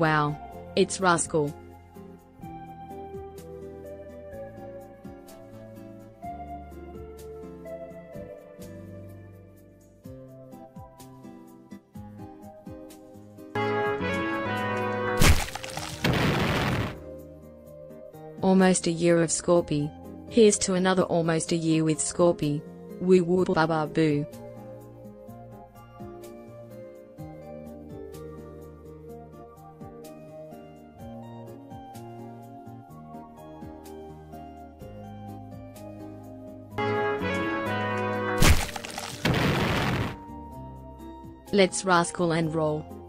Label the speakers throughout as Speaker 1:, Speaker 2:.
Speaker 1: Wow. It's Rascal. Almost a year of Scorpy. Here's to another almost a year with Scorpy. Woo woo baba boo. Let's rascal and roll.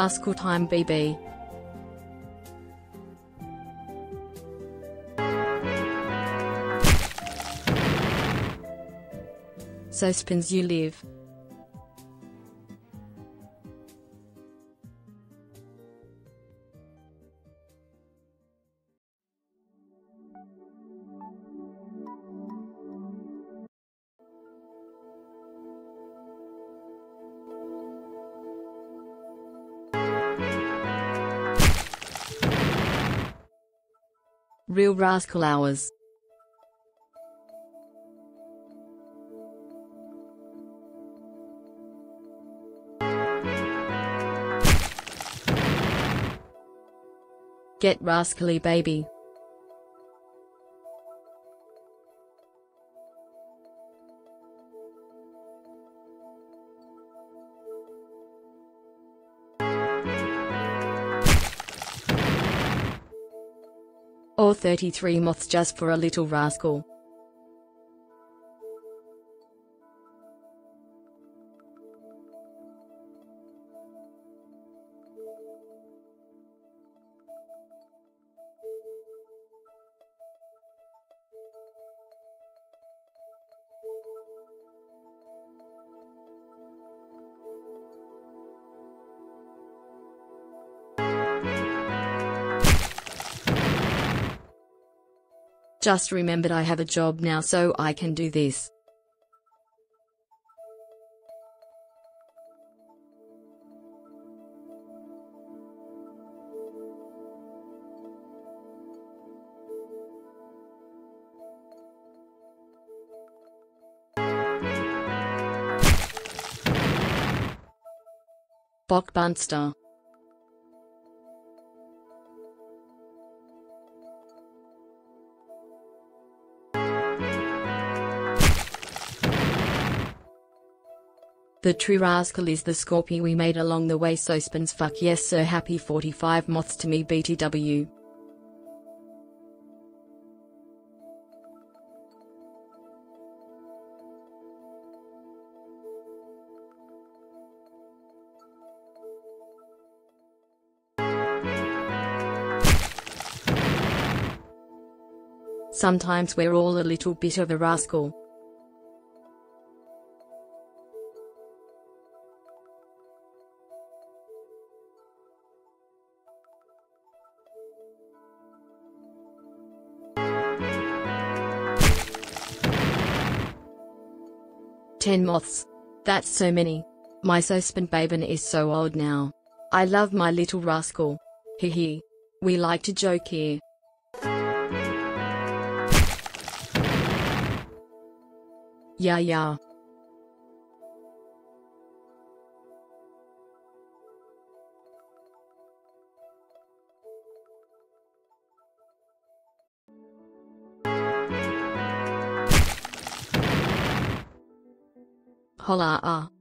Speaker 1: Rascal Time BB. Socpens you live. Rascal hours. Get rascally baby. Or 33 moths just for a little rascal. Just remembered I have a job now so I can do this. Bok The true rascal is the scorpion we made along the way Socpens fuck yes sir happy 45 moths to me BTW. Sometimes we're all a little bit of a rascal. Ten moths. That's so many. My Sospin Baben is so old now. I love my little rascal. Hee hee. We like to joke here. Yeah yeah. Hola ah.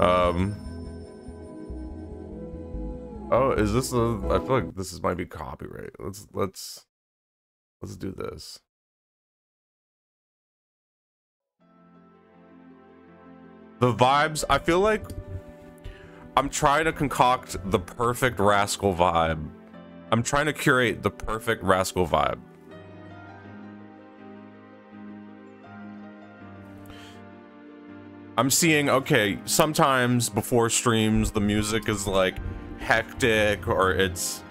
Speaker 2: Um. Oh, is this a? I feel like this is might be copyright. Let's let's let's do this. The vibes. I feel like I'm trying to concoct the perfect rascal vibe. I'm trying to curate the perfect rascal vibe. I'm seeing, okay, sometimes before streams, the music is like hectic or it's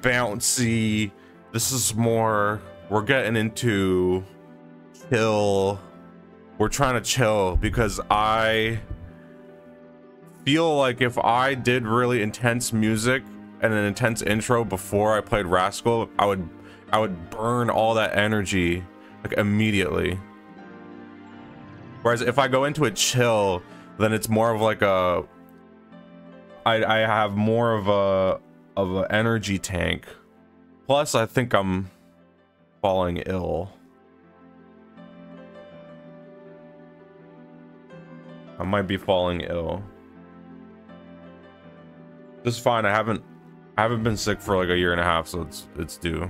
Speaker 2: bouncy. This is more, we're getting into chill. We're trying to chill because I feel like if I did really intense music and an intense intro before I played Rascal, I would I would burn all that energy like immediately. Whereas if I go into a chill, then it's more of like a I I have more of a of an energy tank. Plus I think I'm falling ill. I might be falling ill. This is fine. I haven't I haven't been sick for like a year and a half, so it's it's due.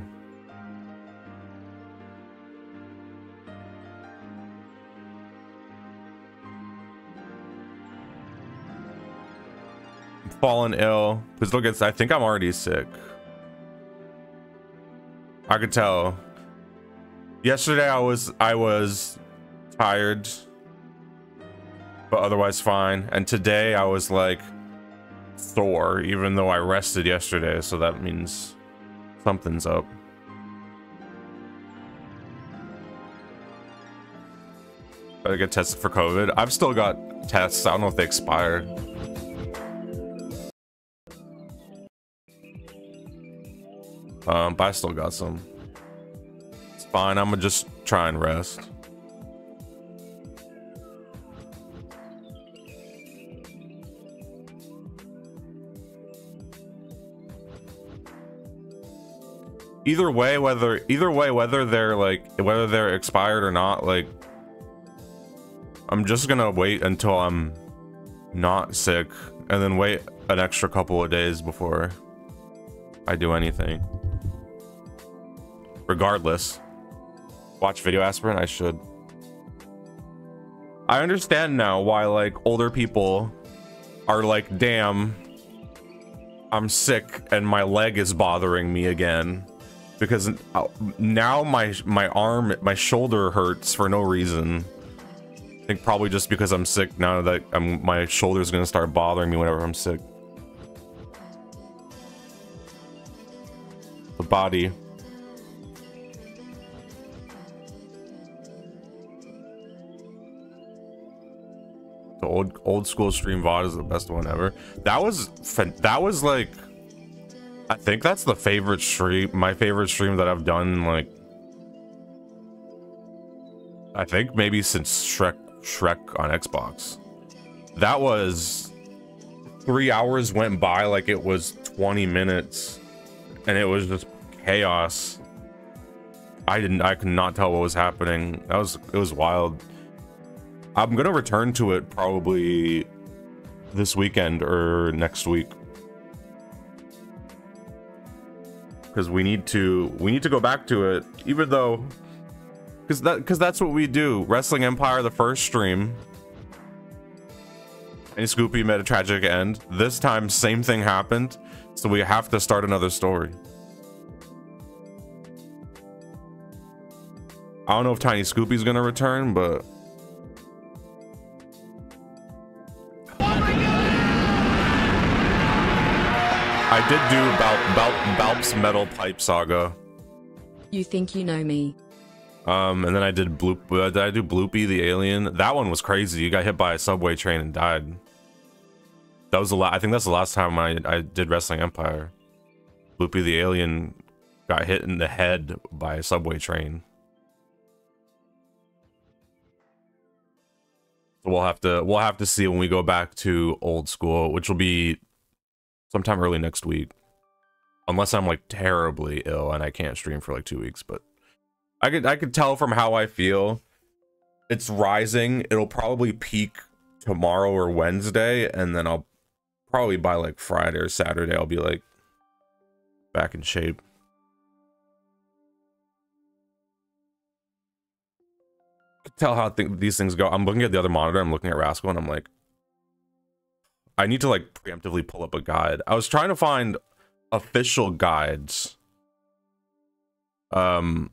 Speaker 2: Fallen ill. Please look at I think I'm already sick. I could tell. Yesterday I was I was tired but otherwise fine. And today I was like Thor, even though I rested yesterday, so that means something's up. I get tested for COVID. I've still got tests. I don't know if they expired. Um, but I still got some. It's fine. I'm gonna just try and rest. Either way, whether either way, whether they're like whether they're expired or not, like I'm just gonna wait until I'm not sick and then wait an extra couple of days before I do anything regardless. Watch video aspirin, I should. I understand now why like older people are like, damn, I'm sick and my leg is bothering me again. Because now my my arm, my shoulder hurts for no reason. I think probably just because I'm sick now that I'm, my shoulder's gonna start bothering me whenever I'm sick. The body. The old old school stream VOD is the best one ever. That was that was like I think that's the favorite stream my favorite stream that I've done like I think maybe since Shrek Shrek on Xbox. That was 3 hours went by like it was 20 minutes and it was just chaos. I didn't I could not tell what was happening. That was it was wild. I'm gonna return to it probably this weekend or next week. Because we need to we need to go back to it, even though because that because that's what we do. Wrestling Empire, the first stream. And Scoopy met a tragic end. This time, same thing happened, so we have to start another story. I don't know if Tiny Scoopy's gonna return, but I did do Balp, Balp, Balp's Metal Pipe Saga.
Speaker 1: You think you know me?
Speaker 2: Um, and then I did Bloop. Uh, did I do Bloopy the alien? That one was crazy. You got hit by a subway train and died. That was the last. I think that's the last time I I did Wrestling Empire. Bloopy the alien got hit in the head by a subway train. We'll have to we'll have to see when we go back to old school, which will be sometime early next week. Unless I'm like terribly ill and I can't stream for like two weeks, but I could I could tell from how I feel. It's rising. It'll probably peak tomorrow or Wednesday, and then I'll probably by like Friday or Saturday, I'll be like back in shape. tell how th these things go. I'm looking at the other monitor. I'm looking at Rascal, and I'm like, I need to like preemptively pull up a guide. I was trying to find official guides um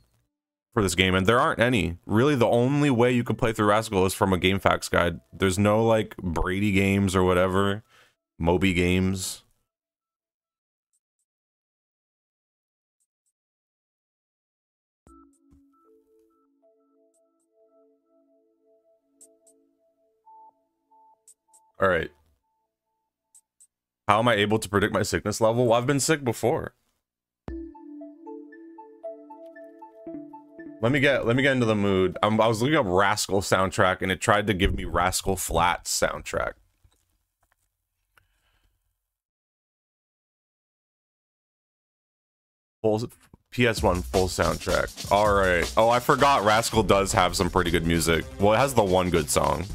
Speaker 2: for this game and there aren't any. Really the only way you can play through rascal is from a GameFAQs guide. There's no like BradyGames or whatever MobyGames. All right how am I able to predict my sickness level? Well, I've been sick before. Let me get let me get into the mood. I'm, I was looking up Rascal soundtrack and it tried to give me Rascal Flatts soundtrack. Full PS1 full soundtrack. All right. Oh, I forgot Rascal does have some pretty good music. Well, it has the one good song.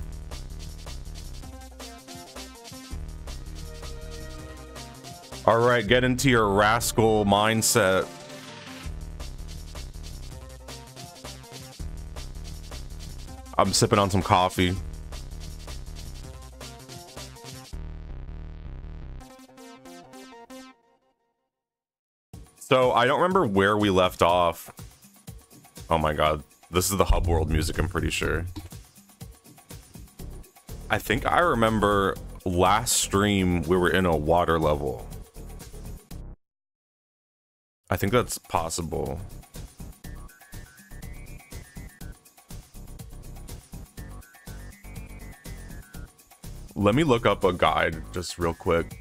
Speaker 2: All right, get into your rascal mindset. I'm sipping on some coffee. So I don't remember where we left off. Oh my god. This is the hub world music, I'm pretty sure. I think I remember last stream we were in a water level. I think that's possible. Let me look up a guide just real quick.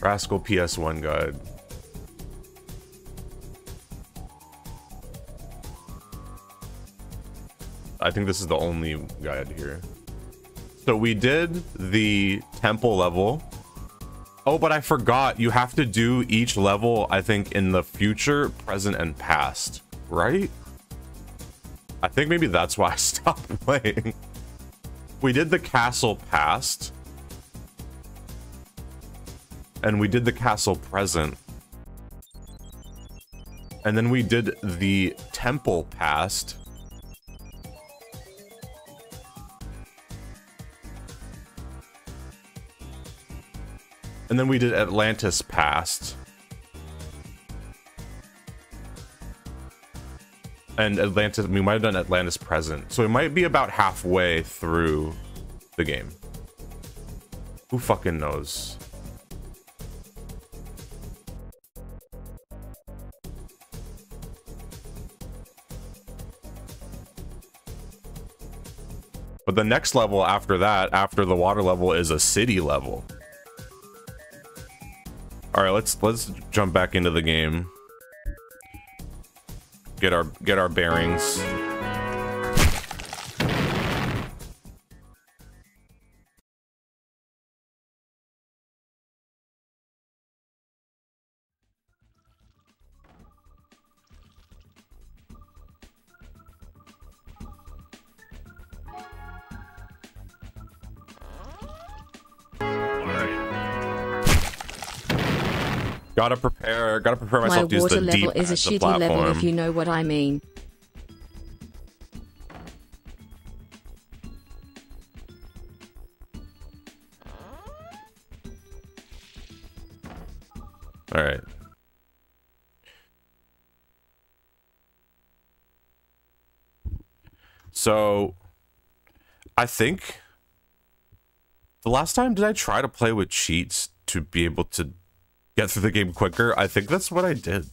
Speaker 2: Rascal PS1 guide. I think this is the only guide here. So we did the temple level Oh, but I forgot. You have to do each level, I think, in the future, present, and past, right? I think maybe that's why I stopped playing. We did the castle past. And we did the castle present. And then we did the temple past. And then we did Atlantis Past. And Atlantis, we might have done Atlantis Present. So it might be about halfway through the game. Who fucking knows? But the next level after that, after the water level, is a city level. All right, let's let's jump back into the game. Get our get our bearings. Gotta prepare. Gotta prepare myself
Speaker 1: My
Speaker 2: to use
Speaker 1: water
Speaker 2: the
Speaker 1: level is a shitty
Speaker 2: platform.
Speaker 1: level if you know what I mean.
Speaker 2: All right. So, I think the last time did I try to play with cheats to be able to get through the game quicker? I think that's what I did.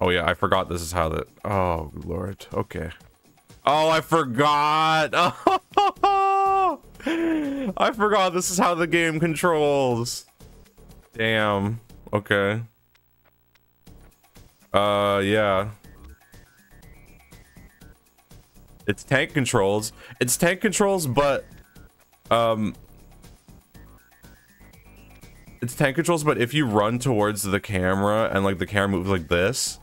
Speaker 2: Oh yeah, I forgot this is how the Oh lord. Okay. Oh, I forgot. I forgot this is how the game controls. Damn. Okay. Uh yeah. It's tank controls. It's tank controls, but um it's tank controls, but if you run towards the camera and like the camera moves like this,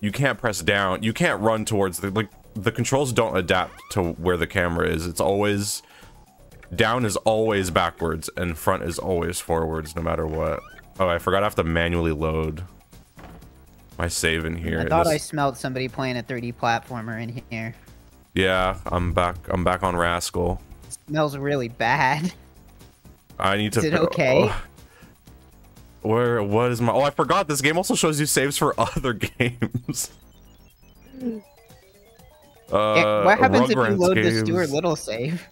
Speaker 2: you can't press down. You can't run towards the like the controls don't adapt to where the camera is. It's always down is always backwards and front is always forwards no matter what. Oh, I forgot I have to manually load my save in here.
Speaker 3: I thought
Speaker 2: This-
Speaker 3: I smelled somebody playing a 3D platformer in here.
Speaker 2: Yeah, I'm back. I'm back on Rascal.
Speaker 3: smells really bad.
Speaker 2: I need to.
Speaker 3: Is it okay?
Speaker 2: Oh. Where? What is my? Oh, I forgot. This game also shows you saves for other games. Uh,
Speaker 3: Yeah, what happens if you load the. Stuart Little save?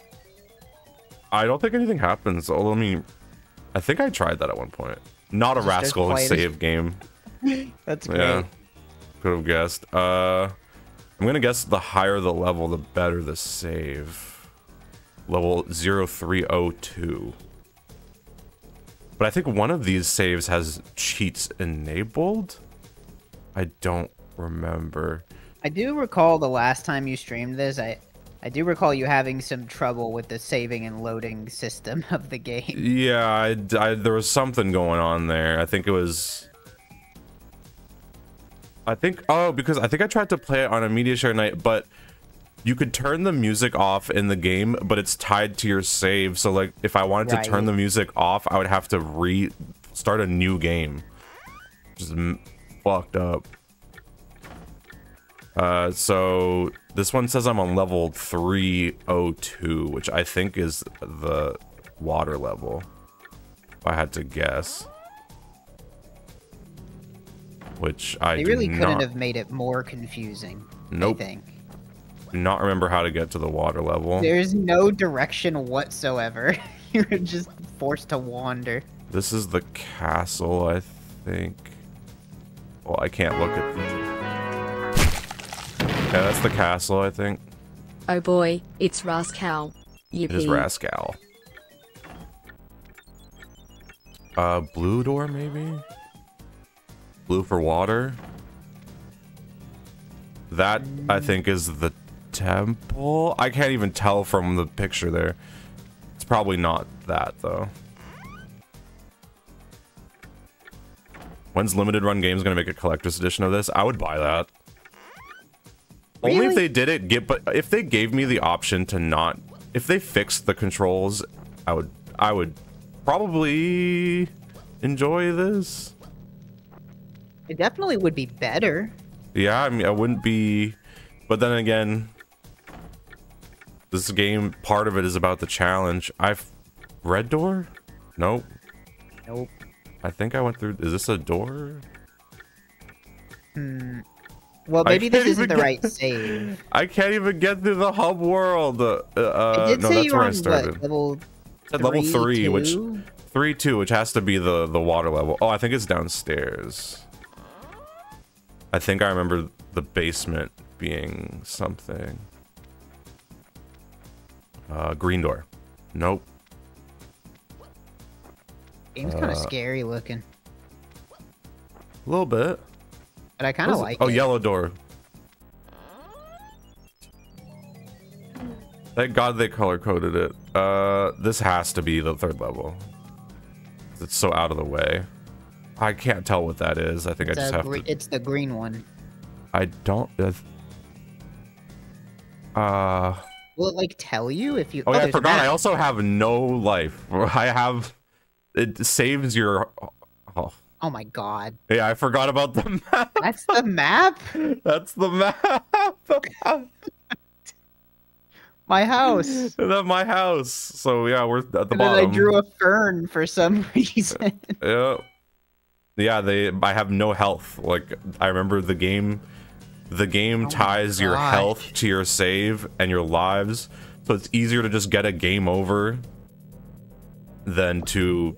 Speaker 2: I don't think anything happens. Oh, let me. I think I tried that at one point. Not a Rascal save game.
Speaker 3: That's great.
Speaker 2: Yeah, could have guessed. Uh, I'm gonna guess the higher the level, the better the save. Level 0302. But I think one of these saves has cheats enabled. I don't remember.
Speaker 3: I do recall the last time you streamed this, I I do recall you having some trouble with the saving and loading system of the game.
Speaker 2: Yeah, I, I- there was something going on there. I think it was. I think oh because I think I tried to play it on a media share night, but you could turn the music off in the game, but it's tied to your save. So like if I wanted to turn the music off, I would have to restart a new game. Just m- fucked up. Uh, so this one says I'm on level 302, which I think is the water level. If I had to guess. Which I
Speaker 3: They
Speaker 2: do
Speaker 3: really couldn't
Speaker 2: not,
Speaker 3: have made it more confusing.
Speaker 2: Nope.
Speaker 3: I think.
Speaker 2: do not remember how to get to the water level.
Speaker 3: There's no direction whatsoever. You're just forced to wander.
Speaker 2: This is the castle, I think. Well, I can't look at. The... Yeah, that's the castle, I think.
Speaker 1: Oh boy, it's Rascal.
Speaker 2: It is
Speaker 1: Yippee.
Speaker 2: Rascal. Uh, blue door, maybe? Blue for water? That, I think, is the temple? I can't even tell from the picture there. It's probably not that, though. When's Limited Run Games gonna make a collector's edition of this? I would buy that. Only if they did it, get but if they gave me the option to not if they fixed the controls, I would I would probably enjoy this.
Speaker 3: It definitely would be better.
Speaker 2: Yeah, I mean I wouldn't be but then again this game part of it is about the challenge. I've red door? Nope.
Speaker 3: Nope.
Speaker 2: I think I went through is this a door?
Speaker 3: Hmm.
Speaker 2: Well,
Speaker 3: maybe this isn't the
Speaker 2: get-
Speaker 3: right save.
Speaker 2: I can't even get through the hub world. Uh, uh, no, that's where I started.
Speaker 3: what, level
Speaker 2: At level three, which three two, which has to be the the water level. Oh, I think it's downstairs. I think I remember the basement being something. Uh, green door. Nope.
Speaker 3: game's kind
Speaker 2: uh,
Speaker 3: of scary looking,
Speaker 2: A little bit.
Speaker 3: but I kind of
Speaker 2: What is it?
Speaker 3: like
Speaker 2: oh,
Speaker 3: it.
Speaker 2: yellow door. Thank God they color coded it. Uh, this has to be the third level. It's so out of the way. I can't tell what that is. I think
Speaker 3: It's,
Speaker 2: I just have to.
Speaker 3: it's the green one.
Speaker 2: I don't. Uh, uh
Speaker 3: Will it like tell you if you?
Speaker 2: oh, yeah, I
Speaker 3: a
Speaker 2: forgot. I also have no life. I have. It saves your. Oh,
Speaker 3: Oh my god,
Speaker 2: yeah, I forgot about the map.
Speaker 3: that's the map.
Speaker 2: That's the map.
Speaker 3: My house.
Speaker 2: That's my house. So yeah, we're at the
Speaker 3: and then
Speaker 2: bottom.
Speaker 3: I drew a fern for some reason.
Speaker 2: Yeah. Yeah, they I have no health. Like I remember the game the game
Speaker 3: Oh
Speaker 2: ties your health to your save and your lives. So it's easier to just get a game over than to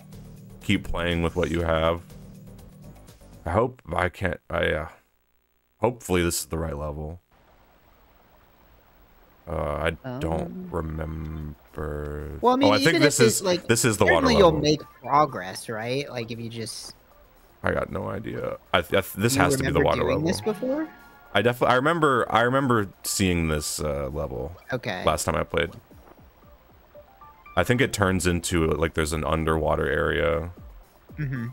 Speaker 2: keep playing with what you have. I hope I can't I uh hopefully this is the right level. Uh I don't
Speaker 3: Um,
Speaker 2: remember.
Speaker 3: Well, I mean,
Speaker 2: oh, I think this is
Speaker 3: like,
Speaker 2: this is the water level.
Speaker 3: you'll make progress, right? Like if you just.
Speaker 2: I got no idea. I, I, this
Speaker 3: you
Speaker 2: has to be the water
Speaker 3: doing
Speaker 2: level.
Speaker 3: this before?
Speaker 2: I definitely I remember I remember seeing this uh, level
Speaker 3: Okay.
Speaker 2: last time I played. I think it turns into like there's an underwater area.
Speaker 3: Mm-hmm.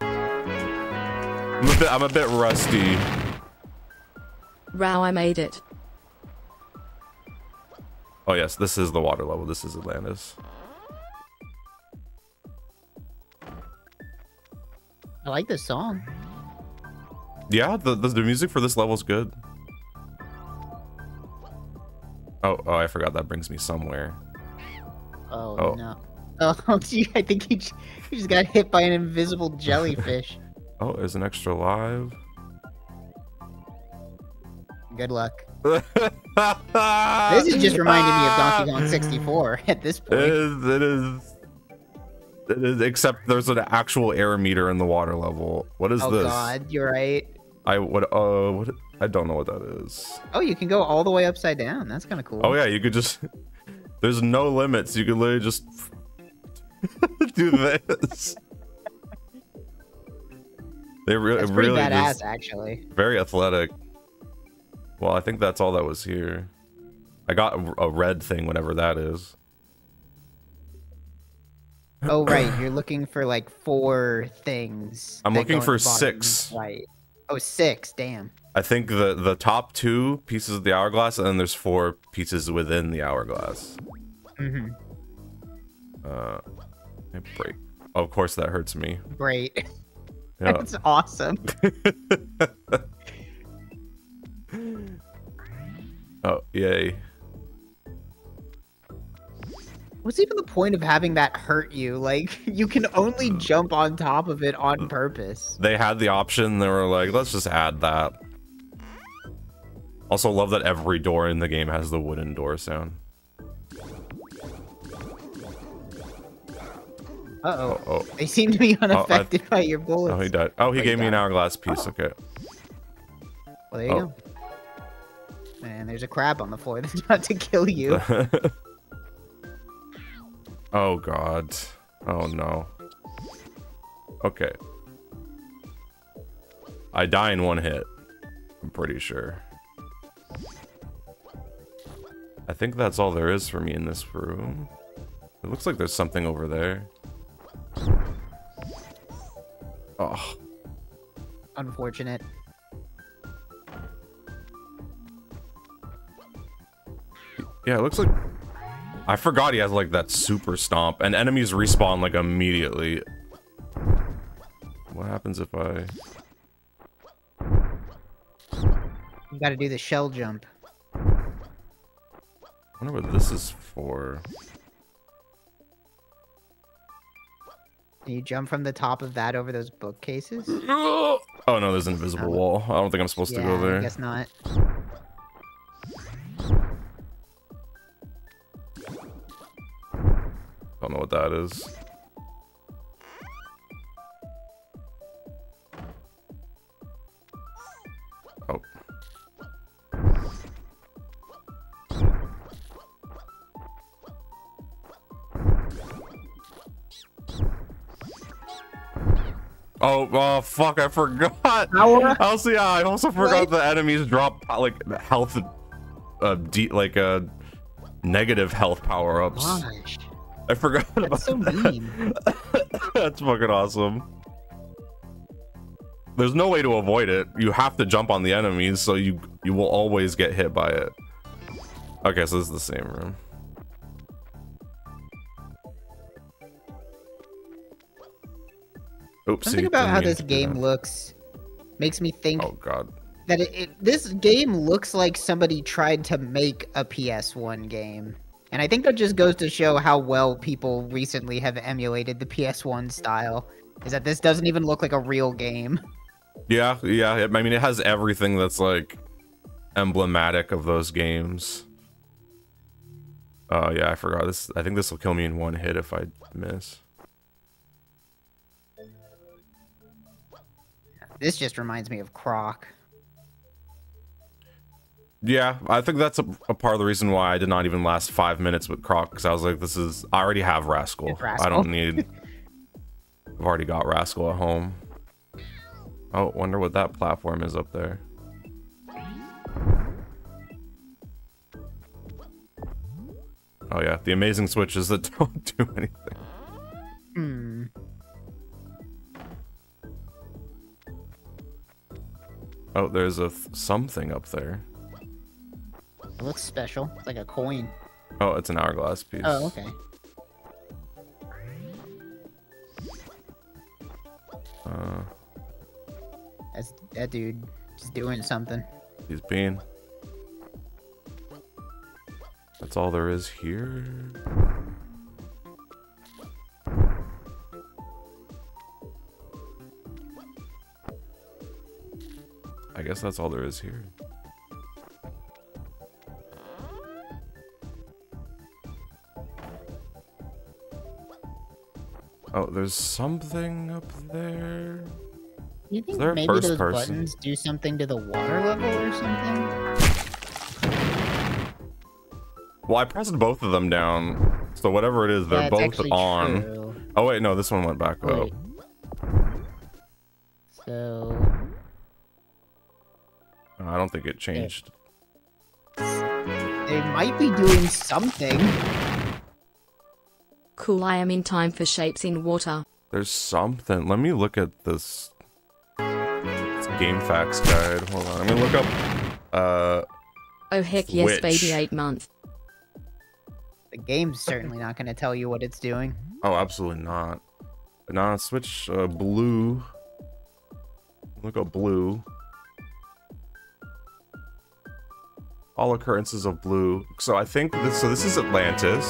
Speaker 2: I'm a bit, I'm a bit rusty.
Speaker 1: Wow, I made it.
Speaker 2: Oh yes, this is the water level. This is Atlantis.
Speaker 3: I like this song.
Speaker 2: Yeah, the, the the music for this level is good. Oh, oh, I forgot that brings me somewhere.
Speaker 3: Oh,
Speaker 2: Oh.
Speaker 3: no. Oh, gee, I think he, he just got hit by an invisible jellyfish.
Speaker 2: Oh, there's an extra live.
Speaker 3: Good luck. This is just reminding me of Donkey Kong 64 at this point.
Speaker 2: it is. It is. Except there's an actual air meter in the water level. What is
Speaker 3: Oh
Speaker 2: this?
Speaker 3: Oh God, you're right.
Speaker 2: I what? Uh, what? I don't know what that is.
Speaker 3: Oh, you can go all the way upside down. That's kind of cool.
Speaker 2: Oh yeah, you could just. There's no limits. You could literally just do this. They really,
Speaker 3: That's pretty
Speaker 2: really
Speaker 3: badass,
Speaker 2: just
Speaker 3: actually.
Speaker 2: very athletic. Well, I think that's all that was here. I got a red thing, whatever that is.
Speaker 3: Oh right, you're looking for like four things.
Speaker 2: I'm looking for six.
Speaker 3: Right. Oh, six. Damn.
Speaker 2: I think the the top two pieces of the hourglass, and then there's four pieces within the hourglass.
Speaker 3: hmm
Speaker 2: Uh, I break. Oh, of course, that hurts me.
Speaker 3: Great.
Speaker 2: Yeah.
Speaker 3: That's awesome.
Speaker 2: oh, yay.
Speaker 3: What's even the point of having that hurt you? Like, you can only
Speaker 2: Uh,
Speaker 3: jump on top of it on purpose.
Speaker 2: They had the option. They were like, let's just add that. Also, love that every door in the game has the wooden door sound.
Speaker 3: Uh oh.
Speaker 2: Oh,
Speaker 3: They seem to be unaffected by your bullets.
Speaker 2: oh, he died. Oh, he
Speaker 3: Oh, he
Speaker 2: gave me an hourglass piece. Okay.
Speaker 3: Well, there you
Speaker 2: Oh.
Speaker 3: go. And there's a crab on the floor that's about to kill you.
Speaker 2: oh god. Oh no. Okay. I die in one hit. I'm pretty sure. I think that's all there is for me in this room. It looks like there's something over there. Oh,
Speaker 3: Unfortunate.
Speaker 2: yeah, it looks like... I forgot he has like that super stomp and enemies respawn like immediately. What happens if I...
Speaker 3: You gotta do the shell jump.
Speaker 2: I wonder what this is for.
Speaker 3: Can you jump from the top of that over those bookcases?
Speaker 2: Oh no, there's an invisible oh. wall. I don't think I'm supposed to go
Speaker 3: yeah, I
Speaker 2: there.
Speaker 3: guess not.
Speaker 2: That is. Oh. Oh, oh, fuck, I forgot.
Speaker 3: Power?
Speaker 2: Also, yeah, I also forgot the enemies drop, uh, like, health, uh, de like, uh, negative health power-ups. I forgot about
Speaker 3: that's so
Speaker 2: that.
Speaker 3: mean.
Speaker 2: That's fucking awesome. There's no way to avoid it. You have to jump on the enemies, so you you will always get hit by it. Okay, so this is the same room. Oops.
Speaker 3: Something about how this game looks makes me think
Speaker 2: Oh god.
Speaker 3: that it, it, this game looks like somebody tried to make a PS1 game. And I think that just goes to show how well people recently have emulated the PS1 style. Is that this doesn't even look like a real game.
Speaker 2: Yeah, yeah. I mean, it has everything that's like emblematic of those games. Oh yeah, I forgot this. I think this will kill me in one hit if I miss.
Speaker 3: This just reminds me of Croc.
Speaker 2: Yeah, I think that's a, a part of the reason why I did not even last five minutes with Croc because I was like, this is I already have Rascal.
Speaker 3: It's
Speaker 2: I don't need. I've already got Rascal at home. Oh, wonder what that platform is up there. Oh yeah, the amazing switches that don't do anything.
Speaker 3: Hmm.
Speaker 2: Oh, there's a th- something up there.
Speaker 3: It looks special. It's like a coin.
Speaker 2: Oh, it's an hourglass piece.
Speaker 3: Oh, okay.
Speaker 2: Uh,
Speaker 3: That's that dude just doing something.
Speaker 2: he's being. That's all there is here. I guess that's all there is here. Oh, there's something up there.
Speaker 3: You think maybe those
Speaker 2: person?
Speaker 3: buttons do something to the water level or something?
Speaker 2: Well, I pressed both of them down, so whatever it is, they're
Speaker 3: That's
Speaker 2: both on.
Speaker 3: true.
Speaker 2: Oh wait, no, this one went back up.
Speaker 3: So
Speaker 2: I don't think it changed.
Speaker 3: they might be doing something.
Speaker 1: Cool, I am in time for shapes in water.
Speaker 2: There's something. Let me look at this. It's GameFAQs guide. Hold on. I'm gonna look up. Uh,
Speaker 1: Oh heck yes,
Speaker 2: Switch.
Speaker 1: baby, eight months.
Speaker 3: The game's certainly not going to tell you what it's doing.
Speaker 2: oh, absolutely not. Nah, switch uh, blue. Look up blue. All occurrences of blue. So I think this. So this is Atlantis.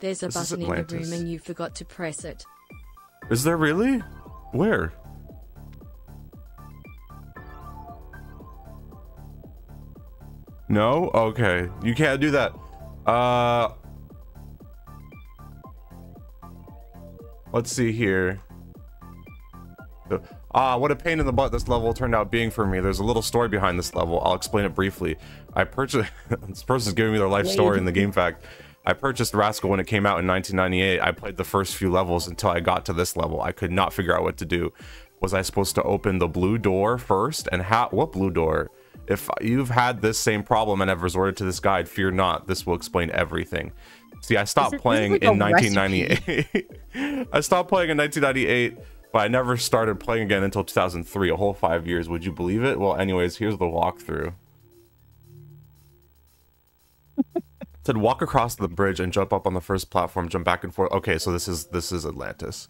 Speaker 1: There's a
Speaker 2: This
Speaker 1: button in the room and you forgot to press it.
Speaker 2: Is there really? Where? No? Okay. You can't do that. Uh Let's see here. Ah, what a pain in the butt this level turned out being for me. There's a little story behind this level. I'll explain it briefly. I purchased this person's giving me their life story in the GameFAQ. I purchased Rascal when it came out in 1998. I played the first few levels until I got to this level. I could not figure out what to do. Was I supposed to open the blue door first? And how? What blue door? If you've had this same problem and have resorted to this guide, fear not. This will explain everything. See, I stopped
Speaker 3: is
Speaker 2: playing
Speaker 3: like
Speaker 2: in 1998. I stopped playing in 1998, but I never started playing again until 2003. A whole five years. Would you believe it? Well, anyways, here's the walkthrough. Said walk across the bridge and jump up on the first platform jump back and forth. Okay so this is this is atlantis.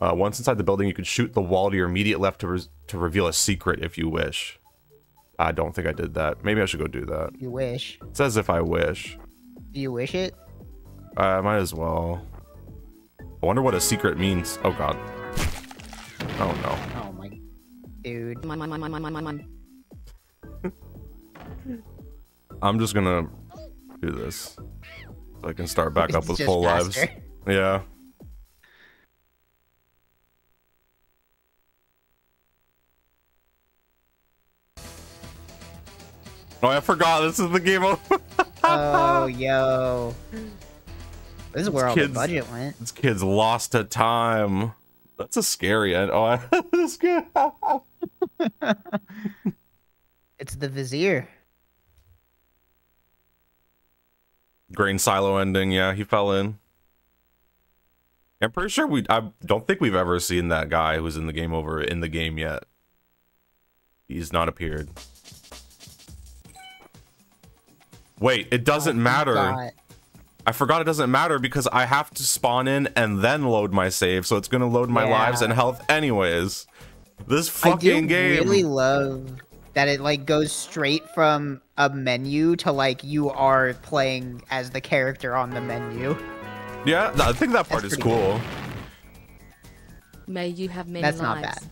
Speaker 2: Uh, once inside the building you can shoot the wall to your immediate left to, res- to reveal a secret if you wish. I don't think i did that. Maybe i should go do that.
Speaker 3: You wish.
Speaker 2: it says if i wish.
Speaker 3: Do you wish it?
Speaker 2: i might as well. I wonder what a secret means. Oh god. Oh no.
Speaker 3: Oh my dude.
Speaker 2: I'm just gonna do this so i can start back up with full lives yeah Oh, I forgot. This is the game.
Speaker 3: Oh yo. This is where all
Speaker 2: kids-
Speaker 3: the budget went.
Speaker 2: this kid's lost to time. That's a scary end. Oh, I, this kid.
Speaker 3: It's the vizier.
Speaker 2: Grain silo ending. Yeah, he fell in. I'm pretty sure we. I don't think we've ever seen that guy who's in the game over in the game yet. He's not appeared. Wait, it doesn't oh,
Speaker 3: matter.
Speaker 2: I forgot it doesn't matter because I have to spawn in and then load my save, so it's gonna load my lives and health anyways. This
Speaker 3: I
Speaker 2: fucking
Speaker 3: do
Speaker 2: game.
Speaker 3: really love that it like goes straight from a menu to like you are playing as the character on the menu.
Speaker 2: Yeah, th- I think that part
Speaker 3: That's
Speaker 2: is
Speaker 3: pretty
Speaker 2: cool.
Speaker 1: May you have many
Speaker 3: That's
Speaker 1: lives.
Speaker 3: not bad.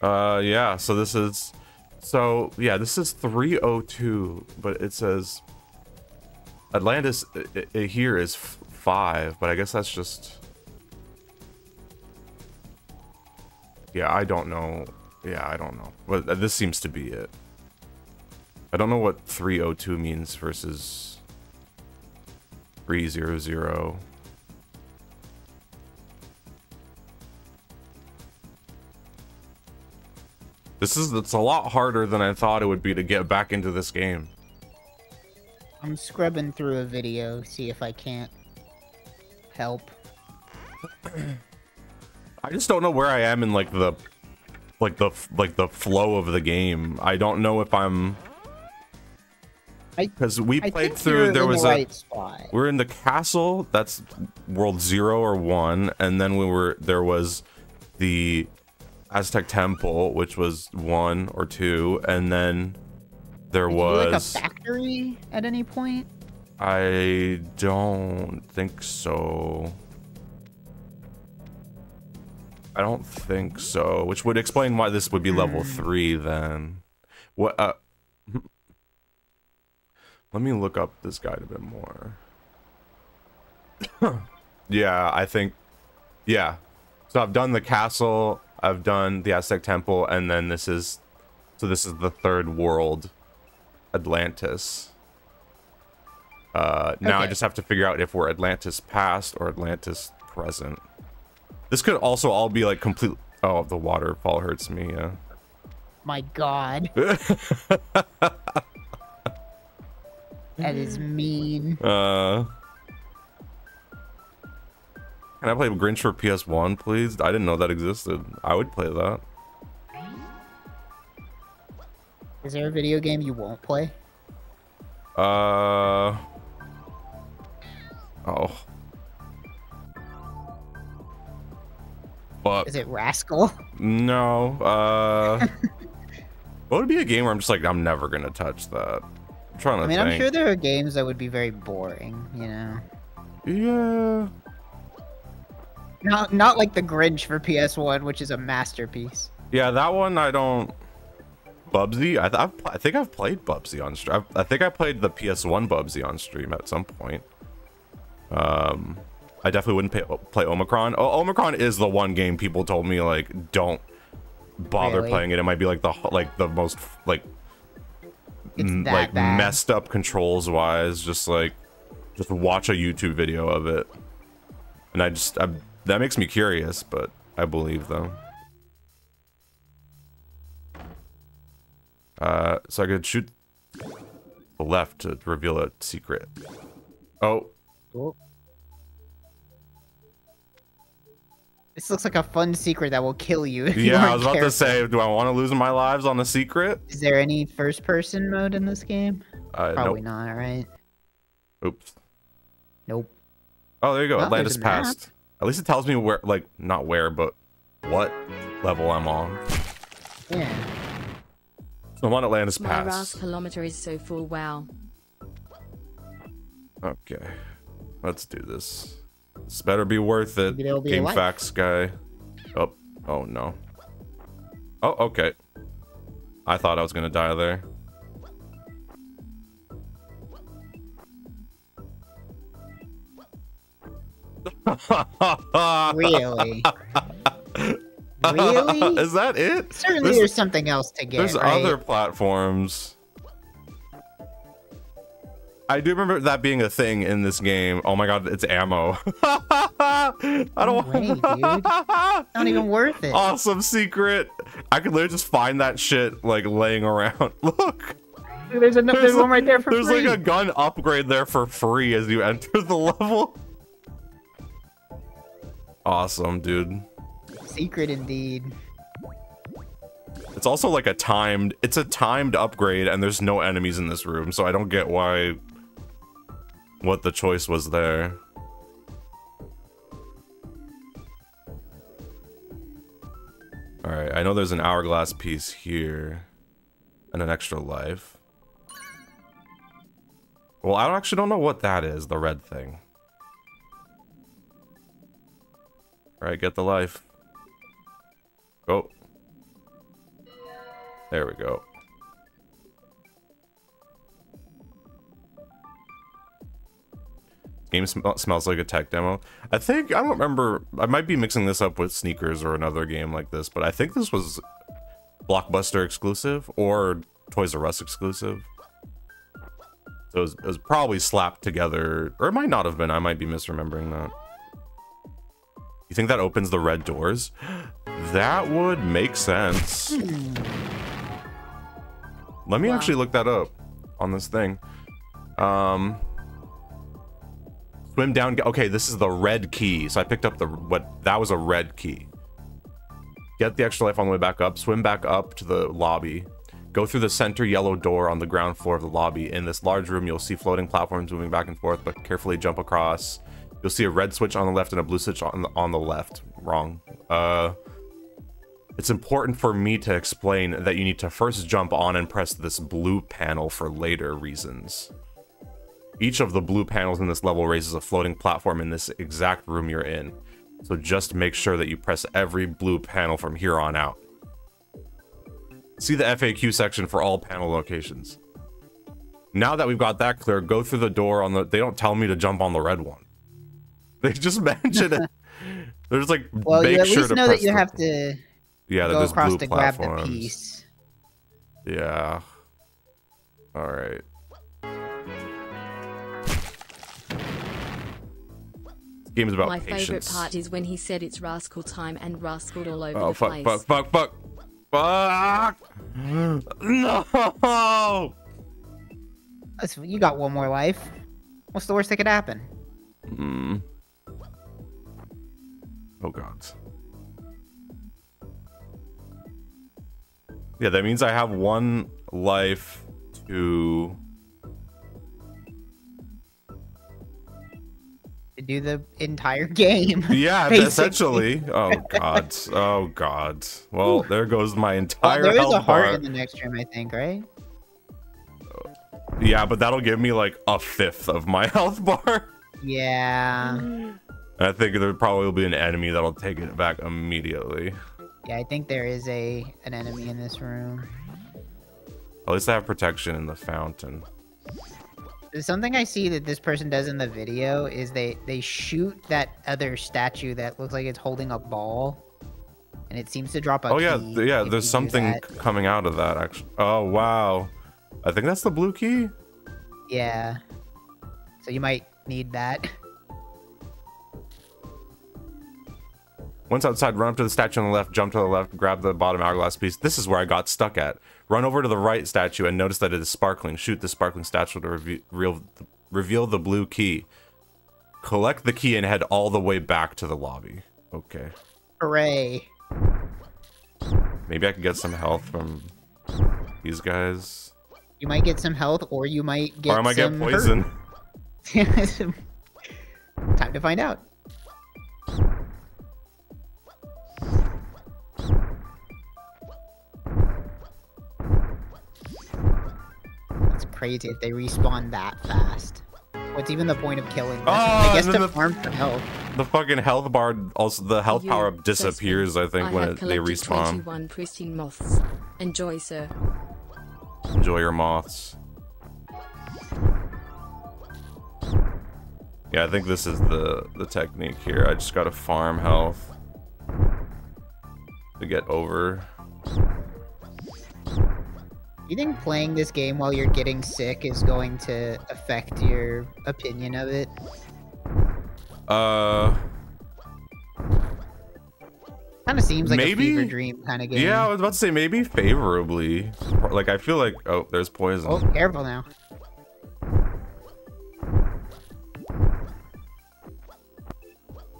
Speaker 2: Uh, yeah. So this is, so yeah, this is 302, but it says Atlantis i- i- here is f- five, but I guess that's just. Yeah, I don't know. Yeah, I don't know. But this seems to be it. I don't know what 302 means versus 300. This is it's a lot harder than I thought it would be to get back into this game.
Speaker 3: I'm scrubbing through a video, see if I can't help.
Speaker 2: I just don't know where I am in like the like the like the flow of the game. I don't know if I'm because we
Speaker 3: I
Speaker 2: played through there was
Speaker 3: the
Speaker 2: a
Speaker 3: spot.
Speaker 2: we're in the castle that's world 0 or 1 and then we were there was the Aztec temple which was 1 or 2 and then there
Speaker 3: Did you, like a factory at any point?
Speaker 2: I don't think so. I don't think so, which would explain why this would be level
Speaker 3: Hmm.
Speaker 2: 3 then. What uh Let me look up this guide a bit more. yeah, I think yeah. So I've done the castle, I've done the Aztec temple and then this is so this is the third world Atlantis. Uh, now I just have to figure out if we're Atlantis past or Atlantis present. This could also all be like complete. Oh, the waterfall hurts me. Yeah.
Speaker 3: My god, that is mean.
Speaker 2: Uh. Can I play Grinch for PS1, please? I didn't know that existed. I would play that.
Speaker 3: Is there a video game you won't play?
Speaker 2: Uh. Oh. But
Speaker 3: Is it Rascal?
Speaker 2: No. Uh. what would be a game where I'm just like, I'm never gonna touch that? I'm trying to
Speaker 3: I mean,
Speaker 2: think.
Speaker 3: I'm sure there are games that would be very boring, you know.
Speaker 2: Yeah.
Speaker 3: Not not like the Grinch for PS1, which is a masterpiece.
Speaker 2: Yeah, that one I don't. Bubsy, I, th- I think I've played Bubsy on stream. I think I played the PS1 Bubsy on stream at some point. Um, I definitely wouldn't pay, play Omikron. O- Omikron is the one game people told me like don't bother
Speaker 3: Really?
Speaker 2: playing it. It might be like the like the most like m- like
Speaker 3: bad.
Speaker 2: messed up controls wise. Just like just watch a YouTube video of it, and I just I, that makes me curious, but I believe them. Uh, so I could shoot the left to reveal a secret. Oh,
Speaker 3: Cool. This looks like a fun secret that will kill you. If you
Speaker 2: yeah, I was about to say, do I want to lose my lives on the secret?
Speaker 3: Is there any first-person mode in this game?
Speaker 2: Uh,
Speaker 3: Probably
Speaker 2: nope.
Speaker 3: not, right?
Speaker 2: Oops.
Speaker 3: Nope.
Speaker 2: Oh, there you go.
Speaker 3: Well,
Speaker 2: Atlantis
Speaker 3: there's
Speaker 2: passed. At least it tells me where, like, not where, but what level I'm on.
Speaker 3: Yeah.
Speaker 2: So I'm on Atlantis
Speaker 1: My RAS
Speaker 2: Pass.
Speaker 1: kilometer is so full, wow.
Speaker 2: Okay. Let's do this. This better be worth it.
Speaker 3: Be
Speaker 2: GameFAQs guy. Oh, oh no. Oh, okay. I thought I was gonna die there.
Speaker 3: Really? really?
Speaker 2: Is that it?
Speaker 3: Certainly,
Speaker 2: There's-
Speaker 3: there's something else to get.
Speaker 2: There's
Speaker 3: right?
Speaker 2: other platforms. I do remember that being a thing in this game. Oh my god, it's ammo. I don't
Speaker 3: way, dude. Not even worth it.
Speaker 2: Awesome secret. I could literally just find that shit like laying around. Look.
Speaker 3: There's, another, there's one right there for
Speaker 2: There's
Speaker 3: free.
Speaker 2: like a gun upgrade there for free as you enter the level. Awesome, dude.
Speaker 3: Secret indeed.
Speaker 2: It's also like a timed it's a timed upgrade and there's no enemies in this room, so I don't get why what the choice was there. Alright, I know there's an hourglass piece here. And an extra life. Well, I actually don't know what that is, the red thing. Alright, get the life. Go. There we go. Game sm- smells like a tech demo. I think I don't remember. I might be mixing this up with sneakers or another game like this, but I think this was Blockbuster exclusive or Toys R Us exclusive. So it was, it was probably slapped together, or it might not have been. I might be misremembering that. You think that opens the red doors? That would make sense. Let me
Speaker 1: Wow.
Speaker 2: actually look that up on this thing. Um, swim down. Okay, this is the red key. So I picked up the what that was a red key. Get the extra life on the way back up. Swim back up to the lobby. Go through the center yellow door on the ground floor of the lobby. In this large room, you'll see floating platforms moving back and forth, but carefully jump across. You'll see a red switch on the left and a blue switch on the, on the left. Wrong. Uh, it's important for me to explain that you need to first jump on and press this blue panel for later reasons. Each of the blue panels in this level raises a floating platform in this exact room you're in. So just make sure that you press every blue panel from here on out. See the FAQ section for all panel locations. Now that we've got that clear, go through the door on the. They don't tell me to jump on the red one. They just mention it. There's like
Speaker 3: Well,
Speaker 2: make
Speaker 3: you at
Speaker 2: sure
Speaker 3: least know that you
Speaker 2: the-
Speaker 3: have to
Speaker 2: yeah,
Speaker 3: go across
Speaker 2: blue
Speaker 3: to grab the
Speaker 2: platforms.
Speaker 3: piece.
Speaker 2: Yeah. All right. Game is about
Speaker 1: My
Speaker 2: patience.
Speaker 1: favorite part is when he said it's rascal time and rascaled all over
Speaker 2: Oh
Speaker 1: the
Speaker 2: fuck!
Speaker 1: place.
Speaker 2: Fuck! Fuck! Fuck! Fuck! No!
Speaker 3: You got one more life. What's the worst that could happen?
Speaker 2: Hmm. Oh god. Yeah, that means I have one life to.
Speaker 3: Do the entire game.
Speaker 2: Yeah,
Speaker 3: Basically.
Speaker 2: essentially. Oh god. Oh god. Well, there goes my entire.
Speaker 3: Well, there is
Speaker 2: health
Speaker 3: a heart
Speaker 2: bar.
Speaker 3: in the next room, I think, right?
Speaker 2: Yeah, but that'll give me like a fifth of my health bar.
Speaker 3: Yeah.
Speaker 2: And I think there probably will be an enemy that'll take it back immediately.
Speaker 3: Yeah, I think there is a an enemy in this room.
Speaker 2: At least I have protection in the fountain.
Speaker 3: Something I see that this person does in the video is they they shoot that other statue that looks like it's holding a ball, and it seems to drop a.
Speaker 2: Oh yeah, yeah. There's something coming out of that actually. Oh wow, I think that's the blue key.
Speaker 3: Yeah. So you might need that.
Speaker 2: Once outside, run up to the statue on the left, jump to the left, grab the bottom hourglass piece. This is where I got stuck at. Run over to the right statue and notice that it is sparkling. Shoot the sparkling statue to reve- reveal, reveal the blue key. Collect the key and head all the way back to the lobby. Okay.
Speaker 3: Hooray!
Speaker 2: Maybe I can get some health from these guys.
Speaker 3: You might get some health, or you might get.
Speaker 2: or I might get poison.
Speaker 3: Time to find out. Crazy if they respawn that fast. What's even the point of killing them?
Speaker 2: Oh,
Speaker 3: I guess
Speaker 2: and
Speaker 3: to
Speaker 2: the-
Speaker 3: farm for health.
Speaker 2: The fucking health bar, also the health power up disappears. I think
Speaker 1: I
Speaker 2: when it, they respawn.
Speaker 1: 21 pristine moths. Enjoy, sir.
Speaker 2: Enjoy your moths. Yeah, I think this is the the technique here. I just gotta farm health to get over.
Speaker 3: You think playing this game while you're getting sick is going to affect your opinion of it?
Speaker 2: Uh,
Speaker 3: Kind of seems like
Speaker 2: Maybe?
Speaker 3: a fever dream kind of game.
Speaker 2: yeah, I was about to say maybe favorably. Like I feel like oh, there's poison.
Speaker 3: Oh, careful now.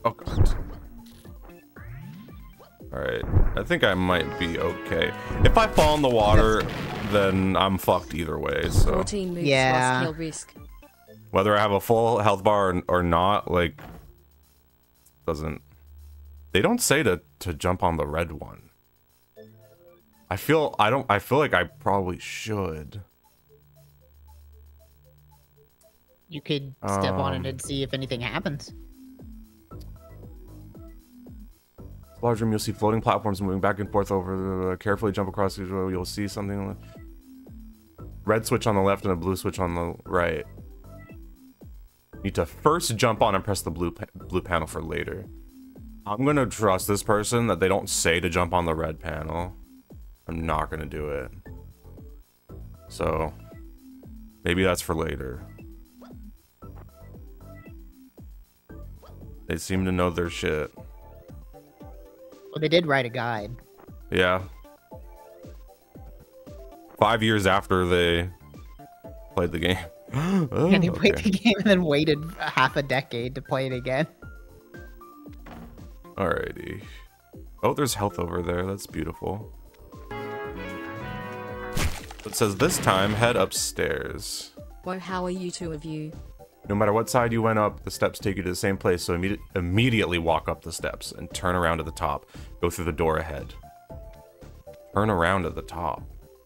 Speaker 2: Oh god. Alright. I think I might be okay. If I fall in the water, then I'm fucked either way, so
Speaker 1: 14 moves
Speaker 3: Yeah.
Speaker 1: plus kill risk.
Speaker 2: whether I have a full health bar or, or not, like doesn't they don't say to to jump on the red one. I feel I don't I feel like I probably should.
Speaker 3: You could step on
Speaker 2: Um,
Speaker 3: it and see if anything happens.
Speaker 2: Large room, you'll see floating platforms moving back and forth over the uh, carefully jump across. You'll see something the red switch on the left and a blue switch on the right. Need to first jump on and press the blue pa- blue panel for later. I'm gonna trust this person that they don't say to jump on the red panel. I'm not gonna do it. So maybe that's for later. They seem to know their shit.
Speaker 3: Well, they did write a guide.
Speaker 2: Yeah. five years after they played the game. oh,
Speaker 3: and they played the game and then waited half a decade to play it again.
Speaker 2: Alrighty. Oh, there's health over there. That's beautiful. It says this time head upstairs.
Speaker 1: Whoa, how are you two of you?
Speaker 2: No matter what side you went up, the steps take you to the same place, so immedi- immediately walk up the steps and turn around to the top. Go through the door ahead. Turn around to the top.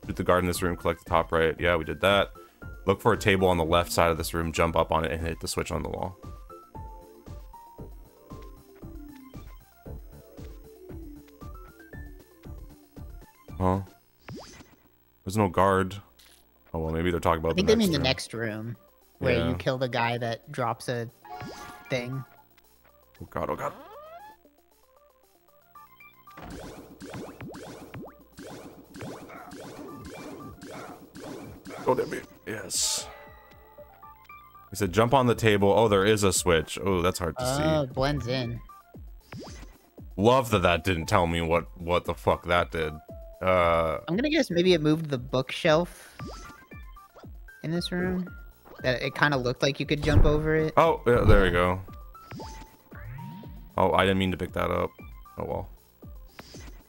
Speaker 2: Shoot the guard in this room, collect the top right. Yeah, we did that. Look for a table on the left side of this room, jump up on it, and hit the switch on the wall. Huh? There's no guard. Oh, well, maybe they're talking about
Speaker 3: I think
Speaker 2: the
Speaker 3: they
Speaker 2: next
Speaker 3: mean the next room where
Speaker 2: Yeah.
Speaker 3: you kill the guy that drops a thing.
Speaker 2: Oh god, oh god. Oh, damn it. Yes. He said jump on the table. Oh, there is a switch. Oh, that's hard to see.
Speaker 3: Oh,
Speaker 2: see.
Speaker 3: blends in.
Speaker 2: Love that that didn't tell me what what the fuck that did. Uh,
Speaker 3: I'm gonna guess maybe it moved the bookshelf in this room. That it kind of looked like you could jump over it.
Speaker 2: oh, yeah, there we go. Oh, I didn't mean to pick that up. Oh well.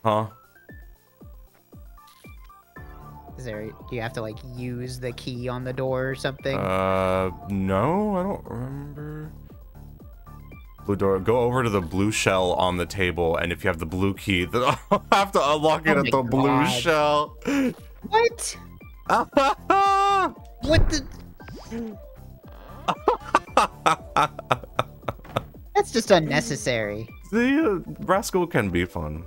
Speaker 2: Huh?
Speaker 3: Is there? Do you have to like use the key on the door or something?
Speaker 2: Uh, no, I don't remember. Blue door. Go over to the blue shell on the table, and if you have the blue key, then I'll have to unlock it
Speaker 3: Oh
Speaker 2: at the blue shell.
Speaker 3: what? What the? That's just unnecessary.
Speaker 2: uh, Rascal can be fun.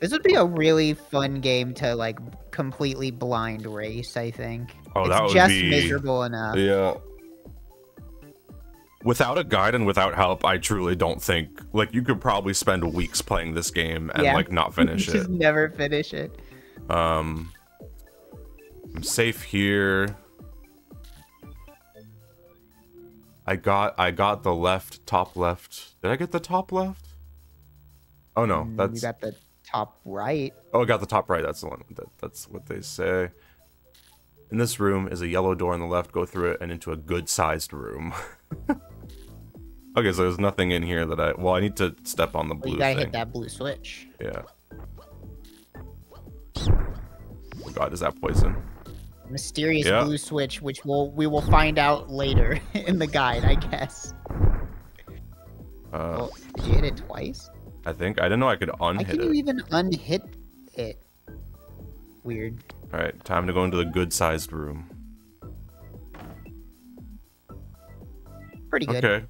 Speaker 3: This would be a really fun game to like completely blind race. I think.
Speaker 2: Oh,
Speaker 3: it's
Speaker 2: that would
Speaker 3: just
Speaker 2: be
Speaker 3: miserable enough.
Speaker 2: Yeah. Without a guide and without help, I truly don't think like you could probably spend weeks playing this game and
Speaker 3: Yeah.
Speaker 2: like not finish it.
Speaker 3: just never finish it.
Speaker 2: Um, I'm safe here. I got I got the left top left. Did I get the top left? Oh no,
Speaker 3: Mm,
Speaker 2: that's
Speaker 3: you got the top right.
Speaker 2: oh I got the top right. That's the one. That, that's what they say. In this room is a yellow door on the left. Go through it and into a good-sized room. okay, so there's nothing in here that I. Well, I need to step on the
Speaker 3: Well,
Speaker 2: blue
Speaker 3: you gotta
Speaker 2: thing.
Speaker 3: hit that blue switch.
Speaker 2: Yeah. Oh god, is that poison?
Speaker 3: Mysterious
Speaker 2: Yeah.
Speaker 3: blue switch, which we'll we will find out later in the guide, I guess.
Speaker 2: Uh,
Speaker 3: Well, did you hit it twice?
Speaker 2: I think I didn't know I could unhit
Speaker 3: can you
Speaker 2: it.
Speaker 3: even unhit it? Weird.
Speaker 2: All right, time to go into the good-sized room.
Speaker 3: Pretty good.
Speaker 2: Okay.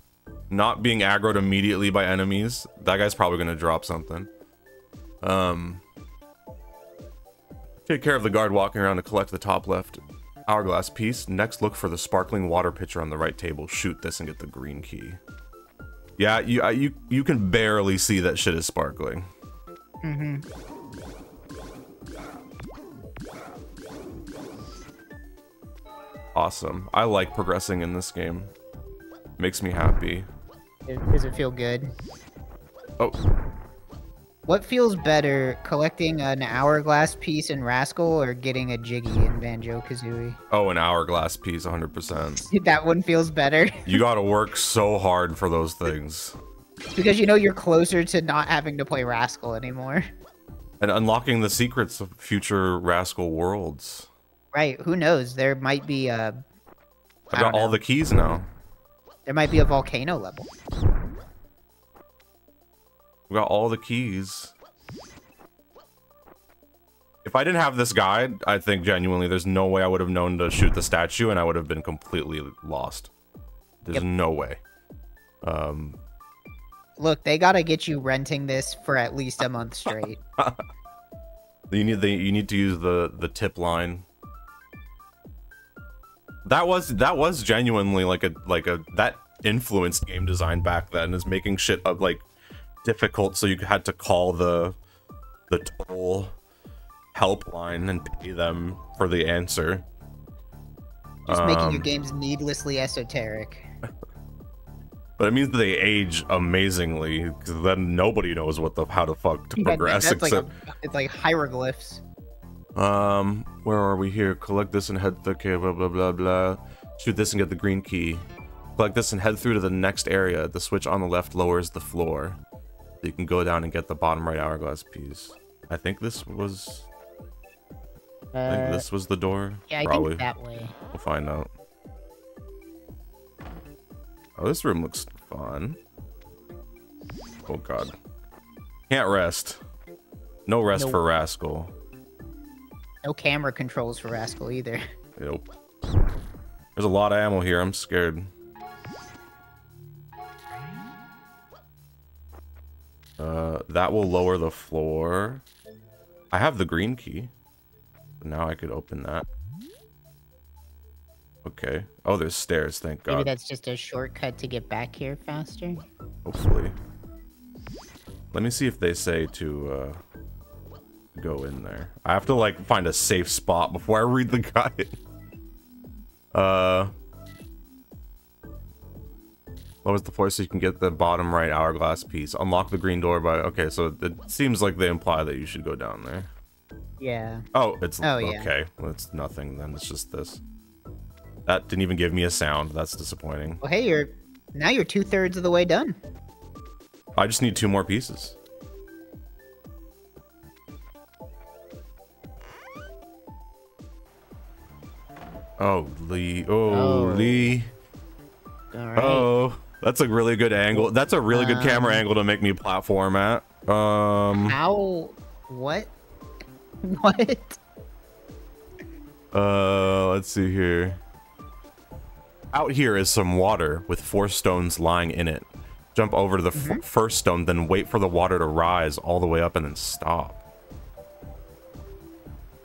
Speaker 2: Not being aggroed immediately by enemies. That guy's probably gonna drop something. Um. Take care of the guard walking around to collect the top left hourglass piece. Next, look for the sparkling water pitcher on the right table. Shoot this and get the green key. Yeah, you uh, you you can barely see that shit is sparkling.
Speaker 3: Mm-hmm.
Speaker 2: Awesome. I like progressing in this game. Makes me happy.
Speaker 3: Does it feel good?
Speaker 2: Oh,
Speaker 3: What feels better, collecting an hourglass piece in Rascal or getting a Jiggy in Banjo Kazooie?
Speaker 2: oh, an hourglass piece, 100%.
Speaker 3: that one feels better
Speaker 2: You gotta work so hard for those things.
Speaker 3: because you know you're closer to not having to play Rascal anymore.
Speaker 2: And unlocking the secrets of future Rascal worlds.
Speaker 3: Right? Who knows? There might be a
Speaker 2: I
Speaker 3: I
Speaker 2: got all
Speaker 3: know.
Speaker 2: the keys now.
Speaker 3: there might be a volcano level.
Speaker 2: We got all the keys. If I didn't have this guide, I think genuinely there's no way I would have known to shoot the statue and I would have been completely lost. There's
Speaker 3: Yep.
Speaker 2: no way. Um,
Speaker 3: Look, they gotta get you renting this for at least a month straight.
Speaker 2: you need the you need to use the the tip line. That was that was genuinely like a like a that influenced game design back then is making shit up like difficult so you had to call the the toll helpline and pay them for the answer.
Speaker 3: Just making your
Speaker 2: Um,
Speaker 3: games needlessly esoteric.
Speaker 2: But it means that they age amazingly because then nobody knows what the how the fuck to
Speaker 3: Yeah,
Speaker 2: progress
Speaker 3: that's like
Speaker 2: except
Speaker 3: a, it's like hieroglyphs.
Speaker 2: Um, where are we here? Collect this and head. Okay, blah blah blah blah. Shoot this and get the green key. Collect this and head through to the next area. The switch on the left lowers the floor. You can go down and get the bottom right hourglass piece. I think this was. I think
Speaker 3: Uh,
Speaker 2: this was the door.
Speaker 3: yeah, I
Speaker 2: Probably.
Speaker 3: think that way.
Speaker 2: We'll find out. Oh, this room looks fun. Oh god. Can't rest. No rest
Speaker 3: Nope.
Speaker 2: for Rascal.
Speaker 3: No camera controls for Rascal either.
Speaker 2: Nope. There's a lot of ammo here. I'm scared. Uh, that will lower the floor. I have the green key. Now I could open that. Okay. Oh, there's stairs. Thank god.
Speaker 3: Maybe that's just a shortcut to get back here faster.
Speaker 2: Hopefully. Let me see if they say to uh, go in there. I have to like find a safe spot before I read the guide. Uh, was the force so you can get the bottom right hourglass piece? Unlock the green door by. Okay, so it seems like they imply that you should go down there.
Speaker 3: Yeah.
Speaker 2: Oh, it's
Speaker 3: Oh, yeah.
Speaker 2: okay. Well, it's nothing then. It's just this. That didn't even give me a sound. That's disappointing.
Speaker 3: Well, hey, you're now you're two thirds of the way done.
Speaker 2: I just need two more pieces. Oh, Lee. Oh,
Speaker 3: Oh.
Speaker 2: Lee.
Speaker 3: All right.
Speaker 2: Oh, that's a really good angle. That's a really good camera
Speaker 3: Um,
Speaker 2: angle to make me platform at. Um,
Speaker 3: How? What? What?
Speaker 2: uh, let's see here. Out here is some water with four stones lying in it. Jump over to the f- first stone, then wait for the water to rise all the way up and then stop.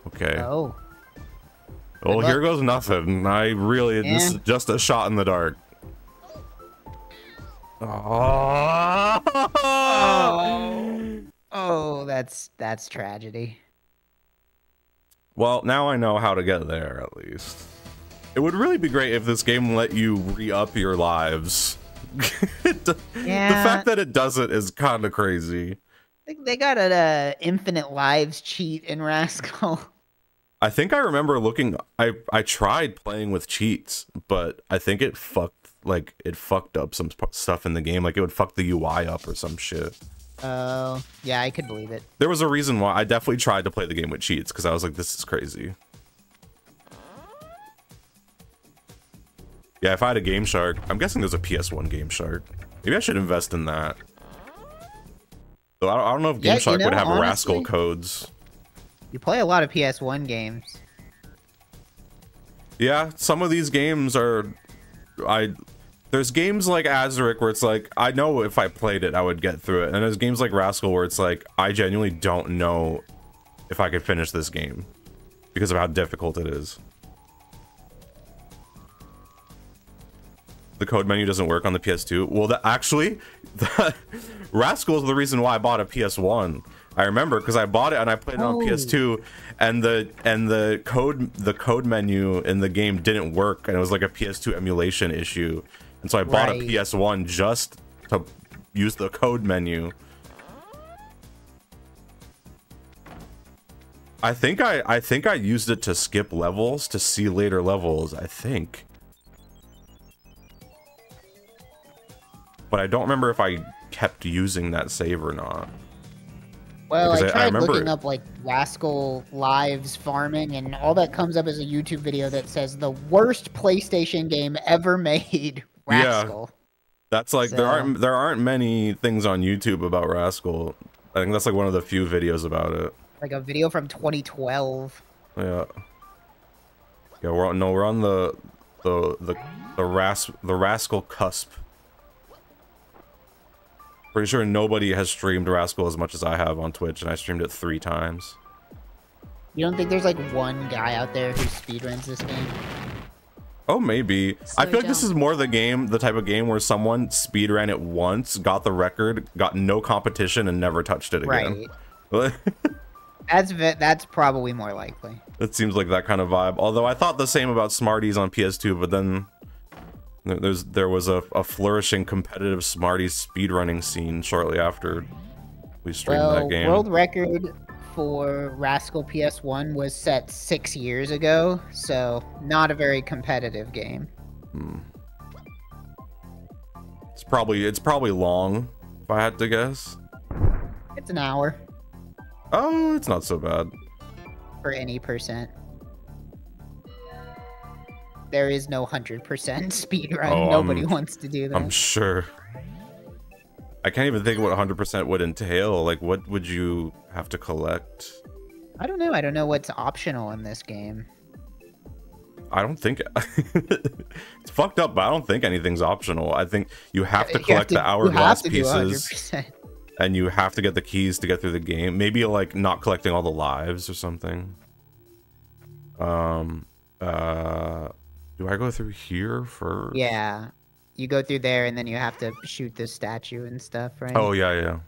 Speaker 2: Okay.
Speaker 3: Oh.
Speaker 2: Well, here goes nothing. I really, this is just a shot in the dark. Oh.
Speaker 3: Oh, that's that's tragedy.
Speaker 2: Well, now I know how to get there at least. It would really be great if this game let you re-up your lives. It do- The fact that it doesn't is kind of crazy.
Speaker 3: They, they got an uh, infinite lives cheat in Rascal.
Speaker 2: I think I remember looking. I I tried playing with cheats, but I think it fucked like it fucked up some stuff in the game. Like it would fuck the UI up or some shit.
Speaker 3: Oh, yeah, I could believe it.
Speaker 2: There was a reason why I definitely tried to play the game with cheats because I was like, this is crazy. Yeah, if I had a Game Shark, I'm guessing there's a PS1 Game Shark. Maybe I should invest in that. So I don't, know if Game
Speaker 3: Yeah, you
Speaker 2: Shark would
Speaker 3: know,
Speaker 2: have Rascal codes.
Speaker 3: You play a lot of PS1 games.
Speaker 2: Yeah, some of these games are I there's games like Azuric where it's like I know if I played it I would get through it. And there's games like Rascal where it's like I genuinely don't know if I could finish this game because of how difficult it is. The code menu doesn't work on the PS2. Well, that actually that, Rascal is the reason why I bought a PS1. I remember because I bought it and I played it on
Speaker 3: Oh.
Speaker 2: PS2 and the and the code the code menu in the game didn't work and it was like a PS2 emulation issue. And so I bought a PS1 just to use the code menu. I think I I think I used it to skip levels to see later levels, I think. But I don't remember if I kept using that save or not.
Speaker 3: Well,
Speaker 2: Because
Speaker 3: I
Speaker 2: I- I
Speaker 3: tried
Speaker 2: remember
Speaker 3: looking up like Rascal Lives farming, and all that comes up is a YouTube video that says the worst PlayStation game ever made.
Speaker 2: Yeah. That's like there aren't there aren't many things on YouTube about Rascal. I think that's like one of the few videos about it.
Speaker 3: Like a video from 2012.
Speaker 2: Yeah. Yeah, we're on no, we're on the the the the ras the rascal cusp. Pretty sure nobody has streamed Rascal as much as I have on Twitch, and I streamed it three times.
Speaker 3: You don't think there's like one guy out there who speedruns this game?
Speaker 2: Oh, maybe. I
Speaker 1: Slow
Speaker 2: feel like this is more the game, the type of game where someone speed ran it once, got the record, got no competition, and never touched it again.
Speaker 3: Right. That's that's probably more likely.
Speaker 2: It seems like that kind of vibe. Although I thought the same about Smarties on PS2, but then there- there's there was a, a flourishing competitive Smarties speedrunning scene shortly after we streamed
Speaker 3: Well,
Speaker 2: that game.
Speaker 3: world record for Rascal PS1 was set six years ago, so not a very competitive game.
Speaker 2: Hmm. It's probably it's probably long, if I had to guess.
Speaker 3: It's an hour
Speaker 2: Oh, it's not so bad.
Speaker 3: for any percent. There is no 100% speed run.
Speaker 2: Oh,
Speaker 3: Nobody
Speaker 2: I'm-
Speaker 3: wants to do that.
Speaker 2: I'm sure. I can't even think of what 100% would entail. Like, what would you have to collect?
Speaker 3: I don't know. I don't know what's optional in this game.
Speaker 2: I don't think it's fucked up, but I don't think anything's optional. I think you have to collect
Speaker 3: to-
Speaker 2: the hourglass pieces
Speaker 3: 100%.
Speaker 2: and you have to get the keys to get through the game. Maybe like not collecting all the lives or something. Um uh do I go through here first?
Speaker 3: Yeah. You go through there and then you have to shoot the statue and stuff, right?
Speaker 2: Oh yeah, yeah.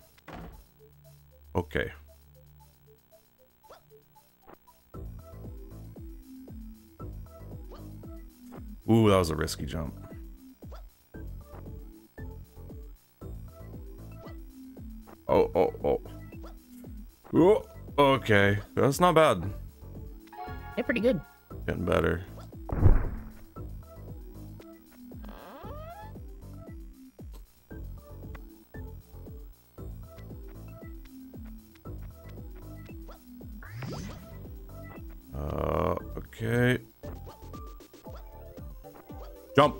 Speaker 2: Okay. Ooh, that was a risky jump. Oh, oh, oh. Ooh, okay. That's not bad.
Speaker 3: Yeah, pretty good.
Speaker 2: Getting better. Uh, okay. Jump.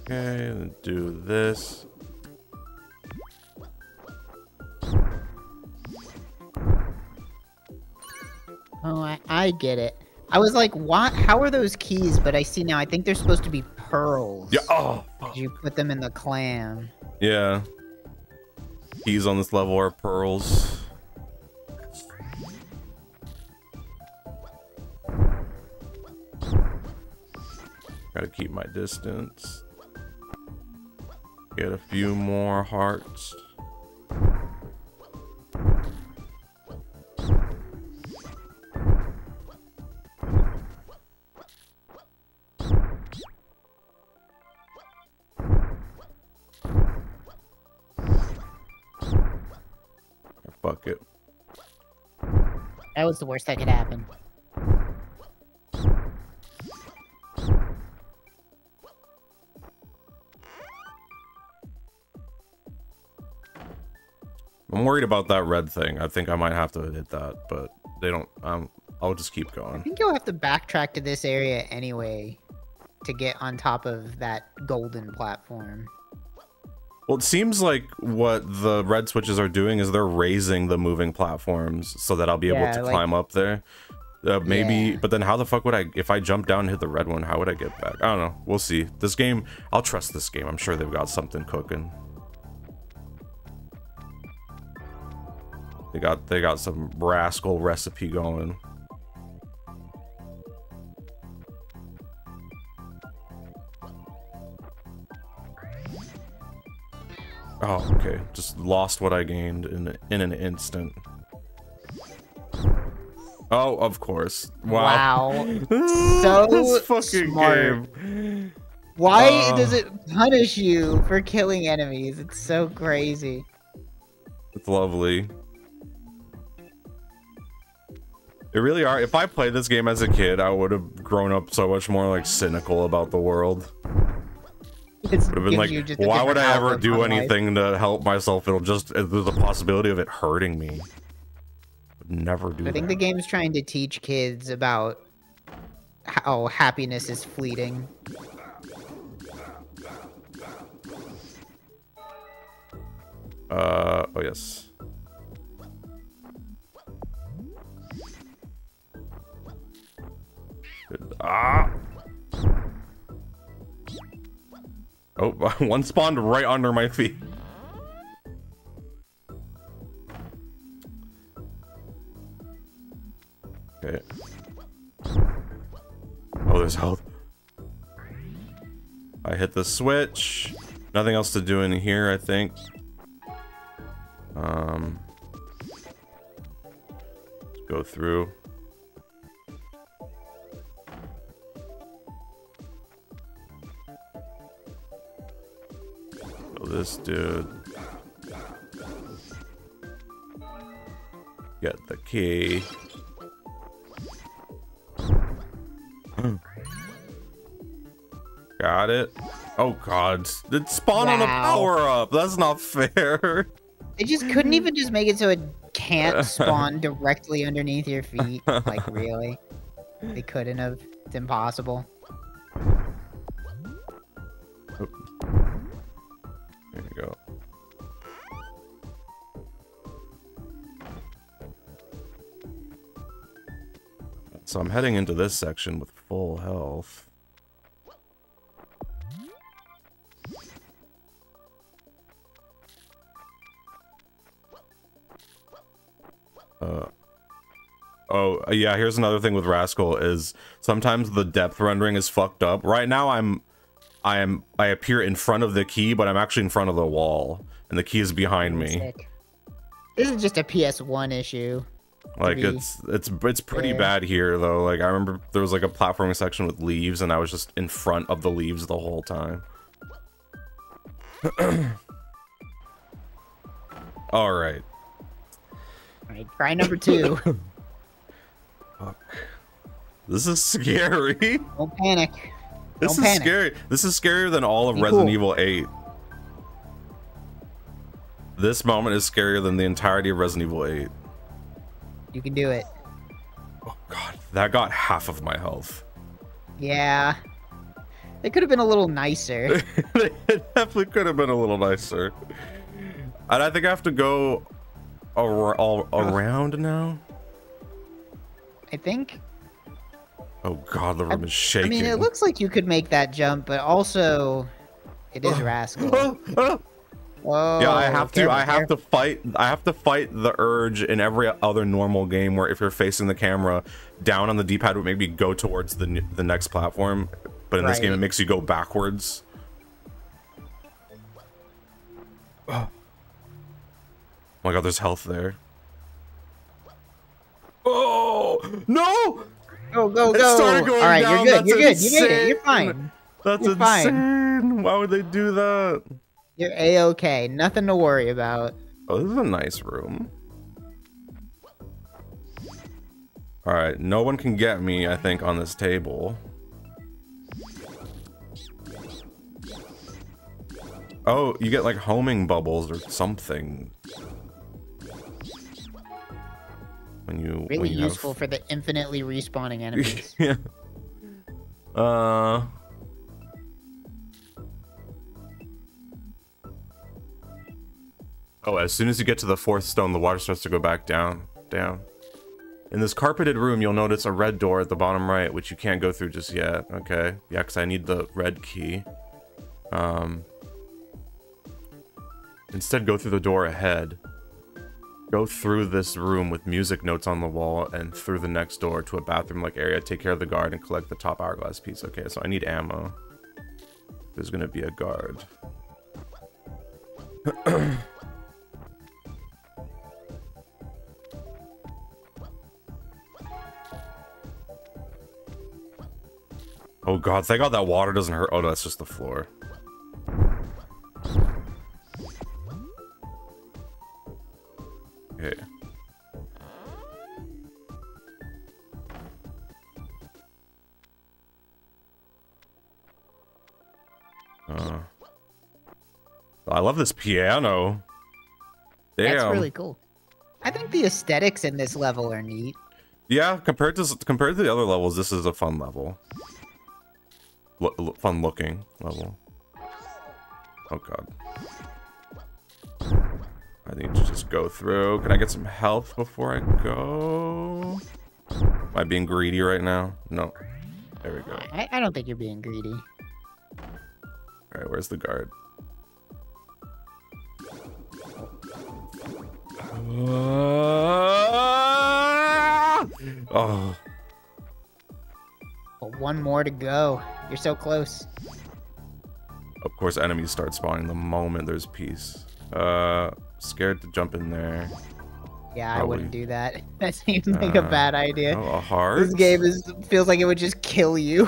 Speaker 2: Okay, then do this.
Speaker 3: Oh, I, I get it. I was like, what? How are those keys? But I see now. I think they're supposed to be pearls.
Speaker 2: Yeah. Oh.
Speaker 3: You put them in the clam.
Speaker 2: Yeah. Keys on this level are pearls. Gotta keep my distance. Get a few more hearts. Fuck it.
Speaker 3: That was the worst that could happen.
Speaker 2: I'm worried about that red thing. I think I might have to hit that, but they don't. Um, I'll just keep going.
Speaker 3: I think you'll have to backtrack to this area anyway to get on top of that golden platform.
Speaker 2: Well, it seems like what the red switches are doing is they're raising the moving platforms so that I'll be able to
Speaker 3: like-
Speaker 2: climb up there. Uh, maybe,
Speaker 3: Yeah.
Speaker 2: but then how the fuck would I, if I jump down and hit the red one, how would I get back? I don't know. We'll see. This game, I'll trust this game. I'm sure they've got something cooking. They got, they got some rascal recipe going. Oh, okay. Just lost what I gained in in an instant. Oh, of course. Wow.
Speaker 3: Wow. So
Speaker 2: this fucking
Speaker 3: smart.
Speaker 2: game.
Speaker 3: Why
Speaker 2: Uh.
Speaker 3: does it punish you for killing enemies? It's so crazy.
Speaker 2: It's lovely. It really are. If I played this game as a kid, I would have grown up so much more like cynical about the world.
Speaker 3: It's
Speaker 2: Would have been like, why would I ever do anything to help myself? It'll just there's the possibility of it hurting me. Would never do
Speaker 3: I
Speaker 2: that.
Speaker 3: think the game's trying to teach kids about how happiness is fleeting.
Speaker 2: Uh, oh yes. Ah! Oh, one spawned right under my feet. Okay. Oh, there's health. I hit the switch. Nothing else to do in here, I think. Um, go through. This dude. Get the key. Hmm. Got it. Oh god, it spawned on the
Speaker 3: Wow.
Speaker 2: power up. That's not fair.
Speaker 3: They just couldn't even just make it so it can't spawn directly underneath your feet. Like really? They couldn't have. It's impossible.
Speaker 2: There we go. So I'm heading into this section with full health. Uh, oh, yeah, here's another thing with Rascal is sometimes the depth rendering is fucked up. Right now I'm I am I appear in front of the key, but I'm actually in front of the wall, and the key is behind me.
Speaker 3: Sick. This is just a PS1 issue.
Speaker 2: Like it's it's it's pretty
Speaker 3: fair.
Speaker 2: bad here though. Like I remember there was like a platforming section with leaves, and I was just in front of the leaves the whole time. All right.
Speaker 3: Alright, try number two. Fuck.
Speaker 2: This is scary.
Speaker 3: Don't panic.
Speaker 2: This
Speaker 3: Don't
Speaker 2: is
Speaker 3: panic.
Speaker 2: scary. This is scarier than all of
Speaker 3: Be
Speaker 2: Resident
Speaker 3: cool.
Speaker 2: Evil 8. This moment is scarier than the entirety of Resident Evil 8.
Speaker 3: You can do it.
Speaker 2: Oh god, that got half of my health.
Speaker 3: Yeah. They could have been a little nicer.
Speaker 2: it definitely could have been a little nicer. And I think I have to go ar- all around now.
Speaker 3: I think.
Speaker 2: Oh god, the room is shaking.
Speaker 3: I mean, it looks like you could make that jump, but also, it is oh. Rascal.
Speaker 2: Oh, oh.
Speaker 3: Oh,
Speaker 2: yeah, I oh, have to. I have to fight. I have to fight the urge in every other normal game where if you're facing the camera, down on the D-pad would maybe go towards the the next platform, but in this game it makes you go backwards. Oh my god, there's health there. Oh no!
Speaker 3: Go, go,
Speaker 2: It
Speaker 3: go!
Speaker 2: started going
Speaker 3: All right,
Speaker 2: down,
Speaker 3: you're good.
Speaker 2: that's
Speaker 3: You're good. You made it. You're fine.
Speaker 2: That's
Speaker 3: You're fine.
Speaker 2: insane. Why would they do that?
Speaker 3: You're a okay. Nothing to worry about.
Speaker 2: Oh, this is a nice room. All right, no one can get me, I think, on this table. Oh, you get like homing bubbles or something. When you
Speaker 3: Really
Speaker 2: when you have-
Speaker 3: useful for the infinitely respawning enemies.
Speaker 2: yeah. Uh. Oh, as soon as you get to the fourth stone, the water starts to go back down, down. In this carpeted room, you'll notice a red door at the bottom right, which you can't go through just yet. Okay, yeah, because I need the red key. Um. Instead, go through the door ahead. Go through this room with music notes on the wall and through the next door to a bathroom-like area. Take care of the guard and collect the top hourglass piece. Okay, so I need ammo. There's gonna be a guard. oh god, thank god that water doesn't hurt. Oh, no, that's just the floor. Okay. Uh, I love this piano. Damn.
Speaker 3: That's really cool. I think the aesthetics in this level are neat.
Speaker 2: Yeah, compared to compared to the other levels, this is a fun level. Lo- fun looking level. Oh god. I need to just go through. Can I get some health before I go? Am I being greedy right now? No. There we go.
Speaker 3: I, I don't think you're being greedy.
Speaker 2: Alright, where's the guard? Oh,
Speaker 3: But one more to go. You're so close.
Speaker 2: of course, enemies start spawning the moment there's peace. Uh, scared to jump in there.
Speaker 3: Yeah, I
Speaker 2: Oh,
Speaker 3: wouldn't do that. That seems like a
Speaker 2: Uh,
Speaker 3: bad idea.
Speaker 2: Oh, a heart.
Speaker 3: This game is feels like it would just kill you.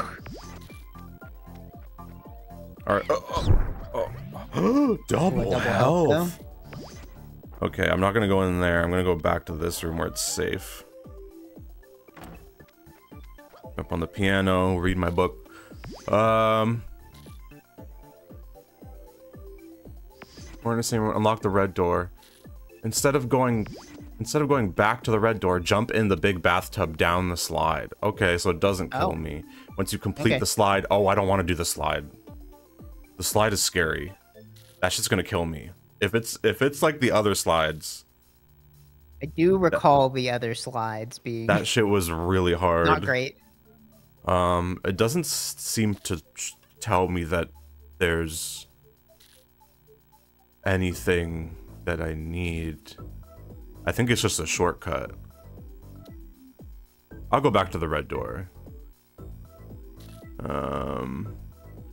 Speaker 2: All right. Oh, oh, oh. double,
Speaker 3: double health,
Speaker 2: health. Okay, I'm not gonna go in there. I'm gonna go back to this room where it's safe. Up on the piano, read my book. Um, we're in the same room. Unlock the red door. Instead of going, instead of going back to the red door, jump in the big bathtub down the slide. Okay, so it doesn't kill
Speaker 3: Oh.
Speaker 2: me. Once you complete
Speaker 3: Okay.
Speaker 2: the slide, oh, I don't want to do the slide. The slide is scary. That's just gonna kill me. If it's if it's like the other slides,
Speaker 3: I do recall the other slides being
Speaker 2: that shit was really hard.
Speaker 3: not great.
Speaker 2: Um, it doesn't seem to tell me that there's anything that I need. I think it's just a shortcut. I'll go back to the red door. Um,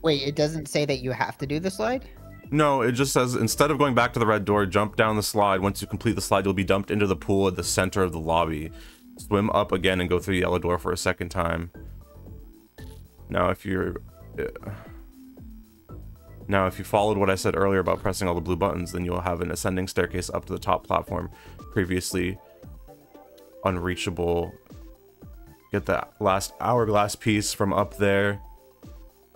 Speaker 3: Wait, it doesn't say that you have to do the slide?
Speaker 2: no, it just says instead of going back to the red door, jump down the slide. Once you complete the slide, you'll be dumped into the pool at the center of the lobby. Swim up again and go through the yellow door for a second time. Now, if you're. uh, Now, if you followed what I said earlier about pressing all the blue buttons, then you'll have an ascending staircase up to the top platform, previously unreachable. Get that last hourglass piece from up there.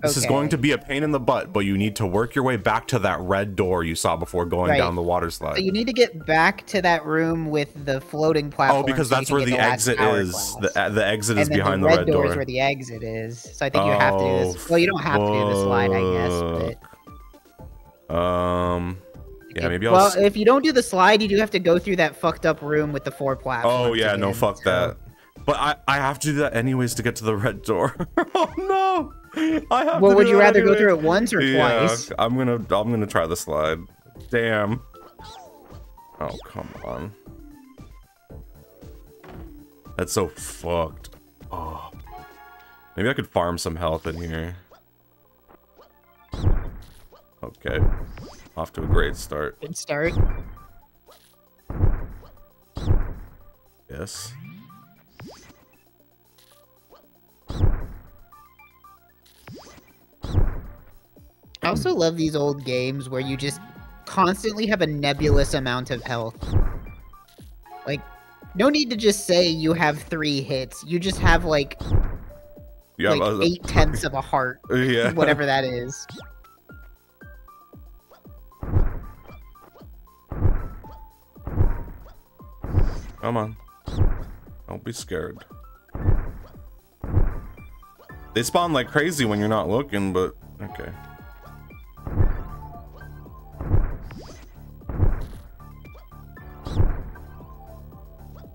Speaker 2: This is going to be a pain in the butt, but you need to work your way back to that red door you saw before going
Speaker 3: Right.
Speaker 2: down the water slide.
Speaker 3: So you need to get back to that room with the floating platform.
Speaker 2: oh, because
Speaker 3: so
Speaker 2: that's where
Speaker 3: get
Speaker 2: the exit is. The, uh, the exit
Speaker 3: and
Speaker 2: is behind
Speaker 3: the
Speaker 2: the
Speaker 3: red,
Speaker 2: red
Speaker 3: door
Speaker 2: door.
Speaker 3: is where the exit is. So I think you have to do this. Well, you don't have to do the slide, I guess. But
Speaker 2: Um. Yeah, maybe I'll.
Speaker 3: well, if you don't do the slide, you do have to go through that fucked up room with the four platforms.
Speaker 2: oh yeah, no, fuck
Speaker 3: so-
Speaker 2: that. But I I have to do that anyways to get to the red door. oh no! I have.
Speaker 3: Well, would you rather go through it once or
Speaker 2: Yeah,
Speaker 3: twice?
Speaker 2: I'm gonna I'm gonna try the slide. Damn. Oh come on. That's so fucked. Oh. Maybe I could farm some health in here. Okay. Off to a great start.
Speaker 3: Good start.
Speaker 2: Yes.
Speaker 3: I also love these old games where you just constantly have a nebulous amount of health. Like, no need to just say you have three hits. You just have like
Speaker 2: Yeah.
Speaker 3: like eight tenths of a heart,
Speaker 2: yeah.
Speaker 3: whatever that is.
Speaker 2: Come on. Don't be scared. They spawn like crazy when you're not looking, but okay.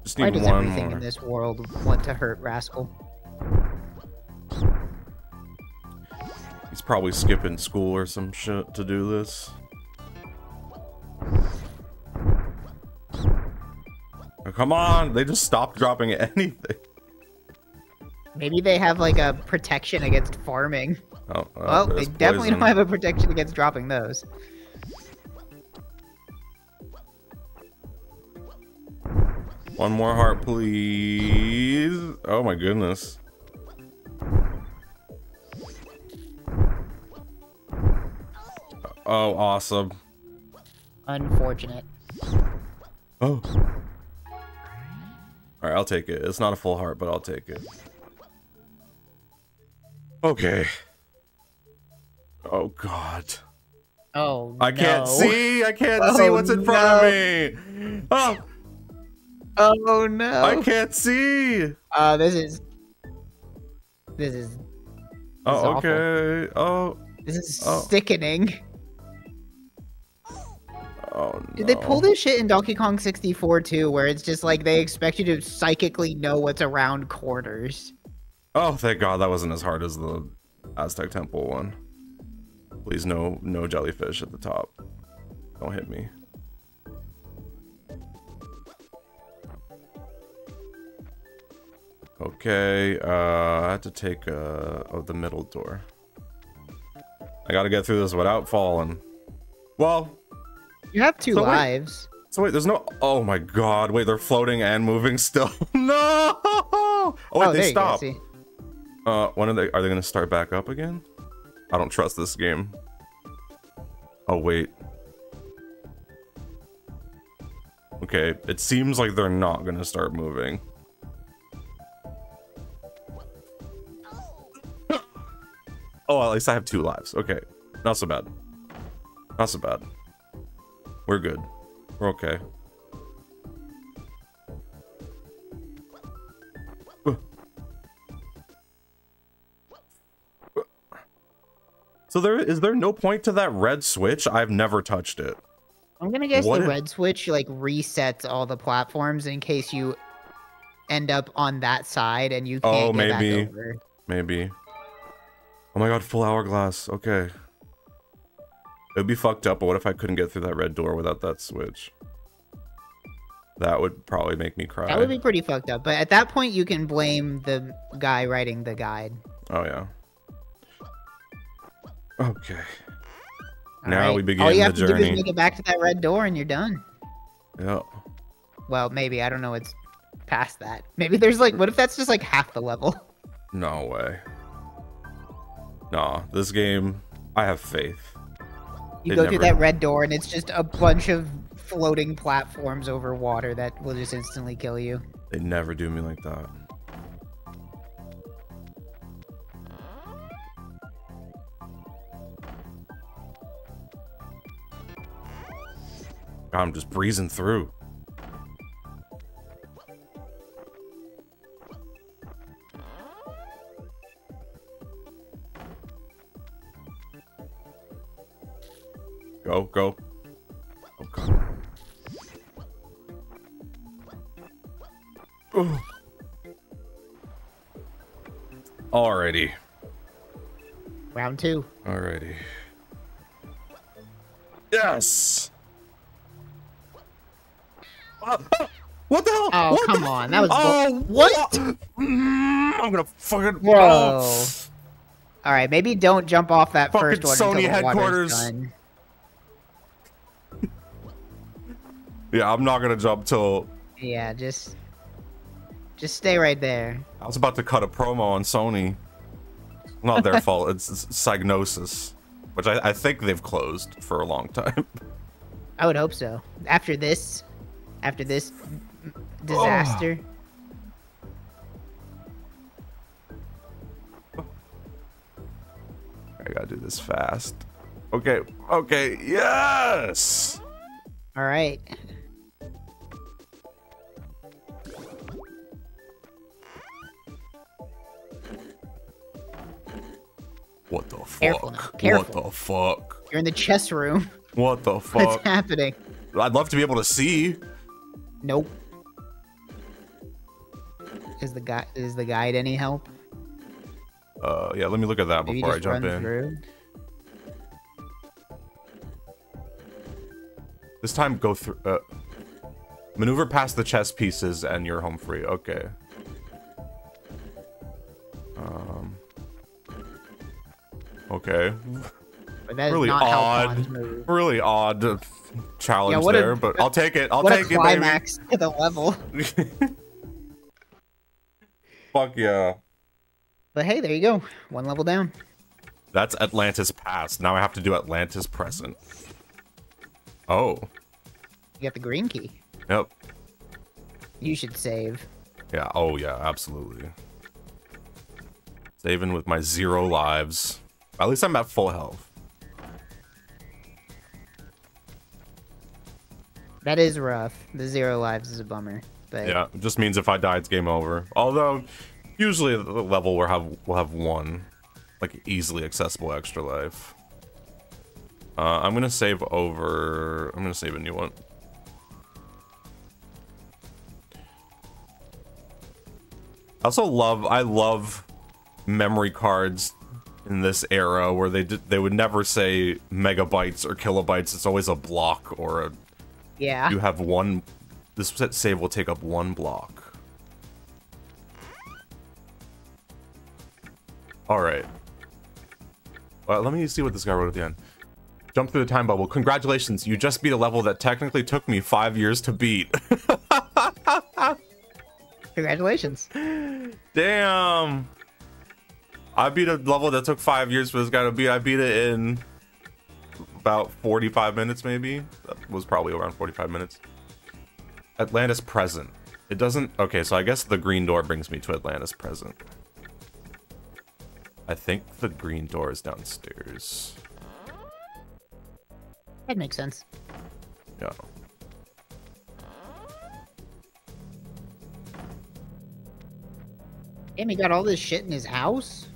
Speaker 2: Just
Speaker 3: Why
Speaker 2: need
Speaker 3: does
Speaker 2: one
Speaker 3: everything
Speaker 2: more.
Speaker 3: in this world want to hurt Rascal?
Speaker 2: He's probably skipping school or some shit to do this. Oh, come on! They just stopped dropping anything.
Speaker 3: Maybe they have like a protection against farming.
Speaker 2: Oh, uh,
Speaker 3: Well, they
Speaker 2: there's
Speaker 3: definitely don't have a protection against dropping those.
Speaker 2: One more heart, please. Oh my goodness. Oh, awesome.
Speaker 3: Unfortunate.
Speaker 2: Oh. Alright, I'll take it. It's not a full heart, but I'll take it. Okay. Oh god.
Speaker 3: Oh,
Speaker 2: I can't
Speaker 3: no.
Speaker 2: see! I can't see
Speaker 3: Oh,
Speaker 2: what's in front of me! Oh!
Speaker 3: Oh no!
Speaker 2: I can't see!
Speaker 3: Uh, this is. This is.
Speaker 2: Oh,
Speaker 3: awful.
Speaker 2: okay. Oh,
Speaker 3: This is
Speaker 2: Oh.
Speaker 3: sickening.
Speaker 2: Oh no.
Speaker 3: Did they pull this shit in Donkey Kong 64 too, where it's just like they expect you to psychically know what's around corners?
Speaker 2: Oh, thank God that wasn't as hard as the Aztec Temple one. Please, no, no jellyfish at the top. Don't hit me. Okay, uh, I have to take uh, oh, the middle door. I gotta get through this without falling. Well,
Speaker 3: You have two
Speaker 2: So wait-
Speaker 3: lives.
Speaker 2: so wait, there's no. Oh my God! Wait, they're floating and moving still. no! Oh wait,
Speaker 3: oh,
Speaker 2: they
Speaker 3: stop. go,
Speaker 2: Uh, when are they? Are they gonna start back up again? I don't trust this game. Oh, wait. Okay, it seems like they're not gonna start moving. Oh, at least I have two lives. Okay, not so bad. Not so bad. We're good. We're okay. So there is there no point to that red switch? I've never touched it.
Speaker 3: I'm gonna guess
Speaker 2: What
Speaker 3: the
Speaker 2: if-
Speaker 3: red switch like resets all the platforms in case you end up on that side and you oh, can't
Speaker 2: Oh,
Speaker 3: get back
Speaker 2: maybe.
Speaker 3: over.
Speaker 2: Maybe. Oh my god, full hourglass. Okay. It'd be fucked up, but what if I couldn't get through that red door without that switch? That would probably make me cry.
Speaker 3: That would be pretty fucked up. But at that point, you can blame the guy writing the guide.
Speaker 2: Oh yeah. Okay.
Speaker 3: All
Speaker 2: Now we begin
Speaker 3: All you have to do is make it back to that red door, and you're done.
Speaker 2: Yeah.
Speaker 3: Well, maybe I don't know. It's past that. Maybe there's like, what if that's just like half the level?
Speaker 2: No way. Nah, this game, I have faith.
Speaker 3: You
Speaker 2: It
Speaker 3: go through that red door, and it's just a bunch of floating platforms over water that will just instantly kill you.
Speaker 2: They never do me like that. I'm just breezing through. Go, go. Oh, God. Ugh. Alrighty.
Speaker 3: Round two.
Speaker 2: Alrighty. Yes. Ah, what the hell?
Speaker 3: Oh,
Speaker 2: What
Speaker 3: come on, that was bull-
Speaker 2: Oh,
Speaker 3: What?
Speaker 2: Mm, I'm gonna fucking.
Speaker 3: Whoa.
Speaker 2: Oh.
Speaker 3: All right, maybe don't jump off that
Speaker 2: Fucking
Speaker 3: first one
Speaker 2: Sony
Speaker 3: until the water's
Speaker 2: headquarters. Yeah, I'm not gonna jump till.
Speaker 3: Yeah, just, just stay right there.
Speaker 2: I was about to cut a promo on Sony. Not their fault. It's, it's Psygnosis, which I, I think they've closed for a long time.
Speaker 3: I would hope so. After this, after this disaster.
Speaker 2: I gotta do this fast. Okay, okay, yes!
Speaker 3: All right.
Speaker 2: What the fuck?
Speaker 3: Careful now,
Speaker 2: What the fuck?
Speaker 3: You're in the chess room.
Speaker 2: What the fuck?
Speaker 3: What's happening?
Speaker 2: I'd love to be able to see.
Speaker 3: Nope. Is the guy is the guide any help?
Speaker 2: Uh, yeah, let me look at that
Speaker 3: Maybe
Speaker 2: before I jump in.
Speaker 3: through.
Speaker 2: This time, go through. Uh, maneuver past the chess pieces, and you're home free. Okay. Um. Okay.
Speaker 3: But that is
Speaker 2: Really
Speaker 3: not
Speaker 2: odd. Really odd challenge
Speaker 3: a-
Speaker 2: there, but I'll take it. I'll
Speaker 3: What a
Speaker 2: take it,
Speaker 3: climax to the level.
Speaker 2: Fuck yeah.
Speaker 3: But hey, there you go. One level down.
Speaker 2: That's Atlantis past. Now I have to do Atlantis present. Oh.
Speaker 3: You got the green key.
Speaker 2: Yep.
Speaker 3: You should save.
Speaker 2: Yeah. Oh, yeah. Absolutely. Saving with my zero lives. At least I'm at full health.
Speaker 3: That is rough. The zero lives is a bummer. But
Speaker 2: Yeah. It just means if I die, it's game over. Although, usually the level will have will have one, like easily accessible extra life. Uh, I'm gonna save over. I'm gonna save a new one. I also love. I love memory cards in this era where they did, they would never say megabytes or kilobytes. It's always a block or a
Speaker 3: yeah.
Speaker 2: you have one. This save will take up one block. All right. Well, let me see what this guy wrote at the end. Jump through the time bubble. Congratulations, you just beat a level that technically took me five years to beat.
Speaker 3: Congratulations.
Speaker 2: Damn. I beat a level that took five years for this guy to beat. I beat it in about 45 minutes, maybe. That was probably around 45 minutes. Atlantis present. It doesn't. Okay, so I guess the green door brings me to Atlantis present. I think the green door is downstairs.
Speaker 3: That makes sense.
Speaker 2: Yeah.
Speaker 3: Damn, he got all this shit in his house?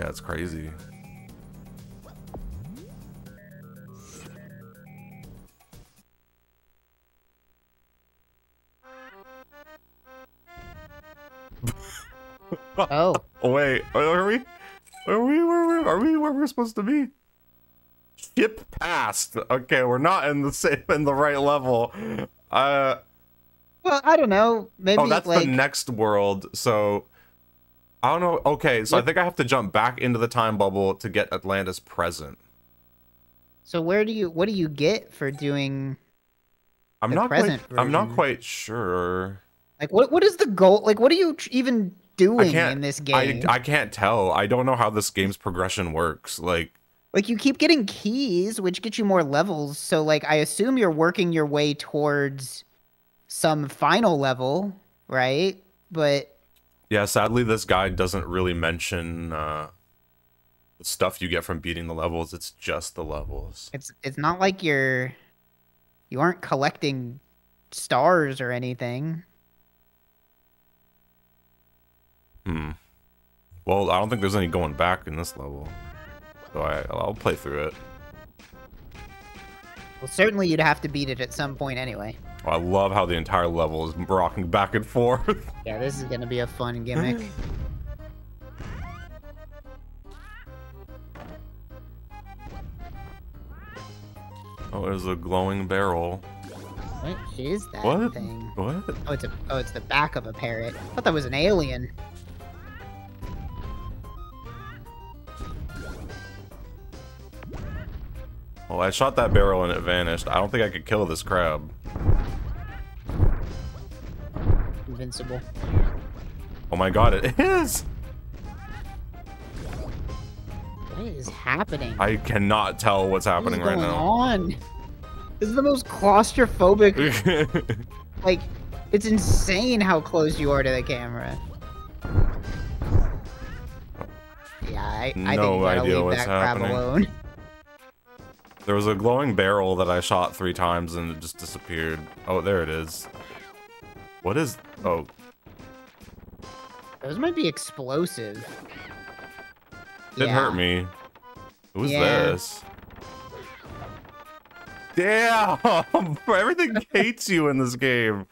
Speaker 2: Yeah, it's crazy.
Speaker 3: Oh.
Speaker 2: Wait, are we? Are we where we are we where we're supposed to be? Ship passed. Okay, we're not in the same in the right level. Uh
Speaker 3: Well, I don't know. Maybe
Speaker 2: oh, that's
Speaker 3: like
Speaker 2: the next world. So I don't know. Okay, so I think I have to jump back into the time bubble to get Atlantis present.
Speaker 3: so where do you what do you get for doing
Speaker 2: I'm not quite,
Speaker 3: present
Speaker 2: I'm not quite sure.
Speaker 3: like what what is the goal? Like what are you even doing in this
Speaker 2: I,
Speaker 3: game?
Speaker 2: I can't tell. I don't know how this game's progression works. Like
Speaker 3: Like you keep getting keys, which get you more levels. So like I assume you're working your way towards some final level, right? But
Speaker 2: Yeah, sadly, this guide doesn't really mention uh, the stuff you get from beating the levels. It's just the levels.
Speaker 3: it's it's not like you're you aren't collecting stars or anything.
Speaker 2: Hmm. Well, I don't think there's any going back in this level, so I, I'll play through it.
Speaker 3: Well, certainly you'd have to beat it at some point anyway.
Speaker 2: I love how the entire level is rocking back and forth.
Speaker 3: Yeah, this is gonna be a fun gimmick.
Speaker 2: oh, there's a glowing barrel.
Speaker 3: what is that
Speaker 2: What?
Speaker 3: thing?
Speaker 2: What?
Speaker 3: Oh, it's a oh, it's the back of a parrot. I thought that was an alien.
Speaker 2: Well, I shot that barrel and it vanished. I don't think I could kill this crab.
Speaker 3: Invincible.
Speaker 2: Oh my god, it is!
Speaker 3: What is happening?
Speaker 2: I cannot tell what's
Speaker 3: What
Speaker 2: happening right
Speaker 3: going
Speaker 2: now.
Speaker 3: on? This is the most claustrophobic. like, it's insane how close you are to the camera. Yeah, I, I
Speaker 2: No
Speaker 3: think you gotta
Speaker 2: idea
Speaker 3: leave
Speaker 2: what's
Speaker 3: that crab
Speaker 2: happening.
Speaker 3: alone.
Speaker 2: There was a glowing barrel that I shot three times and it just disappeared. Oh, there it is. What is... Oh,
Speaker 3: Those might be explosive.
Speaker 2: didn't
Speaker 3: Yeah.
Speaker 2: hurt me. Who's
Speaker 3: Yeah.
Speaker 2: this? Damn! Everything hates you in this game.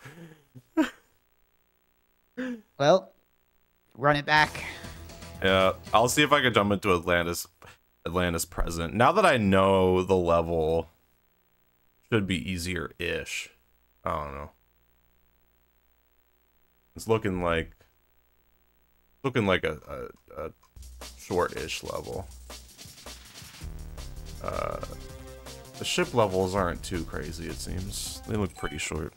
Speaker 3: Well, run it back.
Speaker 2: Yeah, I'll see if I can jump into Atlantis Atlantis present. Now that I know the level should be easier-ish. I don't know. It's looking like looking like a, a, a short-ish level. Uh the ship levels aren't too crazy, it seems. They look pretty short.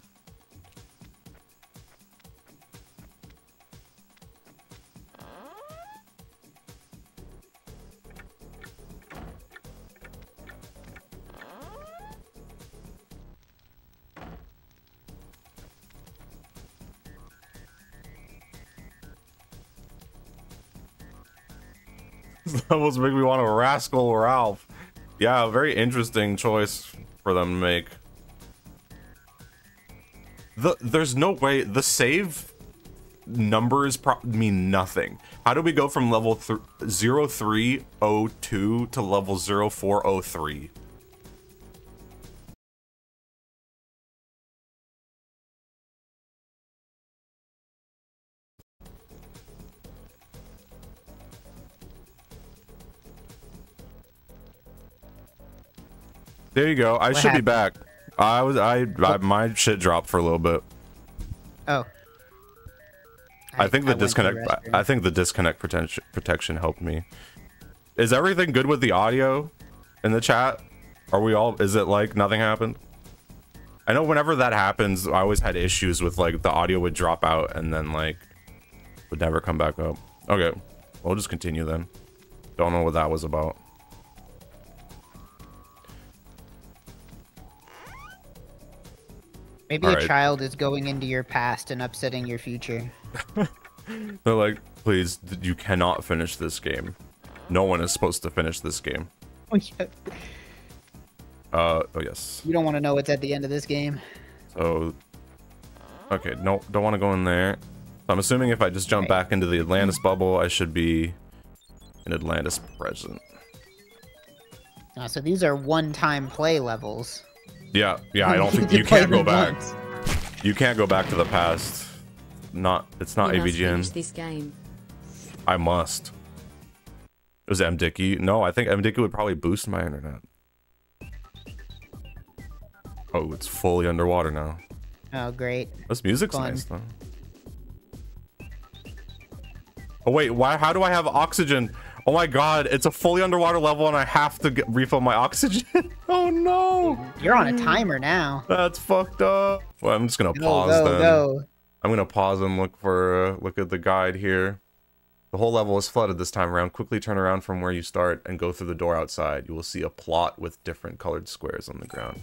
Speaker 2: Levels make me want to rascal Ralph. Yeah, very interesting choice for them to make. The there's no way the save numbers mean nothing. How do we go from level th- 0302 to level 0403? There you go. I
Speaker 3: What
Speaker 2: should be back. I was I, I my shit dropped for a little bit.
Speaker 3: Oh.
Speaker 2: I, think the disconnect. I, I think the disconnect protection protection helped me. Is everything good with the audio in the chat? Are we all? Is it like nothing happened? I know whenever that happens, I always had issues with like the audio would drop out and then like would never come back up. Okay, we'll just continue then. Don't know what that was about.
Speaker 3: Maybe
Speaker 2: All
Speaker 3: a
Speaker 2: right.
Speaker 3: child is going into your past and upsetting your future.
Speaker 2: They're like, please, you cannot finish this game. No one is supposed to finish this game. Oh, yeah. Uh, oh yes.
Speaker 3: You don't want to know what's at the end of this game.
Speaker 2: So, okay, no, don't want to go in there. So I'm assuming if I just jump
Speaker 3: Right.
Speaker 2: back into the Atlantis bubble, I should be in Atlantis present.
Speaker 3: Uh, so these are one-time play levels.
Speaker 2: Yeah, yeah, I don't think you can't go back.
Speaker 3: once.
Speaker 2: You can't go back to the past. Not, it's not
Speaker 1: you must finish
Speaker 2: AVGN.
Speaker 1: this game.
Speaker 2: I must. It Was it MDicky? No, I think MDicky would probably boost my internet. Oh, it's fully underwater now.
Speaker 3: Oh, great.
Speaker 2: This music's
Speaker 3: Fun.
Speaker 2: nice though. Oh wait, why? How do I have oxygen? Oh my god, it's a fully underwater level and I have to get, refill my oxygen. oh no,
Speaker 3: You're on a timer now.
Speaker 2: that's fucked up. Well, I'm just gonna
Speaker 3: Go,
Speaker 2: pause
Speaker 3: go,
Speaker 2: then.
Speaker 3: go.
Speaker 2: I'm gonna pause and look for uh, look at the guide here. The whole level is flooded this time around. Quickly turn around from where you start and go through the door outside. You will see a plot with different colored squares on the ground.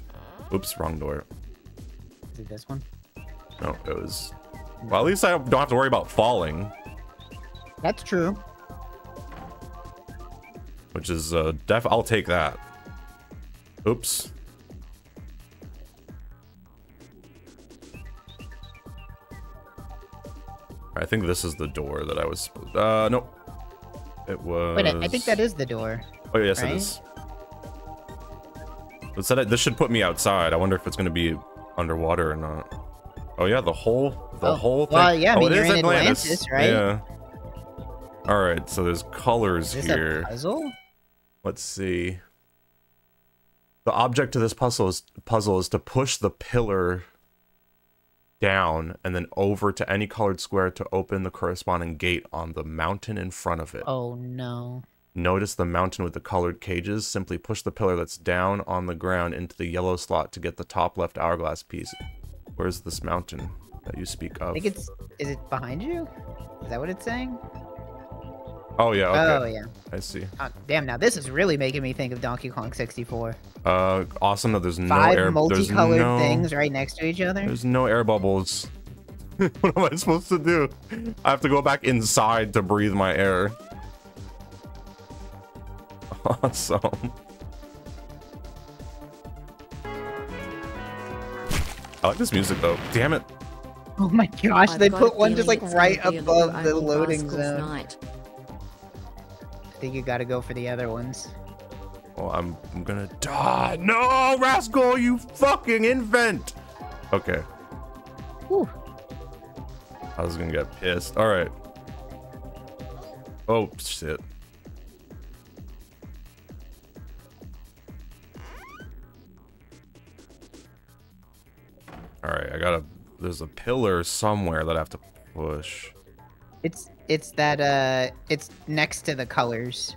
Speaker 2: Oops, wrong door.
Speaker 3: Is it this one?
Speaker 2: No, it was. Well, at least I don't have to worry about falling,
Speaker 3: That's true.
Speaker 2: Which is uh, def. I'll take that. Oops. I think this is the door that I was. Uh, nope. It was.
Speaker 3: Wait, I think that is the door.
Speaker 2: Oh yes,
Speaker 3: right?
Speaker 2: it is. It said it, this should put me outside. I wonder if it's going to be underwater or not. Oh yeah, the whole the
Speaker 3: Oh,
Speaker 2: whole thing.
Speaker 3: well, yeah, I
Speaker 2: oh,
Speaker 3: mean,
Speaker 2: it
Speaker 3: you're
Speaker 2: is
Speaker 3: in
Speaker 2: Atlantis,
Speaker 3: Atlantis, right?
Speaker 2: Yeah. All right, so there's colors
Speaker 3: Is this
Speaker 2: here.
Speaker 3: a puzzle?
Speaker 2: Let's see. The object to this puzzle is puzzle is to push the pillar down and then over to any colored square to open the corresponding gate on the mountain in front of it.
Speaker 3: Oh no.
Speaker 2: Notice the mountain with the colored cages. Simply push the pillar that's down on the ground into the yellow slot to get the top left hourglass piece. Where's this mountain that you speak of?
Speaker 3: I think it's. Is it behind you? Is that what it's saying?
Speaker 2: Oh yeah,
Speaker 3: Oh
Speaker 2: okay.
Speaker 3: yeah.
Speaker 2: I see.
Speaker 3: Oh, damn. Now this is really making me think of Donkey Kong 64.
Speaker 2: Uh, awesome that there's no
Speaker 3: Five
Speaker 2: air. There's
Speaker 3: multicolored
Speaker 2: no,
Speaker 3: things right next to each other.
Speaker 2: There's no air bubbles. what am I supposed to do? I have to go back inside to breathe my air. Awesome. I like this music though. Damn it.
Speaker 3: Oh my gosh!
Speaker 1: I've
Speaker 3: they put one just like right
Speaker 1: gonna be a little
Speaker 3: above the loading
Speaker 1: Rascals
Speaker 3: zone.
Speaker 1: night.
Speaker 3: Think you got to go for the other ones.
Speaker 2: Well, I'm, I'm gonna die. No, rascal, you fucking invent. Okay.
Speaker 3: Whew.
Speaker 2: I was gonna get pissed. All right. Oh shit. All right, I gotta. There's a pillar somewhere that I have to push.
Speaker 3: It's it's that uh it's next to the colors.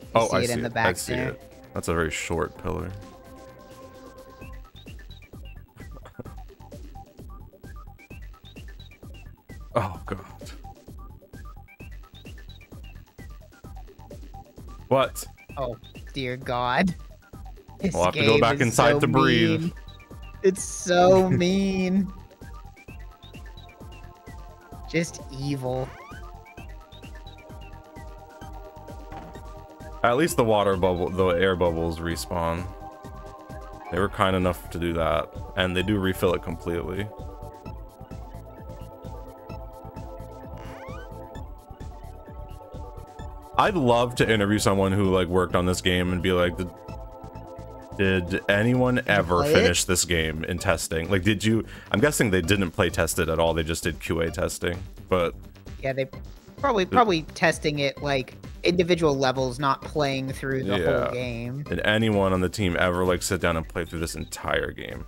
Speaker 3: You
Speaker 2: oh,
Speaker 3: see
Speaker 2: I
Speaker 3: it
Speaker 2: see
Speaker 3: in the
Speaker 2: it.
Speaker 3: back
Speaker 2: I see
Speaker 3: there.
Speaker 2: it. That's a very short pillar. oh god. What?
Speaker 3: Oh dear God. This
Speaker 2: We'll have to go back inside
Speaker 3: so
Speaker 2: to breathe.
Speaker 3: mean. It's so mean. Just evil.
Speaker 2: At least the water bubble, the air bubbles respawn. They were kind enough to do that, and they do refill it completely. I'd love to interview someone who like worked on this game and be like, did, did anyone ever
Speaker 3: play it?
Speaker 2: finish this game in testing? Like, did you? I'm guessing they didn't play test it at all. They just did QA testing. But
Speaker 3: Yeah, they probably probably testing it like individual levels, not playing through the
Speaker 2: Yeah.
Speaker 3: whole game.
Speaker 2: Did anyone on the team ever like sit down and play through this entire game?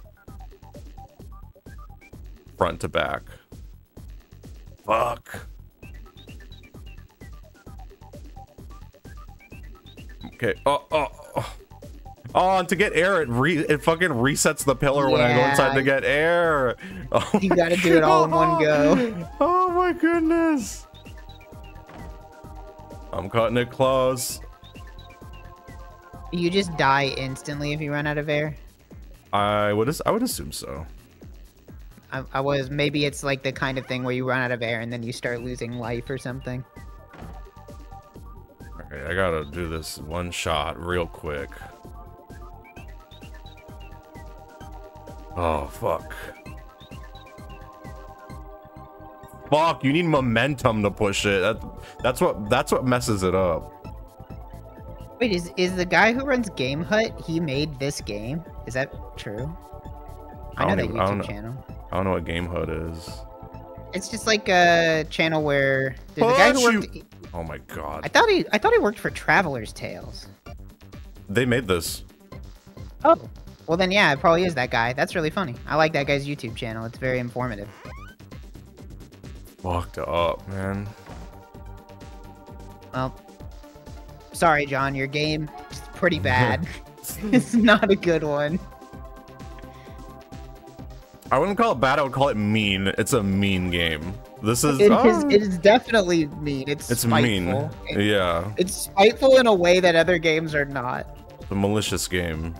Speaker 2: Front to back. Fuck. Okay. Oh, oh, oh. Oh, and to get air, it re it fucking resets the pillar when I go inside to get air. Oh
Speaker 3: You gotta do it all in one go.
Speaker 2: Oh my goodness. I'm cutting it close.
Speaker 3: You just die instantly if you run out of air.
Speaker 2: I would I would assume so.
Speaker 3: I, I was maybe it's like the kind of thing where you run out of air and then you start losing life or something.
Speaker 2: Okay, I gotta do this one shot real quick. Oh, fuck. Fuck, you need momentum to push it. That, that's what that's what messes it up.
Speaker 3: Wait, is is the guy who runs Game Hut? He made this game. Is that true? I,
Speaker 2: I
Speaker 3: know that
Speaker 2: even- I
Speaker 3: YouTube
Speaker 2: know.
Speaker 3: channel.
Speaker 2: I don't know what Game Hut is.
Speaker 3: It's just like a channel where there's a guy who
Speaker 2: you- Oh my god.
Speaker 3: I thought he I thought he worked for Traveller's Tales.
Speaker 2: They made this.
Speaker 3: Oh. Well then yeah, it probably is that guy. That's really funny. I like that guy's YouTube channel. It's very informative.
Speaker 2: Fucked up, man.
Speaker 3: Well, sorry, John. Your game is pretty bad. it's not a good one.
Speaker 2: I wouldn't call it bad, I would call it mean. It's a mean game. This is
Speaker 3: It is.
Speaker 2: oh,
Speaker 3: It is definitely mean. It's
Speaker 2: it's
Speaker 3: spiteful.
Speaker 2: mean.
Speaker 3: It-
Speaker 2: Yeah.
Speaker 3: it's spiteful in a way that other games are not.
Speaker 2: The malicious game.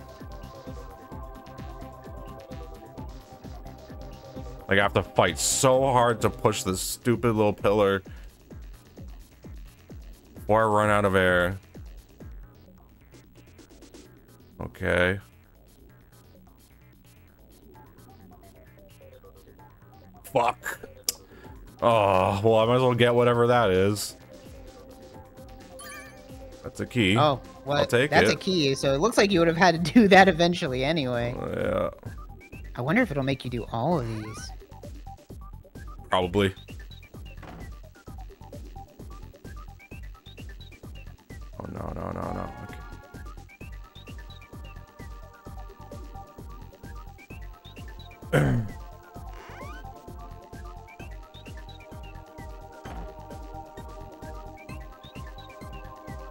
Speaker 2: Like I have to fight so hard to push this stupid little pillar before I run out of air. Okay. Fuck. Oh, well, I might as well get whatever that is. That's a key.
Speaker 3: Oh, well,
Speaker 2: take
Speaker 3: that's
Speaker 2: it.
Speaker 3: a key. So it looks like you would have had to do that eventually anyway.
Speaker 2: Oh, yeah,
Speaker 3: I wonder if it'll make you do all of these.
Speaker 2: Probably. Oh no, no, no, no. Okay.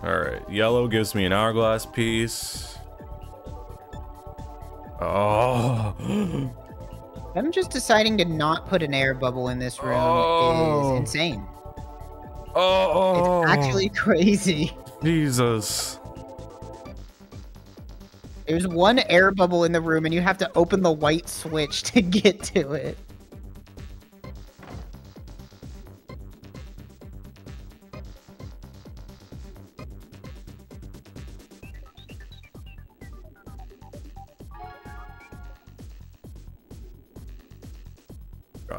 Speaker 2: All right, yellow gives me an hourglass piece. Oh,
Speaker 3: Them just deciding to not put an air bubble in this room
Speaker 2: Oh.
Speaker 3: is insane.
Speaker 2: oh,
Speaker 3: It's actually crazy.
Speaker 2: Jesus.
Speaker 3: There's one air bubble in the room, and you have to open the white switch to get to it.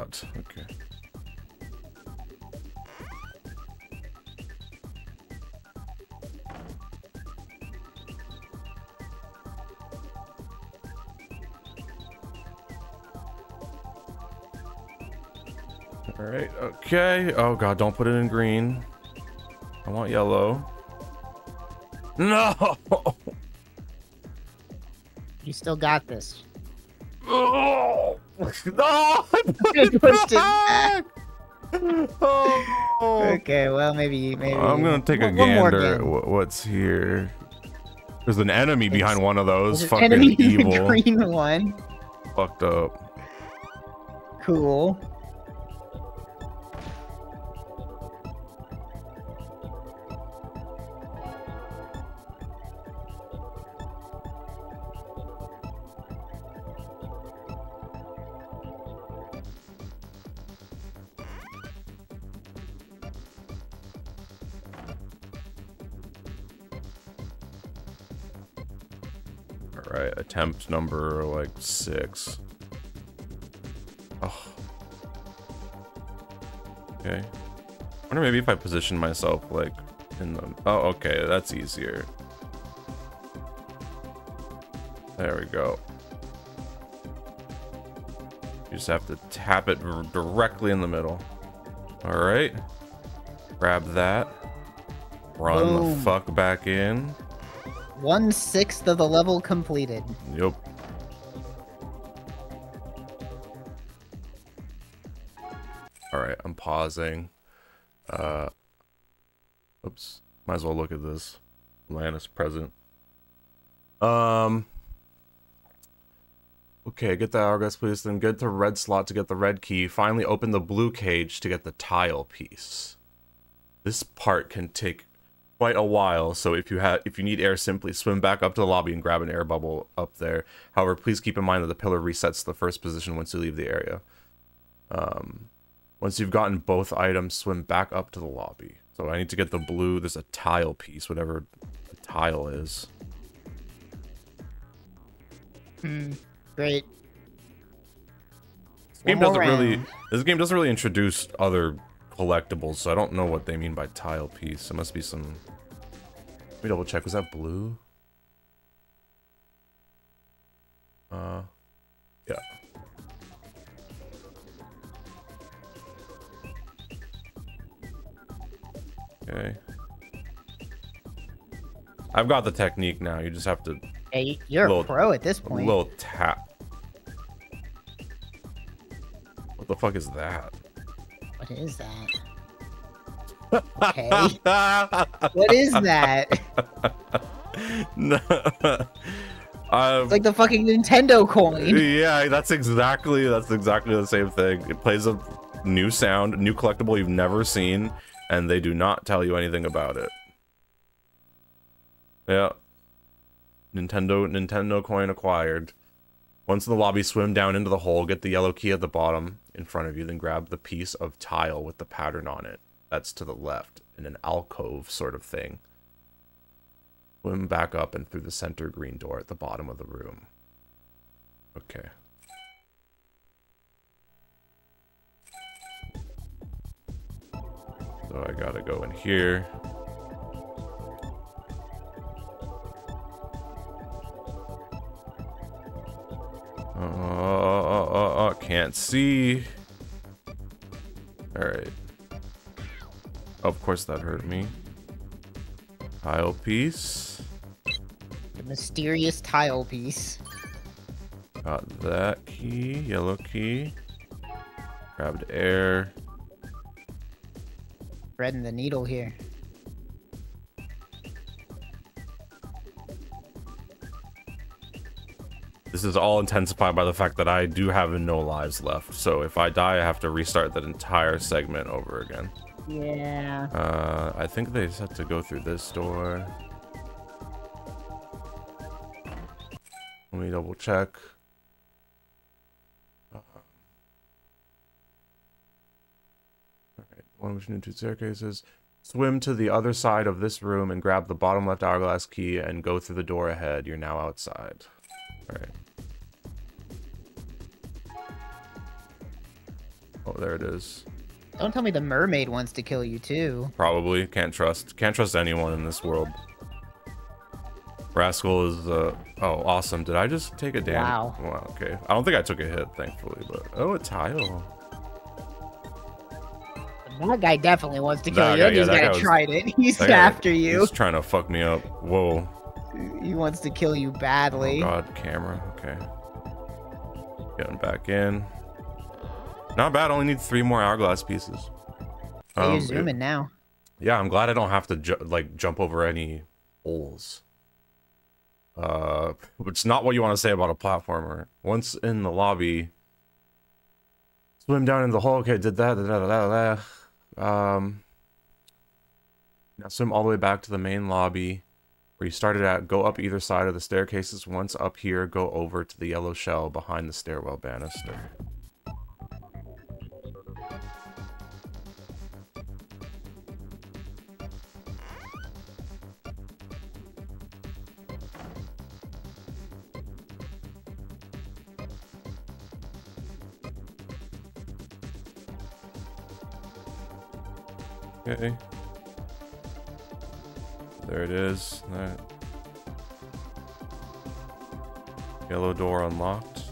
Speaker 2: God. Okay. All right. Okay. Oh God! Don't put it in green. I want yellow. No.
Speaker 3: You still got this.
Speaker 2: Oh. No. I put
Speaker 3: pushed it
Speaker 2: back. Oh.
Speaker 3: Okay, well maybe maybe.
Speaker 2: I'm gonna take a
Speaker 3: one- one
Speaker 2: gander.
Speaker 3: game.
Speaker 2: What's here? There's an enemy behind one of those.
Speaker 3: There's an
Speaker 2: Fucking
Speaker 3: enemy
Speaker 2: evil.
Speaker 3: green one.
Speaker 2: Fucked up.
Speaker 3: Cool.
Speaker 2: Attempt number like six. Oh. Okay. I wonder maybe if I position myself like in the. Oh, okay, that's easier. There we go. You just have to tap it directly in the middle. All right. Grab that. Run the fuck back in.
Speaker 3: One sixth of the level completed.
Speaker 2: Yep. All right, I'm pausing. Uh, oops. Might as well look at this. Lannis present. Um. Okay, get the hourglass, please. Then get the red slot to get the red key. Finally, open the blue cage to get the tile piece. This part can take quite a while, so if you have if you need air, simply swim back up to the lobby and grab an air bubble up there. However, please keep in mind that the pillar resets to the first position once you leave the area. Um, once you've gotten both items, swim back up to the lobby. So I need to get the blue. There's a tile piece, whatever the tile is.
Speaker 3: Hmm. Great.
Speaker 2: This game doesn't really. This game doesn't really introduce other collectibles, so I don't know what they mean by tile piece. It must be some. Let me double check. Was that blue? Uh, yeah. Okay. I've got the technique now. You just have to
Speaker 3: Hey, you're
Speaker 2: Little-
Speaker 3: a pro at this point.
Speaker 2: a
Speaker 3: point.
Speaker 2: little tap. What the fuck is that?
Speaker 3: What is that? Okay. what is that?
Speaker 2: no. Um,
Speaker 3: It's like the fucking Nintendo coin.
Speaker 2: yeah, that's exactly that's exactly the same thing. It plays a new sound, new collectible you've never seen, and they do not tell you anything about it. Yeah. Nintendo Nintendo coin acquired. Once in the lobby, swim down into the hole, get the yellow key at the bottom in front of you, then grab the piece of tile with the pattern on it. That's to the left, in an alcove sort of thing. Swim back up and through the center green door at the bottom of the room. Okay. So I gotta go in here. Uh, uh, uh, uh, can't see. Alright. Of course that hurt me. Tile piece.
Speaker 3: The mysterious tile piece.
Speaker 2: Got that key, yellow key. Grabbed air.
Speaker 3: Threading the needle here.
Speaker 2: This is all intensified by the fact that I do have no lives left. So if I die, I have to restart that entire segment over again.
Speaker 3: Yeah.
Speaker 2: Uh, I think they just have to go through this door. Let me double check. Uh, Alright, one which into staircases. Swim to the other side of this room and grab the bottom left hourglass key and go through the door ahead. You're now outside. Alright. Oh, there it is.
Speaker 3: Don't tell me the mermaid wants to kill you too.
Speaker 2: Probably can't trust. Can't trust anyone in this world. Rascal is uh oh awesome. Did I just take a damage?
Speaker 3: Wow.
Speaker 2: Wow. Okay. I don't think I took a hit, thankfully, but oh a tile.
Speaker 3: That guy definitely wants to kill
Speaker 2: That
Speaker 3: you.
Speaker 2: guy- yeah,
Speaker 3: dude's
Speaker 2: that
Speaker 3: got
Speaker 2: guy
Speaker 3: a
Speaker 2: was-
Speaker 3: trident. He's
Speaker 2: That guy-
Speaker 3: after you.
Speaker 2: He's trying to fuck me up. Whoa.
Speaker 3: He wants to kill you badly.
Speaker 2: Oh god, camera. Okay. Getting back in. Not bad. Only need three more hourglass pieces.
Speaker 3: Hey,
Speaker 2: Um,
Speaker 3: you're zooming now.
Speaker 2: Yeah, I'm glad I don't have to ju- like jump over any holes. Uh, which is not what you want to say about a platformer. Once in the lobby, swim down in the hole. Okay, did that. Da, da, da, da, da. Um, now swim all the way back to the main lobby where you started at. Go up either side of the staircases. Once up here, go over to the yellow shell behind the stairwell banister. Okay. There it is. That yellow door unlocked.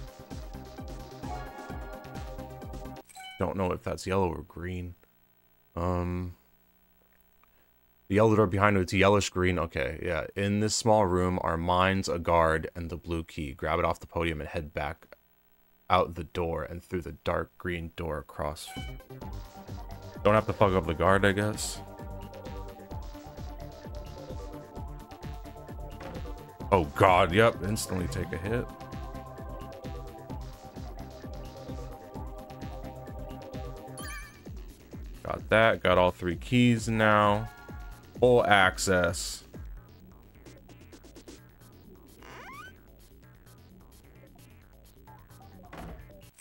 Speaker 2: Don't know if that's yellow or green. Um the yellow door behind it, it's yellowish green. Okay, yeah. In this small room are mines, a guard, and the blue key. Grab it off the podium and head back out the door and through the dark green door across. Don't have to fuck up the guard, I guess. Oh god, yep, instantly take a hit. Got that, got all three keys now. Full access.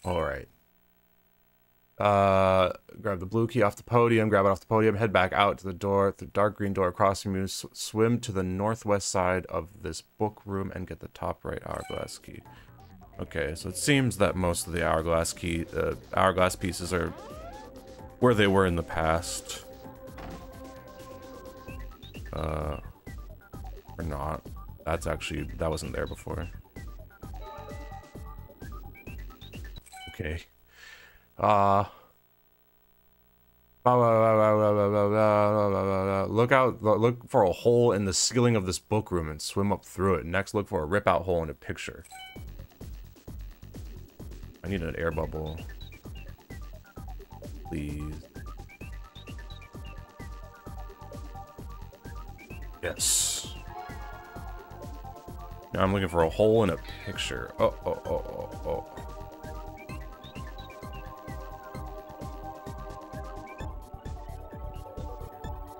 Speaker 2: Alright. Uh, grab the blue key off the podium, grab it off the podium, head back out to the door, the dark green door across from you, s- swim to the northwest side of this book room and get the top right hourglass key. Okay, so it seems that most of the hourglass key, uh, hourglass pieces are where they were in the past. Uh, or not. That's actually, that wasn't there before. Okay. Uh, look out, look for a hole in the ceiling of this book room and swim up through it. Next, look for a rip out hole in a picture. I need an air bubble. Please. Yes. Now I'm looking for a hole in a picture. Oh, oh, oh, oh, oh.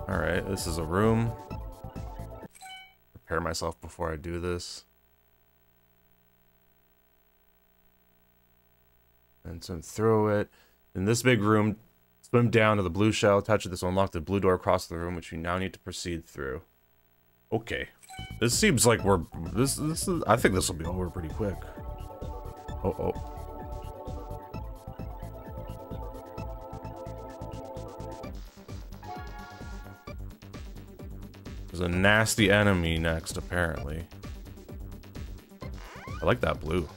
Speaker 2: Alright, this is a room. Prepare myself before I do this. And swim through it. In this big room, swim down to the blue shell, touch it, this will unlock the blue door across the room, which we now need to proceed through. Okay. This seems like we're this this is I think this will be over pretty quick. Oh oh. There's a nasty enemy next, apparently. I like that blue.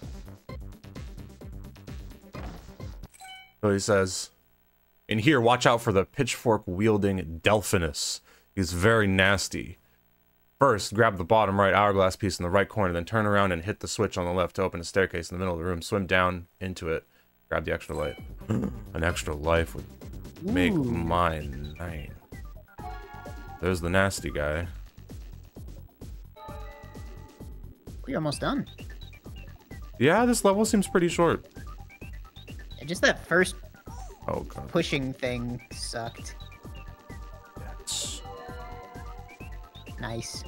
Speaker 2: So he says, in here, watch out for the pitchfork wielding Delphinus. He's very nasty. First, grab the bottom right hourglass piece in the right corner, then turn around and hit the switch on the left to open a staircase in the middle of the room. Swim down into it. Grab the extra light. An extra life would make
Speaker 3: Ooh.
Speaker 2: mine nine. There's the nasty guy.
Speaker 3: We're almost done.
Speaker 2: Yeah, this level seems pretty short.
Speaker 3: And just that first
Speaker 2: Oh god.
Speaker 3: pushing thing sucked.
Speaker 2: Yes.
Speaker 3: Nice.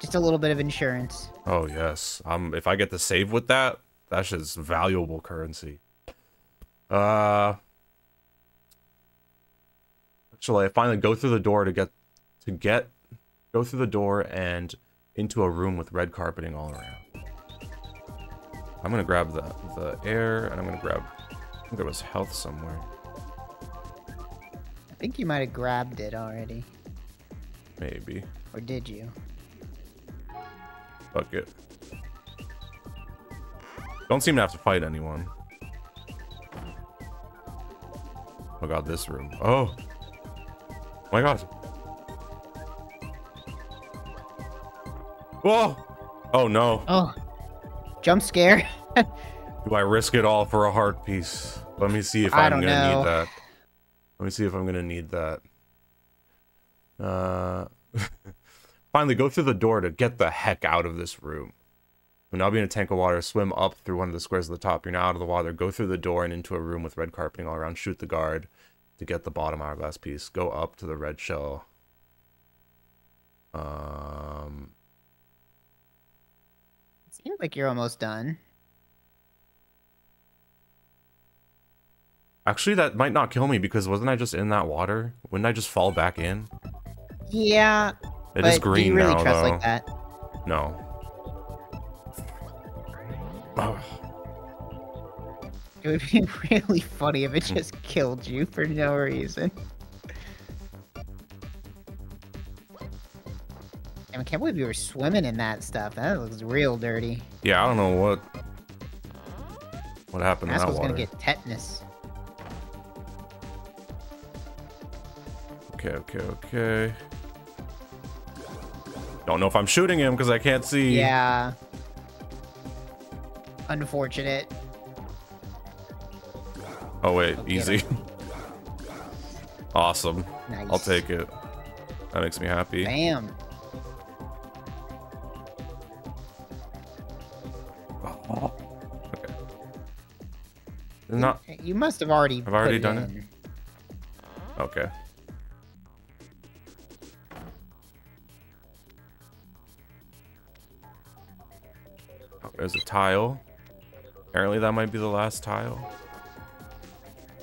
Speaker 3: Just a little bit of insurance.
Speaker 2: Oh yes. Um, if I get to save with that, that's just valuable currency. Uh, shall I finally go through the door to get to get go through the door and into a room with red carpeting all around? I'm gonna grab the the air and I'm gonna grab I think there was health somewhere.
Speaker 3: I think you might have grabbed it already.
Speaker 2: Maybe.
Speaker 3: Or did you?
Speaker 2: Fuck it. Don't seem to have to fight anyone. Oh god, this room. Oh. oh my god. Whoa! Oh no.
Speaker 3: Oh. Jump scare.
Speaker 2: Do I risk it all for a heart piece? Let me see if
Speaker 3: I
Speaker 2: I'm gonna
Speaker 3: know.
Speaker 2: need that. Let me see if I'm gonna need that. Uh, finally, go through the door to get the heck out of this room. You'll now be in a tank of water. Swim up through one of the squares at the top. You're now out of the water. Go through the door and into a room with red carpeting all around. Shoot the guard to get the bottom hourglass piece. Go up to the red shell. Um,
Speaker 3: Seems like you're almost done.
Speaker 2: actually, that might not kill me because wasn't I just in that water? Wouldn't I just fall back in?
Speaker 3: Yeah.
Speaker 2: It is
Speaker 3: do
Speaker 2: green
Speaker 3: you really
Speaker 2: now,
Speaker 3: trust
Speaker 2: though.
Speaker 3: like that?
Speaker 2: No. Ugh.
Speaker 3: It would be really funny if it just killed you for no reason. Damn, I can't believe you were swimming in that stuff. That looks real dirty.
Speaker 2: Yeah, I don't know what what happened in that
Speaker 3: Haskell's
Speaker 2: water.
Speaker 3: gonna get tetanus.
Speaker 2: Okay, okay, okay. Don't know if I'm shooting him because I can't see.
Speaker 3: Yeah. Unfortunate.
Speaker 2: Oh wait,
Speaker 3: I'll
Speaker 2: easy. awesome.
Speaker 3: Nice.
Speaker 2: I'll take it. That makes me happy.
Speaker 3: Bam.
Speaker 2: Okay. Not
Speaker 3: You must have already.
Speaker 2: I've already done it. okay. Oh, there's a tile. Apparently that might be the last tile.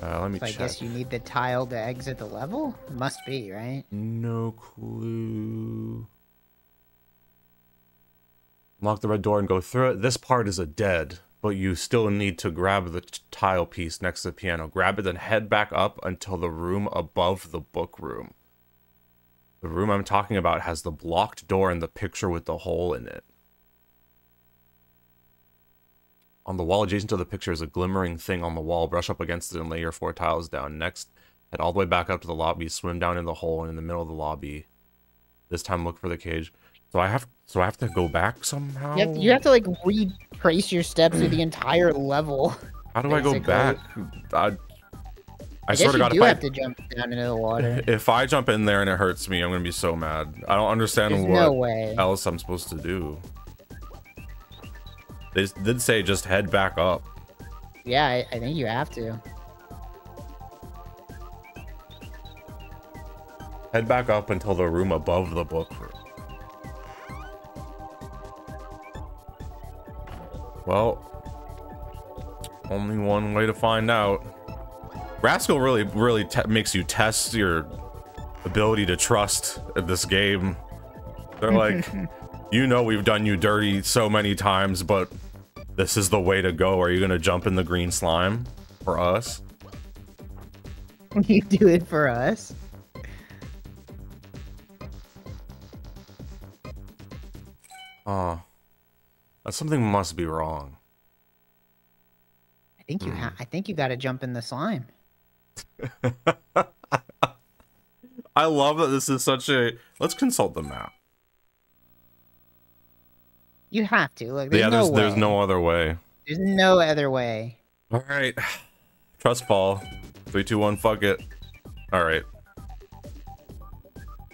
Speaker 2: Uh, let me
Speaker 3: So I guess you need the tile to exit the level? Must be, right?
Speaker 2: No clue. Lock the red door and go through it. This part is a dead, but you still need to grab the tile piece next to the piano. Grab it, then head back up until the room above the book room. The room I'm talking about has the blocked door and the picture with the hole in it. On the wall adjacent to the picture is a glimmering thing on the wall. Brush up against it and lay your four tiles down. Next, head all the way back up to the lobby, swim down in the hole and in the middle of the lobby. This time look for the cage. So I have so I have to go back somehow.
Speaker 3: You have, you have to like retrace your steps through the entire level.
Speaker 2: How do I go back? I I,
Speaker 3: I,
Speaker 2: sort of got if,
Speaker 3: have to jump down into the water.
Speaker 2: If I jump in there and it hurts me, I'm gonna be so mad. I don't understand
Speaker 3: There's
Speaker 2: what
Speaker 3: no way.
Speaker 2: else I'm supposed to do. They did say just head back up.
Speaker 3: Yeah, I, I think you have to.
Speaker 2: Head back up until the room above the book Well, only one way to find out. Rascal really, really makes you test your ability to trust this game. They're like, you know, we've done you dirty so many times, but this is the way to go. Are you gonna jump in the green slime for us?
Speaker 3: you do it for us.
Speaker 2: Oh, something must be wrong.
Speaker 3: I think you ha- hmm. I think you got to jump in the slime.
Speaker 2: I love that this is such a. Let's consult the map.
Speaker 3: You have to. Like, there's
Speaker 2: yeah,
Speaker 3: no
Speaker 2: there's
Speaker 3: way.
Speaker 2: there's no other way.
Speaker 3: There's no other way.
Speaker 2: All right, trust Paul. Three, two, one. Fuck it. All right.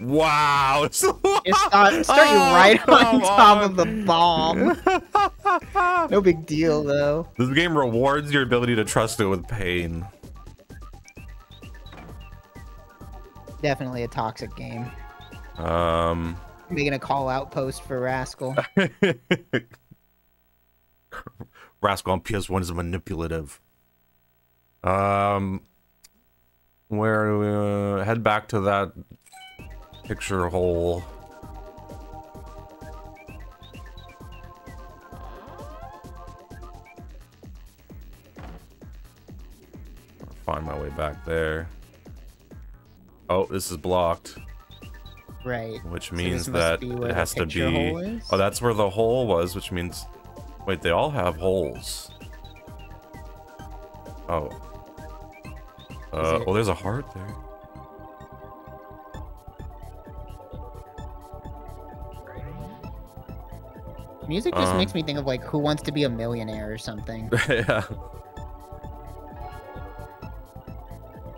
Speaker 2: Wow.
Speaker 3: Just start, start you right
Speaker 2: Oh,
Speaker 3: on top
Speaker 2: on.
Speaker 3: of the bomb. no big deal though.
Speaker 2: This game rewards your ability to trust it with pain.
Speaker 3: Definitely a toxic game.
Speaker 2: Um.
Speaker 3: Making a call out post for Rascal.
Speaker 2: Rascal on PS1 is manipulative. Um, where do we uh, head back to that picture hole? Find my way back there. Oh, this is blocked,
Speaker 3: Right.
Speaker 2: which means
Speaker 3: must
Speaker 2: that it has to be. Oh, that's where the hole was, which means. Wait, they all have holes. Oh. Uh, well, there's a heart there.
Speaker 3: Music just
Speaker 2: Um,
Speaker 3: makes me think of like Who Wants to Be a Millionaire or something.
Speaker 2: yeah.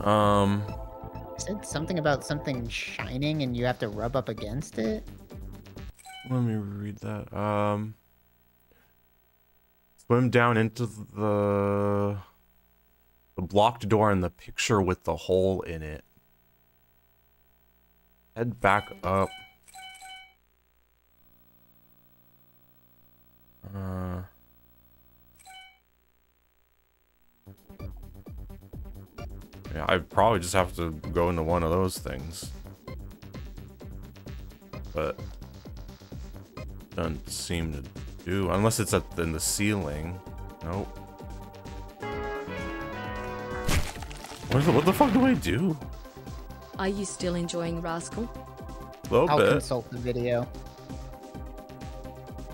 Speaker 2: Um.
Speaker 3: It said something about something shining and you have to rub up against it.
Speaker 2: Let me read that. Um. Swim down into the the blocked door and the picture with the hole in it. Head back up. Uh. Yeah, I probably just have to go into one of those things. But doesn't seem to do unless it's up in the ceiling. Nope. What the, what the fuck do I do?
Speaker 1: Are you still enjoying Rascal?
Speaker 2: A little
Speaker 3: I'll
Speaker 2: bit.
Speaker 3: consult the video.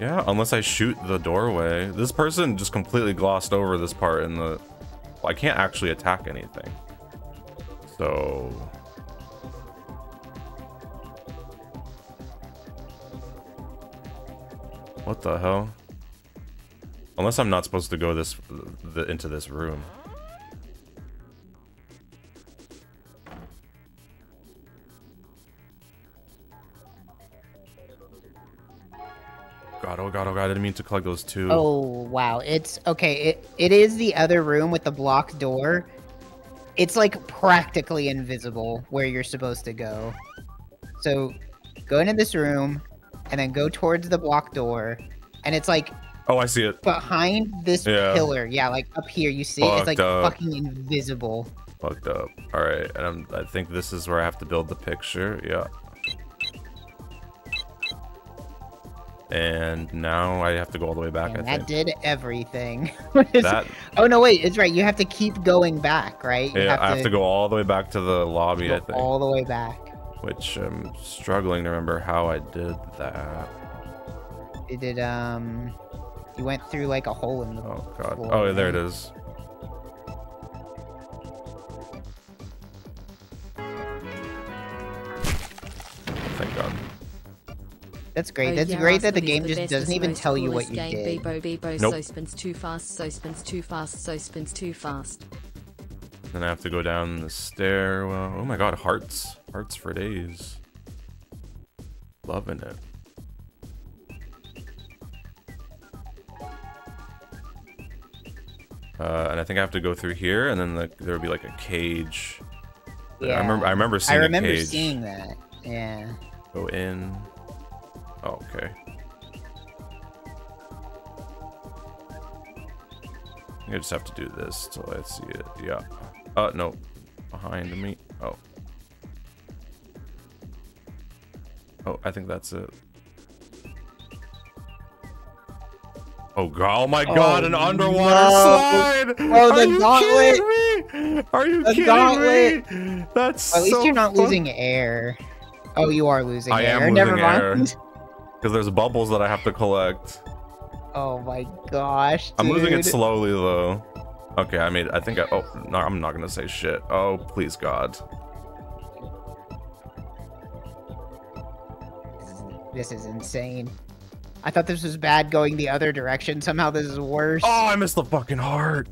Speaker 2: Yeah, unless I shoot the doorway. This person just completely glossed over this part in the. Well, I can't actually attack anything. So. What the hell? Unless I'm not supposed to go this the, into this room. God, oh god, oh god, I didn't mean to collect those two.
Speaker 3: Oh wow, it's okay. It it is the other room with the blocked door. It's like practically invisible where you're supposed to go. So go into this room and then go towards the block door, and it's like
Speaker 2: Oh, I see it.
Speaker 3: behind this
Speaker 2: Yeah.
Speaker 3: pillar. Yeah, like up here, you see it? it's like
Speaker 2: up.
Speaker 3: fucking invisible.
Speaker 2: Fucked up. Alright, and I'm, I think this is where I have to build the picture. Yeah. And now I have to go all the way back,
Speaker 3: And
Speaker 2: I
Speaker 3: that
Speaker 2: think.
Speaker 3: did everything.
Speaker 2: That,
Speaker 3: Oh no, wait, it's right. You have to keep going back, right? You
Speaker 2: yeah, I have to go all the way back to the lobby, I think.
Speaker 3: all the way back.
Speaker 2: Which I'm struggling to remember how I did that.
Speaker 3: It did. Um, you went through like a hole in the.
Speaker 2: Oh god.
Speaker 3: floor,
Speaker 2: Oh, there it is. Thank god.
Speaker 3: That's great.
Speaker 1: Oh,
Speaker 3: That's
Speaker 1: yeah,
Speaker 3: great that the game
Speaker 1: the
Speaker 3: just doesn't even tell you what you
Speaker 1: game.
Speaker 3: did.
Speaker 1: Bebo, Bebo,
Speaker 2: Nope.
Speaker 1: so spins too fast, so spins too fast, so spins too fast.
Speaker 2: Then I have to go down the stairwell. Oh my god, hearts. Hearts for days. Loving it. Uh, and I think I have to go through here, and then like, there would be like a cage. I remember. I remember
Speaker 3: I remember
Speaker 2: a cage.
Speaker 3: seeing that. Yeah.
Speaker 2: Go in. Oh, okay. I just have to do this till I see it. Yeah. Uh, no. Behind me. Oh. Oh, I think that's it. Oh god! Oh my god!
Speaker 3: Oh,
Speaker 2: an underwater
Speaker 3: no.
Speaker 2: slide!
Speaker 3: Oh,
Speaker 2: Are you
Speaker 3: gauntlet.
Speaker 2: kidding me? Are you
Speaker 3: The
Speaker 2: kidding
Speaker 3: gauntlet.
Speaker 2: me? That's
Speaker 3: At least you're not
Speaker 2: fun.
Speaker 3: losing air. Oh, you are losing
Speaker 2: I
Speaker 3: air.
Speaker 2: am
Speaker 3: Never
Speaker 2: losing air. Because there's bubbles that I have to collect.
Speaker 3: Oh my gosh.
Speaker 2: I'm losing it slowly though. Okay, I made. I think I. Oh no, I'm not gonna say shit. Oh please God.
Speaker 3: This is, insane. I thought this was bad going the other direction. Somehow this is worse.
Speaker 2: Oh, I missed the fucking heart.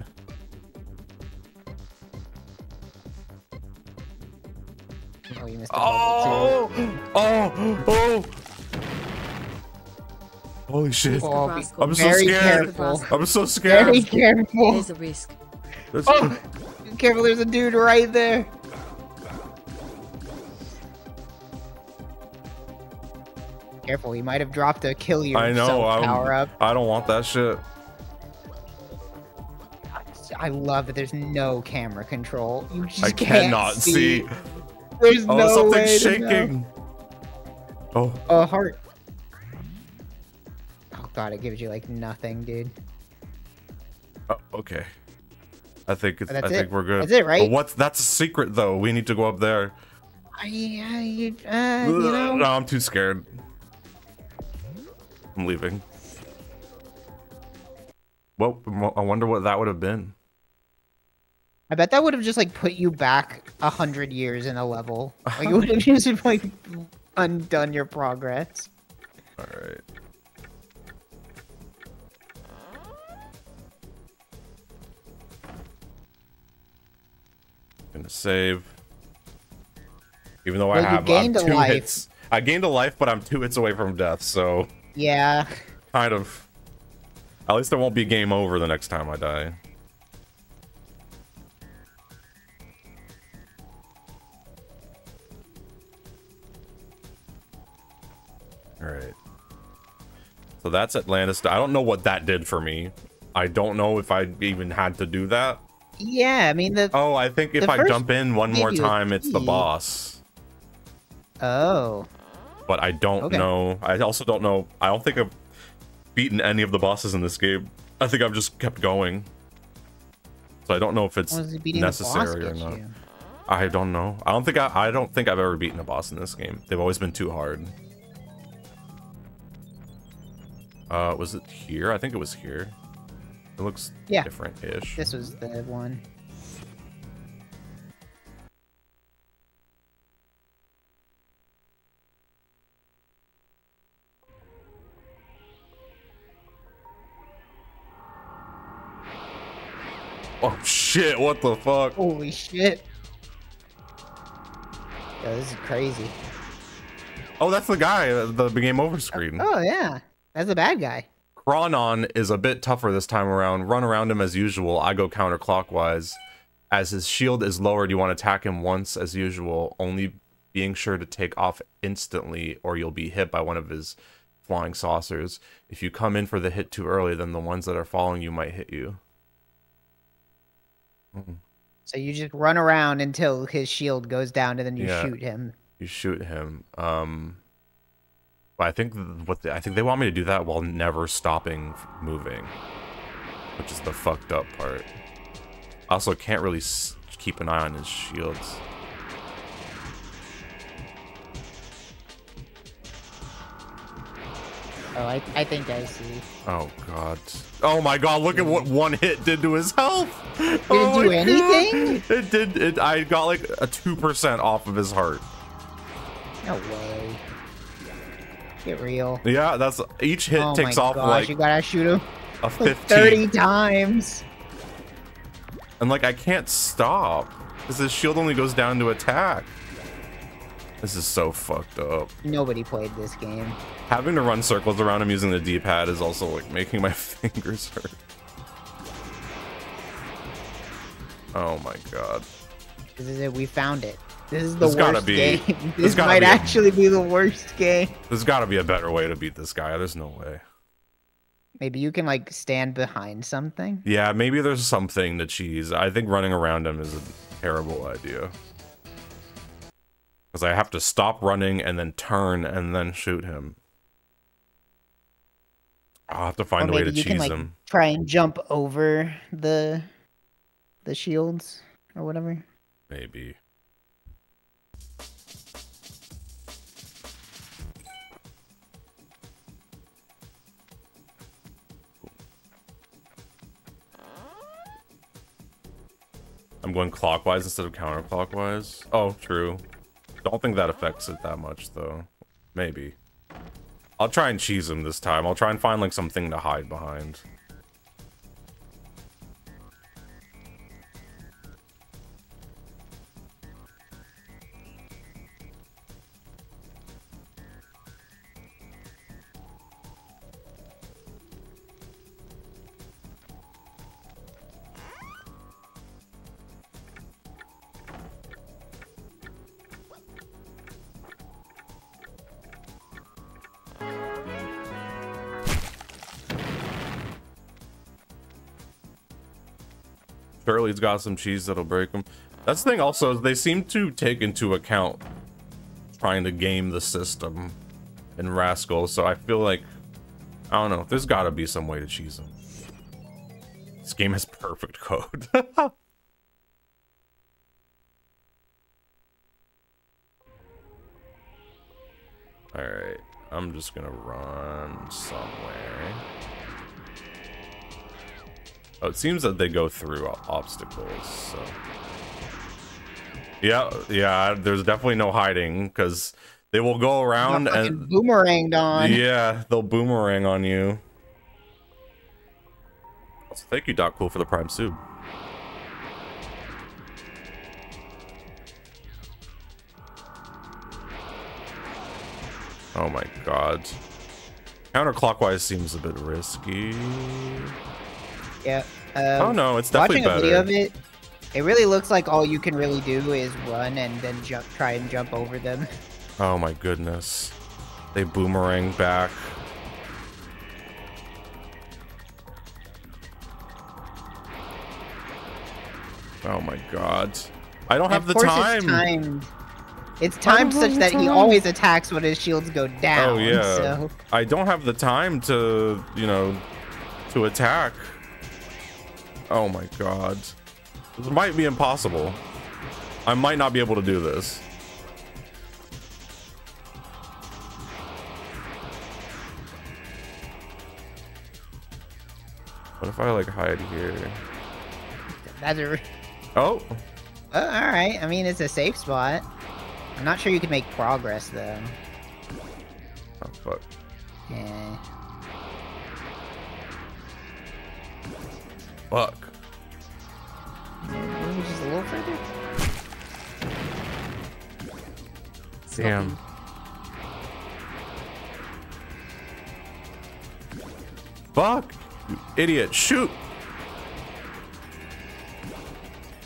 Speaker 3: Oh, you missed bubble too.
Speaker 2: Oh, oh, oh. Holy shit!
Speaker 3: Oh,
Speaker 1: The
Speaker 3: be
Speaker 1: rascal.
Speaker 2: I'm so
Speaker 3: very
Speaker 2: scared.
Speaker 3: careful.
Speaker 2: I'm so scared.
Speaker 3: Very careful.
Speaker 1: There's a risk.
Speaker 2: This-
Speaker 3: Oh, be careful. There's a dude right there. Careful, he might have dropped a kill yourself
Speaker 2: I know.
Speaker 3: power
Speaker 2: I'm,
Speaker 3: up.
Speaker 2: I don't want that shit.
Speaker 3: I love that there's no camera control. You just
Speaker 2: I
Speaker 3: can't
Speaker 2: cannot see.
Speaker 3: There's
Speaker 2: Oh,
Speaker 3: no way
Speaker 2: something's
Speaker 3: to know.
Speaker 2: shaking. Oh,
Speaker 3: A heart. God, it gives you like nothing, dude.
Speaker 2: oh, okay. I think it's, I think
Speaker 3: it.
Speaker 2: we're good.
Speaker 3: That's it, right?
Speaker 2: But what's that's a secret though? We need to go up there.
Speaker 3: I, I, uh, you know.
Speaker 2: No, I'm too scared. I'm leaving. Well, I wonder what that would have been.
Speaker 3: I bet that would have just like put you back a hundred years in a level. Like it would have just like undone your progress.
Speaker 2: All right. Gonna save. Even though I
Speaker 3: Well, you
Speaker 2: have
Speaker 3: gained a
Speaker 2: two
Speaker 3: life.
Speaker 2: hits. I gained a life, but I'm two hits away from death, so
Speaker 3: Yeah.
Speaker 2: kind of. At least there won't be game over the next time I die. Alright. So that's Atlantis. I don't know what that did for me. I don't know if I even had to do that.
Speaker 3: Yeah, I mean the
Speaker 2: Oh, I think if I jump in one more time, it's the boss.
Speaker 3: Oh.
Speaker 2: But I don't
Speaker 3: Okay.
Speaker 2: know. I also don't know. I don't think I've beaten any of the bosses in this game. I think I've just kept going. So I don't know if it's
Speaker 3: it beating the boss
Speaker 2: necessary or not.
Speaker 3: you?
Speaker 2: I don't know. I don't think I, I don't think I've ever beaten a boss in this game. They've always been too hard. Uh, was it here? I think it was here. It looks
Speaker 3: Yeah.
Speaker 2: different-ish.
Speaker 3: This was the one.
Speaker 2: Oh shit! What the fuck?
Speaker 3: Holy shit. Yo, this is crazy.
Speaker 2: Oh, that's the guy. uh, The game over screen.
Speaker 3: Oh yeah. That's a bad guy.
Speaker 2: Chronon is a bit tougher this time around. Run around him as usual. I go counterclockwise. As his shield is lowered, you want to attack him once as usual, only being sure to take off instantly or you'll be hit by one of his flying saucers. If you come in for the hit too early, then the ones that are following you might hit you.
Speaker 3: So you just run around until his shield goes down, and then you
Speaker 2: Yeah.
Speaker 3: shoot him.
Speaker 2: You shoot him. Um, but I think what the, I think they want me to do that while never stopping moving, which is the fucked up part. Also can't really s- keep an eye on his shields.
Speaker 3: Oh, I, I think I see.
Speaker 2: Oh god. Oh my god, look at what one hit did to his health. Did
Speaker 3: it do anything?
Speaker 2: It did it I got like a 2% off of his heart.
Speaker 3: No way. Get real.
Speaker 2: Yeah, that's each hit
Speaker 3: oh
Speaker 2: takes off
Speaker 3: gosh,
Speaker 2: like
Speaker 3: you gotta shoot him
Speaker 2: a
Speaker 3: like
Speaker 2: 15.
Speaker 3: 30 times.
Speaker 2: And like I can't stop cuz his shield only goes down to attack. This is so fucked up.
Speaker 3: Nobody played this game.
Speaker 2: Having to run circles around him using the D-pad is also like making my fingers hurt. Oh my god.
Speaker 3: This is it. We found it. This is the
Speaker 2: gotta
Speaker 3: worst
Speaker 2: be-
Speaker 3: game.
Speaker 2: this
Speaker 3: might
Speaker 2: be
Speaker 3: actually be the worst game.
Speaker 2: There's got to be a better way to beat this guy. There's no way.
Speaker 3: Maybe you can like stand behind something.
Speaker 2: Yeah, maybe there's something to cheese. I think running around him is a terrible idea. Because I have to stop running and then turn and then shoot him. I'll have to find
Speaker 3: or
Speaker 2: a way to cheese
Speaker 3: can like
Speaker 2: him.
Speaker 3: try and jump over the the shields or whatever.
Speaker 2: Maybe. I'm going clockwise instead of counterclockwise. Oh, true. Don't think that affects it that much, though. Maybe. I'll try and cheese him this time. I'll try and find, like, something to hide behind. Shirley's got some cheese that'll break them. That's the thing also, they seem to take into account trying to game the system in Rascal, so I feel like, I don't know, there's gotta be some way to cheese them. This game has perfect code. Alright, I'm just gonna run somewhere. Oh, it seems that they go through obstacles, so. Yeah, yeah, there's definitely no hiding, because they will go around and...
Speaker 3: boomeranged on.
Speaker 2: Yeah, they'll boomerang on you. Also, thank you, Doc Cool, for the Prime Sub. Oh my god. Counterclockwise seems a bit risky.
Speaker 3: Yeah. Um,
Speaker 2: oh no, it's definitely
Speaker 3: watching a video of it, it really looks like all you can really do is run and then jump, try and jump over them.
Speaker 2: Oh my goodness. They boomerang back. Oh my god. I don't have
Speaker 3: of
Speaker 2: the
Speaker 3: course
Speaker 2: time.
Speaker 3: It's timed. It's timed such that he always attacks when his shields go down.
Speaker 2: Oh yeah.
Speaker 3: So
Speaker 2: I don't have the time to, you know, to attack. Oh my god. This might be impossible. I might not be able to do this. What if I like hide here?
Speaker 3: that's a.
Speaker 2: Oh,
Speaker 3: Uh, all right. I mean, it's a safe spot. I'm not sure you can make progress though.
Speaker 2: oh fuck.
Speaker 3: Yeah.
Speaker 2: Fuck.
Speaker 3: Maybe just a little further.
Speaker 2: Damn. Fuck! You idiot! Shoot!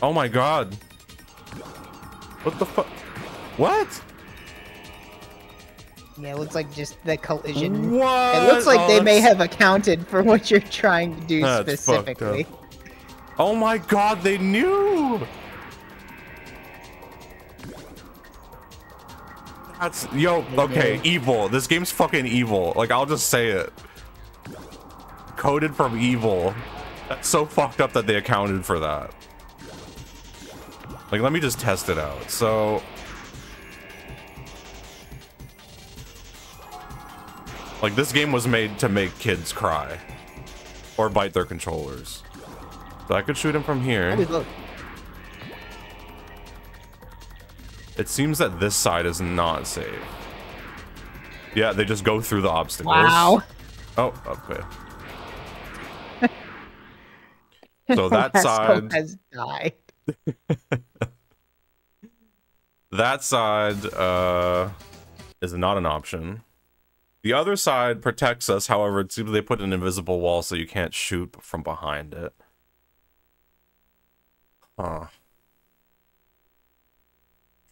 Speaker 2: Oh my god. What the fuck? What?
Speaker 3: Yeah, it looks like just the collision.
Speaker 2: What?
Speaker 3: It looks like
Speaker 2: Oh,
Speaker 3: they may
Speaker 2: oh,
Speaker 3: have accounted for what you're trying to do
Speaker 2: That's fucked up.
Speaker 3: specifically.
Speaker 2: Oh my god, they knew! That's yo, okay, evil. This game's fucking evil. Like I'll just say it. Coded from evil. That's so fucked up that they accounted for that. Like let me just test it out. So Like this game was made to make kids cry or bite their controllers. So I could shoot him from here. It seems that this side is not safe. Yeah, they just go through the obstacles.
Speaker 3: Wow.
Speaker 2: Oh, okay. so that side
Speaker 3: has died.
Speaker 2: that side uh, is not an option. The other side protects us, however, it seems they put an invisible wall so you can't shoot from behind it. Huh.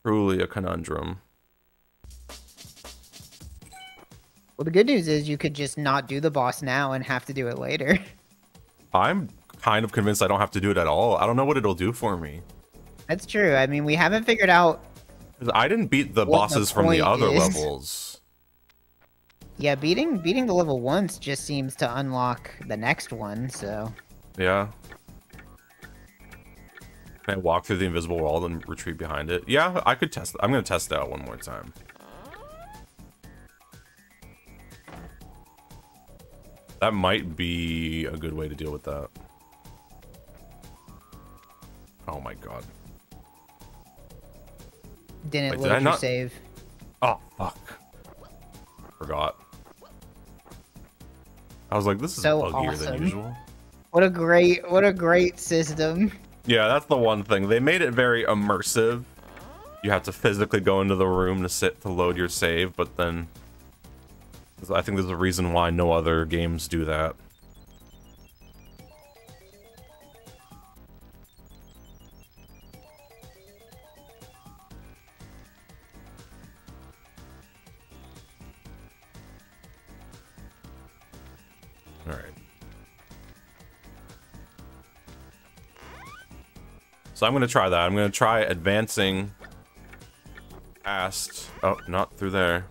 Speaker 2: Truly a conundrum.
Speaker 3: Well, the good news is you could just not do the boss now and have to do it later.
Speaker 2: I'm kind of convinced I don't have to do it at all. I don't know what it'll do for me.
Speaker 3: That's true. I mean, we haven't figured out.
Speaker 2: I didn't beat the bosses the from the other is. levels.
Speaker 3: Yeah, beating beating the level once just seems to unlock the next one. So.
Speaker 2: Yeah. Can I walk through the invisible wall and retreat behind it? Yeah, I could test. I'm gonna test that out one more time. That might be a good way to deal with that. Oh my god.
Speaker 3: Didn't Wait, load did your not... save.
Speaker 2: Oh, fuck. Forgot. I was like, this is so buggier awesome. than usual.
Speaker 3: What a great, what a great system.
Speaker 2: Yeah, that's the one thing. They made it very immersive. You have to physically go into the room to sit to load your save, but then I think there's a reason why no other games do that. So I'm going to try that. I'm going to try advancing past... Oh, not through there.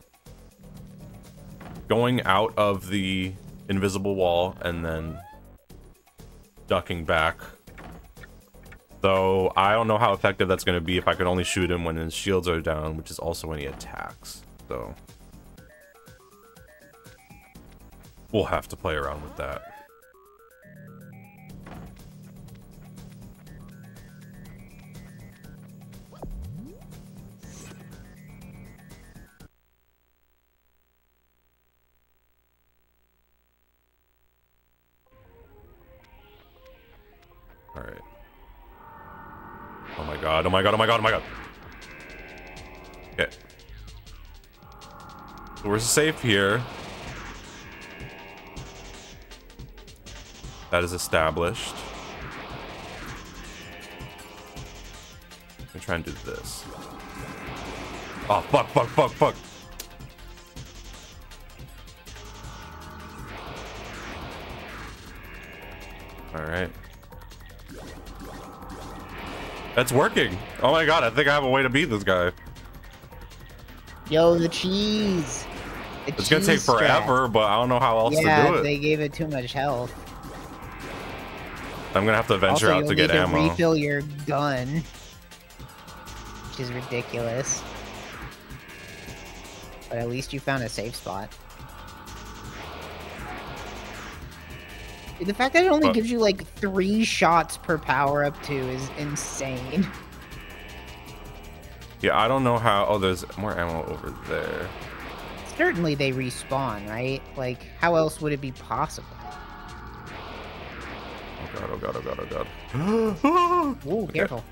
Speaker 2: Going out of the invisible wall and then ducking back. Though I don't know how effective that's going to be if I can only shoot him when his shields are down, which is also when he attacks. So we'll have to play around with that. Alright. Oh my god, oh my god, oh my god, oh my god. Okay. So we're safe here. That is established. I'm trying to do this. Oh, fuck, fuck, fuck, fuck. All right. That's working. Oh my god, I think I have a way to beat this guy.
Speaker 3: Yo, the cheese.
Speaker 2: The it's cheese gonna take forever, but I don't know how else
Speaker 3: yeah,
Speaker 2: to do it.
Speaker 3: they gave it too much health.
Speaker 2: I'm gonna have to venture
Speaker 3: also,
Speaker 2: out to get
Speaker 3: to
Speaker 2: ammo.
Speaker 3: refill your gun, which is ridiculous. But at least you found a safe spot. The fact that it only but, gives you like three shots per power up to is insane.
Speaker 2: Yeah, I don't know how. Oh, there's more ammo over there.
Speaker 3: Certainly they respawn, right? Like, how else would it be possible?
Speaker 2: Oh god, oh god, oh god, oh god.
Speaker 3: Ooh, okay. careful.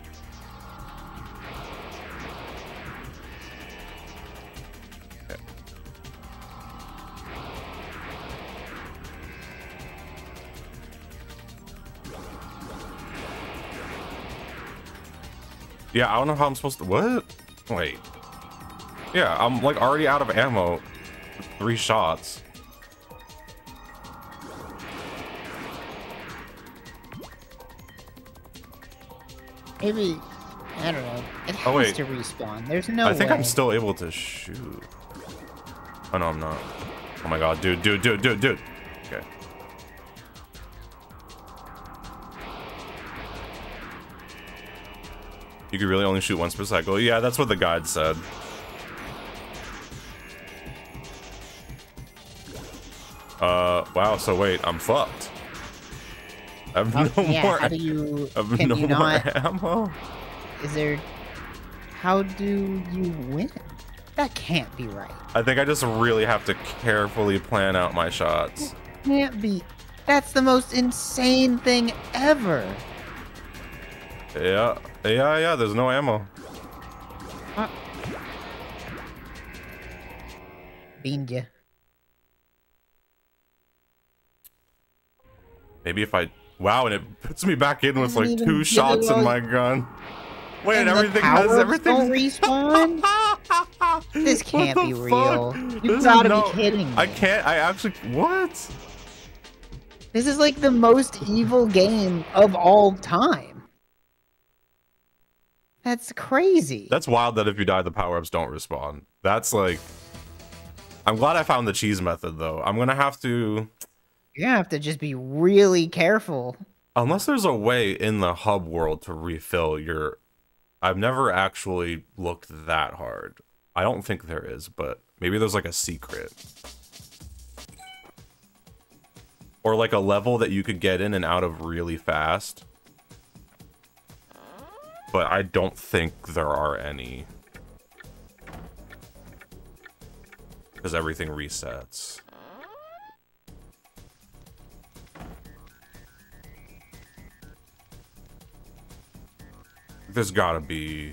Speaker 2: Yeah, I don't know how I'm supposed to. What? Wait. Yeah, I'm like already out of ammo. Three shots.
Speaker 3: Maybe. I don't know. It oh, has
Speaker 2: Oh, wait.
Speaker 3: to respawn. There's no
Speaker 2: I think
Speaker 3: way.
Speaker 2: I'm still able to shoot. Oh no, I'm not. Oh my god, dude, dude, dude, dude, dude. Okay. You could really only shoot once per cycle. Yeah, that's what the guide said. Uh, wow, so wait, I'm fucked. I have
Speaker 3: Oh,
Speaker 2: no
Speaker 3: yeah,
Speaker 2: more.
Speaker 3: how do you...
Speaker 2: I have
Speaker 3: Can
Speaker 2: no
Speaker 3: you
Speaker 2: more
Speaker 3: not...
Speaker 2: ammo.
Speaker 3: Is there... How do you win? That can't be right.
Speaker 2: I think I just really have to carefully plan out my shots.
Speaker 3: Can't be. That's the most insane thing ever.
Speaker 2: Yeah, yeah, yeah. There's no ammo.
Speaker 3: Beamed you.
Speaker 2: Maybe if I. Wow, and it puts me back in with like two shots in my gun. Wait,
Speaker 3: And
Speaker 2: everything has everything.
Speaker 3: respawn? This can't be
Speaker 2: the
Speaker 3: real. You
Speaker 2: This
Speaker 3: gotta
Speaker 2: no-
Speaker 3: be kidding me.
Speaker 2: I can't. I actually. What?
Speaker 3: This is like the most evil game of all time. That's crazy.
Speaker 2: That's wild that if you die, the power ups don't respawn. That's like. I'm glad I found the cheese method though. I'm gonna have to.
Speaker 3: You're gonna have to just be really careful.
Speaker 2: Unless there's a way in the hub world to refill your. I've never actually looked that hard. I don't think there is, but maybe there's like a secret. Or like a level that you could get in and out of really fast. But I don't think there are any. Because everything resets. There's gotta be.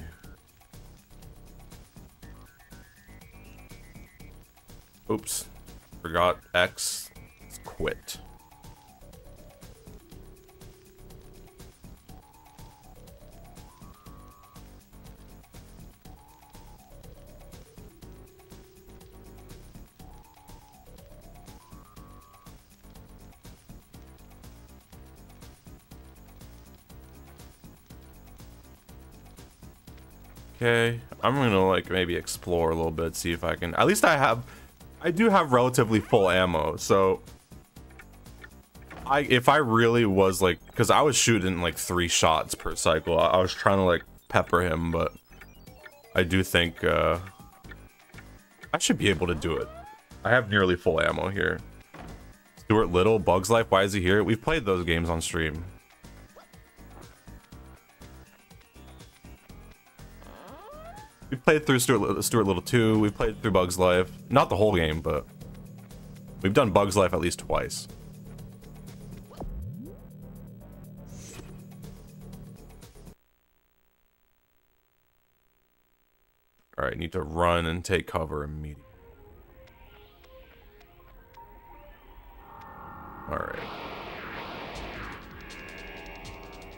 Speaker 2: Oops. Forgot X. Let's quit. Okay, I'm gonna like maybe explore a little bit, see if I can. At least I have, I do have relatively full ammo, so I if I really was like, because I was shooting like three shots per cycle, I, I was trying to like pepper him, but I do think uh I should be able to do it. I have nearly full ammo here. Stuart Little, Bugs Life, why is he here? We've played those games on stream. We played through Stuart, Stuart Little 2. We've played through Bugs Life. Not the whole game, but we've done Bugs Life at least twice. All right, need to run and take cover immediately. All right.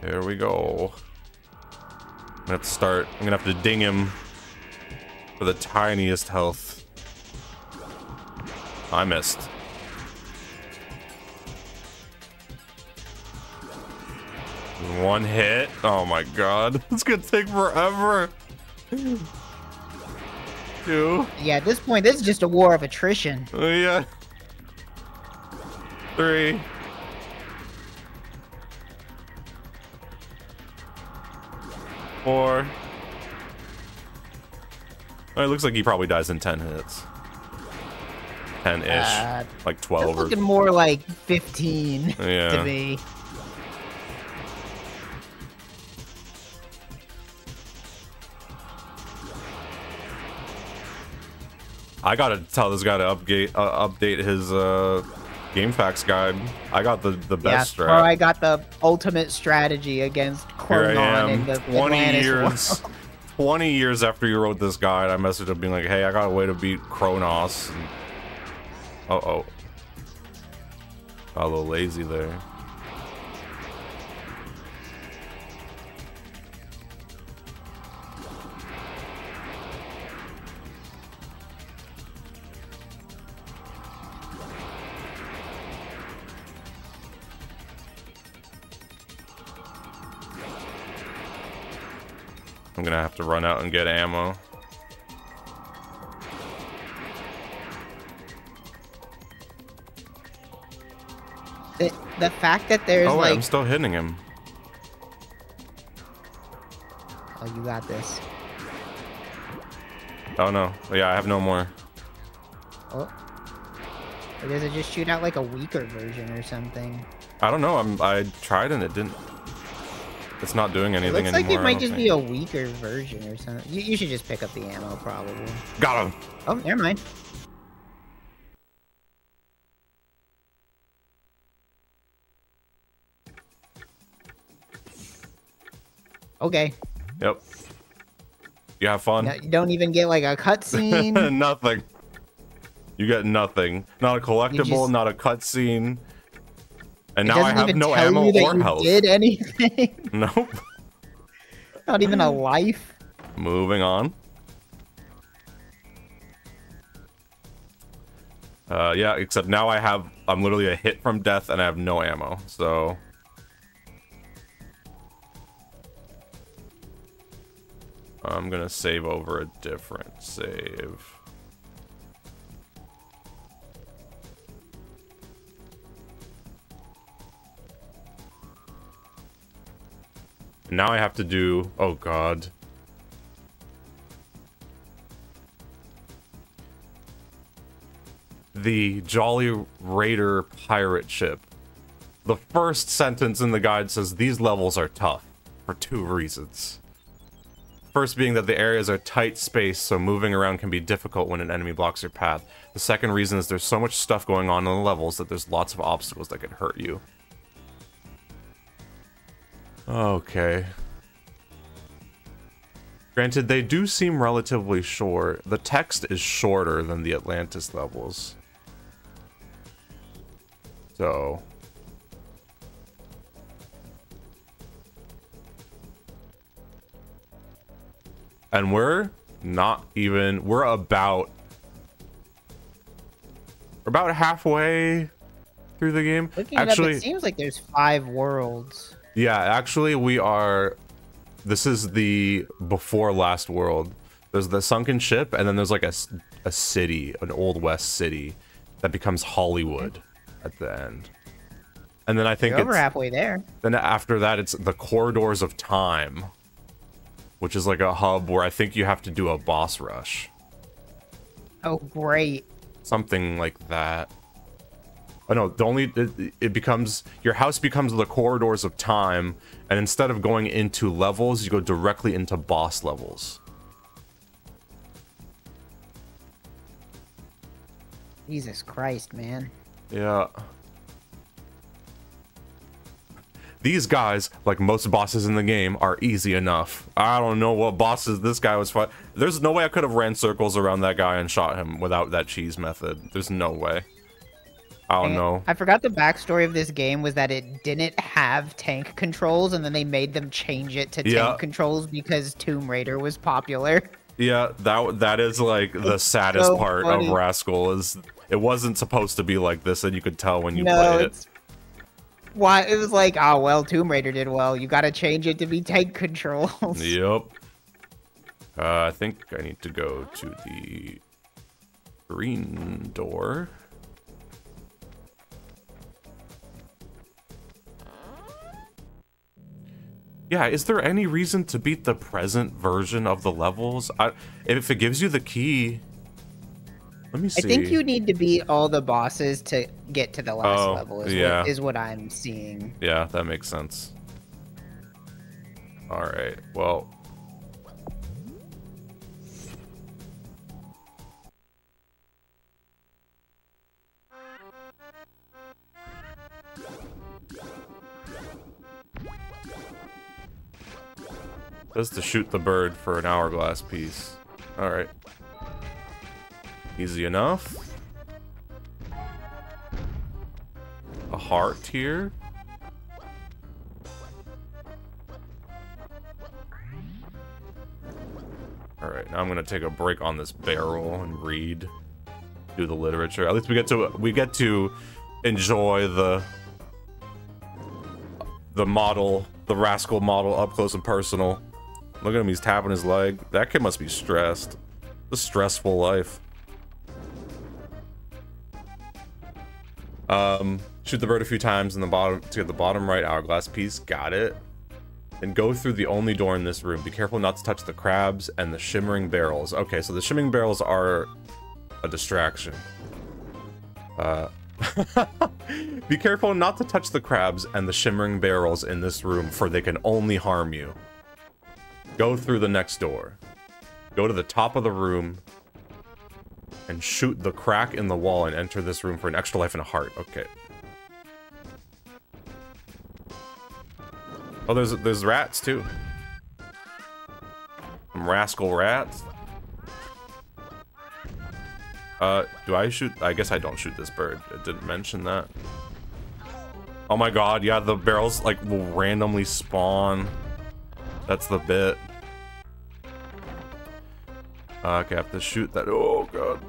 Speaker 2: There we go. I'm gonna have to start. I'm gonna have to ding him for the tiniest health. I missed. One hit. Oh my god. It's gonna take forever. Two.
Speaker 3: Yeah, at this point, this is just a war of attrition.
Speaker 2: Oh, yeah. Three. Four. Oh, it looks like he probably dies in 10 hits. 10 ish.
Speaker 3: Uh,
Speaker 2: like
Speaker 3: It's
Speaker 2: 12 or.
Speaker 3: looking more like 15
Speaker 2: Yeah.
Speaker 3: to me.
Speaker 2: I gotta tell this guy to update uh, update his uh, GameFAQs guide. I got the, the
Speaker 3: Yeah,
Speaker 2: best
Speaker 3: or
Speaker 2: strat.
Speaker 3: I got the ultimate strategy against Chronon in the
Speaker 2: 20
Speaker 3: Atlantis
Speaker 2: years.
Speaker 3: world.
Speaker 2: 20 years after you wrote this guide, I messaged him being like, hey, I got a way to beat Chronon. And... Uh oh. Got a little lazy there. I'm gonna have to run out and get ammo.
Speaker 3: The, the fact that there's
Speaker 2: oh, wait,
Speaker 3: like
Speaker 2: I'm still hitting him.
Speaker 3: Oh, you got this.
Speaker 2: Oh no. Oh, yeah, I have no more.
Speaker 3: Oh. Or does it just shoot out like a weaker version or something?
Speaker 2: I don't know. I'm I tried and it didn't. It's not doing
Speaker 3: It
Speaker 2: anything
Speaker 3: looks like it might just
Speaker 2: think.
Speaker 3: be a weaker version or something. You, you should just pick up the ammo, probably.
Speaker 2: Got him.
Speaker 3: Oh, never mind. Okay.
Speaker 2: Yep. You have fun.
Speaker 3: No, you don't even get like a cutscene.
Speaker 2: nothing. You get nothing. Not a collectible.
Speaker 3: just-
Speaker 2: Not a cutscene. And
Speaker 3: It
Speaker 2: now I have no ammo or
Speaker 3: you
Speaker 2: health.
Speaker 3: did anything.
Speaker 2: Nope.
Speaker 3: Not even a life.
Speaker 2: Moving on. Uh, yeah, except now I have, I'm literally a hit from death and I have no ammo, so. I'm gonna save over a different save. Now I have to do, oh god. the Jolly Raider pirate ship. The first sentence in the guide says these levels are tough for two reasons. First being that the areas are tight space, so moving around can be difficult when an enemy blocks your path. The second reason is there's so much stuff going on in the levels that there's lots of obstacles that could hurt you. Okay. Granted, they do seem relatively short. The text is shorter than the Atlantis levels. So. And we're not even, we're about, we're about halfway through the game.
Speaker 3: Looking it
Speaker 2: Actually,
Speaker 3: up, it seems like there's five worlds.
Speaker 2: Yeah, actually, we are. This is the before last world. There's the sunken ship, and then there's like a, a city, an old west city, that becomes Hollywood at the end. And then I think
Speaker 3: You're over
Speaker 2: it's,
Speaker 3: halfway there.
Speaker 2: then after that, it's the corridors of time, which is like a hub where I think you have to do a boss rush,
Speaker 3: Oh, great.
Speaker 2: something like that. Oh no, the only it, it becomes your house becomes the corridors of time, and instead of going into levels, you go directly into boss levels.
Speaker 3: Jesus Christ, man.
Speaker 2: Yeah. These guys, like most bosses in the game, are easy enough. I don't know what bosses this guy was fight. There's no way I could have ran circles around that guy and shot him without that cheese method. There's no way. I don't know.
Speaker 3: I forgot the backstory of this game was that it didn't have tank controls, and then they made them change it to
Speaker 2: Yeah.
Speaker 3: tank controls because Tomb Raider was popular.
Speaker 2: Yeah, that that is like the saddest
Speaker 3: so
Speaker 2: part
Speaker 3: funny.
Speaker 2: of Rascal is it wasn't supposed to be like this, and you could tell when you
Speaker 3: no,
Speaker 2: played it.
Speaker 3: it's why it was like, oh well, Tomb Raider did well. You got to change it to be tank controls.
Speaker 2: Yep. Uh, I think I need to go to the green door. Yeah, is there any reason to beat the present version of the levels? I, if it gives you the key, let me see.
Speaker 3: I think you need to beat all the bosses to get to the last
Speaker 2: Oh,
Speaker 3: level. Is,
Speaker 2: yeah.
Speaker 3: what, is what I'm seeing.
Speaker 2: Yeah, that makes sense. All right. Well, Does to shoot the bird for an hourglass piece. All right. Easy enough. A heart here. Alright, now I'm gonna take a break on this barrel and read. Do the literature. At least we get to we get to enjoy the the model, the rascal model up close and personal. Look at him, he's tapping his leg. That kid must be stressed. The stressful life. Um, shoot the bird a few times in the bottom to get the bottom right hourglass piece. Got it. Then go through the only door in this room. Be careful not to touch the crabs and the shimmering barrels. Okay, so the shimmering barrels are a distraction. Uh, be careful not to touch the crabs and the shimmering barrels in this room, for they can only harm you. Go through the next door. Go to the top of the room and shoot the crack in the wall and enter this room for an extra life and a heart. Okay. Oh, there's there's rats too. Some rascal rats. Uh, do I shoot? I guess I don't shoot this bird. It didn't mention that. Oh my god, yeah, the barrels like will randomly spawn. That's the bit. Uh, okay, I have to shoot that. Oh god.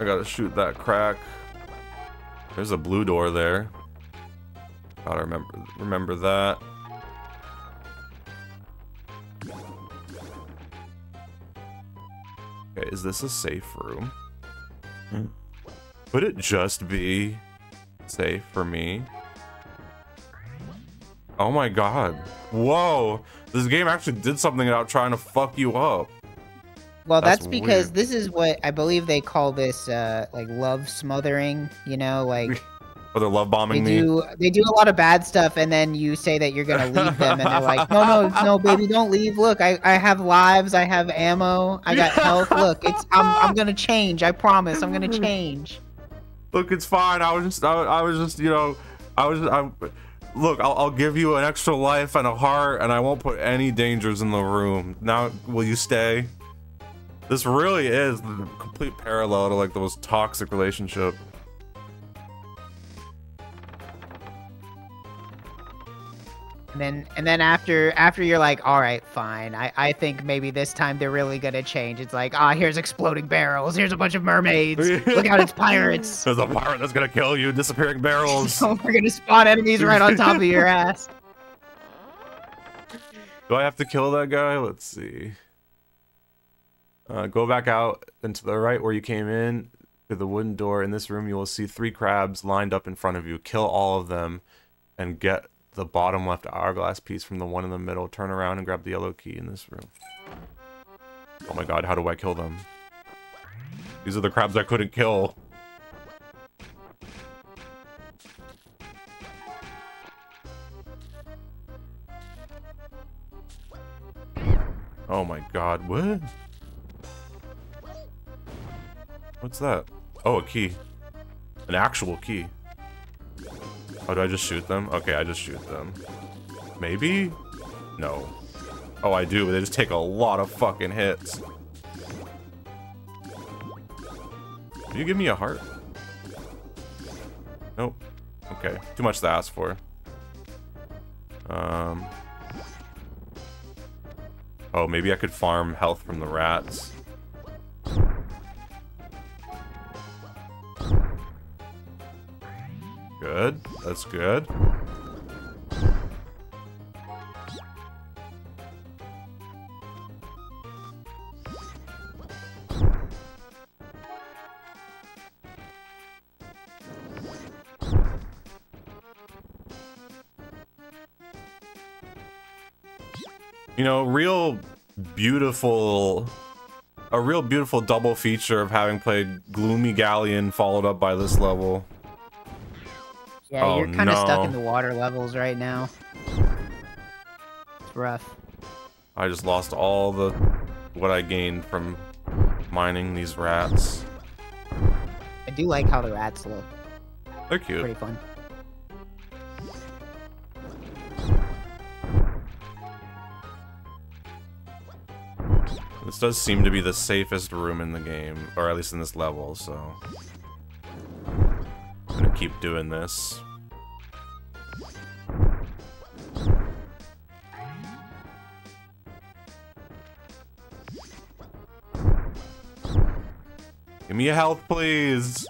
Speaker 2: I gotta shoot that crack. There's a blue door there. Gotta remember remember that. Okay, is this a safe room? Would it just be safe for me? Oh my god. Whoa! This game actually did something about trying to fuck you up.
Speaker 3: Well,
Speaker 2: That's
Speaker 3: that's, because
Speaker 2: weird.
Speaker 3: this is what I believe they call this, uh, like love smothering. You know, like
Speaker 2: Oh, they're love
Speaker 3: they
Speaker 2: bombing me.
Speaker 3: do they do a lot of bad stuff, and then you say that you're gonna leave them, and they're like, no, no, no, baby, don't leave. Look, I, I have lives, I have ammo, I got health. Look, it's I'm I'm gonna change. I promise, I'm gonna change.
Speaker 2: Look, it's fine. I was just, I, I was just, you know, I was, I. Look, I'll, I'll give you an extra life and a heart, and I won't put any dangers in the room. Now, will you stay? This really is the complete parallel to like the most toxic relationship.
Speaker 3: And then and then after after you're like, all right, fine. I I think maybe this time they're really gonna change. It's like, ah, here's exploding barrels. Here's a bunch of mermaids. Look out, it's pirates.
Speaker 2: There's a pirate that's gonna kill you. Disappearing barrels.
Speaker 3: So we're gonna spawn enemies right on top of your ass.
Speaker 2: Do I have to kill that guy? Let's see. Uh, go back out and to the right where you came in to the wooden door. In this room, you will see three crabs lined up in front of you. Kill all of them and get the bottom left hourglass piece from the one in the middle. Turn around and grab the yellow key in this room. Oh my god, how do I kill them? These are the crabs I couldn't kill. Oh my god, what? What's that? Oh, a key. An actual key. Oh, do I just shoot them? Okay, I just shoot them. Maybe? No. Oh, I do, but they just take a lot of fucking hits. Can you give me a heart? Nope. Okay, too much to ask for. Um... Oh, maybe I could farm health from the rats. Good. That's good. You know, real beautiful a real beautiful double feature of having played Gloomy Galleon followed up by this level.
Speaker 3: Yeah,
Speaker 2: Oh,
Speaker 3: you're kind of stuck in the water levels right now. It's rough.
Speaker 2: I just lost all the what I gained from mining these rats.
Speaker 3: I do like how the rats look.
Speaker 2: They're cute.
Speaker 3: Pretty fun.
Speaker 2: This does seem to be the safest room in the game, or at least in this level, so keep doing this. Give me a health, please.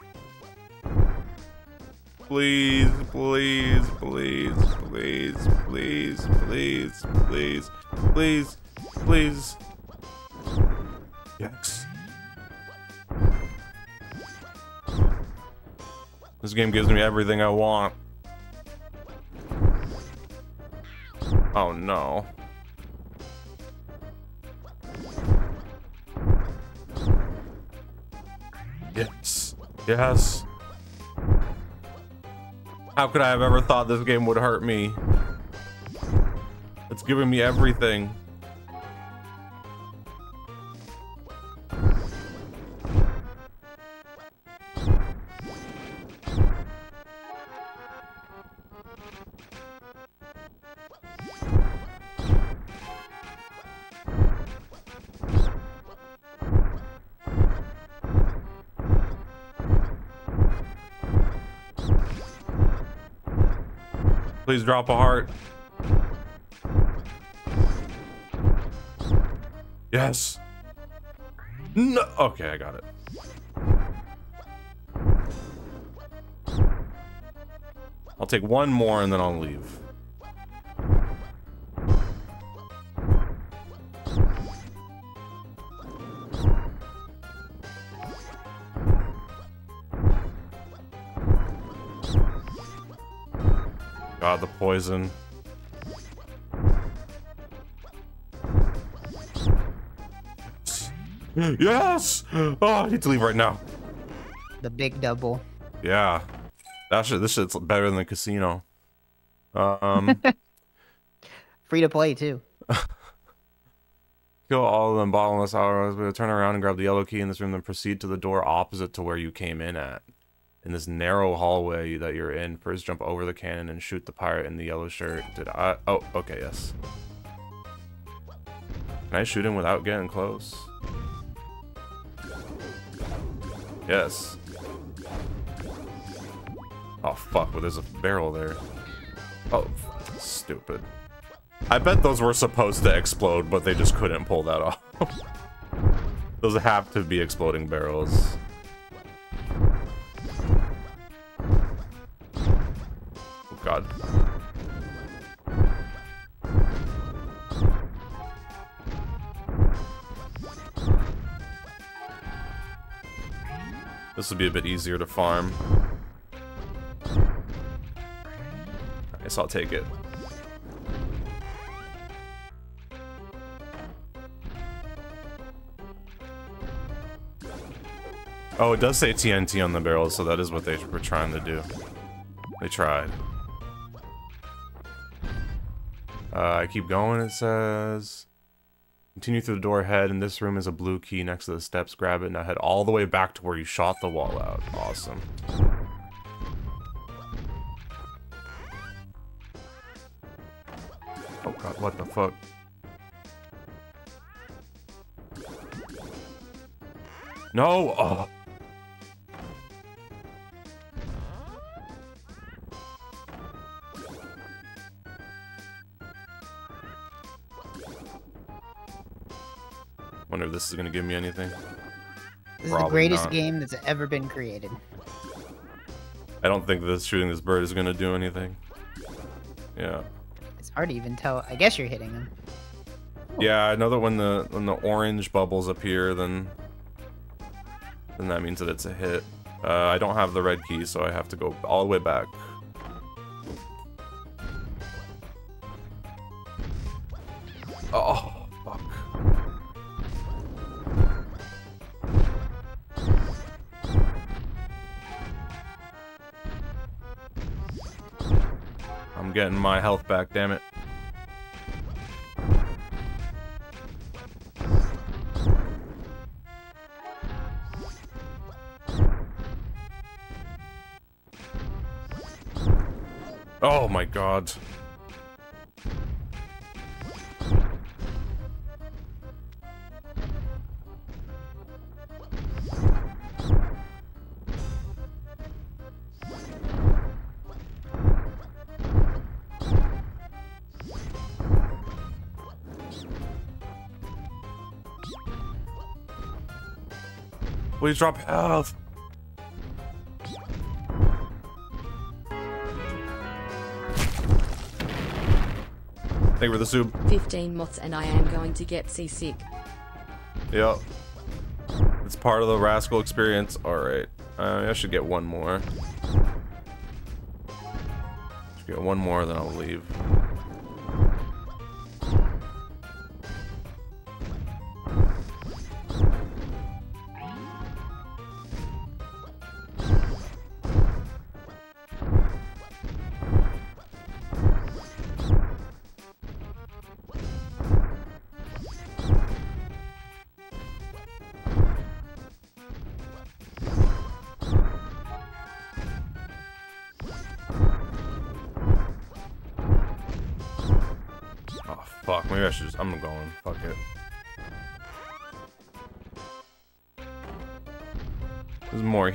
Speaker 2: Please, please, please, please, please, please, please, please, Please. This game gives me everything I want. Oh no. Yes. Yes. How could I have ever thought this game would hurt me? It's giving me everything. Please drop a heart. Yes. No. Okay, I got it. I'll take one more and then I'll leave. Poison. Yes! Oh, I need to leave right now.
Speaker 3: The big double.
Speaker 2: Yeah. That shit, this shit's better than the casino. Um,
Speaker 3: Free to play too.
Speaker 2: kill all of them bottomless hours. We'll turn around and grab the yellow key in this room, then proceed to the door opposite to where you came in at. In this narrow hallway that you're in, first jump over the cannon and shoot the pirate in the yellow shirt. Did I? Oh, okay, yes. Can I shoot him without getting close? Yes. Oh, fuck, well, there's a barrel there. Oh, stupid. I bet those were supposed to explode, but they just couldn't pull that off. those have to be exploding barrels. God. This will be a bit easier to farm. I guess I'll take it. Oh, it does say TNT on the barrel, so that is what they were trying to do. They tried. Uh, I keep going, it says. Continue through the door ahead. and this room is a blue key next to the steps. Grab it. and I head all the way back to where you shot the wall out. Awesome. Oh god, what the fuck? No! Oh. Wonder if this is gonna give me anything.
Speaker 3: This is the greatest
Speaker 2: not.
Speaker 3: game that's ever been created.
Speaker 2: I don't think this shooting this bird is gonna do anything. Yeah.
Speaker 3: It's hard to even tell. I guess you're hitting them.
Speaker 2: Yeah, I know that when the when the orange bubbles appear, then then that means that it's a hit. Uh, I don't have the red key, so I have to go all the way back. Getting my health back, damn it. Oh my god. Please drop health. Thank you for the soup.
Speaker 1: 15 moths and I am going to get seasick.
Speaker 2: Yep. It's part of the rascal experience. Alright. Uh, I should get one more. Should get one more, then I'll leave.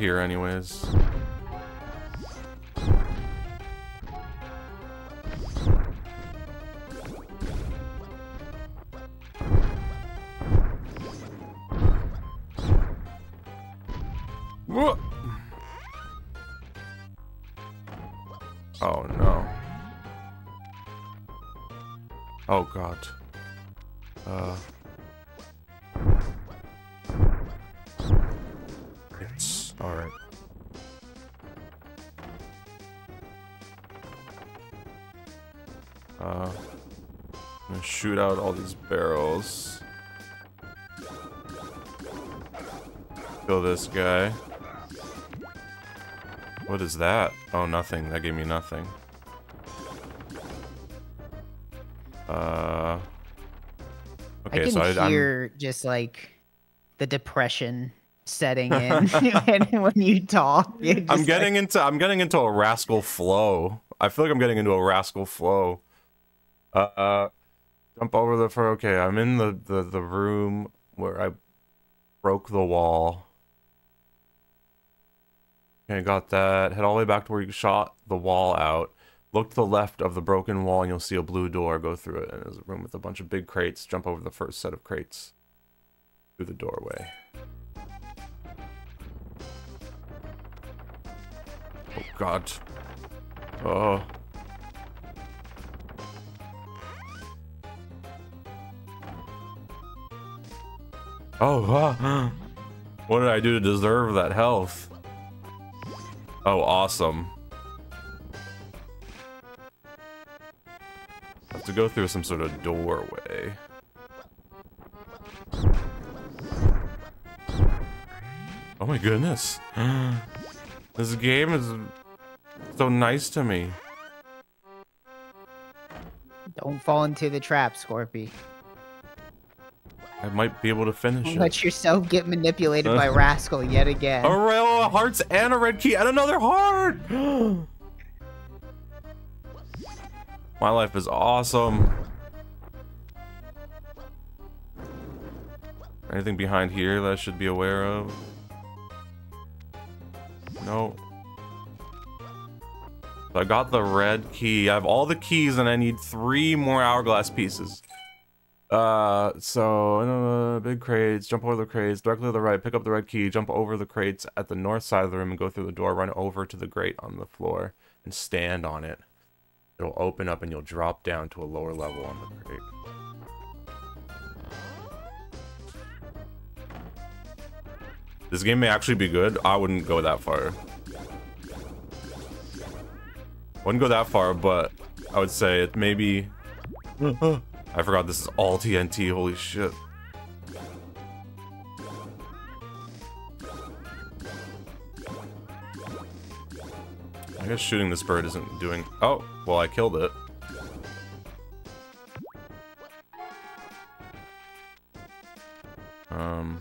Speaker 2: Here anyways. Oh no. Oh god. Shoot out all these barrels. Kill this guy. What is that? Oh, nothing. That gave me nothing. Uh.
Speaker 3: I
Speaker 2: Okay,
Speaker 3: can
Speaker 2: so I, I'm
Speaker 3: just like the depression setting in when, when you talk.
Speaker 2: I'm
Speaker 3: like-
Speaker 2: getting into I'm getting into a rascal flow. I feel like I'm getting into a rascal flow. Uh, uh jump over the for okay, I'm in the, the the room where I broke the wall. Okay, got that. Head all the way back to where you shot the wall out. Look to the left of the broken wall and you'll see a blue door. Go through it. And there's a room with a bunch of big crates. Jump over the first set of crates. Through the doorway. Oh god. Oh. Oh, what did I do to deserve that health? Oh, awesome. Have to go through some sort of doorway. Oh my goodness. This game is so nice to me.
Speaker 3: Don't fall into the trap, Scorpy.
Speaker 2: I might be able to finish
Speaker 3: Don't
Speaker 2: it.
Speaker 3: let yourself get manipulated by Rascal yet again.
Speaker 2: A rail of hearts and a red key and another heart! My life is awesome. Anything behind here that I should be aware of? No. So I got the red key. I have all the keys and I need three more hourglass pieces. Uh, so uh, big crates, jump over the crates, directly to the right, pick up the red key, jump over the crates at the north side of the room and go through the door, run over to the grate on the floor and stand on it. It'll open up and you'll drop down to a lower level on the crate. This game may actually be good. I wouldn't go that far. Wouldn't go that far, but I would say it maybe. I forgot this is all TNT. Holy shit. I guess shooting this bird isn't doing. Oh, well, I killed it. Um,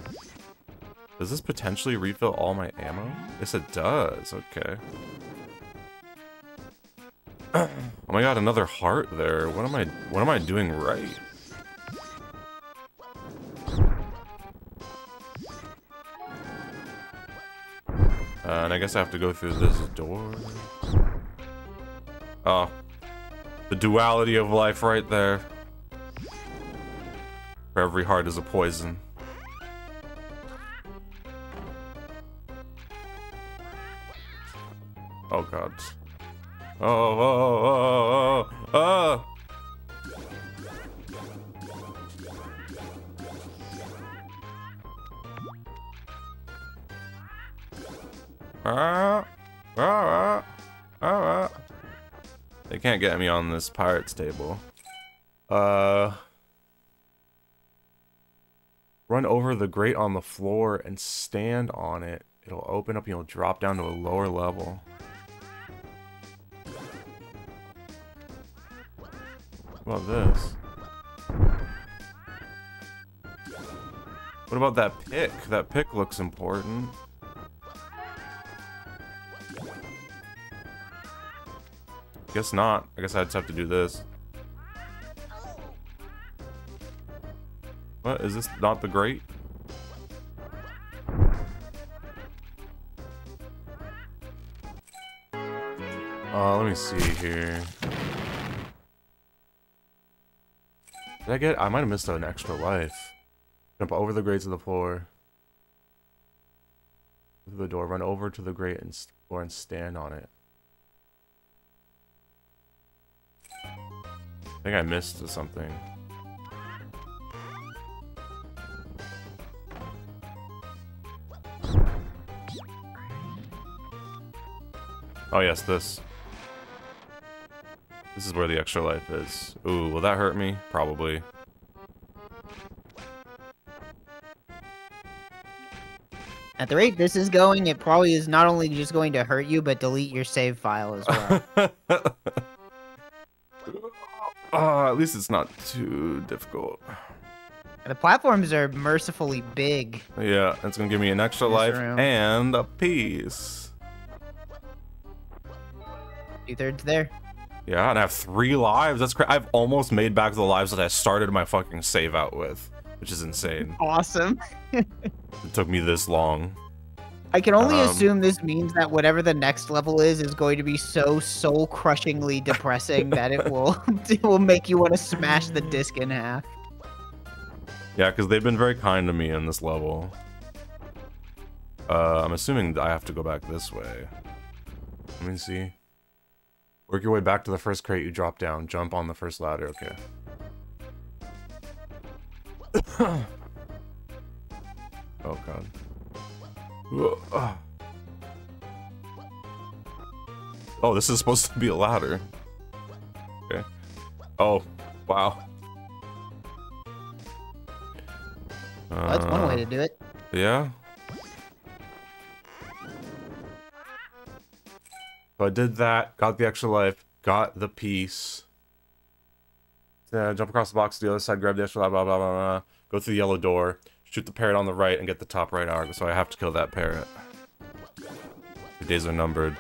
Speaker 2: does this potentially refill all my ammo? Yes, it does. Okay. Oh my god, another heart there. What am I? What am I doing right? Uh, and I guess I have to go through this door. Oh. The duality of life right there. For every heart is a poison. Oh god. Oh, oh, oh, oh, oh. Ah, ah, ah. They can't get me on this pirates table. Uh, run over the grate on the floor and stand on it. It'll open up and you'll drop down to a lower level. About this? What about that pick? That pick looks important. Guess not. I guess I just have to do this. What? Is this not the great? Uh, let me see here. Did I get? I might have missed an extra life. Jump over the grates of the floor. Through the door, run over to the grate and floor and stand on it. I think I missed something. Oh yes, this. This is where the extra life is. Ooh, will that hurt me? Probably.
Speaker 3: At the rate this is going, it probably is not only just going to hurt you, but delete your save file as well.
Speaker 2: uh, at least it's not too difficult.
Speaker 3: The platforms are mercifully big.
Speaker 2: Yeah, it's gonna give me an extra
Speaker 3: This
Speaker 2: life
Speaker 3: room.
Speaker 2: and a piece.
Speaker 3: Two thirds there.
Speaker 2: Yeah, and I have three lives. That's crazy. I've almost made back the lives that I started my fucking save out with, which is insane.
Speaker 3: Awesome.
Speaker 2: It took me this long.
Speaker 3: I can only
Speaker 2: Um,
Speaker 3: assume this means that whatever the next level is is going to be so soul crushingly depressing that it will it will make you want to smash the disc in half.
Speaker 2: Yeah, because they've been very kind to me in this level. Uh, I'm assuming I have to go back this way. Let me see. Work your way back to the first crate you drop down. Jump on the first ladder. Okay. oh god. Oh, this is supposed to be a ladder. Okay. Oh, wow.
Speaker 3: Well, that's one way to do it.
Speaker 2: yeah. So I did that, got the extra life, got the piece. Jump across the box to the other side, grab the extra life, blah, blah, blah, blah. Go through the yellow door, shoot the parrot on the right, and get the top right arc. So I have to kill that parrot. The days are numbered.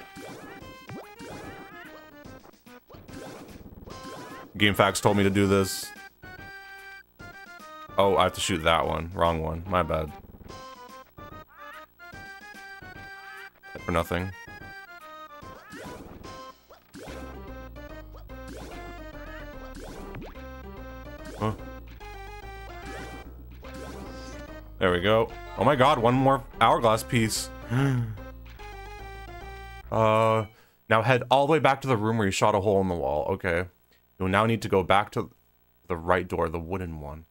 Speaker 2: GameFAQs told me to do this. Oh, I have to shoot that one. Wrong one. My bad. For nothing. There we go. Oh my god, one more hourglass piece. uh, now head all the way back to the room where you shot a hole in the wall. Okay. You'll now need to go back to the right door, the wooden one.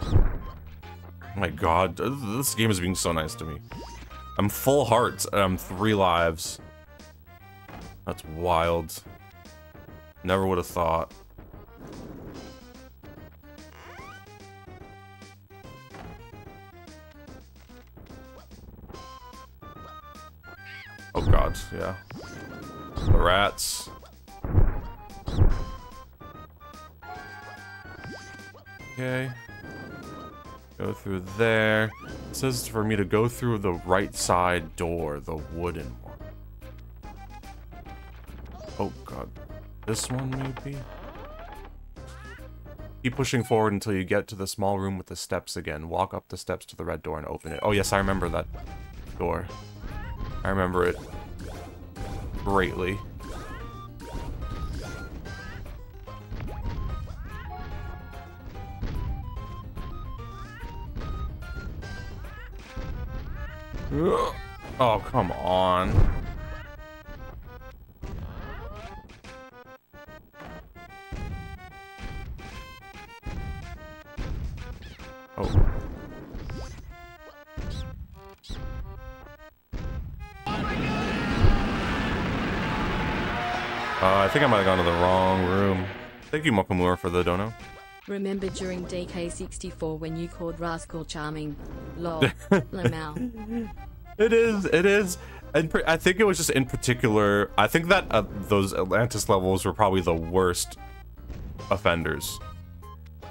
Speaker 2: Oh my god, this game is being so nice to me. I'm full hearts and I'm three lives. That's wild. Never would have thought. Oh god, yeah. The rats. Okay. Go through there. It says for me to go through the right side door, the wooden one. Oh god. This one maybe? Keep pushing forward until you get to the small room with the steps again. Walk up the steps to the red door and open it. Oh yes, I remember that door. I remember it greatly. Oh, come on. Oh. Uh, I think I might have gone to the wrong room. Thank you, Mokamura, for the dono.
Speaker 1: Remember during DK64 when you called Rascal charming? Lol. Lamau.
Speaker 2: It is. It is. And I think it was just in particular. I think that uh, those Atlantis levels were probably the worst offenders.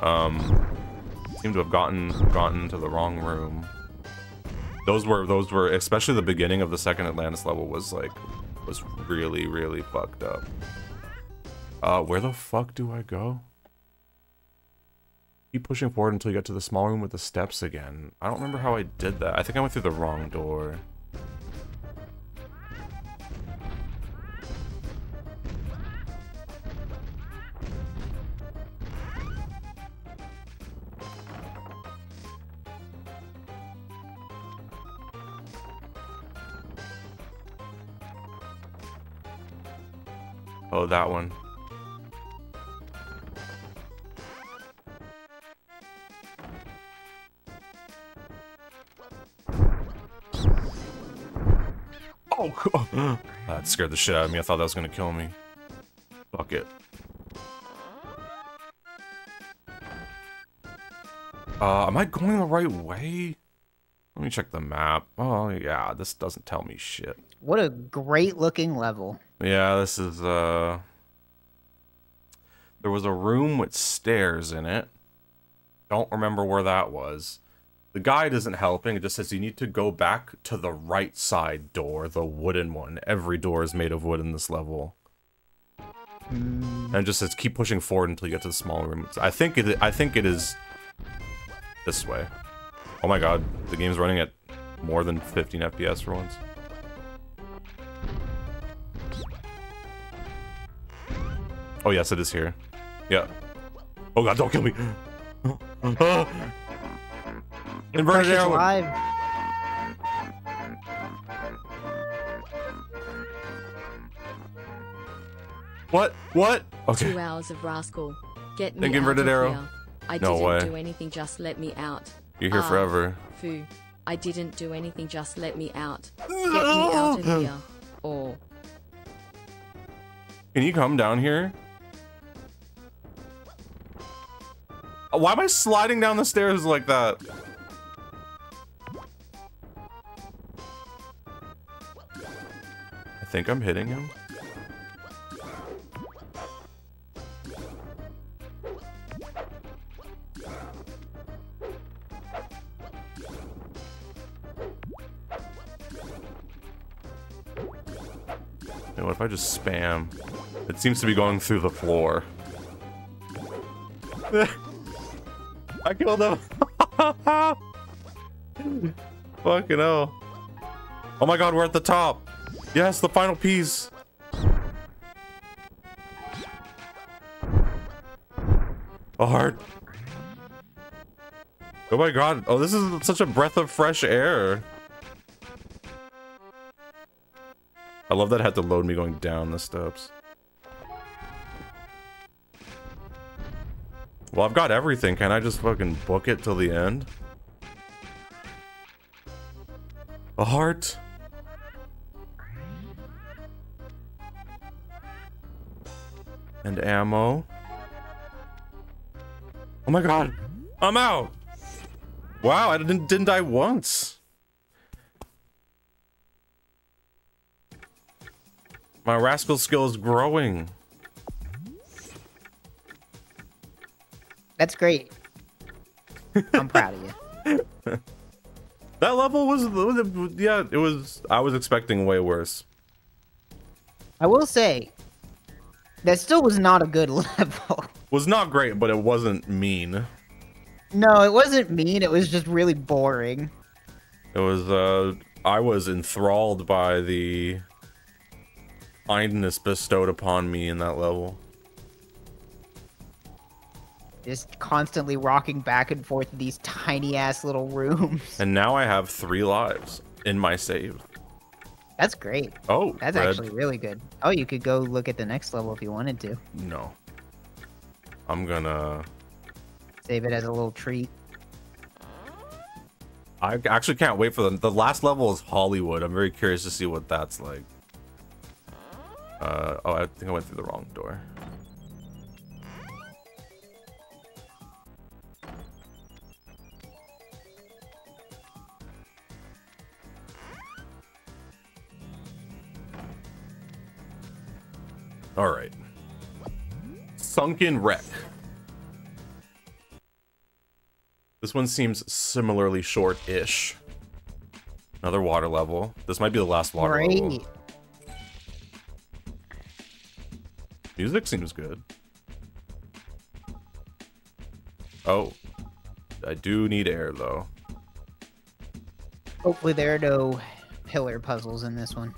Speaker 2: Um, seem to have gotten gotten to the wrong room. Those were those were especially the beginning of the second Atlantis level was like was really really fucked up. Uh, where the fuck do I go? Keep pushing forward until you get to the small room with the steps again. I don't remember how I did that. I think I went through the wrong door. Oh, that one. Oh, that scared the shit out of me. I thought that was gonna kill me. Fuck it. Uh, am I going the right way? Let me check the map. Oh, yeah, this doesn't tell me shit.
Speaker 3: What a great looking level.
Speaker 2: Yeah, this is, uh... There was a room with stairs in it. Don't remember where that was. The guide isn't helping. It just says you need to go back to the right side door, the wooden one. Every door is made of wood in this level. And it just says keep pushing forward until you get to the small room. I think it. I think it is this way. Oh my god, the game's running at more than 15 FPS for once. Oh yes, it is here. Yeah. Oh god, don't kill me. Ah. Inverted arrow.
Speaker 3: live.
Speaker 2: What? What? Okay.
Speaker 1: Two hours of Rascal. Get me
Speaker 2: Think
Speaker 1: out
Speaker 2: inverted
Speaker 1: of
Speaker 2: arrow?
Speaker 1: here. I
Speaker 2: No
Speaker 1: didn't
Speaker 2: way.
Speaker 1: do anything, just let me out.
Speaker 2: You're here
Speaker 1: Ah,
Speaker 2: forever.
Speaker 1: Foo. I didn't do anything, just let me out. Get me out of here. Or
Speaker 2: Can you come down here? Why am I sliding down the stairs like that? I think I'm hitting him. Hey, what if I just spam? It seems to be going through the floor. I killed him. Fucking hell. Oh my god, we're at the top. Yes, the final piece. A heart. Oh my god. Oh, this is such a breath of fresh air. I love that had to load me going down the steps. Well, I've got everything. Can I just fucking book it till the end? A heart. And ammo. Oh my god. I'm out. Wow, I didn't didn't die once. My rascal skill is growing.
Speaker 3: That's great. I'm proud of you.
Speaker 2: That level was, was yeah, it was I was expecting way worse.
Speaker 3: I will say, that still was not a good level.
Speaker 2: Was not great, but it wasn't mean.
Speaker 3: No, it wasn't mean. It was just really boring.
Speaker 2: It was uh I was enthralled by the kindness bestowed upon me in that level.
Speaker 3: Just constantly rocking back and forth in these tiny ass little rooms.
Speaker 2: And now I have three lives in my save.
Speaker 3: That's great.
Speaker 2: Oh,
Speaker 3: That's
Speaker 2: red.
Speaker 3: actually really good. Oh, you could go look at the next level if you wanted to.
Speaker 2: no. I'm gonna
Speaker 3: Save it as a little treat.
Speaker 2: I actually can't wait for the the last level is Hollywood. I'm very curious to see what that's like. Uh, oh, I think I went through the wrong door. All right. Sunken wreck. This one seems similarly short-ish. Another water level. This might be the last water
Speaker 3: Right.
Speaker 2: level. Music seems good. Oh. I do need air, though.
Speaker 3: Hopefully there are no pillar puzzles in this one.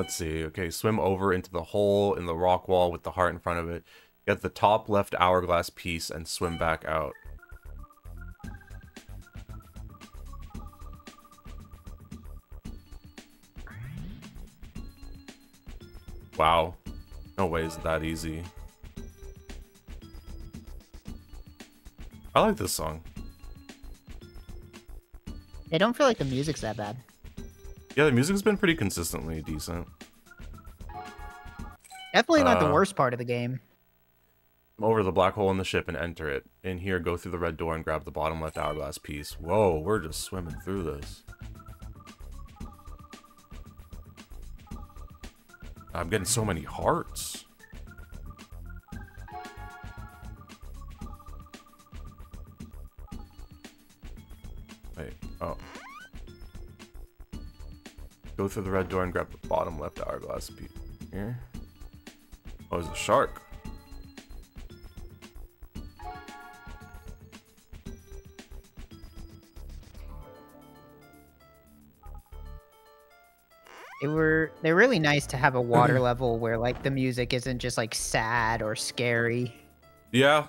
Speaker 2: Let's see. Okay, swim over into the hole in the rock wall with the heart in front of it. Get the top left hourglass piece and swim back out. Wow. No way is that easy. I like this song.
Speaker 3: I don't feel like the music's that bad.
Speaker 2: Yeah, the music's been pretty consistently decent.
Speaker 3: Definitely not the
Speaker 2: Uh,
Speaker 3: worst part of the game.
Speaker 2: over the black hole in the ship and enter it. In here, go through the red door and grab the bottom left hourglass piece. Whoa, we're just swimming through this. I'm getting so many hearts. Wait, oh. Go through the red door and grab the bottom left hourglass piece. Here. Oh, there's a shark.
Speaker 3: They were they're really nice to have a water level where like the music isn't just like sad or scary.
Speaker 2: Yeah,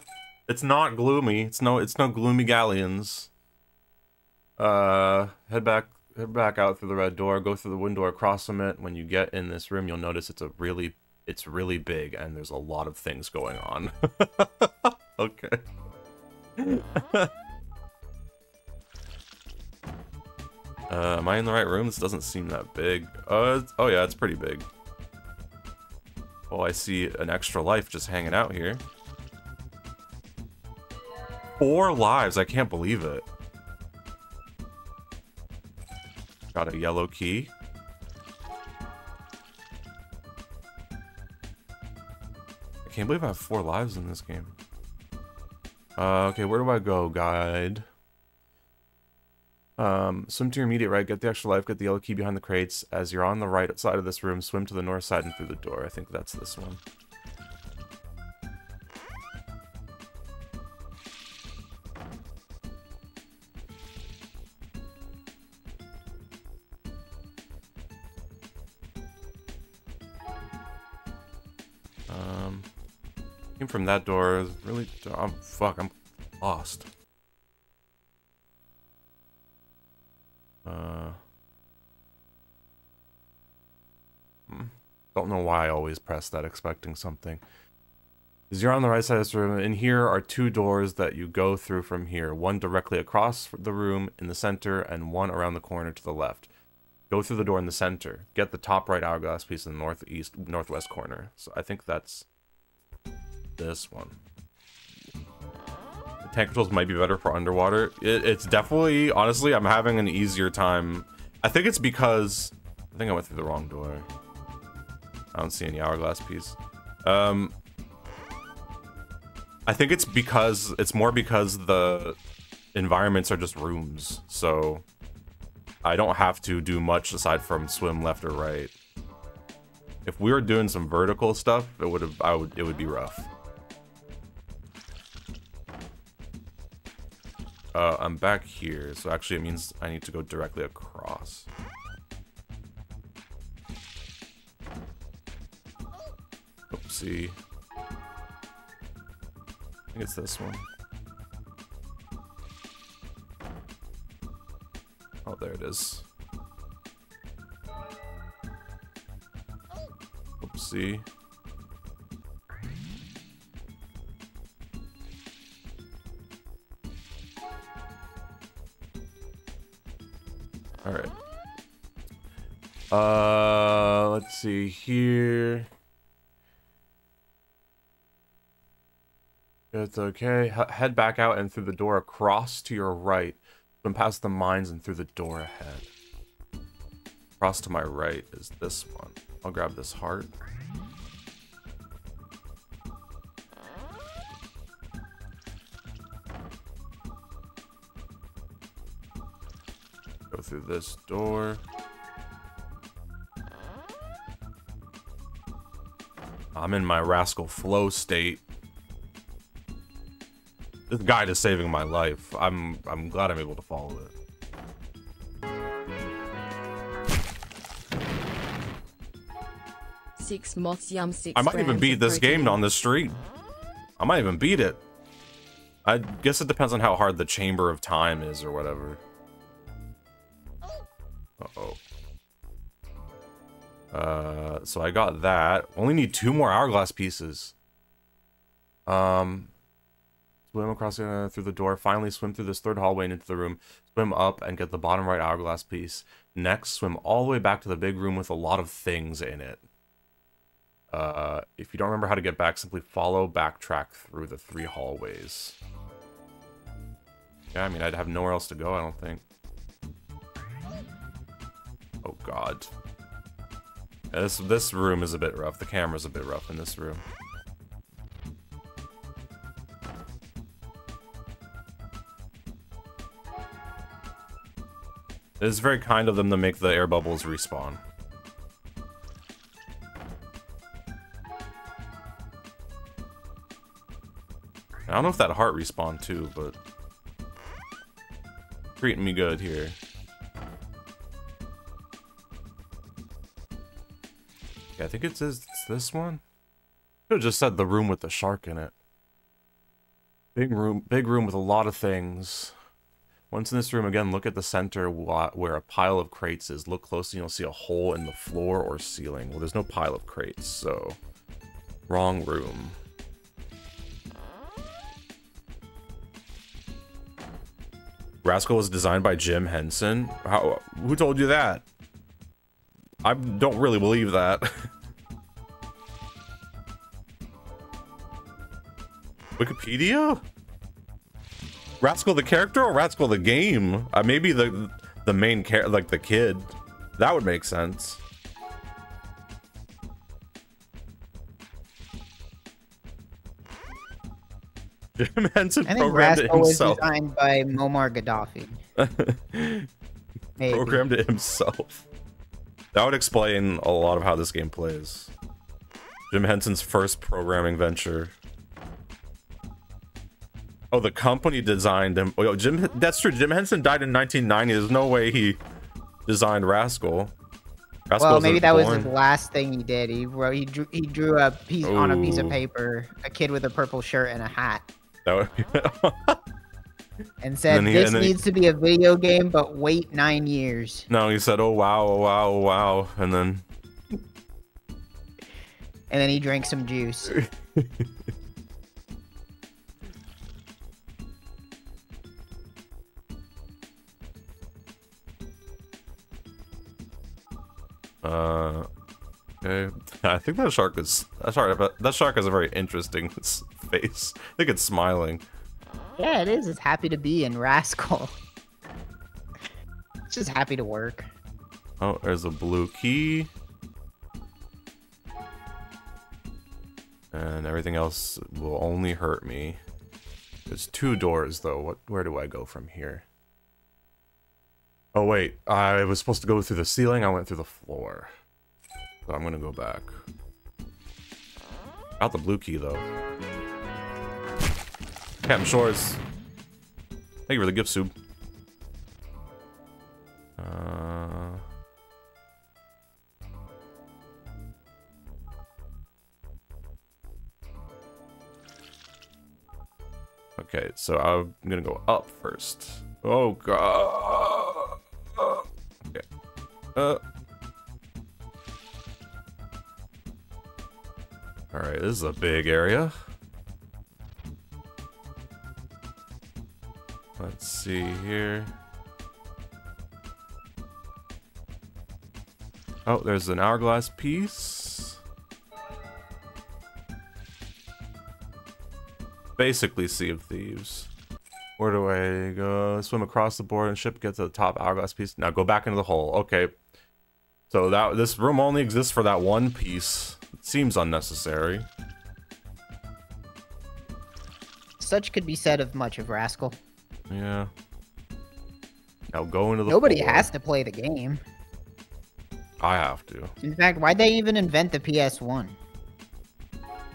Speaker 2: it's not gloomy. It's no, it's no gloomy galleons. Uh, head back, head back out through the red door. Go through the window across from it. When you get in this room, you'll notice it's a really, it's really big, and there's a lot of things going on. okay. uh, am I in the right room? This doesn't seem that big. Uh, oh yeah, it's pretty big. Oh, I see an extra life just hanging out here. Four lives. I can't believe it. Got a yellow key. I can't believe I have four lives in this game. Uh, okay, where do I go, guide? Um, swim to your immediate right, get the extra life, get the yellow key behind the crates. As you're on the right side of this room, swim to the north side and through the door. I think that's this one. From that door. It's Really, I'm fuck. I'm lost. Uh, hmm. don't know why I always press that expecting something. As you're on the right side of this room, and here are two doors that you go through from here. One directly across the room in the center, and one around the corner to the left. Go through the door in the center. Get the top right hourglass piece in the northeast, northwest corner. So I think that's this one. The tank controls might be better for underwater. It, it's definitely, honestly, I'm having an easier time. I think it's because I think I went through the wrong door. I don't see any hourglass piece. Um, I think it's because it's more because the environments are just rooms, so I don't have to do much aside from swim left or right. If we were doing some vertical stuff, it would have I would it would be rough. Uh, I'm back here, so actually it means I need to go directly across. Oopsie. I think it's this one. Oh, there it is. Oopsie. Uh, let's see here. It's okay. H head back out and through the door across to your right. Swim past the mines and through the door ahead. Across to my right is this one. I'll grab this heart. Go through this door. I'm in my rascal flow state. This guide is saving my life. I'm I'm glad I'm able to follow it.
Speaker 1: Six moths yum six.
Speaker 2: I might even beat this game on the street. I might even beat it. I guess it depends on how hard the Chamber of Time is or whatever. Uh, so I got that. Only need two more hourglass pieces. Um, swim across uh, through the door. Finally, swim through this third hallway and into the room. Swim up and get the bottom right hourglass piece. Next, swim all the way back to the big room with a lot of things in it. Uh, if you don't remember how to get back, simply follow backtrack through the three hallways. Yeah, I mean, I'd have nowhere else to go, I don't think. Oh, God. Yeah, this, this room is a bit rough. The camera's a bit rough in this room. It is very kind of them to make the air bubbles respawn. I don't know if that heart respawned too, but treating me good here. I think it's this, it's this one. Have just said the room with the shark in it. Big room, big room with a lot of things. Once in this room, again, look at the center where a pile of crates is. Look closely, and you'll see a hole in the floor or ceiling. Well, there's no pile of crates, so wrong room. Rascal was designed by Jim Henson. How? Who told you that? I don't really believe that. Wikipedia? Rascal the character or Rascal the game? Uh, maybe the the main character, like the kid. That would make sense. Jim Henson
Speaker 3: I think Rascal was designed by Muammar Gaddafi.
Speaker 2: Programmed it himself. That would explain a lot of how this game plays. Jim Henson's first programming venture. Oh, the company designed him. Oh, Jim, that's true. Jim Henson died in 1990. There's no way he designed Rascal. Rascal
Speaker 3: Well, maybe that was
Speaker 2: born.
Speaker 3: the last thing he did. He wrote, he drew, he drew a piece on a piece of paper, a kid with a purple shirt and a hat,
Speaker 2: That would-
Speaker 3: and said,
Speaker 2: then he-
Speaker 3: "This
Speaker 2: and he-
Speaker 3: needs to be a video game, but wait nine years."
Speaker 2: no, he said, "Oh wow, oh wow, oh wow," and then
Speaker 3: And then he drank some juice.
Speaker 2: Uh, okay. I think that shark is that shark. That shark has a very interesting face. I think it's smiling.
Speaker 3: Yeah, it is. It's happy to be in Rascal. It's just happy to work.
Speaker 2: Oh, there's a blue key. And everything else will only hurt me. There's two doors though. What? Where do I go from here? Oh wait, I was supposed to go through the ceiling. I went through the floor. So I'm gonna go back. Got the blue key though. Captain Shores. Thank you for the gift soup. Uh, okay, so I'm gonna go up first. Oh god. Okay. Uh. All right, this is a big area. Let's see here. Oh, there's an hourglass piece. Basically Sea of Thieves. Where do I go? Swim across the board and ship get to the top hourglass piece. Now go back into the hole. Okay. So that this room only exists for that one piece. It seems unnecessary.
Speaker 3: Such could be said of much of Rascal.
Speaker 2: Yeah. Now go into the
Speaker 3: Nobody
Speaker 2: floor.
Speaker 3: has to play the game.
Speaker 2: I have to.
Speaker 3: In fact, why'd they even invent the PS1?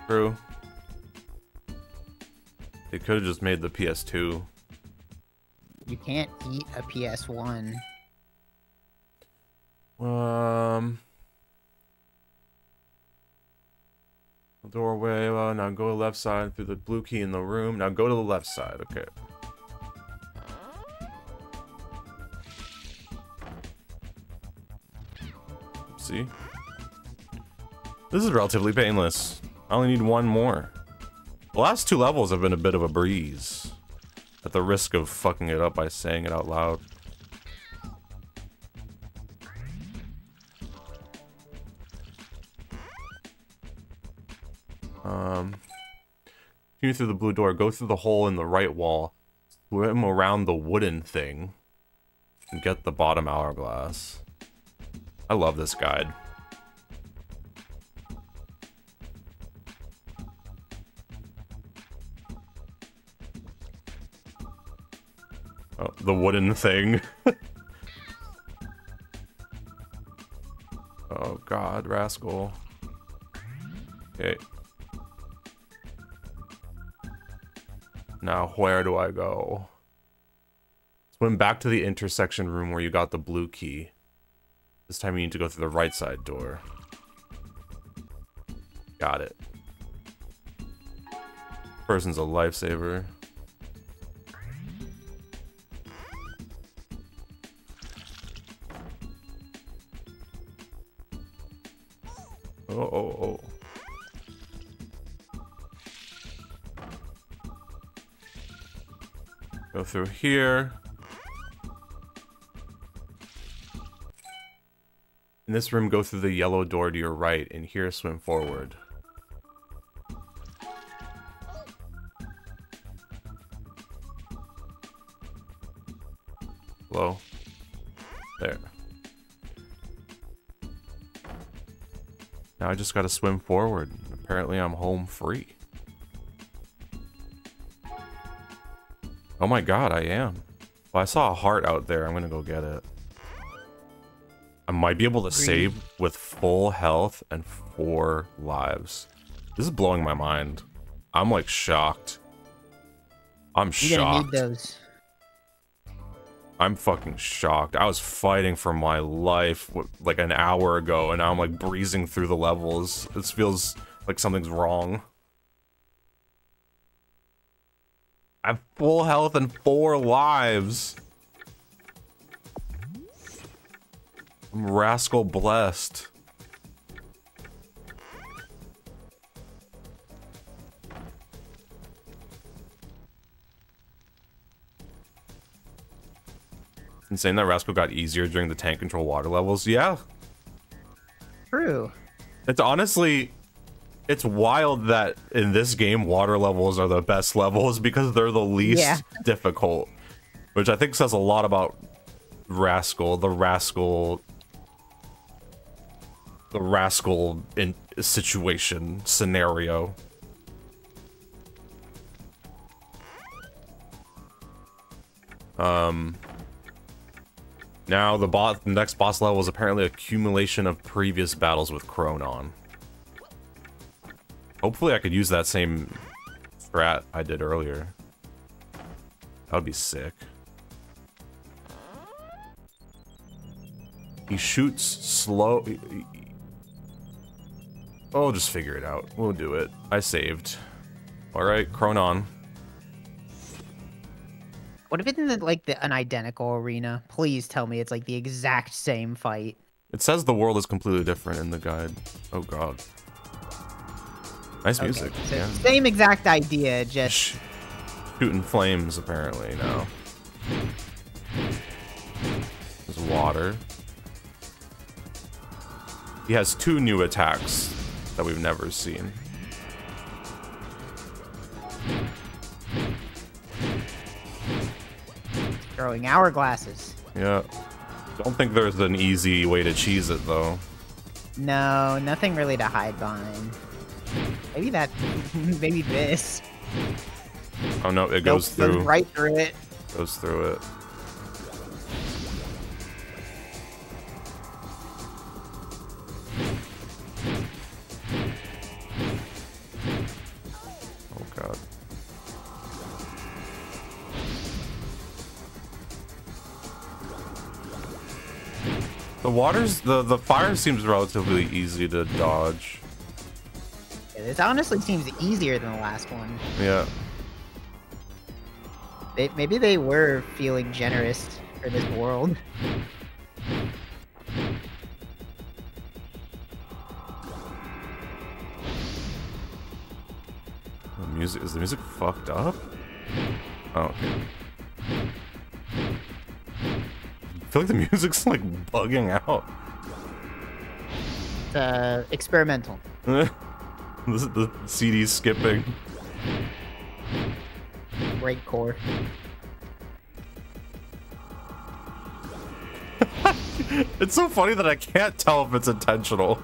Speaker 2: True. They could have just made the PS2.
Speaker 3: You can't eat a PS1.
Speaker 2: Um. Doorway. Well, now go to the left side through the blue key in the room. Now go to the left side. Okay. See? This is relatively painless. I only need one more. The last two levels have been a bit of a breeze. At the risk of fucking it up by saying it out loud. Um, continue through the blue door. Go through the hole in the right wall. Swim around the wooden thing. And get the bottom hourglass. I love this guide. Oh, the wooden thing. oh god, rascal. Okay. Now, where do I go? Swim back to the intersection room where you got the blue key. This time you need to go through the right side door. Got it. Person's a lifesaver. Oh, oh, oh. Go through here. In this room, go through the yellow door to your right, and here swim forward. Hello? There. Now I just gotta swim forward. Apparently I'm home free. Oh my god, I am. Well, I saw a heart out there. I'm gonna go get it. I might be able to save with full health and four lives. This is blowing my mind. I'm like shocked. I'm
Speaker 3: You're gonna
Speaker 2: shocked.
Speaker 3: need those.
Speaker 2: I'm fucking shocked. I was fighting for my life like an hour ago, and now I'm like breezing through the levels. This feels like something's wrong. I have full health and four lives. I'm rascal blessed. It's insane that Rascal got easier during the tank control water levels. Yeah,
Speaker 3: True.
Speaker 2: it's honestly, it's wild that in this game water levels are the best levels because they're the least
Speaker 3: Yeah.
Speaker 2: difficult, which I think says a lot about Rascal, the Rascal, the Rascal in situation scenario. Um. Now the boss, the next boss level is apparently accumulation of previous battles with Chronon. Hopefully I could use that same strat I did earlier. That would be sick. He shoots slow. Oh, just figure it out. We'll do it. I saved. Alright, Chronon.
Speaker 3: What if it's in the, like the, an identical arena? Please tell me it's like the exact same fight.
Speaker 2: It says the world is completely different in the guide. Oh god. Nice
Speaker 3: Okay,
Speaker 2: music.
Speaker 3: so
Speaker 2: yeah.
Speaker 3: Same exact idea, just
Speaker 2: Sh- shooting flames apparently now. There's water. he has two new attacks that we've never seen.
Speaker 3: Throwing hourglasses.
Speaker 2: Yeah. Don't think there's an easy way to cheese it though.
Speaker 3: No, nothing really to hide behind. Maybe that. maybe this.
Speaker 2: Oh no, it goes
Speaker 3: Nope,
Speaker 2: through.
Speaker 3: right through it.
Speaker 2: Goes through it. God. The waters, the the fire seems relatively easy to dodge.
Speaker 3: Yeah, This honestly seems easier than the last one.
Speaker 2: Yeah.
Speaker 3: They, maybe they were feeling generous for this world.
Speaker 2: The music is the music fucked up? Oh, okay. I feel like the music's like bugging out.
Speaker 3: Uh, experimental.
Speaker 2: this is the CD's skipping.
Speaker 3: Great core.
Speaker 2: It's so funny that I can't tell if it's intentional.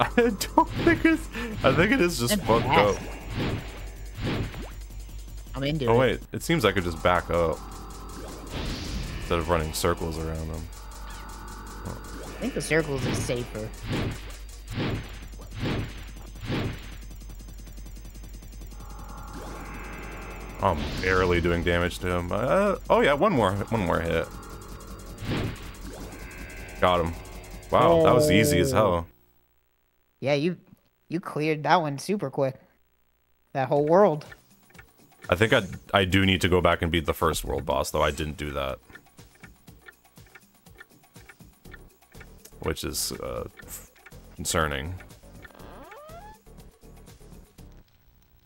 Speaker 2: I don't think it's. I think it is just fucked up.
Speaker 3: I'm into it.
Speaker 2: Oh
Speaker 3: it.
Speaker 2: wait, it seems I could just back up instead of running circles around them.
Speaker 3: I think the circles is safer.
Speaker 2: I'm barely doing damage to him. Uh, oh yeah, one more, one more hit. Got him. Wow, that was easy as hell.
Speaker 3: Yeah, you you cleared that one super quick. That whole world.
Speaker 2: I think I I do need to go back and beat the first world boss, though I didn't do that, which is uh, concerning.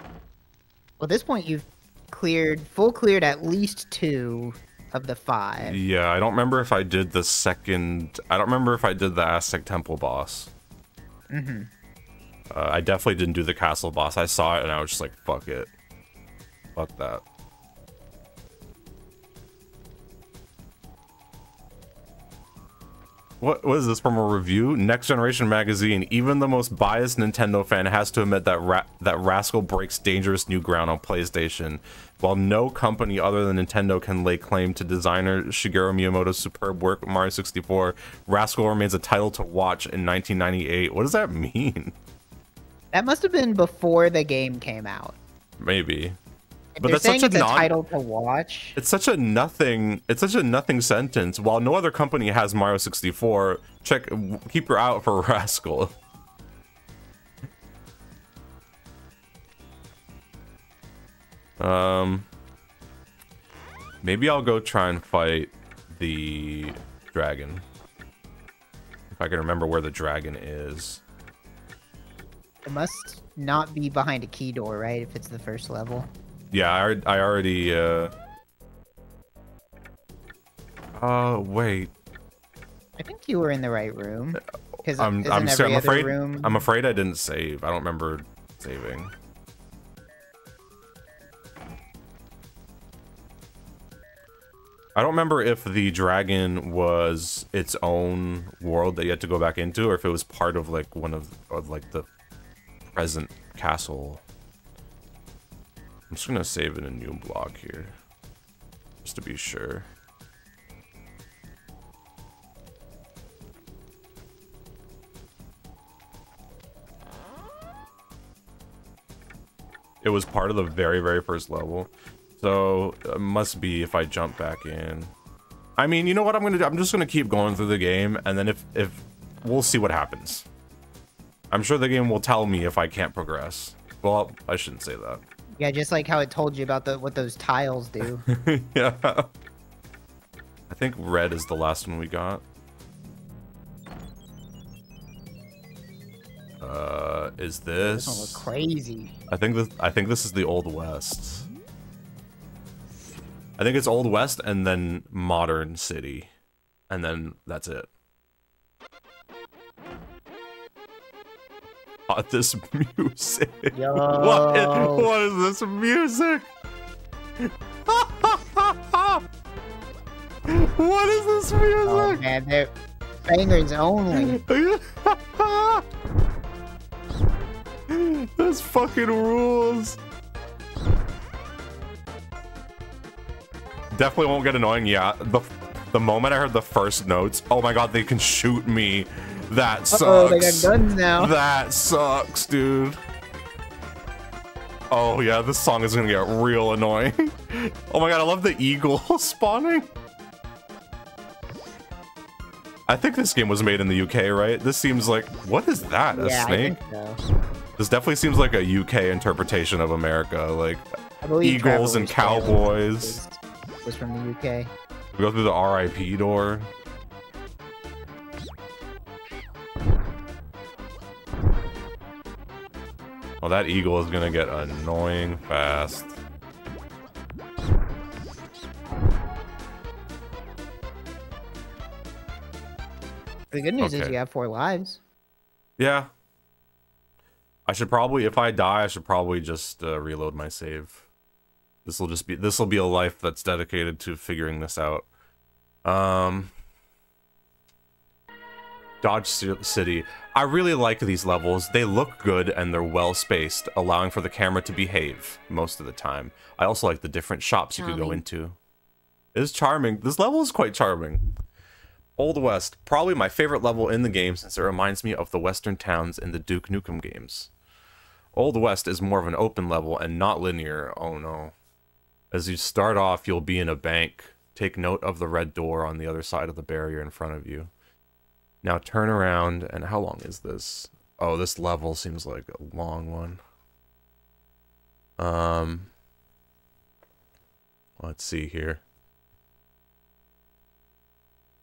Speaker 3: Well, at this point you've cleared full cleared at least two of the five.
Speaker 2: Yeah, I don't remember if I did the second. I don't remember if I did the Aztec Temple boss.
Speaker 3: Mm-hmm.
Speaker 2: Uh, I definitely didn't do the castle boss. I saw it and I was just like, fuck it. Fuck that. What was this from a review? Next Generation Magazine. Even the most biased Nintendo fan has to admit that ra- that Rascal breaks dangerous new ground on PlayStation. While no company other than Nintendo can lay claim to designer Shigeru Miyamoto's superb work with Mario 64, Rascal remains a title to watch in 1998. What does that mean?
Speaker 3: That must have been before the game came out.
Speaker 2: Maybe.
Speaker 3: If
Speaker 2: But that's such a
Speaker 3: it's a
Speaker 2: non-
Speaker 3: title to watch.
Speaker 2: It's such a nothing. It's such a nothing sentence. While no other company has Mario 64, check keep your eye out for Rascal. Um, maybe I'll go try and fight the dragon. If I can remember where the dragon is.
Speaker 3: It must not be behind a key door, right? If it's the first level.
Speaker 2: Yeah, I, I already. Uh. Uh, wait.
Speaker 3: I think you were in the right room. Because
Speaker 2: I'm I'm, I'm afraid
Speaker 3: room.
Speaker 2: I'm afraid I didn't save. I don't remember saving. I don't remember if the dragon was its own world that you had to go back into, or if it was part of like one of, of like the present castle. I'm just gonna save in a new block here, just to be sure. It was part of the very, very first level. So it must be if I jump back in. I mean, you know what I'm gonna do? I'm just gonna keep going through the game, and then if if we'll see what happens. I'm sure the game will tell me if I can't progress. Well, I shouldn't say that.
Speaker 3: Yeah, just like how it told you about the what those tiles do.
Speaker 2: yeah. I think red is the last one we got. Uh, is
Speaker 3: This one looks
Speaker 2: this?
Speaker 3: crazy.
Speaker 2: I think this I think this is the old west. I think it's old west and then modern city. And then that's it. This music? What is, what is this music? what is this music?
Speaker 3: Oh
Speaker 2: music?
Speaker 3: man, they're bangers only.
Speaker 2: this fucking rules. Definitely won't get annoying. Yeah, the the moment I heard the first notes, oh my god, they can shoot me. That sucks.
Speaker 3: Oh, they got guns now.
Speaker 2: That sucks, dude. Oh yeah, this song is gonna get real annoying. oh my god, I love the eagle spawning. I think this game was made in the UK, right? This seems like what is that? A
Speaker 3: yeah,
Speaker 2: snake?
Speaker 3: I think so.
Speaker 2: This definitely seems like a UK interpretation of America. Like Eagles and
Speaker 3: Traveller's
Speaker 2: cowboys.
Speaker 3: Was, from the UK.
Speaker 2: we go through the RIP door. Well, that eagle is gonna get annoying fast.
Speaker 3: The good news is you have four lives.
Speaker 2: Yeah. I should probably, if I die, I should probably just uh, reload my save. This will just be, this will be a life that's dedicated to figuring this out. Um, Dodge Ci- City. I really like these levels. They look good and they're well spaced, allowing for the camera to behave most of the time. I also like the different shops you could go into. It's charming. This level is quite charming. Old West, probably my favorite level in the game since it reminds me of the western towns in the Duke Nukem games. Old West is more of an open level and not linear. Oh no. As you start off, you'll be in a bank. Take note of the red door on the other side of the barrier in front of you. Now turn around, and how long is this? Oh, this level seems like a long one. Um, let's see here.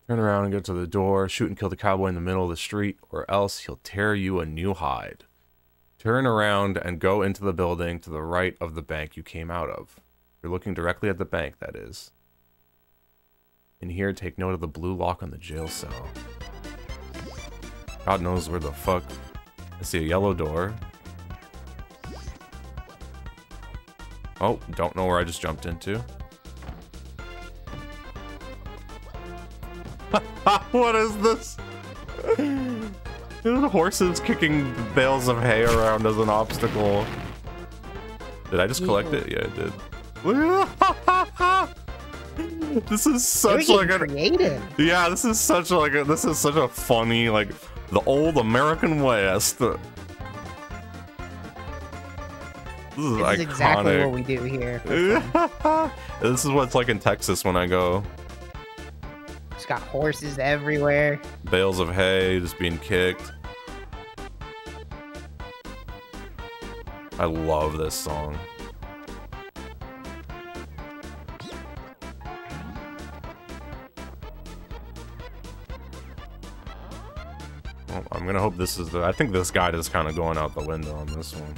Speaker 2: Turn around and go to the door, shoot and kill the cowboy in the middle of the street, or else he'll tear you a new hide. Turn around and go into the building to the right of the bank you came out of. You're looking directly at the bank, that is. In here, take note of the blue lock on the jail cell. God knows where the fuck. I see a yellow door. Oh, don't know where I just jumped into. what is this? the horses kicking bales of hay around as an obstacle. Did I just collect it? Yeah, I did. this is such like a
Speaker 3: creative.
Speaker 2: yeah. This is such like a this is such a funny like the old American West. This is
Speaker 3: This
Speaker 2: iconic.
Speaker 3: is exactly what we do here.
Speaker 2: this is what's like in Texas when I go.
Speaker 3: Just got horses everywhere.
Speaker 2: Bales of hay just being kicked. I love this song. Well, I'm gonna hope this is the. I think this guide is kind of going out the window on this one.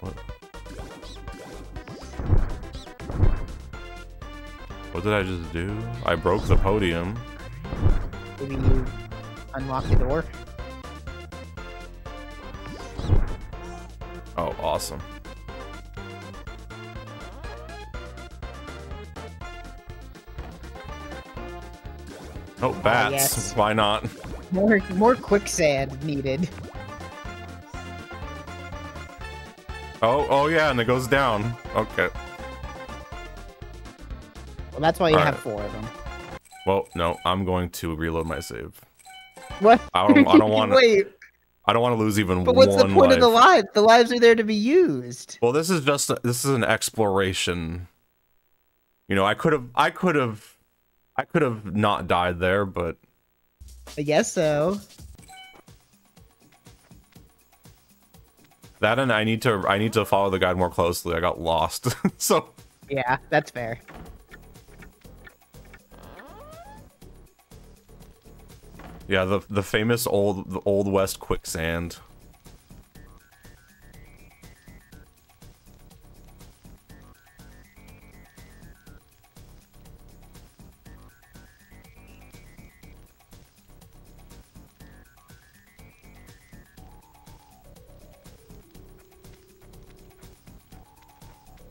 Speaker 2: What? What did I just do? I broke the podium.
Speaker 3: Maybe you unlock the door.
Speaker 2: Oh, awesome. Oh, oh, bats.
Speaker 3: yes.
Speaker 2: Why not?
Speaker 3: More more quicksand needed.
Speaker 2: Oh, oh yeah, and it goes down. Okay.
Speaker 3: Well, that's why you
Speaker 2: Alright.
Speaker 3: have four of them.
Speaker 2: Well, no, I'm going to reload my save.
Speaker 3: What?
Speaker 2: I don't. I don't want. to.
Speaker 3: Wait,
Speaker 2: I don't want to lose even
Speaker 3: but what's the
Speaker 2: one
Speaker 3: point of the lives? The lives are there to be used.
Speaker 2: Well, this is just. A, this is an exploration. You know, I could have. I could have. I could have not died there, but
Speaker 3: I guess so.
Speaker 2: that and I need to. I need to follow the guide more closely. I got lost, so.
Speaker 3: Yeah, that's fair.
Speaker 2: Yeah, the the famous old the old west quicksand.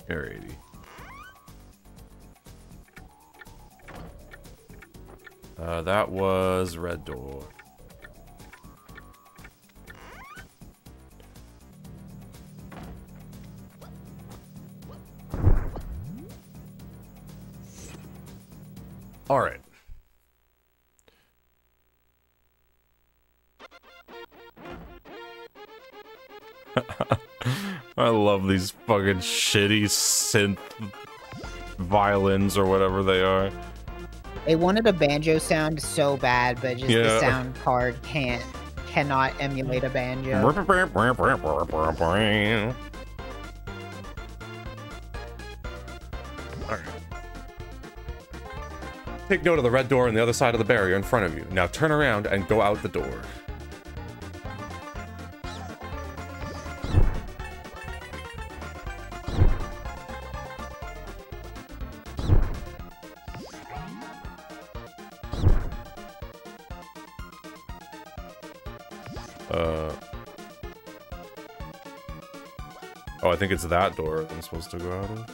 Speaker 2: 80. Uh, that was red door. All right. I love these fucking shitty synth violins or whatever they are.
Speaker 3: They wanted a banjo sound so bad, but just
Speaker 2: Yeah.
Speaker 3: the sound card can't cannot emulate a banjo.
Speaker 2: Take note of the red door on the other side of the barrier in front of you. Now turn around and go out the door. Think it's that door I'm supposed to go out of.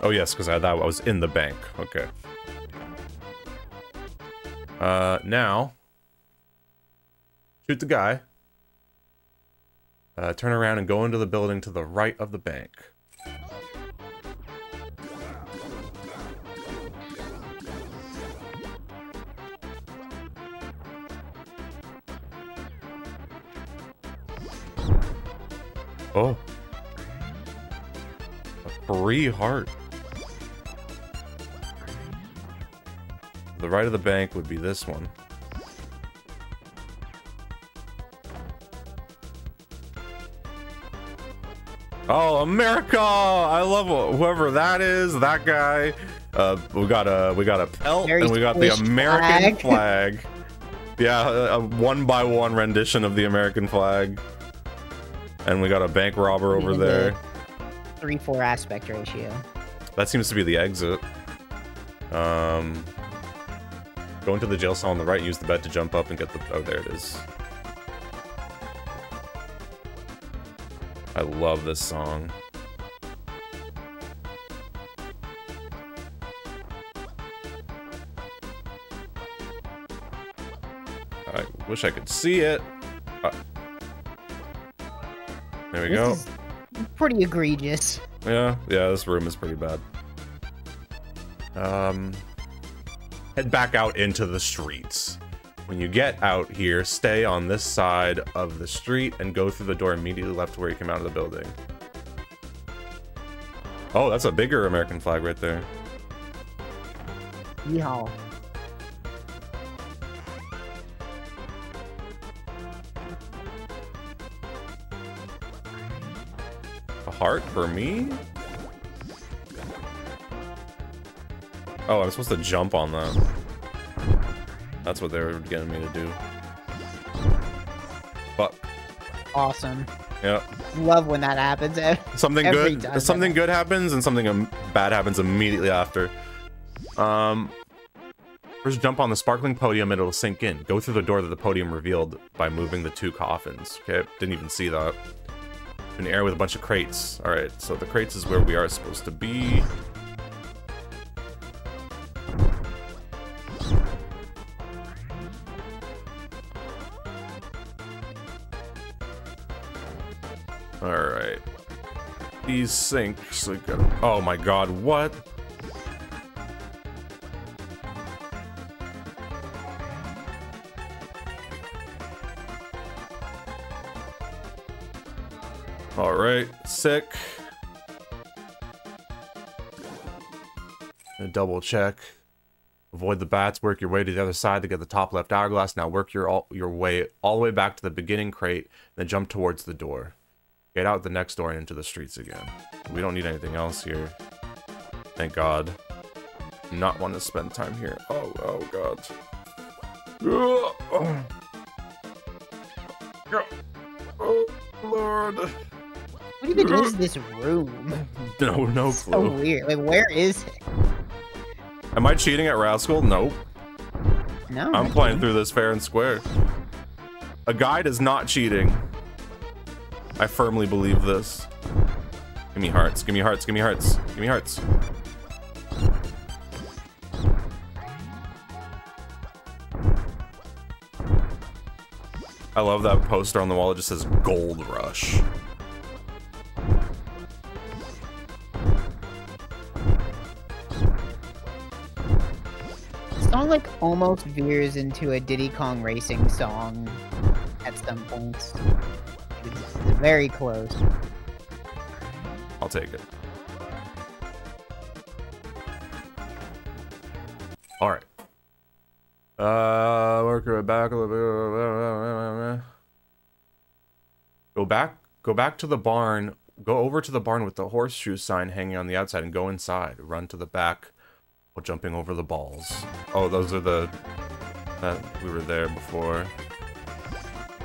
Speaker 2: Oh yes, because I thought I was in the bank. Okay. Uh, now shoot the guy. Uh, turn around and go into the building to the right of the bank. Oh. A free heart. The right of the bank would be this one. Oh, America! I love whoever that is. That guy. Uh, we got a we got a pelt
Speaker 3: Very
Speaker 2: and we got the American
Speaker 3: flag.
Speaker 2: flag. Yeah, a, a one by one rendition of the American flag. And we got a bank robber over
Speaker 3: Even the-
Speaker 2: there.
Speaker 3: Three four aspect ratio.
Speaker 2: That seems to be the exit. Um, go into the jail cell on the right, use the bed to jump up and get the. Oh, there it is. I love this song. I wish I could see it. Uh, there we
Speaker 3: This
Speaker 2: go.
Speaker 3: pretty egregious.
Speaker 2: Yeah, yeah, this room is pretty bad. Um, head back out into the streets. When you get out here, stay on this side of the street and go through the door immediately left where you came out of the building. Oh, that's a bigger American flag right there.
Speaker 3: Yeehaw.
Speaker 2: Heart for me? Oh, I'm supposed to jump on that. That's what they were getting me to do. Fuck.
Speaker 3: Awesome.
Speaker 2: Yeah.
Speaker 3: Love when that happens.
Speaker 2: something
Speaker 3: Every
Speaker 2: good something good happens and something um, bad happens immediately after um first jump on the sparkling podium and it'll sink in go through the door that the podium revealed by moving the two coffins okay didn't even see that an area with a bunch of crates all right so the crates is where we are supposed to be all right these sinks. Oh my god, what? All right, sick. And double check. Avoid the bats. Work your way to the other side to get the top left hourglass. Now work your all, your way all the way back to the beginning crate, then jump towards the door. Get out the next door and into the streets again. We don't need anything else here. Thank God. not want to spend time here. Oh, oh god. Oh, oh lord.
Speaker 3: What even is this room?
Speaker 2: No, no
Speaker 3: so
Speaker 2: clue.
Speaker 3: weird. Like, where is it?
Speaker 2: Am I cheating at Rascal? Nope.
Speaker 3: No.
Speaker 2: I'm playing through this fair and square. A guide is not cheating. I firmly believe this. Give me hearts, give me hearts, give me hearts, give me hearts. I love that poster on the wall. It just says Gold Rush.
Speaker 3: Song like almost veers into a Diddy Kong Racing song at some points. It's very close.
Speaker 2: I'll take it. All right. Uh, work back a little bit. Go back. Go back to the barn. Go over to the barn with the horseshoe sign hanging on the outside, and go inside. Run to the back while jumping over the balls. Oh, those are the. That we were there before.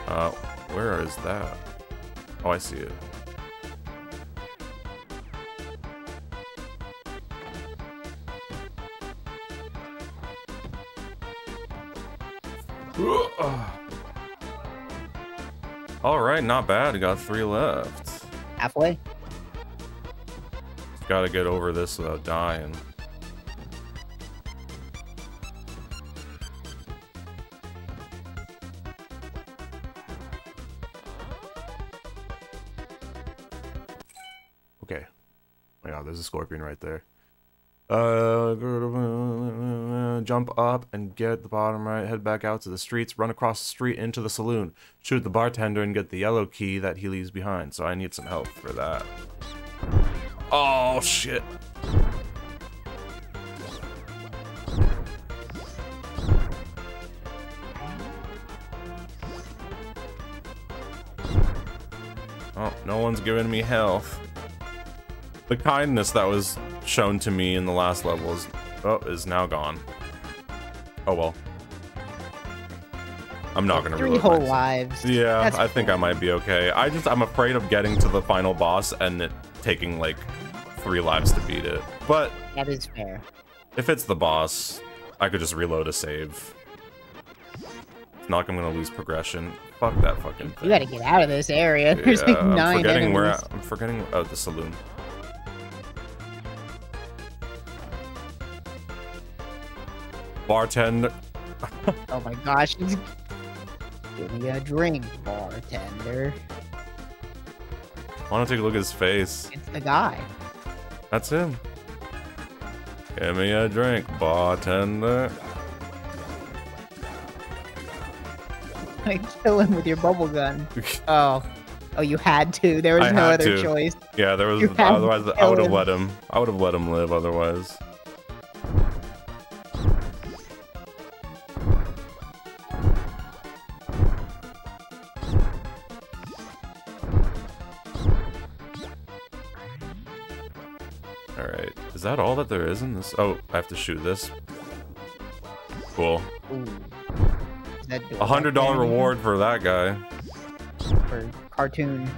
Speaker 2: Uh, where is that? Oh, I see it. All right, not bad. Got three left.
Speaker 3: Halfway?
Speaker 2: Got to get over this without dying. A scorpion right there. Uh, jump up and get the bottom right. Head back out to the streets. Run across the street into the saloon. Shoot the bartender and get the yellow key that he leaves behind. So I need some help for that. Oh shit. Oh, no one's giving me health. The kindness that was shown to me in the last level is, oh, is now gone. Oh well. I'm not gonna
Speaker 3: Three whole lives.
Speaker 2: Yeah,
Speaker 3: That's
Speaker 2: I think I might be okay. I just I'm afraid of getting to the final boss and it taking like three lives to beat it. But
Speaker 3: That is fair.
Speaker 2: if it's the boss, I could just reload a save. It's not like I'm gonna lose progression. Fuck that fucking thing.
Speaker 3: You gotta get out of this area. There's
Speaker 2: Yeah,
Speaker 3: like
Speaker 2: I'm
Speaker 3: nine
Speaker 2: forgetting
Speaker 3: enemies.
Speaker 2: where I, I'm forgetting oh the saloon. Bartender.
Speaker 3: Oh my gosh. Give me a drink, bartender.
Speaker 2: I want to take a look at his face.
Speaker 3: It's the guy.
Speaker 2: That's him. Give me a drink, bartender.
Speaker 3: Like kill him with your bubble gun. Oh. Oh, you had to. There was
Speaker 2: I
Speaker 3: no other
Speaker 2: to.
Speaker 3: choice.
Speaker 2: Yeah, there was.
Speaker 3: You
Speaker 2: Otherwise, I would have let him. I would have let him live. Otherwise. That all that there is in this? Oh, I have to shoot this. Cool.
Speaker 3: Ooh. Is that
Speaker 2: A hundred dollar reward for that guy.
Speaker 3: for cartoon.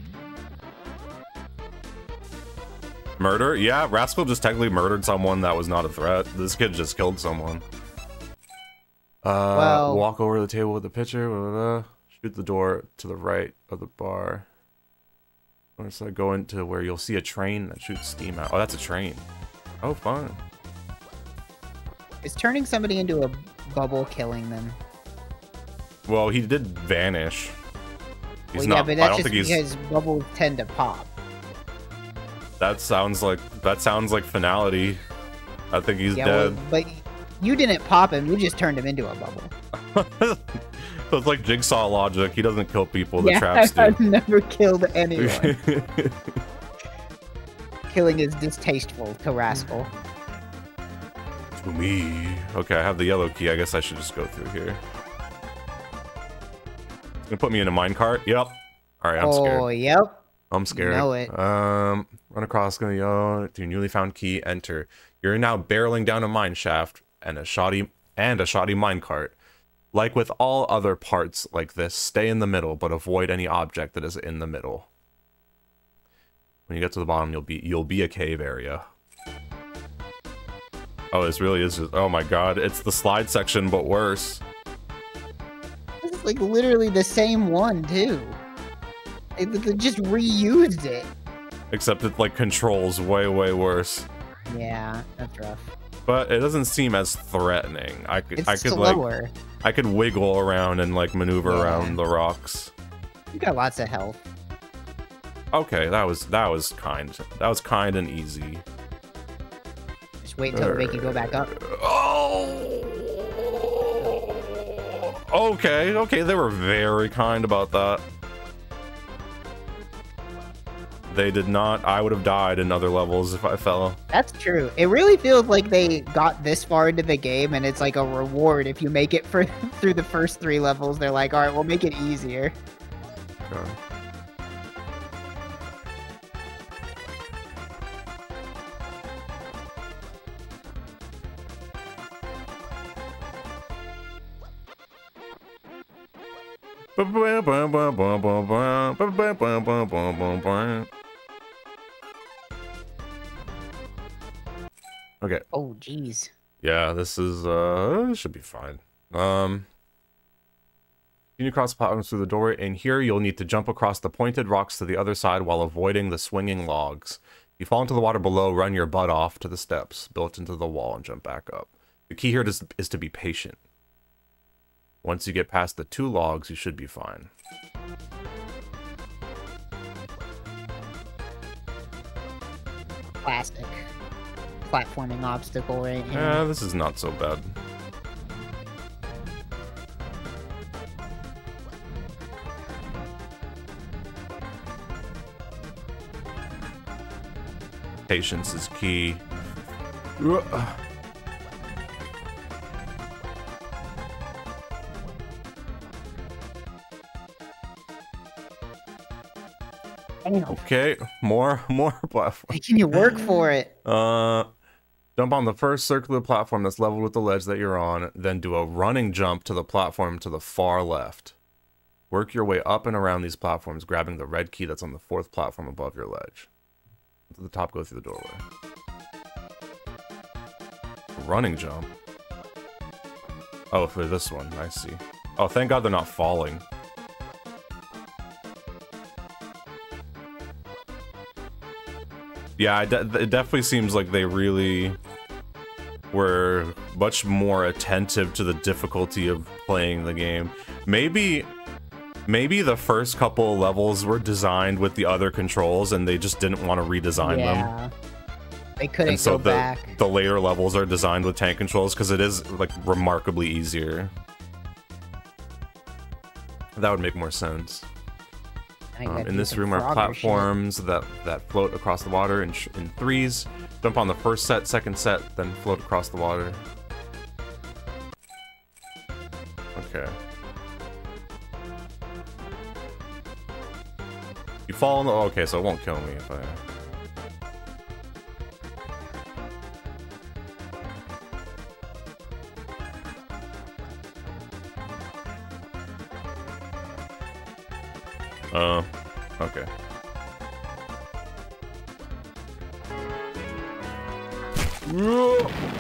Speaker 2: Murder? Yeah, Rascal just technically murdered someone that was not a threat. This kid just killed someone. Uh,
Speaker 3: Well-
Speaker 2: walk over to the table with the pitcher. Blah, blah, blah. Shoot the door to the right of the bar. Or so go into where you'll see a train that shoots steam out. Oh, that's a train. Oh, fun.
Speaker 3: Is turning somebody into a bubble killing them?
Speaker 2: Well, he did vanish. He's
Speaker 3: well,
Speaker 2: not.
Speaker 3: yeah, but
Speaker 2: I
Speaker 3: that's
Speaker 2: don't
Speaker 3: just
Speaker 2: think he's.
Speaker 3: because bubbles tend to pop.
Speaker 2: That sounds like that sounds like finality. I think he's
Speaker 3: yeah, well,
Speaker 2: dead.
Speaker 3: but you didn't pop him. You just turned him into a bubble.
Speaker 2: so it's like jigsaw logic. He doesn't kill people. The
Speaker 3: yeah,
Speaker 2: traps
Speaker 3: I've never killed anyone. Killing is distasteful to Rascal.
Speaker 2: to me. Okay, I have the yellow key. I guess I should just go through here. It's gonna put me in a minecart. Yep. All right, I'm
Speaker 3: oh,
Speaker 2: scared.
Speaker 3: Oh, yep.
Speaker 2: I'm scared.
Speaker 3: know it.
Speaker 2: Um, run across the uh, to your newly found key. Enter. You're now barreling down a mine shaft and a shoddy and a shoddy minecart. Like with all other parts like this, stay in the middle, but avoid any object that is in the middle. When you get to the bottom, you'll be you'll be a cave area. Oh, this really is. Just, oh my god, it's the slide section, but worse.
Speaker 3: This is like literally the same one too. They, they just reused it.
Speaker 2: Except it like controls way way worse.
Speaker 3: Yeah, that's rough.
Speaker 2: But it doesn't seem as threatening. I could I could like. I could wiggle around and like maneuver
Speaker 3: Yeah.
Speaker 2: around the rocks.
Speaker 3: You got lots of health.
Speaker 2: Okay, that was that was kind. That was kind and easy.
Speaker 3: Just wait until they make you go back up.
Speaker 2: Oh. Okay, okay, they were very kind about that. They did not. I would have died in other levels if I fell.
Speaker 3: That's true. It really feels like they got this far into the game, and it's like a reward if you make it for through the first three levels. They're like, all right, we'll make it easier.
Speaker 2: Okay. Okay.
Speaker 3: Oh, jeez.
Speaker 2: Yeah, this is uh should be fine. Um you cross the platforms through the doorway, and here you'll need to jump across the pointed rocks to the other side while avoiding the swinging logs. If you fall into the water below, run your butt off to the steps built into the wall and jump back up. The key here is, is to be patient. Once you get past the two logs, you should be fine.
Speaker 3: Classic platforming obstacle right here.
Speaker 2: Yeah, this is not so bad. Patience is key. Ugh. Okay, more more platform.
Speaker 3: Making you work for it.
Speaker 2: Uh, jump on the first circular platform that's leveled with the ledge that you're on, then do a running jump to the platform to the far left. Work your way up and around these platforms, grabbing the red key that's on the fourth platform above your ledge. To the top, go through the doorway. Running jump. Oh, for this one, I see. Oh, thank God they're not falling. Yeah, it, de- it definitely seems like they really were much more attentive to the difficulty of playing the game. Maybe maybe the first couple levels were designed with the other controls and they just didn't want to redesign them.
Speaker 3: yeah. They couldn't
Speaker 2: And so
Speaker 3: go
Speaker 2: the
Speaker 3: back.
Speaker 2: the later levels are designed with tank controls because it is like remarkably easier. That would make more sense. Um, in this room are platforms that, that float across the water in, sh- in threes. Jump on the first set, second set, then float across the water. Okay. You fall in the. okay, so it won't kill me if I. Oh, okay.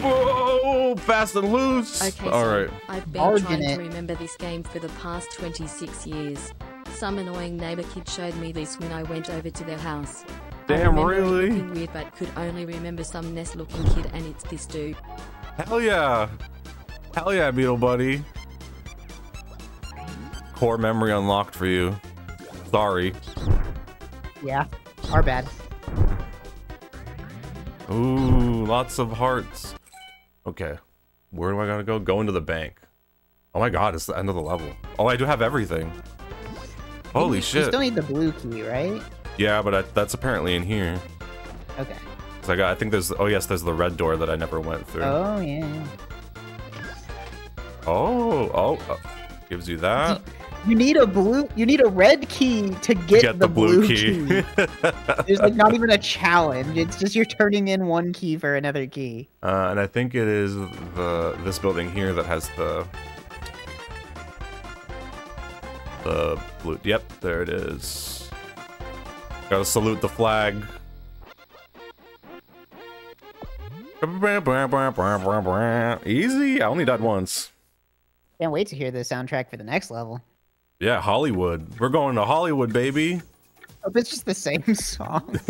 Speaker 2: Whoa, fast and loose.
Speaker 1: Okay,
Speaker 2: All
Speaker 1: so
Speaker 2: right.
Speaker 1: I've been
Speaker 3: Bargain
Speaker 1: trying
Speaker 3: it.
Speaker 1: to remember this game for the past 26 years. Some annoying neighbor kid showed me this when I went over to their house. I
Speaker 2: Damn,
Speaker 1: remember
Speaker 2: really?
Speaker 1: looking weird, but could only remember some nest-looking kid, and it's this dude.
Speaker 2: Hell yeah. Hell yeah, Beetle Buddy. Core memory unlocked for you. Sorry.
Speaker 3: Yeah, our bad.
Speaker 2: Ooh, lots of hearts. Okay. Where do I gotta go? Go into the bank. Oh my god, it's the end of the level. Oh, I do have everything. Holy
Speaker 3: You
Speaker 2: shit.
Speaker 3: still need the blue key, right?
Speaker 2: Yeah, but I, that's apparently in here.
Speaker 3: Okay.
Speaker 2: 'Cause I got, I think there's, oh yes, there's the red door that I never went through.
Speaker 3: Oh yeah.
Speaker 2: Oh, oh, oh. gives you that.
Speaker 3: You need a blue. You need a red key to get,
Speaker 2: Get
Speaker 3: the,
Speaker 2: the blue key.
Speaker 3: There's like not even a challenge. It's just you're turning in one key for another key.
Speaker 2: uh, and I think it is the this building here that has the the blue. Yep, there it is. Gotta salute the flag. Easy. I only died once.
Speaker 3: Can't wait to hear the soundtrack for the next level.
Speaker 2: Yeah, Hollywood. We're going to Hollywood, baby.
Speaker 3: Hope it's just the same song.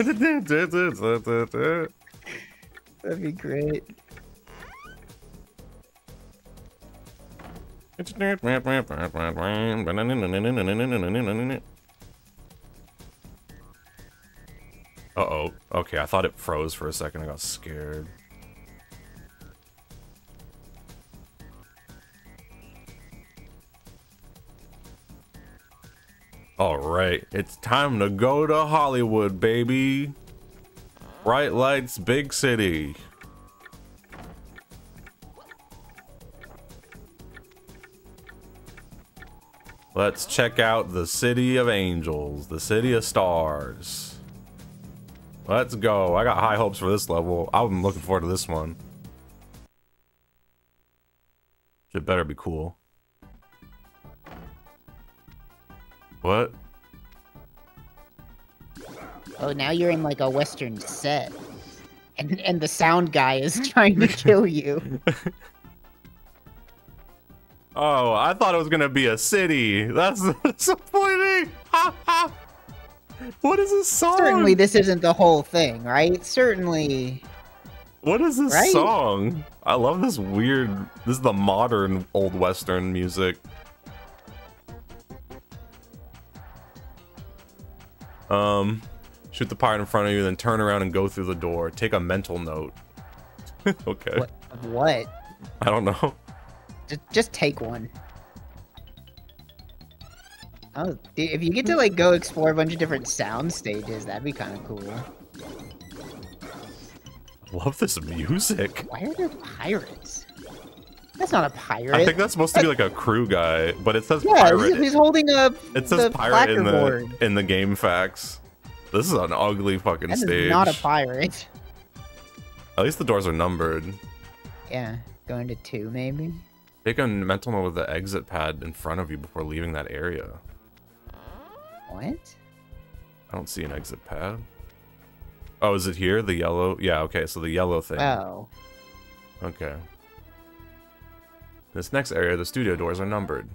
Speaker 3: That'd be great.
Speaker 2: Uh oh. Okay, I thought it froze for a second. I got scared. All right, it's time to go to Hollywood, baby. Bright lights, big city. Let's check out the City of Angels, the City of Stars. Let's go. I got high hopes for this level. I'm looking forward to this one. It better be cool. What?
Speaker 3: Oh, now you're in like a western set, and and the sound guy is trying to kill you.
Speaker 2: Oh, I thought it was gonna be a city. That's disappointing. Ha ha What is this song?
Speaker 3: Certainly, this isn't the whole thing, right? Certainly.
Speaker 2: What is this
Speaker 3: Right?
Speaker 2: song? I love this weird. This is the modern old western music. Um, shoot the pirate in front of you, then turn around and go through the door. Take a mental note. okay.
Speaker 3: What? What?
Speaker 2: I don't know.
Speaker 3: Just, just take one. Oh, dude, if you get to like go explore a bunch of different sound stages, that'd be kind of cool.
Speaker 2: I love this music.
Speaker 3: Why are there pirates? That's not a pirate.
Speaker 2: I think that's supposed to be like a crew guy, but it says
Speaker 3: yeah,
Speaker 2: pirate.
Speaker 3: he's, he's holding a.
Speaker 2: It says pirate in the
Speaker 3: placard.
Speaker 2: in the GameFAQs. This is an ugly fucking
Speaker 3: That
Speaker 2: stage.
Speaker 3: not a pirate.
Speaker 2: At least the doors are numbered.
Speaker 3: Yeah, going to two maybe.
Speaker 2: Take a mental note of the exit pad in front of you before leaving that area.
Speaker 3: What?
Speaker 2: I don't see an exit pad. Oh, is it here? The yellow? Yeah, okay, so the yellow thing.
Speaker 3: Oh,
Speaker 2: Okay. This next area, the studio doors are numbered.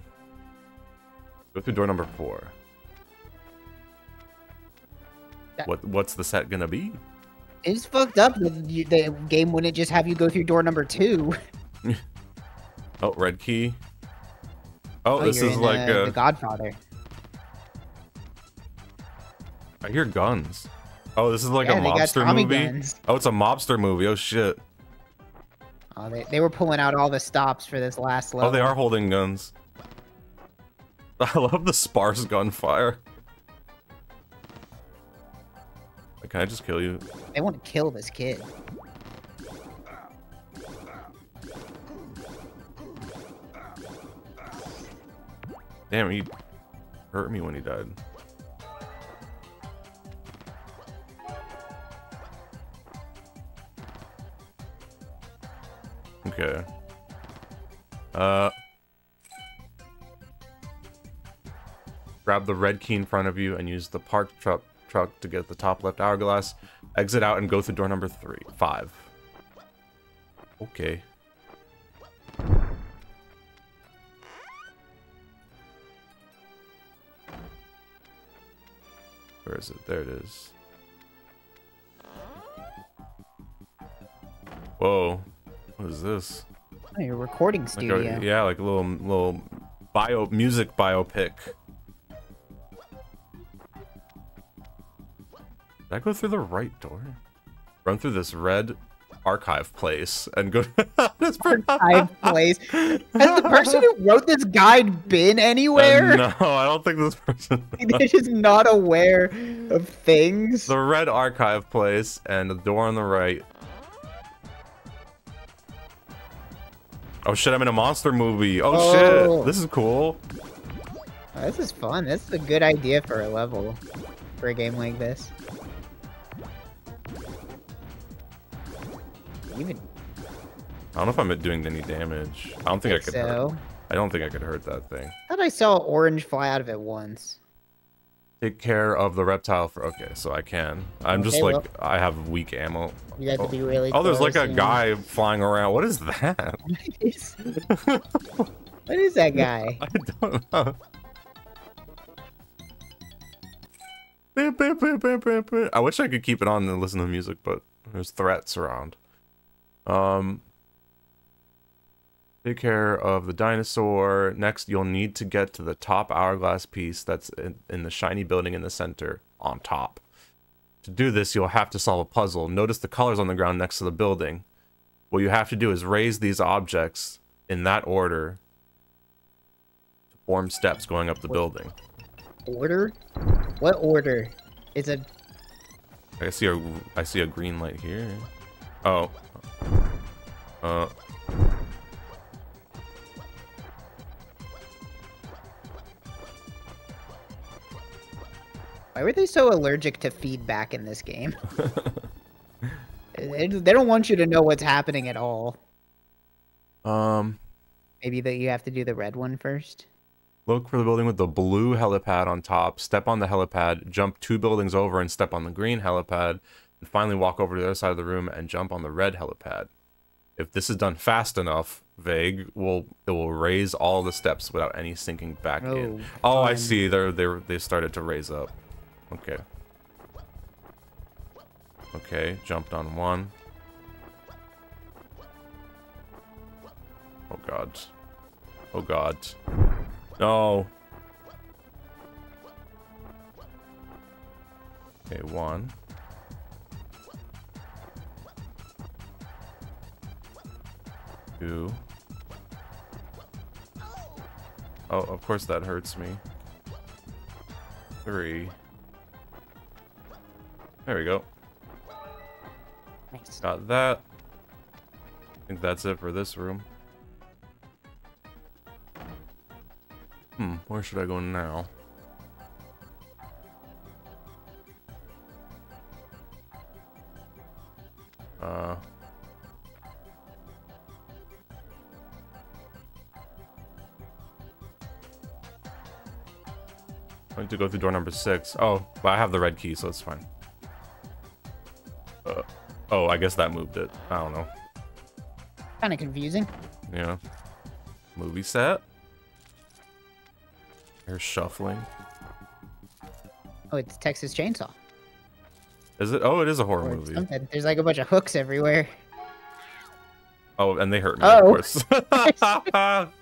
Speaker 2: Go through door number four.
Speaker 3: That-
Speaker 2: What what's the set gonna be?
Speaker 3: it's fucked up you, the game wouldn't just have you go through door number two.
Speaker 2: Oh, red key. Oh,
Speaker 3: Oh,
Speaker 2: this is like
Speaker 3: uh,
Speaker 2: uh,
Speaker 3: the Godfather.
Speaker 2: I hear guns. Oh, this is like
Speaker 3: Yeah,
Speaker 2: a mobster movie.
Speaker 3: guns.
Speaker 2: Oh, it's a mobster movie. Oh shit.
Speaker 3: Oh, they, they were pulling out all the stops for this last level.
Speaker 2: Oh, they are holding guns. I love the sparse gunfire. Wait, Can I just kill you?
Speaker 3: They want to kill this kid.
Speaker 2: Damn, he hurt me when he died. Okay. Uh. Grab the red key in front of you and use the park truck truck to get the top left hourglass. Exit out and go through door number three, five. Okay. Where is it? There it is. Whoa. What is this?
Speaker 3: Oh, your recording
Speaker 2: Like
Speaker 3: studio.
Speaker 2: a, yeah, like a little little bio music biopic. Did I go through the right door? Run through this red archive place and go this
Speaker 3: Archive place. Has the person who wrote this guide been anywhere?
Speaker 2: Uh, no, I don't think this person.
Speaker 3: They're just not aware of things.
Speaker 2: the red archive place and the door on the right. Oh shit, I'm in a monster movie. Oh,
Speaker 3: Oh.
Speaker 2: shit. This is cool.
Speaker 3: Oh, this is fun. This is a good idea for a level. For a game like this. Even
Speaker 2: I don't know if I'm doing any damage. I don't think I could hurt. I don't think I could hurt that thing.
Speaker 3: I thought I saw orange fly out of it once.
Speaker 2: Take care of the reptile for okay, so I can. I'm just
Speaker 3: Okay,
Speaker 2: like
Speaker 3: well-
Speaker 2: I have weak ammo.
Speaker 3: You have
Speaker 2: Oh.
Speaker 3: to be really
Speaker 2: Oh, there's like a guy flying around. What is that?
Speaker 3: What is, that guy?
Speaker 2: I don't know. I wish I could keep it on and listen to the music, but there's threats around. Um, take care of the dinosaur. Next, you'll need to get to the top hourglass piece that's in, in the shiny building in the center on top. To do this, you'll have to solve a puzzle. Notice the colors on the ground next to the building. What you have to do is raise these objects in that order to form steps going up the building.
Speaker 3: Order? What order? It's a
Speaker 2: I see a I see a green light here. Oh. Uh.
Speaker 3: Why were they so allergic to feedback in this game? they, they don't want you to know what's happening at all.
Speaker 2: Um.
Speaker 3: Maybe that you have to do the red one first.
Speaker 2: Look for the building with the blue helipad on top. Step on the helipad. Jump two buildings over and step on the green helipad. And finally walk over to the other side of the room and jump on the red helipad. If this is done fast enough, Vague will it will raise all the steps without any sinking back in.
Speaker 3: Oh,
Speaker 2: Oh, I see. They're they they started to raise up. Okay. Okay, jumped on one. Oh god. Oh god. No. Okay, one. Two. Oh, of course that hurts me. Three. There we go.
Speaker 3: Nice.
Speaker 2: Got that. I think that's it for this room. Hmm, where should I go now? Uh. I need to go through door number six. Oh, but I have the red key, so it's fine. Uh, oh, I guess that moved it. I don't know.
Speaker 3: Kind of confusing.
Speaker 2: Yeah. Movie set. There's shuffling.
Speaker 3: Oh, it's Texas Chainsaw.
Speaker 2: Is it? Oh, it is a horror
Speaker 3: Or
Speaker 2: movie.
Speaker 3: something. There's like a bunch of hooks everywhere.
Speaker 2: Oh, and they hurt me,
Speaker 3: Oh.
Speaker 2: of course.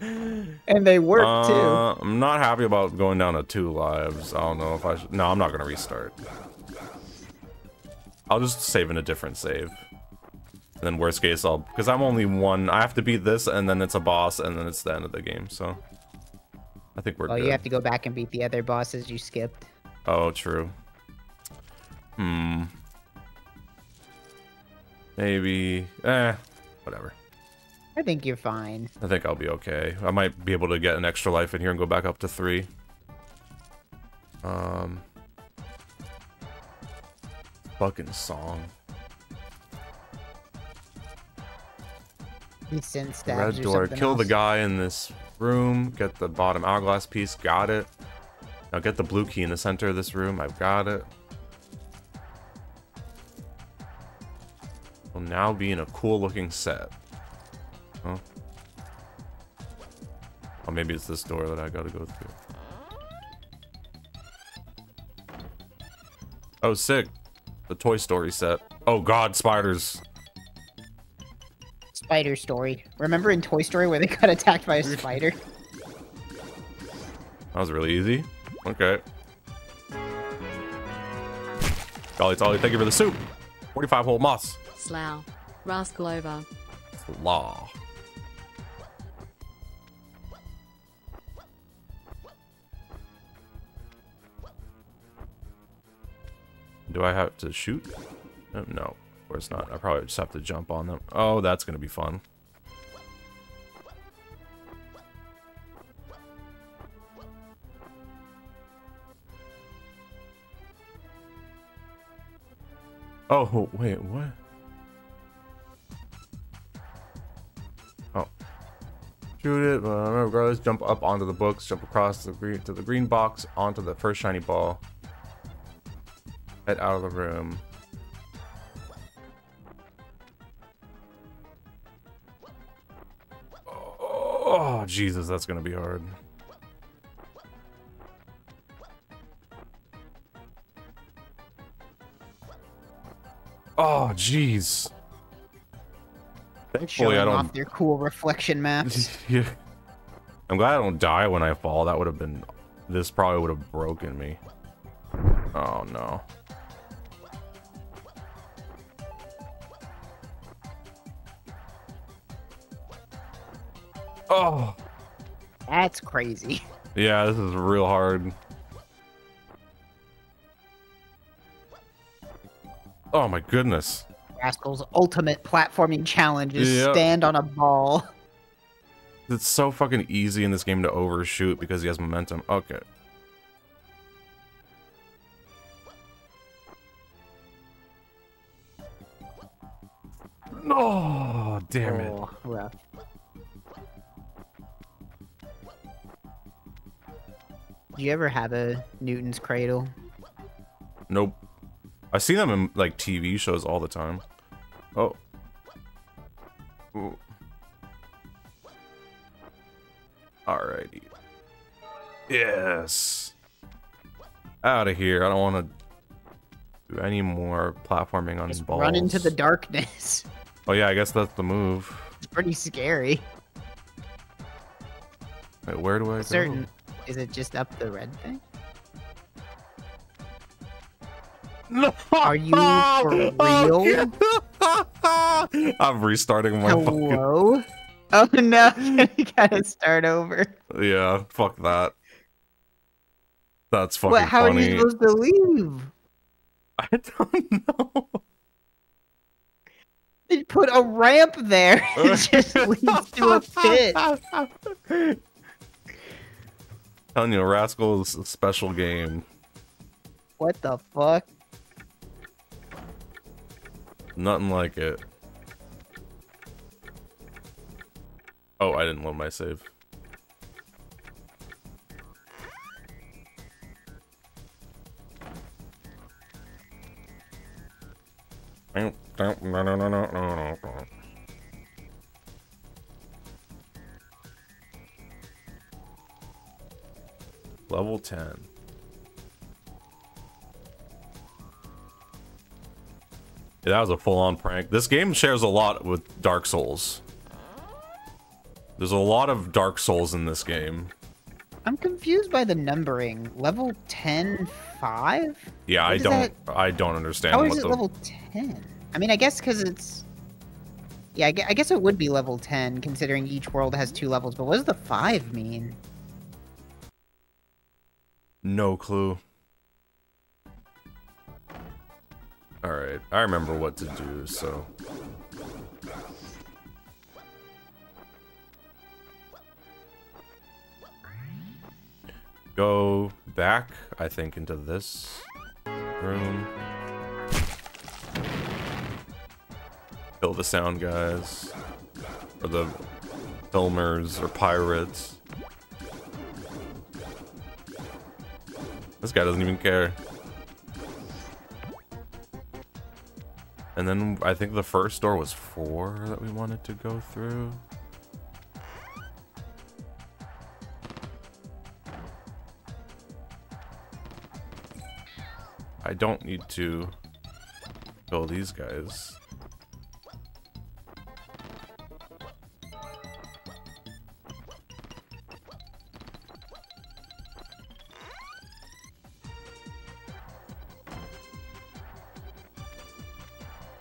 Speaker 3: And they work too.
Speaker 2: Uh, I'm not happy about going down to two lives. I don't know if I should. No, I'm not gonna restart. I'll just save in a different save. And then worst case, I'll because I'm only one. I have to beat this, and then it's a boss, and then it's the end of the game. So I think we're
Speaker 3: Oh,
Speaker 2: good.
Speaker 3: you have to go back and beat the other bosses you skipped.
Speaker 2: Oh, true. Hmm. Maybe. Eh. Whatever.
Speaker 3: I think you're fine.
Speaker 2: I think I'll be okay. I might be able to get an extra life in here and go back up to three. Um. Fucking song.
Speaker 3: He stabs
Speaker 2: red door. Kill the guy in this room. Get the bottom hourglass piece. Got it. Now get the blue key in the center of this room. I've got it. Will now be in a cool looking set. Huh? Oh, maybe it's this door that I gotta go through. Oh, sick. The Toy Story set. Oh god, spiders.
Speaker 3: Spider story. Remember in Toy Story where they got attacked by a spider?
Speaker 2: That was really easy. Okay. Golly Tolly, thank you for the soup. 45 whole moss.
Speaker 1: Slough. Rascal over.
Speaker 2: It's do I have to shoot? Oh, no, of course not. I probably just have to jump on them. Oh, that's going to be fun. Oh, wait, what? Oh. Shoot it, uh, regardless, jump up onto the books, jump across the green, to the green box, onto the first shiny ball. Head out of the room. Oh, Jesus, that's gonna be hard. Oh, jeez. Thankfully,
Speaker 3: Showing
Speaker 2: I don't.
Speaker 3: off their cool reflection maps.
Speaker 2: yeah. I'm glad I don't die when I fall. That would have been. This probably would have broken me. Oh no. Oh.
Speaker 3: That's crazy.
Speaker 2: Yeah, this is real hard. Oh my goodness.
Speaker 3: Rascal's ultimate platforming challenge is
Speaker 2: Yep.
Speaker 3: stand on a ball.
Speaker 2: It's so fucking easy in this game to overshoot because he has momentum. Okay. No, damn it.
Speaker 3: Do you ever have a Newton's Cradle?
Speaker 2: Nope. I see them in like TV shows all the time. Oh. Ooh. Alrighty. Yes. Out of here. I don't want to do any more platforming on
Speaker 3: Just
Speaker 2: balls.
Speaker 3: run into the darkness.
Speaker 2: Oh yeah, I guess that's the move.
Speaker 3: It's pretty scary.
Speaker 2: Wait, where do I go?
Speaker 3: Certain. Is it just up the red thing?
Speaker 2: No.
Speaker 3: Are you for real?
Speaker 2: I'm restarting my fucking.
Speaker 3: Hello? Oh no, you gotta start over.
Speaker 2: Yeah, fuck that. That's fucking
Speaker 3: What? How
Speaker 2: funny.
Speaker 3: are you supposed to leave?
Speaker 2: I don't know.
Speaker 3: They put a ramp there. It just leads to a pit.
Speaker 2: Telling you, Rascal is a special game.
Speaker 3: What the fuck?
Speaker 2: Nothing like it. Oh, I didn't load my save. Level 10. Yeah, that was a full-on prank. This game shares a lot with Dark Souls. There's a lot of Dark Souls in this game.
Speaker 3: I'm confused by the numbering. Level 10, 5?
Speaker 2: Yeah,
Speaker 3: What
Speaker 2: I don't I don't understand
Speaker 3: How is it
Speaker 2: the
Speaker 3: level 10? I mean, I guess because it's. Yeah, I guess it would be level 10, considering each world has two levels, but what does the 5 mean?
Speaker 2: No clue. All right, I remember what to do, so go back, I think, into this room. Kill the sound guys. Or the filmers or pirates. This guy doesn't even care. And then I think the first door was four that we wanted to go through. I don't need to kill these guys.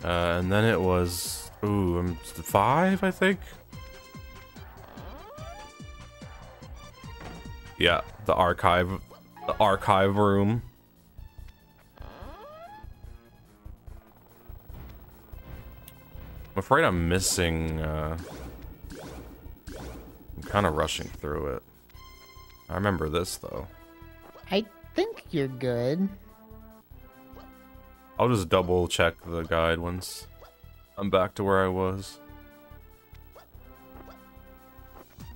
Speaker 2: Uh, and then it was, ooh, um, five, I think. Yeah, the archive, the archive room. I'm afraid I'm missing, uh, I'm kind of rushing through it. I remember this, though.
Speaker 3: I think you're good.
Speaker 2: I'll just double check the guide once I'm back to where I was.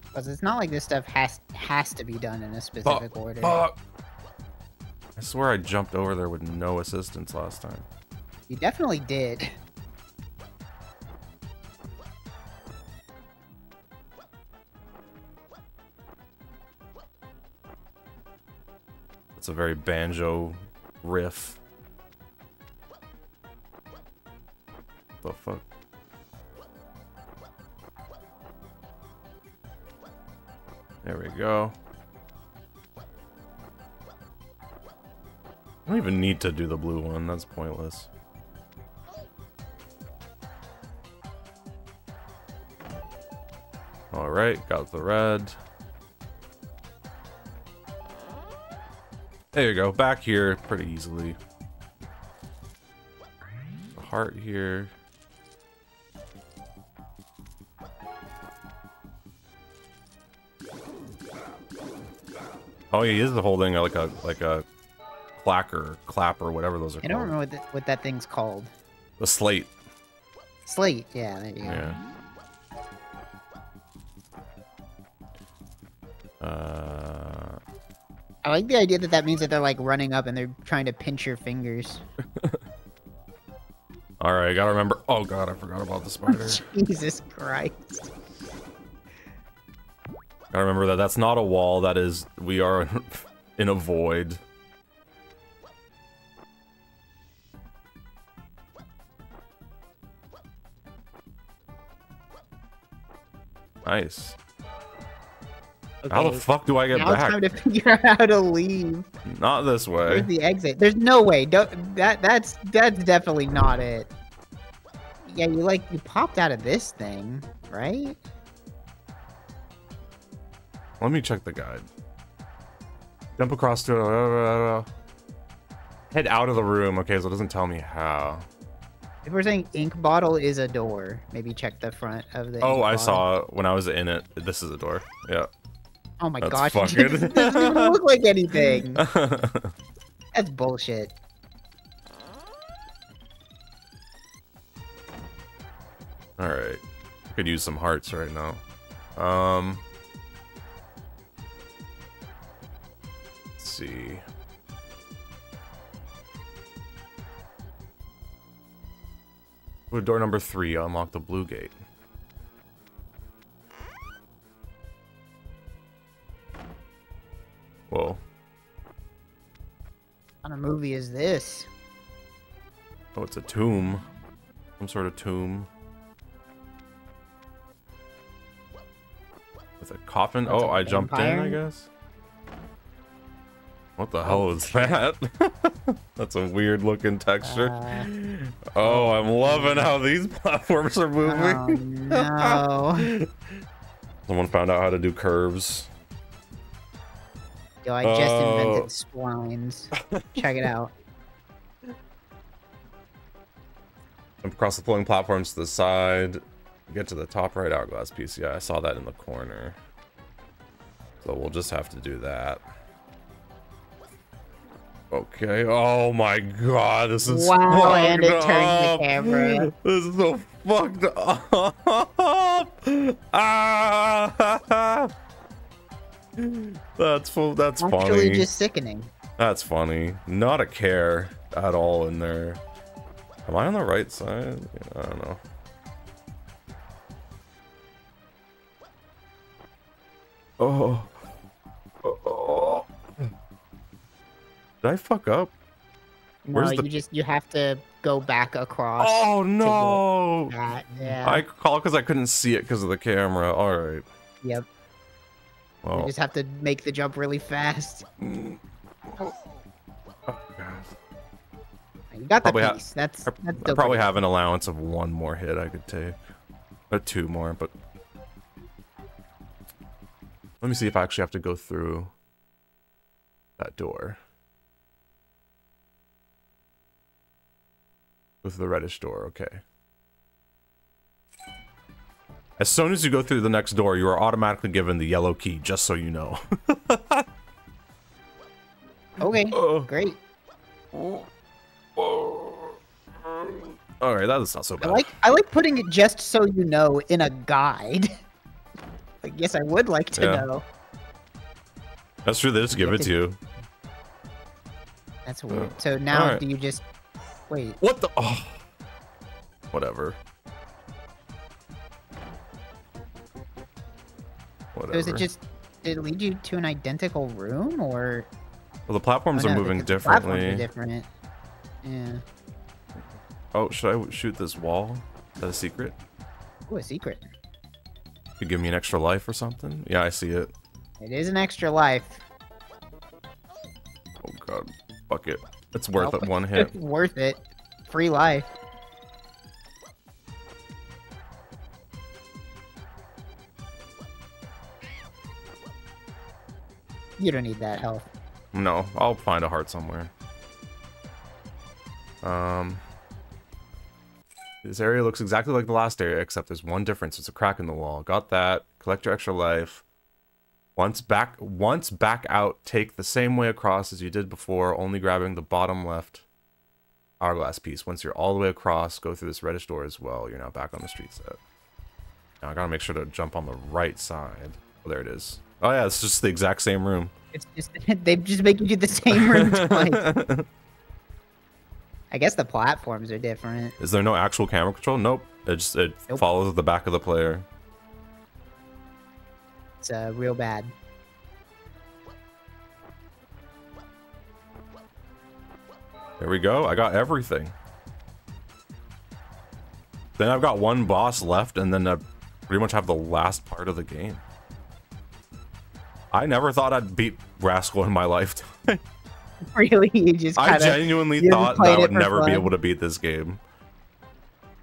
Speaker 3: Because it's not like this stuff has has to be done in a specific order.
Speaker 2: Fuck. I swear I jumped over there with no assistance last time.
Speaker 3: You definitely did.
Speaker 2: It's a very banjo riff. The fuck? There we go. I don't even need to do the blue one, that's pointless. Alright, got the red. There you go, back here pretty easily. Heart here. Oh, he is holding like a like a clacker, clap, or whatever those are
Speaker 3: I don't
Speaker 2: called.
Speaker 3: remember what, the, what that thing's called.
Speaker 2: The slate.
Speaker 3: Slate. Yeah, there you go.
Speaker 2: Yeah. Uh,
Speaker 3: I like the idea that that means that they're like running up and they're trying to pinch your fingers.
Speaker 2: all right, gotta remember. Oh god, I forgot about the spider.
Speaker 3: Jesus Christ.
Speaker 2: Gotta remember that that's not a wall. That is, we are in a void. Nice. How the fuck do I get
Speaker 3: now it's
Speaker 2: back?
Speaker 3: time to figure out how to leave.
Speaker 2: Not this way.
Speaker 3: Where's the exit? There's no way. Don't, that that's that's definitely not it. Yeah, you like you popped out of this thing, right?
Speaker 2: Let me check the guide. Jump across to uh, uh, uh, head out of the room. Okay, so it doesn't tell me how.
Speaker 3: If we're saying ink bottle is a door, maybe check the front of the.
Speaker 2: Oh, I
Speaker 3: bottle.
Speaker 2: saw it when I was in it. This is a door. Yeah.
Speaker 3: Oh my
Speaker 2: That's
Speaker 3: gosh,
Speaker 2: fucking-
Speaker 3: it doesn't even look like anything. That's bullshit.
Speaker 2: All right. I Could use some hearts right now. Um. See. Door number three, unlock the blue gate. Whoa.
Speaker 3: What kind of movie is this?
Speaker 2: Oh, it's a tomb. Some sort of tomb. With a coffin.
Speaker 3: That's
Speaker 2: oh, I jumped in, I guess. What the hell is that? That's a weird looking texture.
Speaker 3: Uh,
Speaker 2: oh, I'm loving how these platforms are
Speaker 3: oh
Speaker 2: moving.
Speaker 3: no!
Speaker 2: Someone found out how to do curves.
Speaker 3: Yo, I just
Speaker 2: Oh.
Speaker 3: invented splines. Check it out.
Speaker 2: Jump across the floating platforms to the side. Get to the top right hourglass piece. Yeah, I saw that in the corner. So we'll just have to do that. Okay. Oh my god, this is
Speaker 3: Wow, and it
Speaker 2: fucked
Speaker 3: turned the
Speaker 2: up.
Speaker 3: camera.
Speaker 2: This is so fucked up. Ah! That's fu- that's
Speaker 3: Actually,
Speaker 2: funny.
Speaker 3: just sickening.
Speaker 2: That's funny. Not a care at all in there. Am I on the right side? I don't know. Oh. Oh. Did I fuck up?
Speaker 3: No,
Speaker 2: Where's the-
Speaker 3: you just you have to go back across.
Speaker 2: Oh no!
Speaker 3: Yeah.
Speaker 2: I call because I couldn't see it because of the camera. All right.
Speaker 3: Yep. You
Speaker 2: Well,
Speaker 3: just have to make the jump really fast.
Speaker 2: oh, God.
Speaker 3: You got the
Speaker 2: Probably ha-
Speaker 3: piece. That's
Speaker 2: I,
Speaker 3: that's
Speaker 2: I probably have an allowance of one more hit I could take. Or two more, but let me see if I actually have to go through that door. Through the reddish door, okay. As soon as you go through the next door, you are automatically given the yellow key, just so you know.
Speaker 3: Okay.
Speaker 2: Oh.
Speaker 3: Great.
Speaker 2: All right, that's not so bad.
Speaker 3: I like I like putting it just so you know in a guide. I guess I would like to
Speaker 2: Yeah.
Speaker 3: know.
Speaker 2: That's true. They just give it to you.
Speaker 3: That's weird. So now
Speaker 2: Alright.
Speaker 3: do you just wait?
Speaker 2: What the? Oh. Whatever. Whatever.
Speaker 3: So is it just did it lead you to an identical room or
Speaker 2: well, the platforms
Speaker 3: oh,
Speaker 2: are moving
Speaker 3: the platforms are
Speaker 2: differently.
Speaker 3: different. Yeah.
Speaker 2: Oh, should I shoot this wall? Is that a secret?
Speaker 3: Ooh, a secret.
Speaker 2: Could give me an extra life or something? Yeah, I see it.
Speaker 3: It is an extra life.
Speaker 2: Oh god. Fuck it. It's worth it one hit.
Speaker 3: Worth it. Free life. You don't need that health.
Speaker 2: No, I'll find a heart somewhere. Um, this area looks exactly like the last area, except there's one difference. It's a crack in the wall. Got that. Collect your extra life. Once back, once back out, take the same way across as you did before, only grabbing the bottom left hourglass piece. Once you're all the way across, go through this reddish door as well. You're now back on the street set. Now I gotta make sure to jump on the right side. Oh, there it is. Oh yeah, it's just the exact same room.
Speaker 3: It's just they just make you do the same room twice. I guess the platforms are different.
Speaker 2: Is there no actual camera control? Nope. It just it
Speaker 3: Nope.
Speaker 2: follows the back of the player.
Speaker 3: It's uh, real bad.
Speaker 2: There we go. I got everything. Then I've got one boss left, and then I pretty much have the last part of the game. I never thought I'd beat Rascal in my lifetime.
Speaker 3: Really, you just
Speaker 2: I
Speaker 3: kind of
Speaker 2: genuinely thought that I would never be able to beat this game.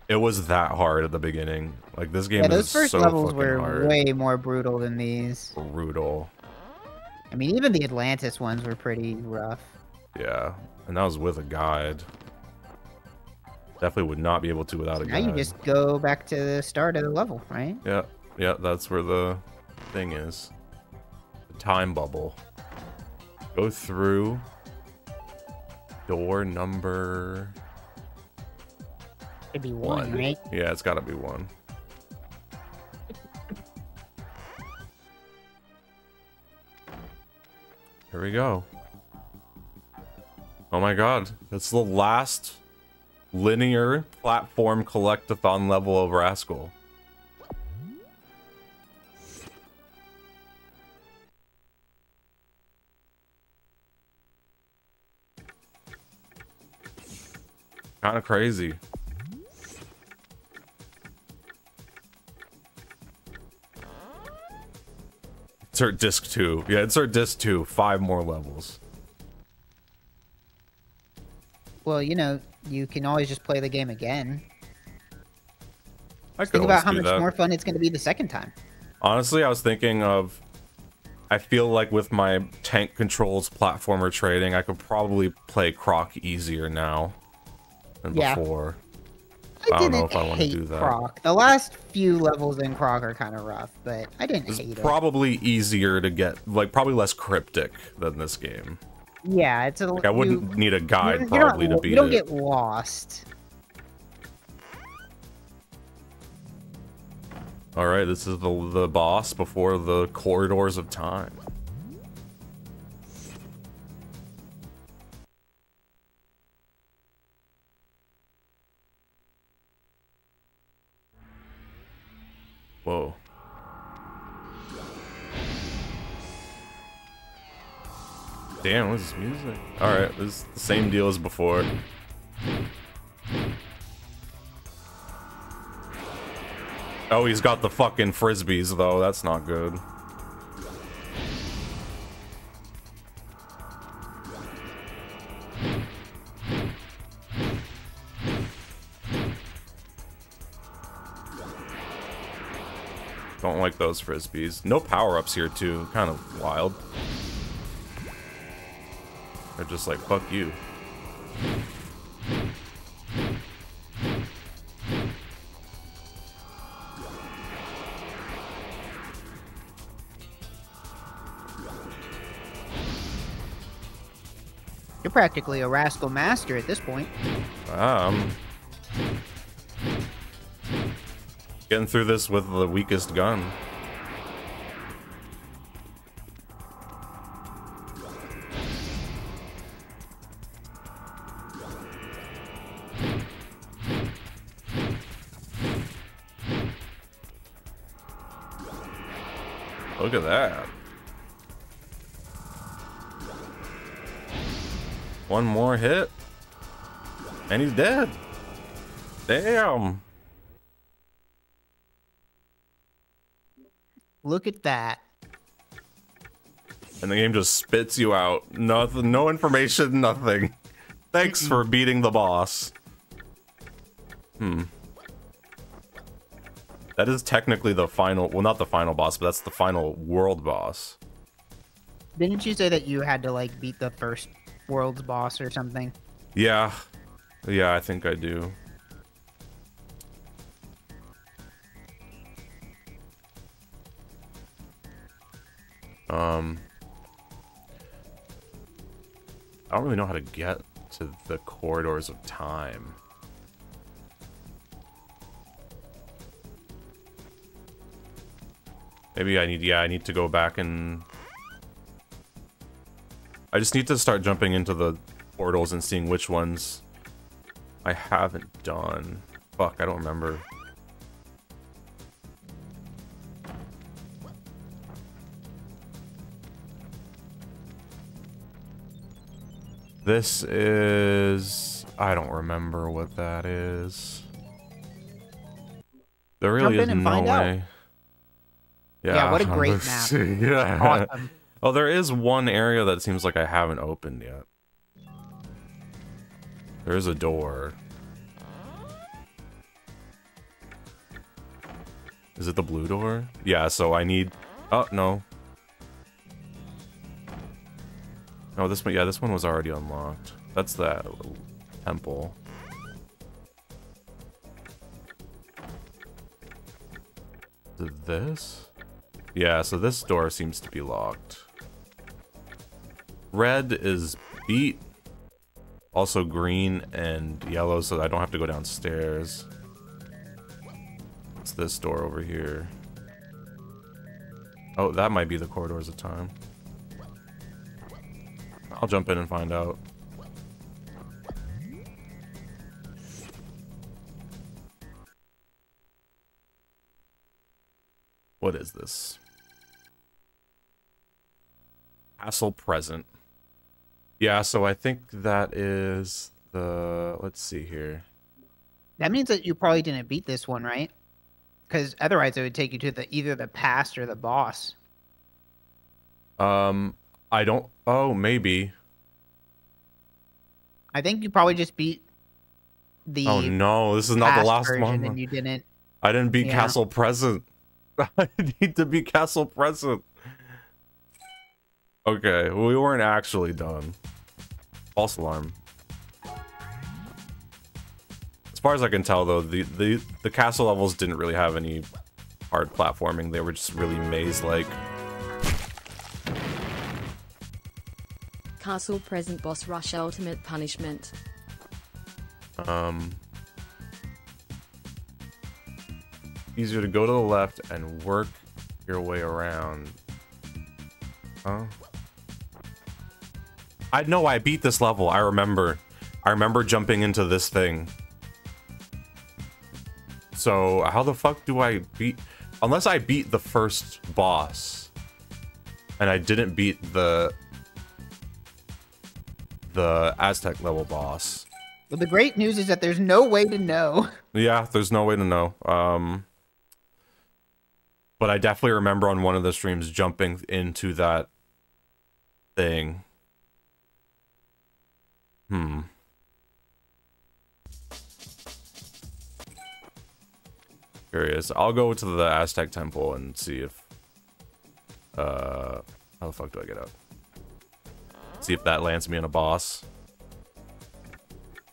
Speaker 2: It was that hard at the beginning. Like this game
Speaker 3: yeah. Those first
Speaker 2: so
Speaker 3: levels were
Speaker 2: hard.
Speaker 3: way more brutal than these.
Speaker 2: brutal.
Speaker 3: I mean, even the Atlantis ones were pretty rough.
Speaker 2: Yeah, and that was with a guide. Definitely would not be able to without a
Speaker 3: Now
Speaker 2: guide.
Speaker 3: Now you just go back to the start of the level, right?
Speaker 2: Yeah, yeah, that's where the thing is. The time bubble. Go through door number
Speaker 3: It'd be one,
Speaker 2: one.
Speaker 3: right?
Speaker 2: Yeah, it's gotta be one. Here we go. Oh my god, it's the last linear platform collectathon level of Rascal. Kind of crazy. Insert disc two. Yeah, insert disc two. Five more levels.
Speaker 3: Well, you know, you can always just play the game again.
Speaker 2: I could
Speaker 3: Think about how much
Speaker 2: that.
Speaker 3: more fun it's going to be the second time.
Speaker 2: Honestly, I was thinking of. I feel like with my tank controls platformer trading, I could probably play Croc easier now than
Speaker 3: Yeah.
Speaker 2: before.
Speaker 3: I,
Speaker 2: I don't know
Speaker 3: didn't
Speaker 2: if I wanna
Speaker 3: hate
Speaker 2: do that.
Speaker 3: Croc. The last few levels in Croc are kind of rough, but I didn't
Speaker 2: It's
Speaker 3: hate it.
Speaker 2: It's probably easier to get, like, probably less cryptic than this game.
Speaker 3: Yeah, it's a.
Speaker 2: Like, I wouldn't need a guide
Speaker 3: you're- you're not-
Speaker 2: probably to beat it.
Speaker 3: You don't
Speaker 2: it.
Speaker 3: get lost.
Speaker 2: All right, this is the the boss before the corridors of time. Whoa. Damn, what's this music? Alright, this is the same deal as before. Oh, he's got the fucking frisbees though. That's not good. Don't like those frisbees. No power-ups here too. Kind of wild. They're just like, fuck you.
Speaker 3: You're practically a rascal master at this point.
Speaker 2: Um, Getting through this with the weakest gun. Look at that. One more hit. And he's dead. Damn.
Speaker 3: Look at that.
Speaker 2: And the game just spits you out. Nothing, no information, nothing. Thanks for beating the boss. Hmm. That is technically the final, well, not the final boss, but that's the final world boss.
Speaker 3: Didn't you say that you had to like beat the first world's boss or something?
Speaker 2: Yeah. Yeah, I think I do. Um, I don't really know how to get to the corridors of time. Maybe I need, yeah, I need to go back and... I just need to start jumping into the portals and seeing which ones I haven't done. Fuck, I don't remember. This is... I don't remember what that is. There really
Speaker 3: Jump
Speaker 2: is
Speaker 3: in
Speaker 2: no
Speaker 3: find out.
Speaker 2: way.
Speaker 3: Yeah, what a great map.
Speaker 2: see. Yeah.
Speaker 3: Awesome.
Speaker 2: Oh, there is one area that seems like I haven't opened yet. There is a door. Is it the blue door? Yeah, so I need... Oh, no. No, this one... Yeah, this one was already unlocked. That's that temple. This? Yeah, so this door seems to be locked. Red is beat. Also green and yellow, so I don't have to go downstairs. It's this door over here. Oh, that might be the corridors of time. I'll jump in and find out. What is this? Castle present. Yeah, so I think that is the. Let's see here.
Speaker 3: That means that you probably didn't beat this one, right? Because otherwise, it would take you to the either the past or the boss.
Speaker 2: Um, I don't. Oh, maybe.
Speaker 3: I think you probably just beat the
Speaker 2: Oh no, this is not the last one.
Speaker 3: and you didn't.
Speaker 2: I didn't beat
Speaker 3: Yeah.
Speaker 2: Castle Present. I need to beat Castle Present. Okay, we weren't actually done. False alarm. As far as I can tell, though, the the the castle levels didn't really have any hard platforming. They were just really maze-like.
Speaker 1: Castle present boss rush ultimate punishment.
Speaker 2: Um, easier to go to the left and work your way around. Huh? I know I beat this level. I remember. I remember jumping into this thing. So how the fuck do I beat? Unless I beat the first boss, and I didn't beat the the Aztec level boss.
Speaker 3: Well, the great news is that there's no way to know.
Speaker 2: Yeah, there's no way to know. Um, but I definitely remember on one of the streams jumping into that thing. Hmm. Curious. I'll go to the Aztec temple and see if. Uh, how the fuck do I get out? See if that lands me on a boss.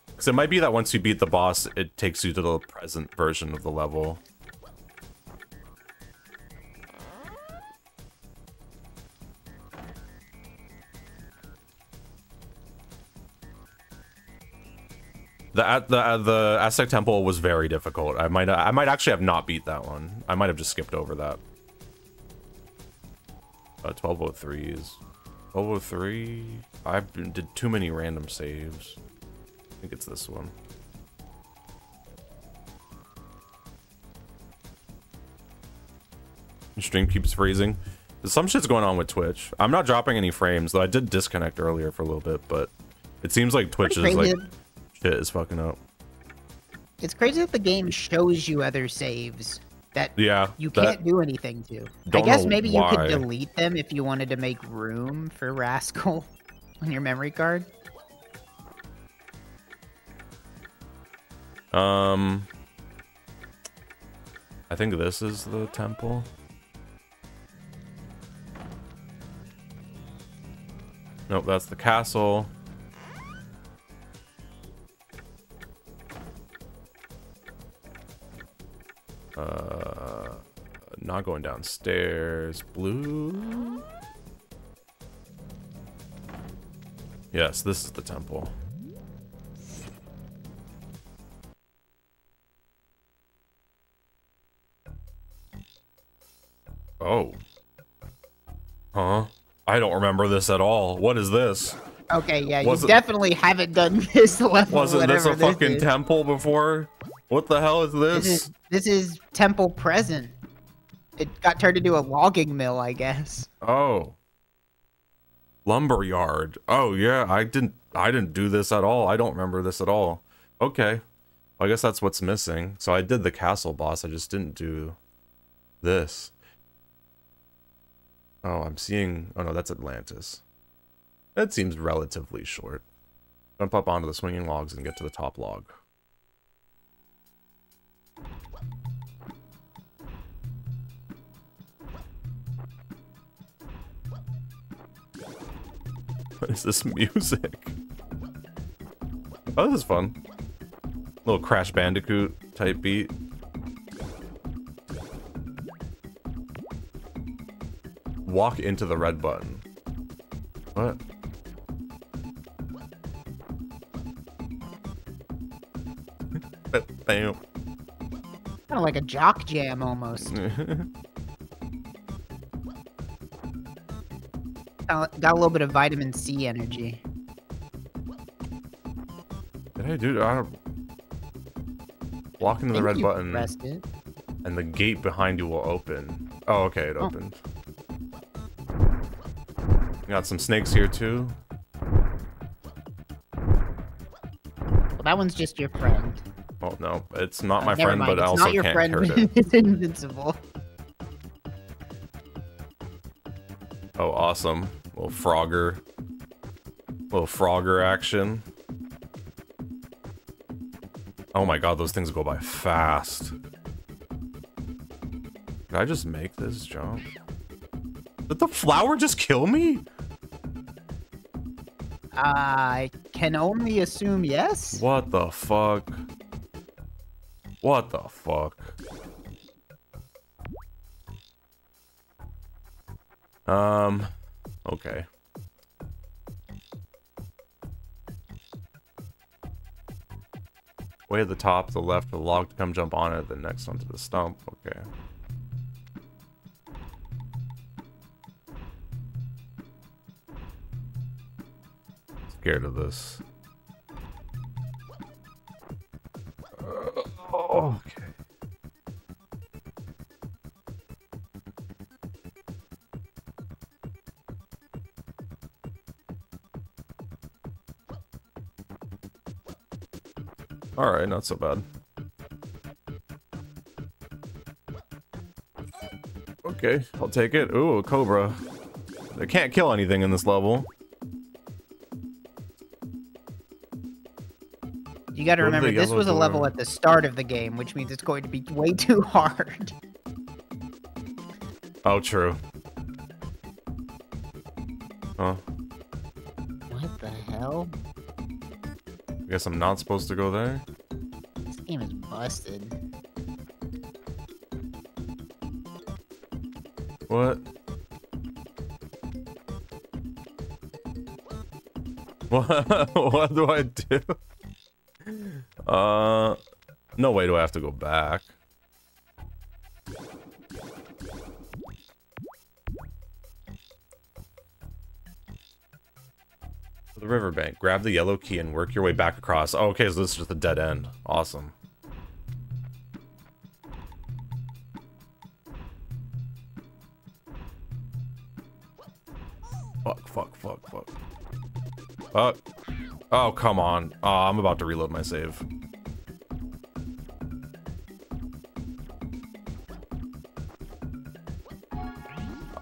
Speaker 2: Because it might be that once you beat the boss, it takes you to the present version of the level. The the the Aztec Temple was very difficult. I might I might actually have not beat that one. I might have just skipped over that. Uh, 1203 is 1203. I did too many random saves. I think it's this one. stream keeps freezing. Some shit's going on with Twitch. I'm not dropping any frames, though I did disconnect earlier for a little bit, but it seems like Twitch is like shit is fucking up.
Speaker 3: It's crazy that the game shows you other saves that
Speaker 2: yeah
Speaker 3: you can't do anything to. I guess maybe why. you could delete them if you wanted to make room for Rascal on your memory card.
Speaker 2: Um, I think this is the temple. Nope, that's the castle. Uh, not going downstairs. Blue? Yes, this is the temple. Oh. Huh? I don't remember this at all. What is this?
Speaker 3: Okay, yeah, was you it, definitely haven't done this level.
Speaker 2: Wasn't this a this fucking is. temple before? What the hell is this?
Speaker 3: This is, this is temple present. It got turned into a logging mill, I guess.
Speaker 2: Oh. Lumber yard. Oh yeah, I didn't I didn't do this at all. I don't remember this at all. Okay. I guess that's what's missing. So I did the castle boss, I just didn't do this. Oh, I'm seeing... Oh, no, that's Atlantis. That seems relatively short. Jump up onto the swinging logs and get to the top log. What is this music? Oh, this is fun. Little Crash Bandicoot type beat. walk into the red button. What? Bam.
Speaker 3: Kind of like a jock jam almost. got a little bit of vitamin C energy.
Speaker 2: Hey, dude. I don't. Walk into the red button. And the gate behind you will open. Oh, okay, it oh. opened. Got some snakes here too.
Speaker 3: Well, that one's just your friend.
Speaker 2: Oh no, it's not my friend, mind. but it's I also can't friend. hurt it.
Speaker 3: it's invincible.
Speaker 2: Oh, awesome. Little Frogger. Little Frogger action. Oh my god, those things go by fast. Did I just make this jump? Did the flower just kill me?
Speaker 3: I can only assume yes.
Speaker 2: What the fuck? What the fuck? Um, okay. Way at the top, the left, the log to come jump on it, the next one to the stump. Okay. scared of this. Uh, okay. Alright, not so bad. Okay, I'll take it. Ooh, cobra. They can't kill anything in this level.
Speaker 3: Got to remember, this was a level at the start of the game, which means it's going to be way too hard.
Speaker 2: Oh, true. Huh?
Speaker 3: What the hell?
Speaker 2: I guess I'm not supposed to go there?
Speaker 3: This game is busted.
Speaker 2: What? What? what do I do? Uh, no way do I have to go back. The riverbank. Grab the yellow key and work your way back across. Oh, okay, so this is just a dead end. Awesome. Fuck, fuck, fuck, fuck. Fuck. Oh, come on. Oh, I'm about to reload my save.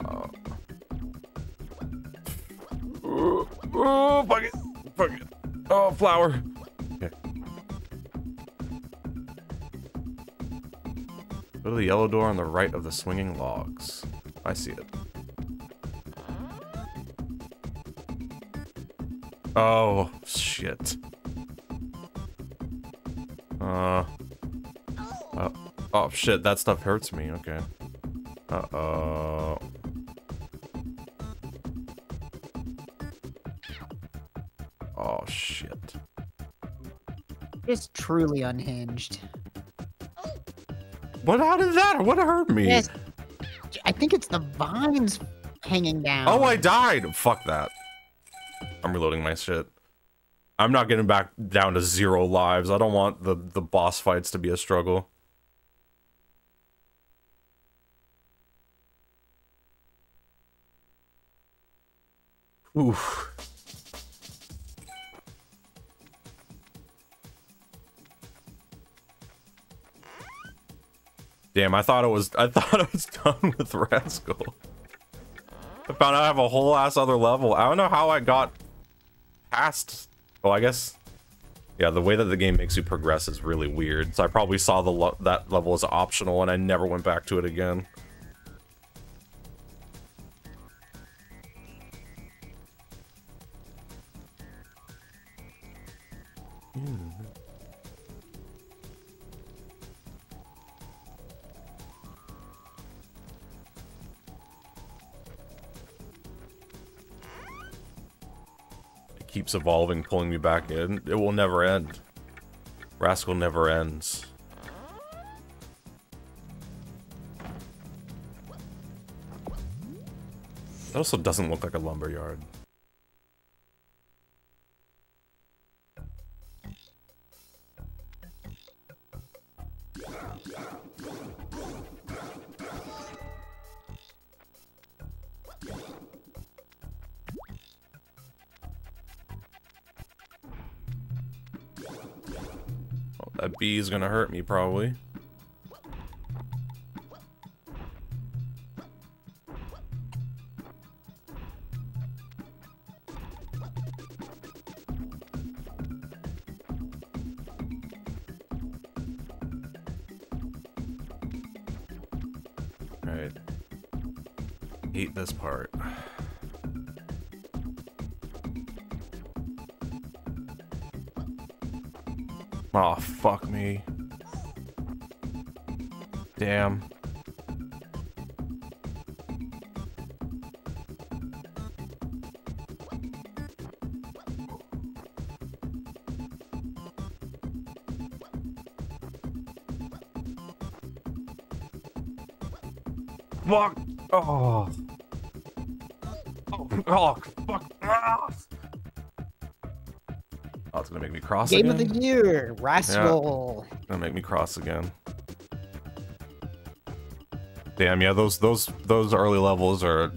Speaker 2: Oh. Oh, fuck it. Fuck it. Oh, flower. Okay. Go to the yellow door on the right of the swinging logs. I see it. Oh, shit. Uh. Uh, oh, shit, that stuff hurts me, okay. Uh-oh. Oh, shit.
Speaker 3: It's truly unhinged.
Speaker 2: What, how did that, what hurt me?
Speaker 3: Yes. I think it's the vines hanging down.
Speaker 2: Oh, I died! Fuck that. I'm reloading my shit. I'm not getting back down to zero lives. I don't want the, the boss fights to be a struggle. Oof. Damn, I thought it was I thought I was done with Rascal. I found out I have a whole ass other level. I don't know how I got past. Well, I guess. Yeah, the way that the game makes you progress is really weird. So I probably saw the that level as optional, and I never went back to it again. Keeps evolving, pulling me back in. It will never end. Rascal never ends. It also doesn't look like a lumberyard. Is gonna hurt me, probably. Damn. Fuck! Oh. Oh, oh fuck! Ah. Oh, it's gonna make me cross again.
Speaker 3: Game
Speaker 2: again?
Speaker 3: of the year, Rascal.
Speaker 2: Gonna make me cross again. Damn, yeah, those those those early levels are.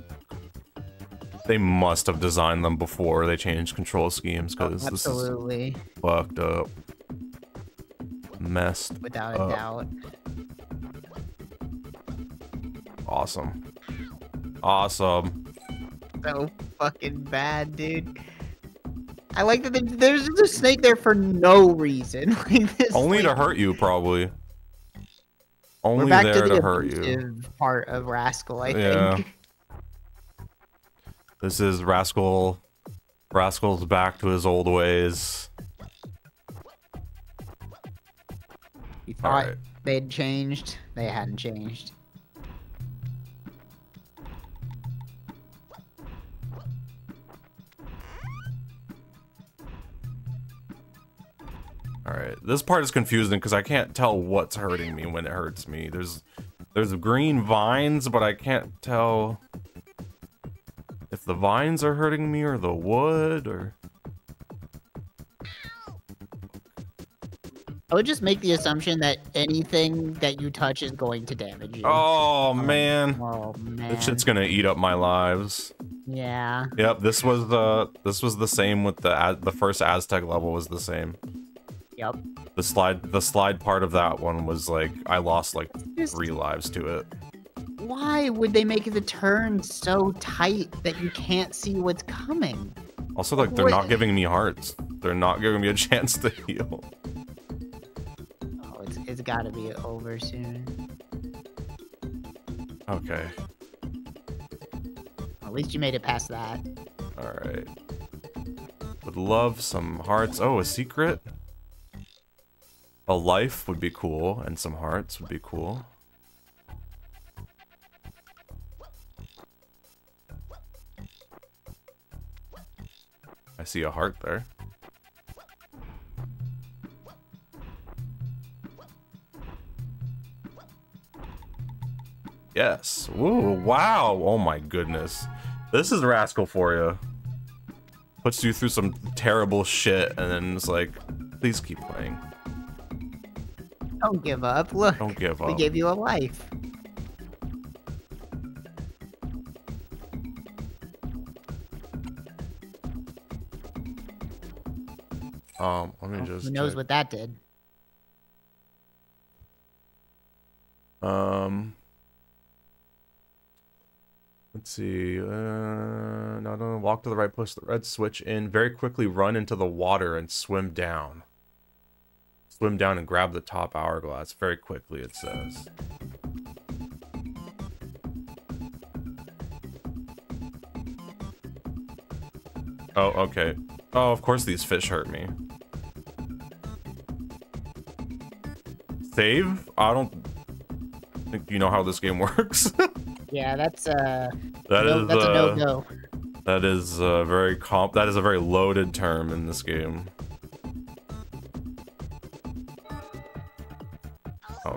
Speaker 2: They must have designed them before they changed control schemes because this is fucked up, messed.
Speaker 3: without a
Speaker 2: up.
Speaker 3: doubt.
Speaker 2: Awesome, awesome.
Speaker 3: So fucking bad, dude. I like that there- there's a snake there for no reason. like
Speaker 2: Only to hurt you, probably. Only there
Speaker 3: to
Speaker 2: to, hurt you.
Speaker 3: Abusive part of Rascal, I
Speaker 2: Yeah.
Speaker 3: think.
Speaker 2: This is Rascal. Rascal's back to his old ways.
Speaker 3: He thought
Speaker 2: right.
Speaker 3: they'd changed. They hadn't changed.
Speaker 2: All right, this part is confusing because I can't tell what's hurting me when it hurts me. There's there's green vines, but I can't tell if the vines are hurting me or the wood or.
Speaker 3: I would just make the assumption that anything that you touch is going to damage you.
Speaker 2: Oh um, man,
Speaker 3: Oh man.
Speaker 2: this shit's gonna eat up my lives.
Speaker 3: Yeah.
Speaker 2: Yep, this was the this was the same with the the first Aztec level was the same.
Speaker 3: Yep.
Speaker 2: The slide the slide part of that one was like I lost like three lives to it.
Speaker 3: Why would they make the turn so tight that you can't see what's coming?
Speaker 2: Also, like they're
Speaker 3: What-
Speaker 2: not giving me hearts. They're not giving me a chance to heal.
Speaker 3: Oh, it's, it's gotta be over soon.
Speaker 2: Okay,
Speaker 3: At least you made it past that.
Speaker 2: all right. Would love some hearts. Oh, a secret. A life would be cool, and some hearts would be cool. I see a heart there. Yes. Ooh, wow. Oh my goodness. This is Rascal for you. Puts you through some terrible shit and then it's like, please keep playing.
Speaker 3: Don't give up. Look,
Speaker 2: Don't give up.
Speaker 3: we gave you a life.
Speaker 2: Um, let me just
Speaker 3: Who knows
Speaker 2: check.
Speaker 3: what that did?
Speaker 2: Um, let's see. Uh, no, no, walk to the right, push the red switch in. Very quickly run into the water and swim down. Swim down and grab the top hourglass very quickly, it says. Oh, okay. Oh, of course these fish hurt me. Save? I don't think you know how this game works.
Speaker 3: Yeah, that's uh,
Speaker 2: That
Speaker 3: no,
Speaker 2: is
Speaker 3: that's a
Speaker 2: uh,
Speaker 3: no go.
Speaker 2: that is a very comp that is a very loaded term in this game.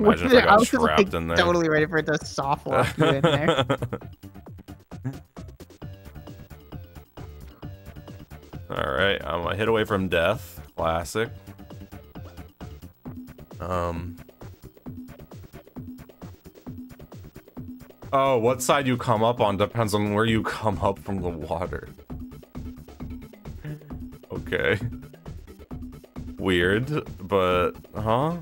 Speaker 2: Imagine if I
Speaker 3: I was
Speaker 2: trapped
Speaker 3: like,
Speaker 2: in there.
Speaker 3: totally ready for it to soft lock you in there.
Speaker 2: All right, I'm a hit away from death. Classic. Um. Oh, what side you come up on depends on where you come up from the water. Okay. Weird, but huh?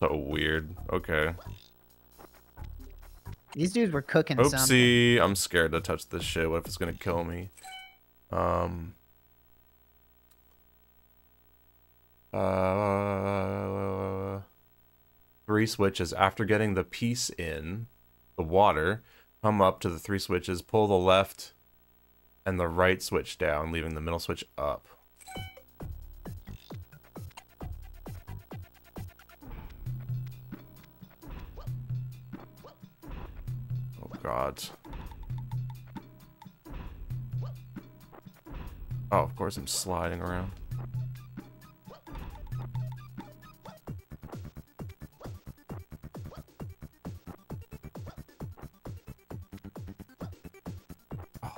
Speaker 2: So weird. Okay.
Speaker 3: These dudes were cooking something.
Speaker 2: Oopsie, I'm scared to touch this shit. What if it's gonna kill me? Um. Uh, three switches. After getting the piece in the water, come up to the three switches, pull the left and the right switch down, leaving the middle switch up. God. Oh, of course I'm sliding around. Oh.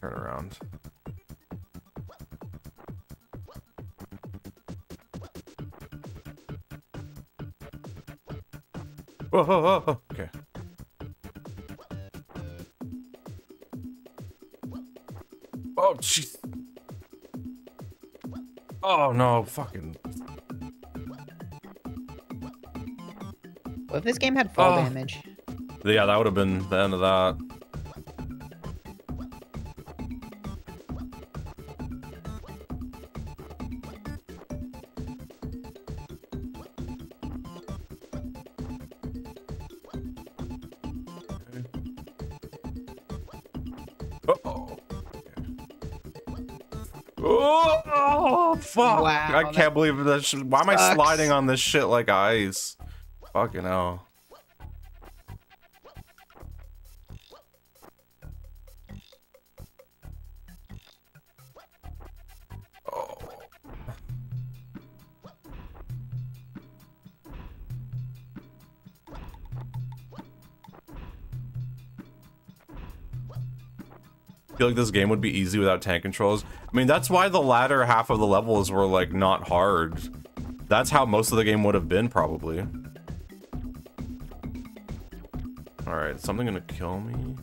Speaker 2: Turn around. Whoa, whoa, whoa, whoa. Okay. Oh, no. Fucking.
Speaker 3: What if this game had fall
Speaker 2: Oh.
Speaker 3: damage?
Speaker 2: Yeah, that would have been the end of that. I can't believe this. Why am I sliding on this shit like ice? Fucking hell. Feel like this game would be easy without tank controls. I mean, that's why the latter half of the levels were like not hard. That's how most of the game would have been probably. All right, something gonna kill me?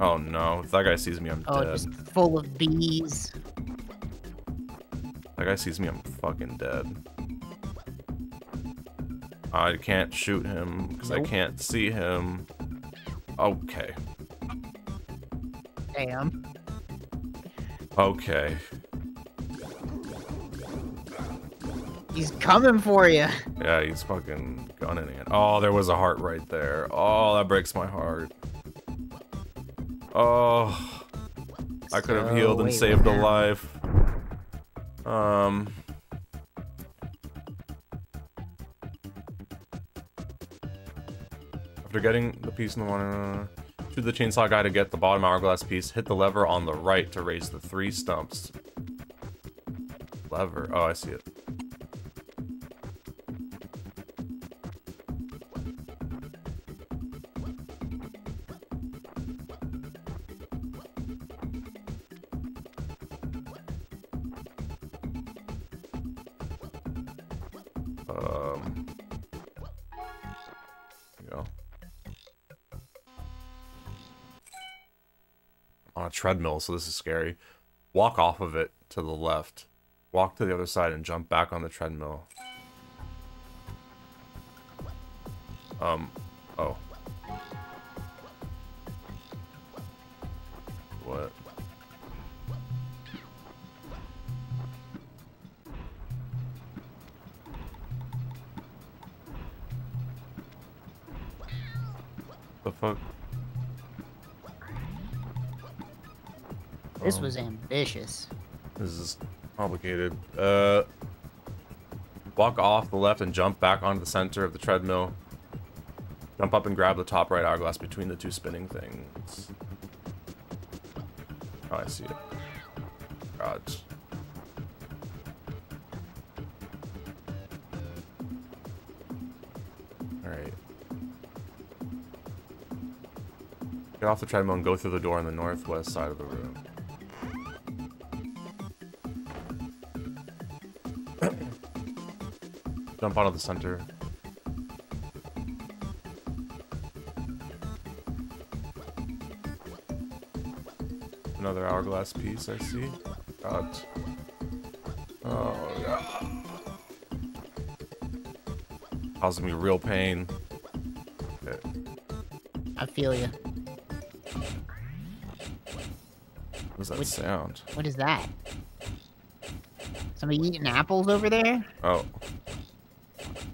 Speaker 2: Oh no, if that guy sees me, I'm
Speaker 3: Oh,
Speaker 2: dead.
Speaker 3: just full of bees.
Speaker 2: That guy sees me, I'm fucking dead. I can't shoot him because I can't see him. Okay.
Speaker 3: Damn.
Speaker 2: Okay.
Speaker 3: He's coming for you.
Speaker 2: Yeah, he's fucking gunning it. Oh, there was a heart right there. Oh, that breaks my heart. Oh, I could have
Speaker 3: So,
Speaker 2: healed and
Speaker 3: wait,
Speaker 2: saved a life. Um. After getting the piece in the one, shoot the chainsaw guy to get the bottom hourglass piece. Hit the lever on the right to raise the three stumps. Lever. Oh, I see it. Treadmill, so this is scary. Walk off of it to the left. Walk to the other side and jump back on the treadmill. Um, oh.
Speaker 3: This
Speaker 2: is complicated. Uh, walk off the left and jump back onto the center of the treadmill. Jump up and grab the top right hourglass between the two spinning things. Oh, I see it. God. Alright. Get off the treadmill and go through the door on the northwest side of the room. Jump out of the center. Another hourglass piece, I see. God. Oh, God. Causing me real pain. Okay.
Speaker 3: I feel you.
Speaker 2: What does that
Speaker 3: Which-
Speaker 2: sound?
Speaker 3: What is that? Somebody eating apples over there?
Speaker 2: Oh.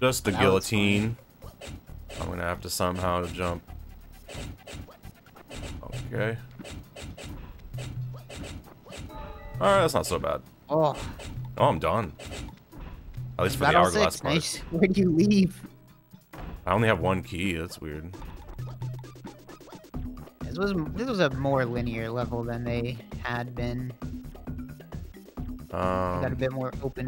Speaker 2: Just the
Speaker 3: That
Speaker 2: guillotine. I'm gonna have to somehow jump. Okay. Alright, that's not so bad.
Speaker 3: Oh,
Speaker 2: Oh, I'm done. At least for the hourglass
Speaker 3: six.
Speaker 2: part.
Speaker 3: Nice. Where'd you leave?
Speaker 2: I only have one key. That's weird.
Speaker 3: This was this was a more linear level than they had been. Got a
Speaker 2: Um,
Speaker 3: bit more open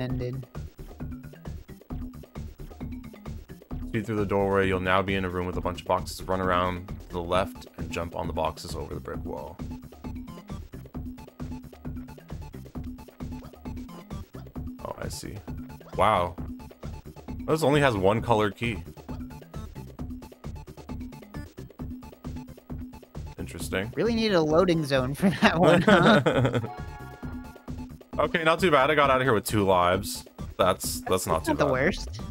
Speaker 2: speed through the doorway. You'll now be in a room with a bunch of boxes. Run around to the left and jump on the boxes over the brick wall. Oh, I see. Wow. This only has one colored key. Interesting.
Speaker 3: Really needed a loading zone for that one, huh?
Speaker 2: okay, not too bad. I got out of here with two lives. That's that's not too
Speaker 3: Not the worst.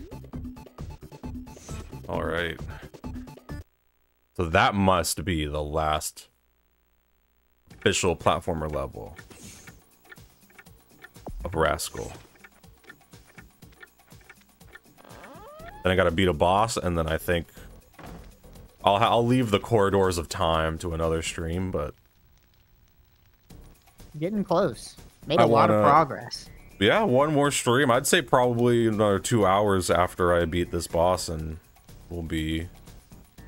Speaker 2: So that must be the last official platformer level of Rascal. Then I gotta beat a boss, and then I think I'll I'll leave the corridors of time to another stream. But
Speaker 3: Getting close. Made
Speaker 2: I
Speaker 3: a lot of
Speaker 2: wanna-
Speaker 3: progress.
Speaker 2: yeah, one more stream. I'd say probably another two hours after I beat this boss, and we'll be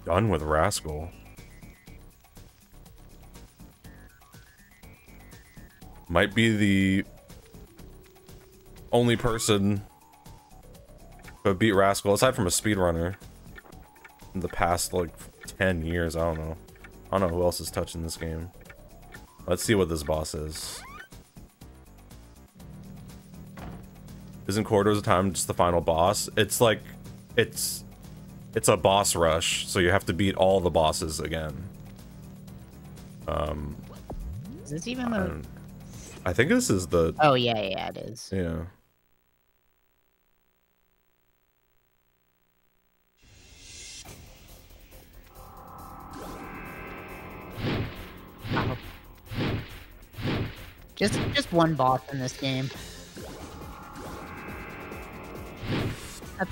Speaker 2: done with Rascal. Might be the only person who beat Rascal, aside from a speedrunner, in the past like 10 years. I don't know. I don't know who else is touching this game. Let's see what this boss is. Isn't Corridors of Time just the final boss? It's like, it's, it's a boss rush, so you have to beat all the bosses again. Um,
Speaker 3: Is this even
Speaker 2: I,
Speaker 3: the?
Speaker 2: I think this is the,
Speaker 3: Oh yeah, yeah, it is.
Speaker 2: yeah.
Speaker 3: Just, just one boss in this game.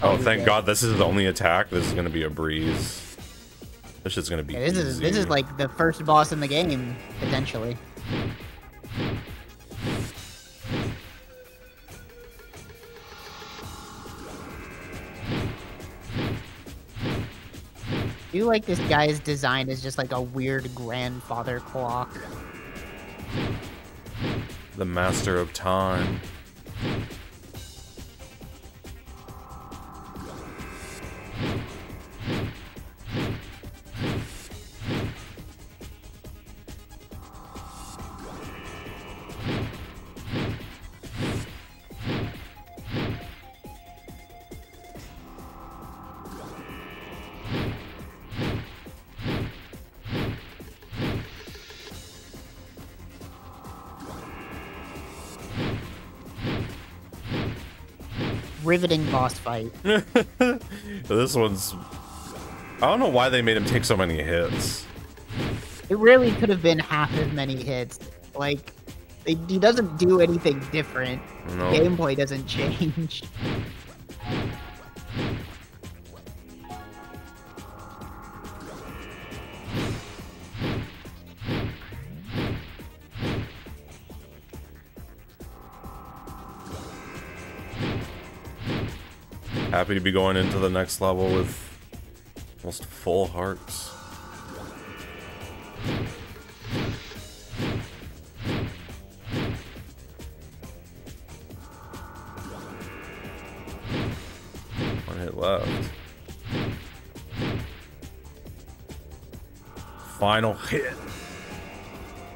Speaker 2: Oh, thank. God this is the only attack. This is gonna be a breeze. This is gonna be
Speaker 3: Yeah, this is this is like the first boss in the game potentially. I do like this guy's design is just like a weird grandfather clock.
Speaker 2: the master of time.
Speaker 3: Riveting boss fight.
Speaker 2: this one's. I don't know why they made him take so many hits.
Speaker 3: It really could have been half as many hits. Like, it, he doesn't do anything different.
Speaker 2: No.
Speaker 3: Gameplay doesn't change.
Speaker 2: Happy to be going into the next level with almost full hearts. One hit left. Final hit.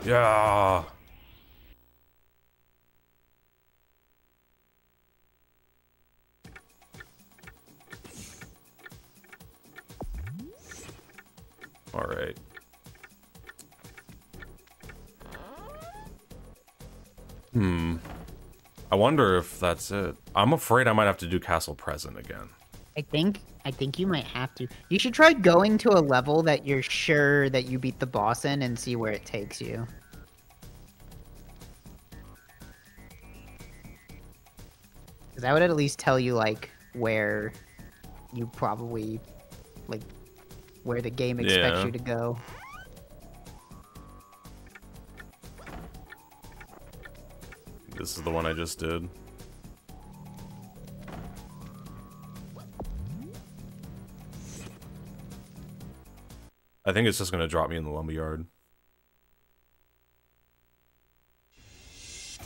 Speaker 2: Yeah. All right. Hmm. I wonder if that's it. I'm afraid I might have to do Castle Present again.
Speaker 3: I think I think you might have to. You should try going to a level that you're sure that you beat the boss in and see where it takes you. Because that would at least tell you like where you probably like where the game expects
Speaker 2: Yeah.
Speaker 3: you to go.
Speaker 2: This is the one I just did. I think it's just gonna drop me in the lumberyard.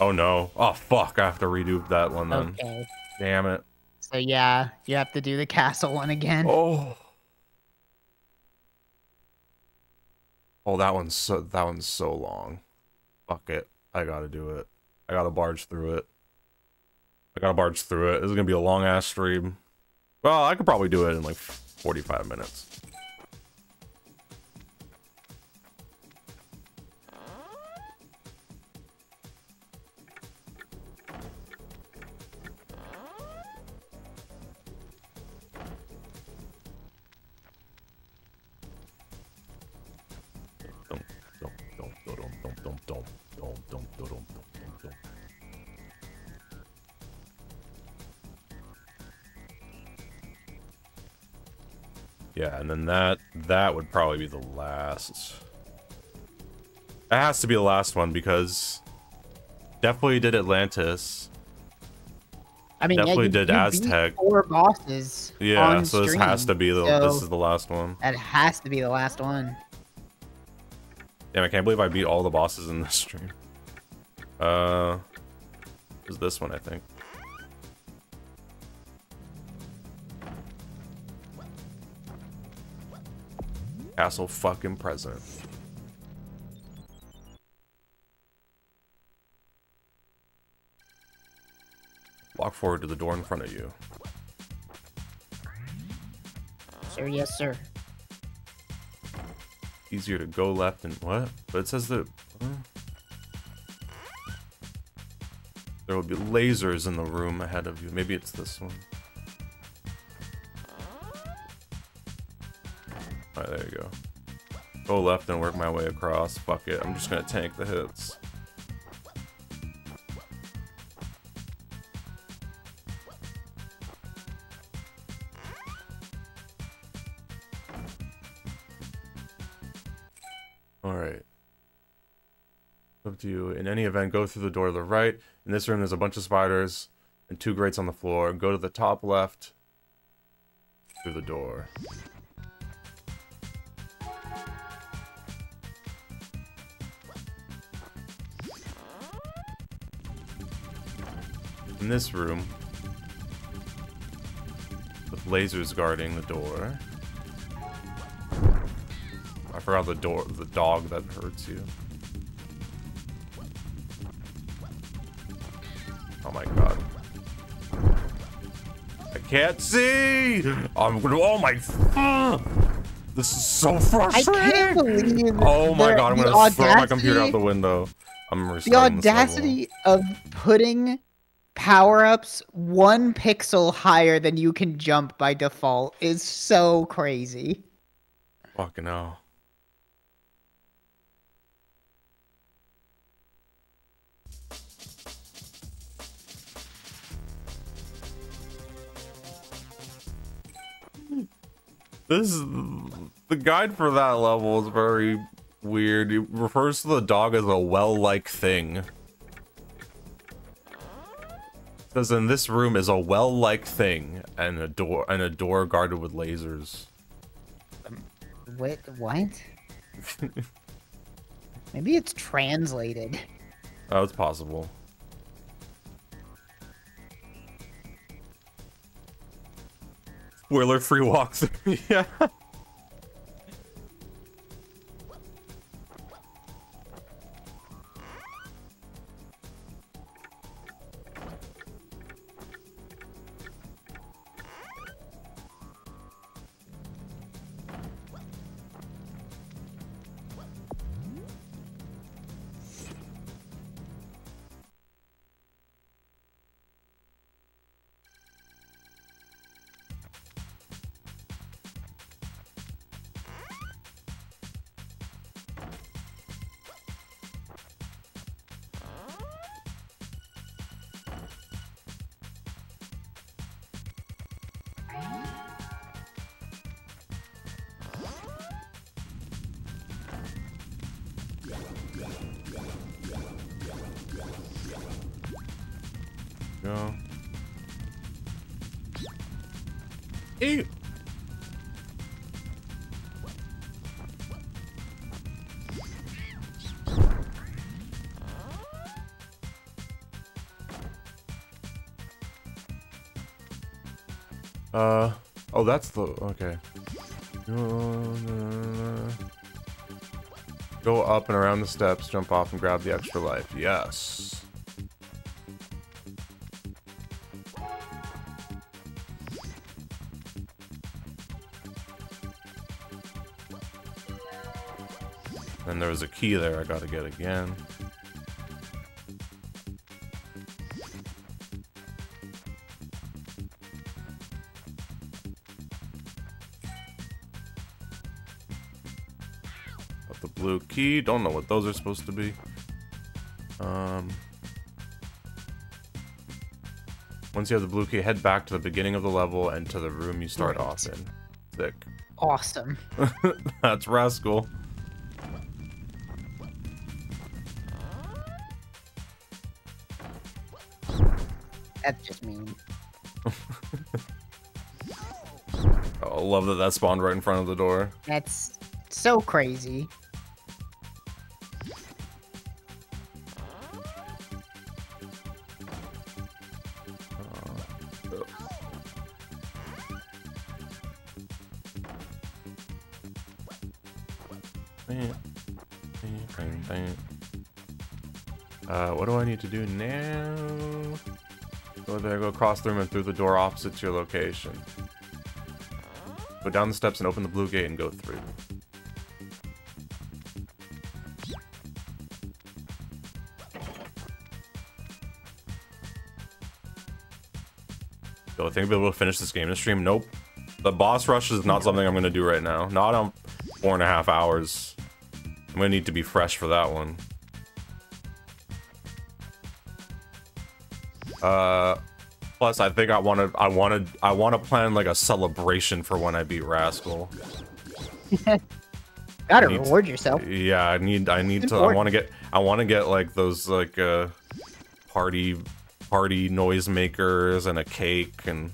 Speaker 2: Oh no. Oh fuck, I have to redo that one then.
Speaker 3: Okay.
Speaker 2: Damn it.
Speaker 3: So yeah, you have to do the castle one again.
Speaker 2: Oh. Oh, that one's so that one's so long. Fuck it. I gotta do it. I gotta barge through it. I gotta barge through it. This is gonna be a long ass stream. Well, I could probably do it in like 45 minutes. That that would probably be the last. That has to be the last one because definitely did Atlantis.
Speaker 3: I mean,
Speaker 2: definitely
Speaker 3: yeah, you,
Speaker 2: did
Speaker 3: you
Speaker 2: Aztec.
Speaker 3: Four bosses.
Speaker 2: Yeah, so this has to be the
Speaker 3: so
Speaker 2: this is the last one.
Speaker 3: That has to be the last one.
Speaker 2: Damn, I can't believe I beat all the bosses in this stream. Uh, it was this one I think. Castle fucking president. Walk forward to the door in front of you.
Speaker 3: Sir, yes, sir.
Speaker 2: Easier to go left and what? But it says that... Huh? There will be lasers in the room ahead of you. Maybe it's this one. Go left and work my way across. Fuck it. I'm just gonna tank the hits. Alright. Up to you. In any event, go through the door to the right. In this room, there's a bunch of spiders and two grates on the floor. Go to the top left through the door. In this room, with lasers guarding the door. I forgot the door, the dog that hurts you. Oh my god. I can't see! I'm gonna, oh my, this is so
Speaker 3: I
Speaker 2: frustrating!
Speaker 3: can't believe.
Speaker 2: Oh my god, I'm gonna throw my computer out the window. I'm
Speaker 3: The
Speaker 2: restarting this level.
Speaker 3: audacity of putting power ups one pixel higher than you can jump by default is so crazy.
Speaker 2: Fucking hell. This is, the guide for that level is very weird. It refers to the dog as a well-like thing. Because in this room is a well-like thing and a door and a door guarded with lasers.
Speaker 3: What? What? Maybe it's translated.
Speaker 2: Oh, it's possible. Spoiler free walkthrough. yeah. That's the, okay. Go up and around the steps, jump off and grab the extra life. Yes. And there was a key there I gotta get again. Don't know what those are supposed to be. Um, once you have the blue key, head back to the beginning of the level and to the room you start
Speaker 3: right.
Speaker 2: off in. Thick.
Speaker 3: Awesome.
Speaker 2: That's Rascal.
Speaker 3: That's just mean.
Speaker 2: Oh, I love that that spawned right in front of the door.
Speaker 3: That's so crazy.
Speaker 2: Need to do now? Go there, go across the room and through the door opposite your location. Go down the steps and open the blue gate and go through. Do I think I'll be able to finish this game in a stream? Nope. The boss rush is not something I'm going to do right now. Not on four and a half hours. I'm going to need to be fresh for that one. Uh, plus, I think I want to. I want to. I want to plan like a celebration for when I beat Rascal.
Speaker 3: Gotta
Speaker 2: Need to-
Speaker 3: reward yourself.
Speaker 2: Yeah, I need. I need to. I want to get. I want to get like those like uh, party party noisemakers and a cake and.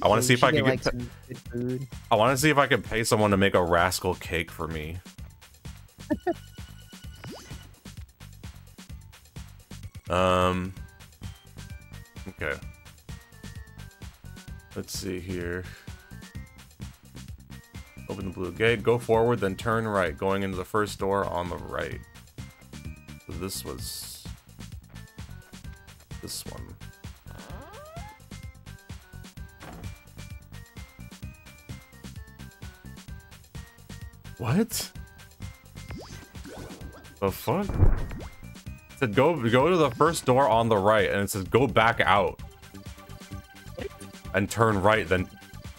Speaker 2: I want to see if I can get.
Speaker 3: like some good food.
Speaker 2: I want to see if I can pay someone to make a Rascal cake for me. um. Okay. Let's see here. Open the blue gate, go forward, then turn right, going into the first door on the right. This was this one. What? The fuck? It said go go to the first door on the right, and it says go back out. And turn right, then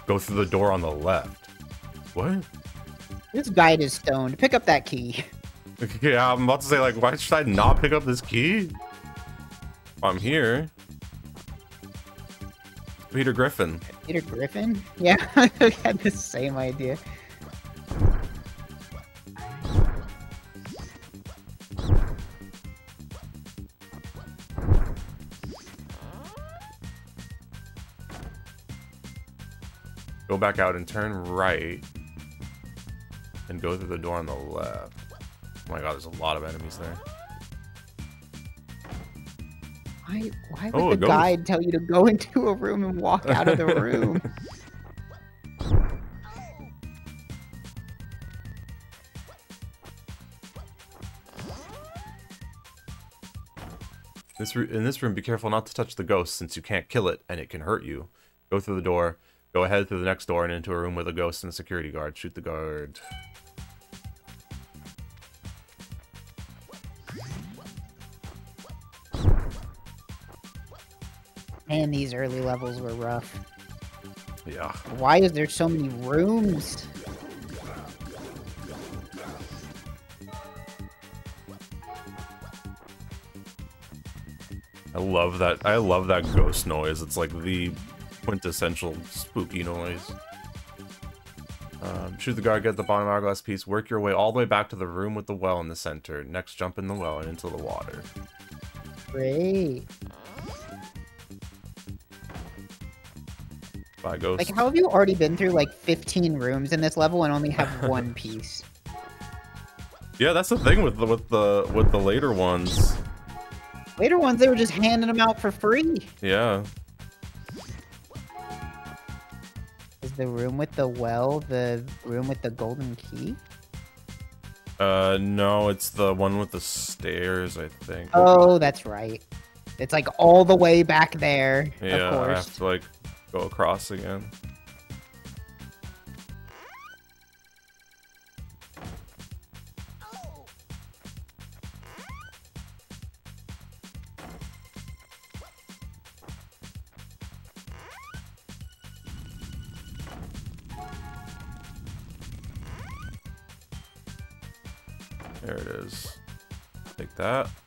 Speaker 2: go through the door on the left. What?
Speaker 3: This guide is stoned. Pick up that key.
Speaker 2: Yeah, I'm about to say, like, why should I not pick up this key? I'm here. Peter Griffin.
Speaker 3: Peter Griffin? Yeah, I had the same idea.
Speaker 2: Back out and turn right. And go through the door on the left. Oh my god, there's a lot of enemies there.
Speaker 3: Why, why would
Speaker 2: Oh,
Speaker 3: the
Speaker 2: goes.
Speaker 3: guide tell you to go into a room and walk out of the room?
Speaker 2: This in this room, be careful not to touch the ghost since you can't kill it and it can hurt you. Go through the door. Go ahead through the next door and into a room with a ghost and a security guard. Shoot the guard.
Speaker 3: Man, these early levels were rough.
Speaker 2: Yeah.
Speaker 3: Why is there so many rooms?
Speaker 2: I love that. I love that ghost noise. It's like the quintessential spooky noise. Um, shoot the guard, get the bottom hourglass piece, work your way all the way back to the room with the well in the center. Next, jump in the well and into the water.
Speaker 3: Great.
Speaker 2: Bye, ghost.
Speaker 3: Like, how have you already been through like 15 rooms in this level and only have one piece?
Speaker 2: Yeah, that's the thing with the with the with the later ones.
Speaker 3: Later ones, they were just handing them out for free.
Speaker 2: Yeah.
Speaker 3: The room with the well the room with the golden key?
Speaker 2: Uh, no, it's the one with the stairs, I think.
Speaker 3: Oh, that's right. It's like all the way back there.
Speaker 2: yeah,
Speaker 3: of
Speaker 2: I have to like go across again. That.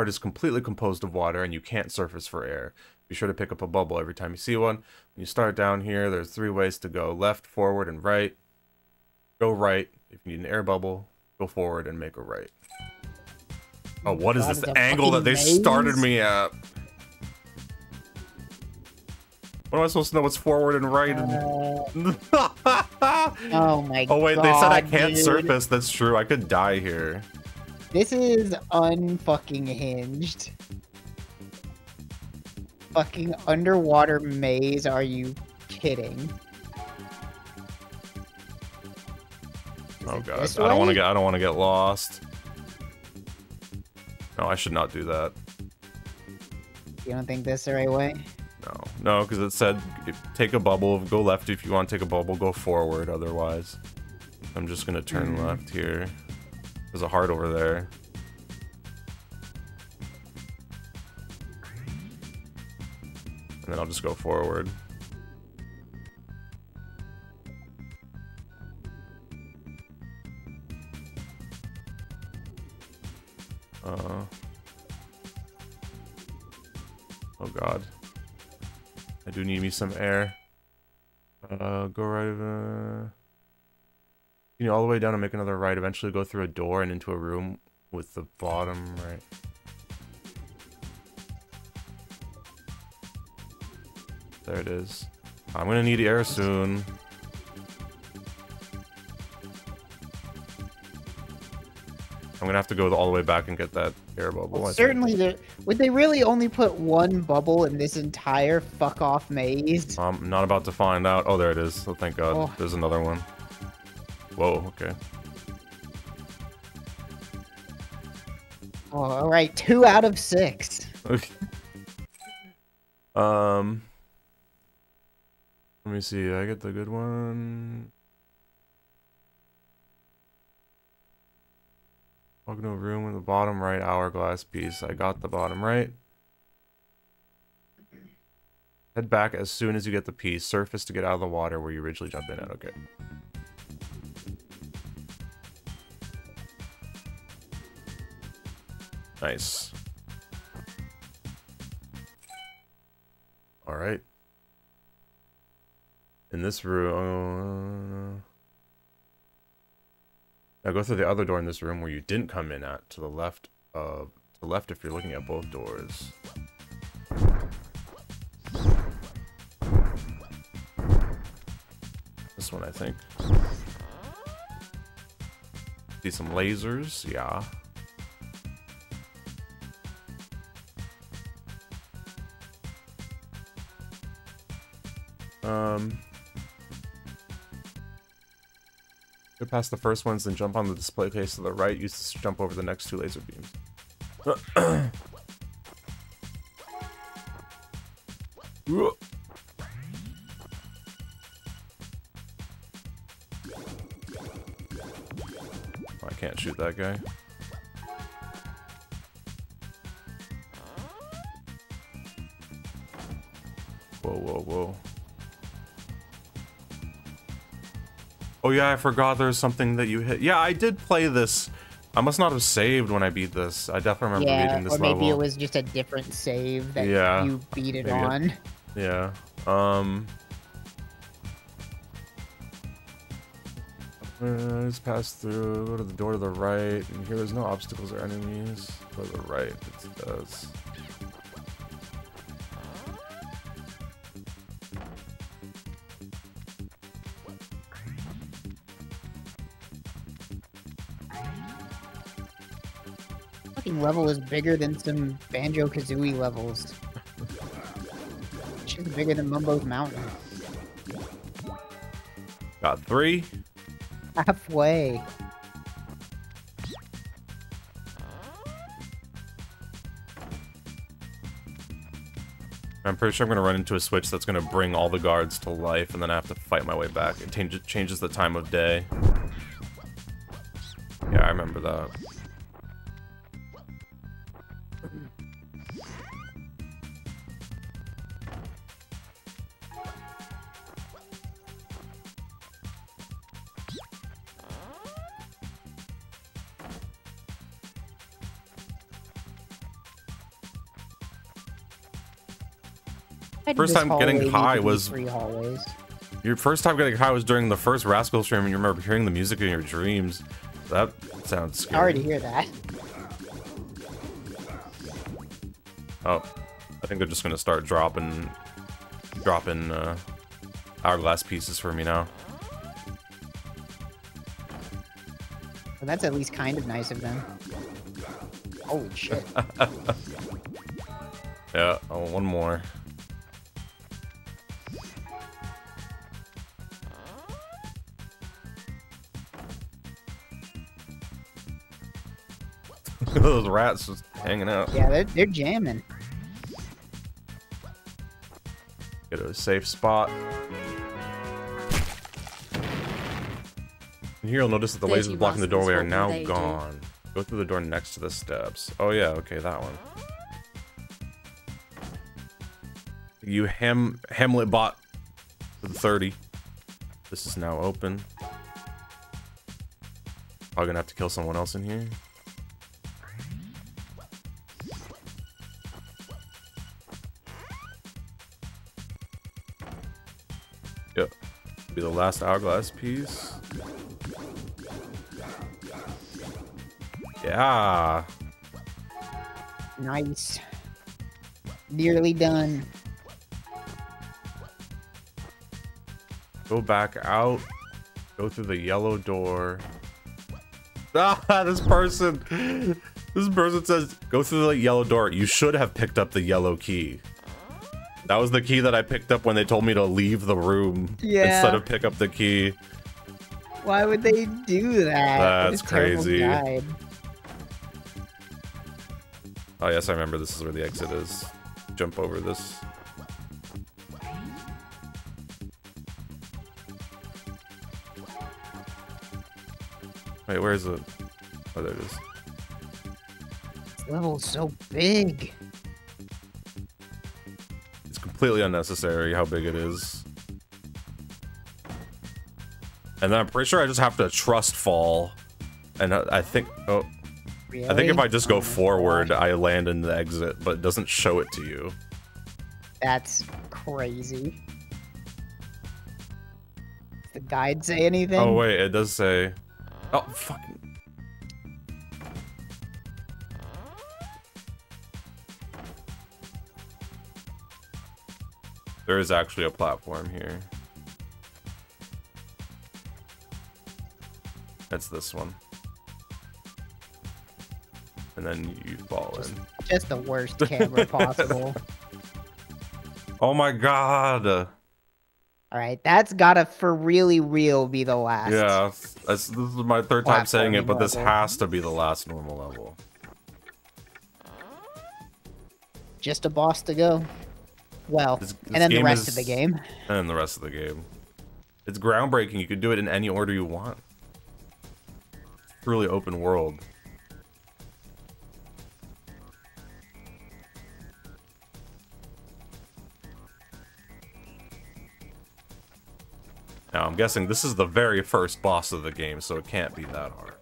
Speaker 2: Part is completely composed of water and you can't surface for air. Be sure to pick up a bubble every time you see one. When you start down here, there's three ways to go. Left, forward, and right. Go right. If you need an air bubble, go forward and make a right. Oh, what is
Speaker 3: God,
Speaker 2: this angle that they started me at? What am I supposed to know what's forward and right?
Speaker 3: Uh, Oh my god.
Speaker 2: oh wait, they said I can't
Speaker 3: dude.
Speaker 2: surface. That's true. I could die here.
Speaker 3: This is unfucking hinged. Fucking underwater maze, are you kidding?
Speaker 2: Oh god, I don't want to get. I don't want to get lost. No, I should not do that.
Speaker 3: You don't think this the right way?
Speaker 2: No, no, because it said take a bubble, go left if you want to take a bubble, go forward. Otherwise, I'm just gonna turn
Speaker 3: Mhm.
Speaker 2: left here. There's a heart over there. And then I'll just go forward. Uh. Oh god. I do need me some air. Uh, go right. Uh, you know, all the way down and make another right. Eventually, go through a door and into a room with the bottom right. There it is. I'm gonna need air soon. I'm gonna have to go all the way back and get that air bubble.
Speaker 3: Well, certainly, there- would they really only put one bubble in this entire fuck off maze?
Speaker 2: I'm not about to find out. Oh, there it is. Oh, thank God.
Speaker 3: Oh.
Speaker 2: There's another one. Whoa, okay.
Speaker 3: Oh, all right, two out of six.
Speaker 2: Okay. Um. Let me see. I get the good one. Walk into a room in the bottom right hourglass piece. I got the bottom right. Head back as soon as you get the piece. Surface to get out of the water where you originally jumped in at. Okay. Nice. All right. In this room, uh, now go through the other door in this room where you didn't come in at to the left of to the left if you're looking at both doors. This one, I think. See some lasers, yeah. Um, go past the first ones, then jump on the display case to the right. Use this to jump over the next two laser beams. I can't shoot that guy. Whoa, whoa, whoa. Oh yeah, I forgot there's something that you hit. Yeah, I did play this. I must not have saved when I beat this. I definitely remember
Speaker 3: yeah,
Speaker 2: beating this
Speaker 3: or maybe
Speaker 2: level.
Speaker 3: it was just a different save that
Speaker 2: Yeah,
Speaker 3: you beat it on.
Speaker 2: Yeah. Um. Uh, just pass through, go to the door to the right, and here there's no obstacles or enemies. Go to the right, it does.
Speaker 3: Level is bigger than some Banjo Kazooie levels. Shit's bigger than Mumbo's Mountain.
Speaker 2: Got three.
Speaker 3: Halfway.
Speaker 2: I'm pretty sure I'm gonna run into a switch that's gonna bring all the guards to life, and then I have to fight my way back. It changes changes the time of day. Yeah, I remember that. First time getting high was-
Speaker 3: three hallways.
Speaker 2: Your first time getting high was during the first Rascal stream, and you remember hearing the music in your dreams. That sounds scary.
Speaker 3: I already hear that.
Speaker 2: Oh, I think they're just gonna start dropping, dropping uh, hourglass pieces for me now.
Speaker 3: that's at least kind of nice of them. Holy shit.
Speaker 2: Yeah, oh, one more. Those rats just hanging out.
Speaker 3: yeah, they're, they're jamming.
Speaker 2: Get a safe spot. And here you'll notice that the lasers blocking the doorway are now
Speaker 1: they do?
Speaker 2: gone. Go through the door next to the steps. Oh yeah, okay, that one. You ham Hamlet bot the 30. This is now open. Probably gonna have to kill someone else in here. Last hourglass piece. Yeah.
Speaker 3: Nice. Nearly done.
Speaker 2: Go back out. Go through the yellow door. Ah, this person. This person says, go through the yellow door. You should have picked up the yellow key. That was the key that I picked up when they told me to leave the room
Speaker 3: Yeah.
Speaker 2: instead of pick up the key.
Speaker 3: Why would they do that?
Speaker 2: That's crazy. Oh yes, I remember this is where the exit is. Jump over this. Wait, where is it? Oh, there it is.
Speaker 3: This level's so big.
Speaker 2: Completely unnecessary how big it is. And then I'm pretty sure I just have to trust fall. And I I think, oh,
Speaker 3: Really?
Speaker 2: I think if I just
Speaker 3: Oh
Speaker 2: go
Speaker 3: my
Speaker 2: forward,
Speaker 3: gosh,
Speaker 2: I land in the exit, but it doesn't show it to you.
Speaker 3: That's crazy. Does the guide say anything?
Speaker 2: Oh wait, it does say. Oh fucking. There is actually a platform here. It's this one. And then you fall in.
Speaker 3: Just the worst camera possible.
Speaker 2: Oh my god!
Speaker 3: All right, that's gotta for really real be the last.
Speaker 2: Yeah, this is my third time saying it, but this has to be the last normal level.
Speaker 3: Just a boss to go. Well,
Speaker 2: This- this
Speaker 3: and then the rest of the game.
Speaker 2: and then the rest of the game. It's groundbreaking. You can do it in any order you want. Truly open world. Now, I'm guessing this is the very first boss of the game, so it can't be that hard.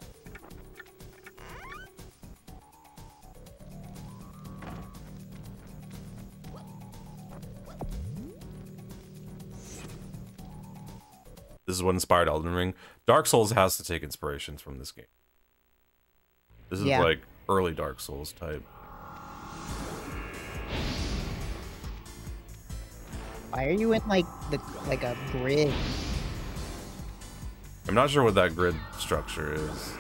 Speaker 2: Is what inspired Elden Ring. Dark Souls has to take inspirations from this game. This is
Speaker 3: Yeah.
Speaker 2: like early Dark Souls type.
Speaker 3: Why are you in like the like a grid?
Speaker 2: I'm not sure what that grid structure is.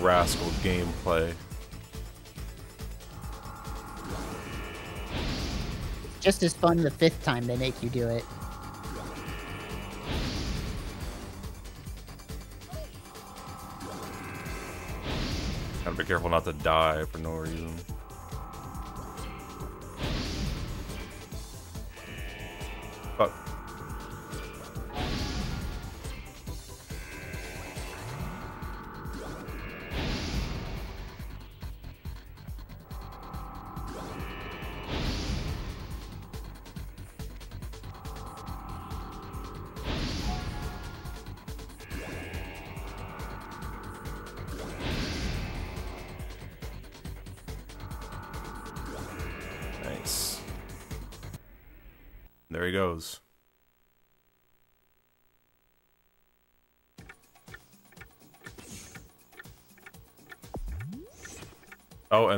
Speaker 2: Rascal gameplay.
Speaker 3: Just as fun the fifth time they make you do it.
Speaker 2: Gotta be careful not to die for no reason.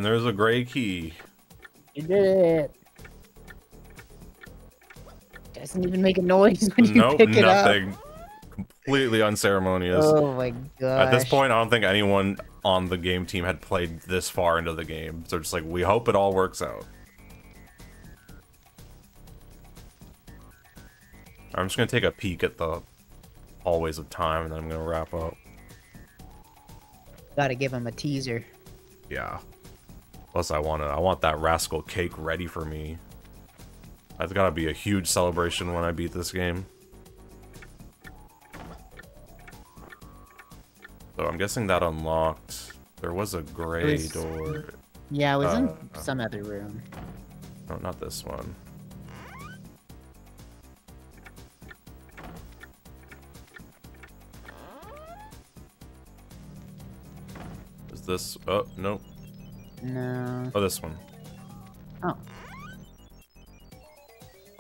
Speaker 2: And there's a gray key.
Speaker 3: You did it. Doesn't even make a noise when you
Speaker 2: nope,
Speaker 3: pick it
Speaker 2: nothing.
Speaker 3: up.
Speaker 2: Completely unceremonious.
Speaker 3: Oh my god.
Speaker 2: At this point, I don't think anyone on the game team had played this far into the game. So just like, we hope it all works out. I'm just gonna take a peek at the hallways of time, and then I'm gonna wrap up.
Speaker 3: Gotta give him a teaser.
Speaker 2: Yeah. Plus, I want to. I want that rascal cake ready for me. That's gotta be a huge celebration when I beat this game. So I'm guessing that unlocked. There was a gray
Speaker 3: was-
Speaker 2: door.
Speaker 3: Yeah, it was in
Speaker 2: Uh,
Speaker 3: some other room.
Speaker 2: No, not this one. Is this? Oh no.
Speaker 3: No.
Speaker 2: Oh, this one.
Speaker 3: Oh.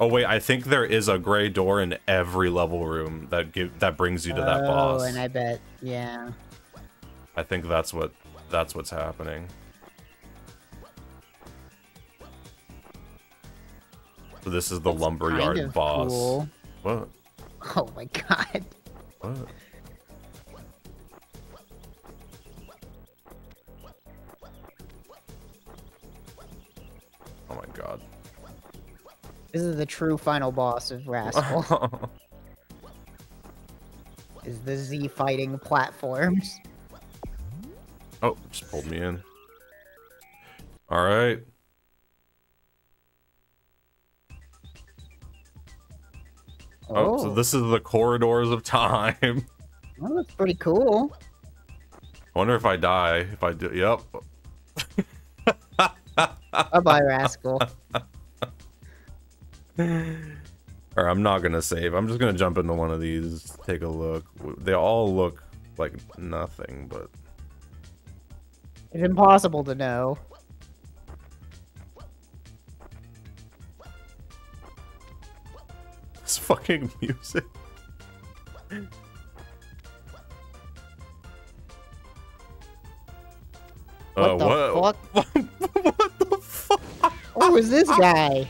Speaker 2: Oh wait, I think there is a gray door in every level room that give that brings you to that
Speaker 3: oh,
Speaker 2: boss.
Speaker 3: and I bet, yeah.
Speaker 2: I think that's what that's what's happening. So this is the lumberyard
Speaker 3: kind of
Speaker 2: boss.
Speaker 3: cool.
Speaker 2: What?
Speaker 3: Oh my god.
Speaker 2: What?
Speaker 3: This is the true final boss of Rascal. is the Z fighting platforms.
Speaker 2: oh, just pulled me in. Alright. Oh, so oh. this is the corridors of time.
Speaker 3: Well, that's pretty cool.
Speaker 2: I wonder if I die. If I do, yep.
Speaker 3: Bye bye, Rascal.
Speaker 2: Or I'm not gonna save. I'm just gonna jump into one of these. Take a look. They all look like nothing, but
Speaker 3: It's impossible to know.
Speaker 2: this fucking music.
Speaker 3: What
Speaker 2: Uh,
Speaker 3: the
Speaker 2: what? what the fuck?
Speaker 3: Oh, is this guy?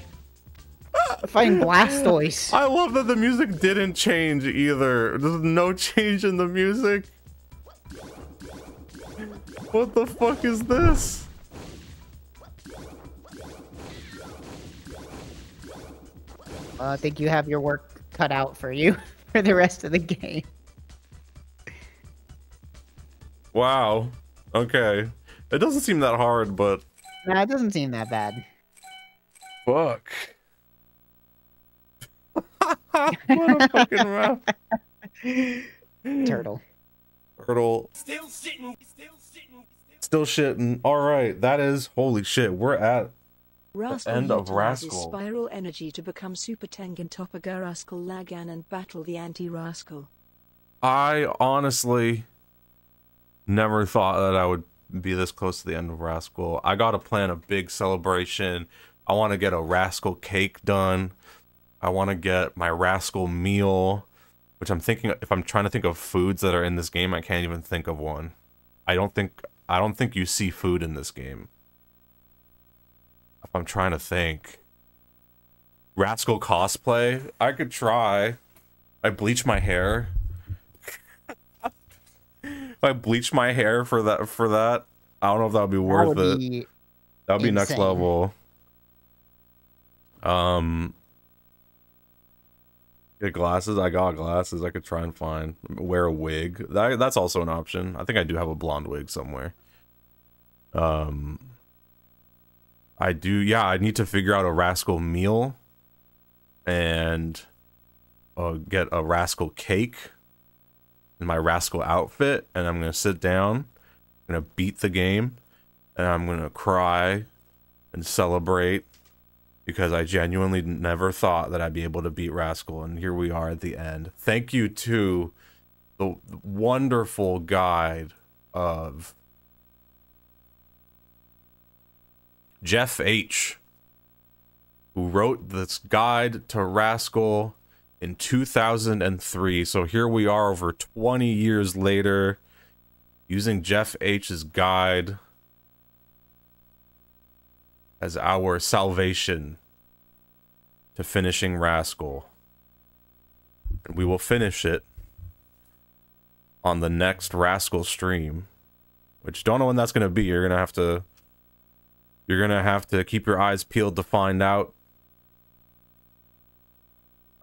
Speaker 3: Fighting Blastoise.
Speaker 2: I love that the music didn't change either. There's no change in the music. What the fuck is this?
Speaker 3: Uh, I think you have your work cut out for you for the rest of the game.
Speaker 2: Wow. Okay. It doesn't seem that hard, but
Speaker 3: Nah, it doesn't seem that bad.
Speaker 2: fuck. what a fucking map.
Speaker 3: Turtle.
Speaker 2: Turtle.
Speaker 4: Still sitting, still sitting,
Speaker 2: Still
Speaker 4: still
Speaker 2: shitting. Alright, that is holy shit. We're at
Speaker 5: Rascal
Speaker 2: end of Rascal.
Speaker 5: spiral energy to become Super Tengen Toppaga Rascal Lagann and battle the anti-Rascal.
Speaker 2: I honestly never thought that I would be this close to the end of Rascal. I got to plan a big celebration. I want to get a Rascal cake done. I want to get my Rascal meal, which I'm thinking if I'm trying to think of foods that are in this game, I can't even think of one. I don't think I don't think you see food in this game. If I'm trying to think. Rascal cosplay, I could try. I bleach my hair. If I bleach my hair for that for that, I don't know if that would be
Speaker 3: That
Speaker 2: worth
Speaker 3: would
Speaker 2: it.
Speaker 3: be
Speaker 2: that would be next level. Um get glasses. I got glasses. I could try and find wear a wig. That that's also an option. I think I do have a blonde wig somewhere. Um I do yeah, I need to figure out a rascal meal and uh, get a rascal cake in my rascal outfit and I'm gonna sit down, I'm gonna beat the game, and I'm gonna cry and celebrate because I genuinely never thought that I'd be able to beat Rascal, and here we are at the end. Thank you to the wonderful guide of Jeff H. who wrote this guide to Rascal in 2003. So here we are over 20 years later using Jeff H's guide as our salvation to finishing Rascal. And we will finish it on the next Rascal stream, which don't know when that's going to be. You're going to have to you're going to have to keep your eyes peeled to find out.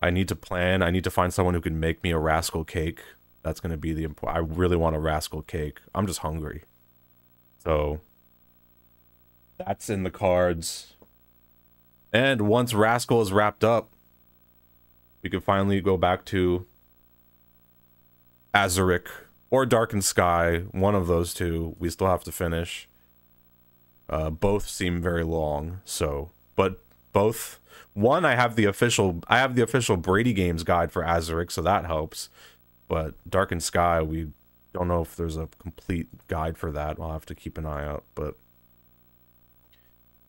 Speaker 2: I need to plan. I need to find someone who can make me a Rascal cake. That's going to be the important. I really want a Rascal cake. I'm just hungry. So that's in the cards. And once Rascal is wrapped up, we can finally go back to Azurik or Darkened Skye, one of those two. We still have to finish. Uh, both seem very long, so but both one I have the official I have the official BradyGames guide for Azurik, so that helps. But Darkened Skye, we don't know if there's a complete guide for that. I'll have to keep an eye out, but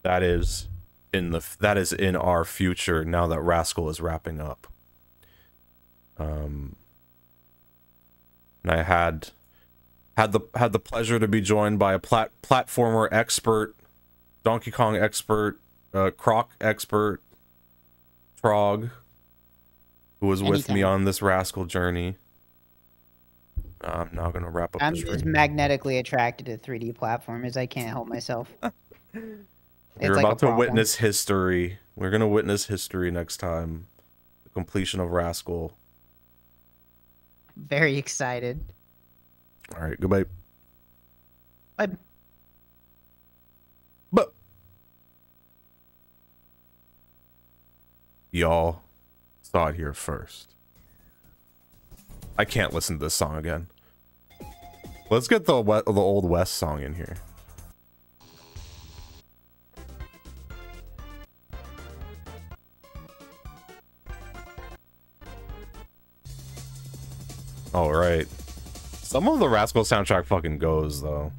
Speaker 2: that is in the that is in our future now that Rascal is wrapping up. Um, and I had had the had the pleasure to be joined by a plat, platformer expert, Donkey Kong expert, uh, Croc expert, Trog, who was with me on this Rascal journey. I'm now gonna wrap up
Speaker 3: I'm just magnetically attracted to 3D platformers. I can't help myself.
Speaker 2: You're
Speaker 3: like
Speaker 2: about to witness history. We're gonna witness history next time. The completion of Rascal.
Speaker 3: Very excited.
Speaker 2: All right, goodbye.
Speaker 3: Bye.
Speaker 2: But y'all saw it here first. I can't listen to this song again. Let's get the the old West song in here. All right. Some of the Rascal soundtrack fucking goes though.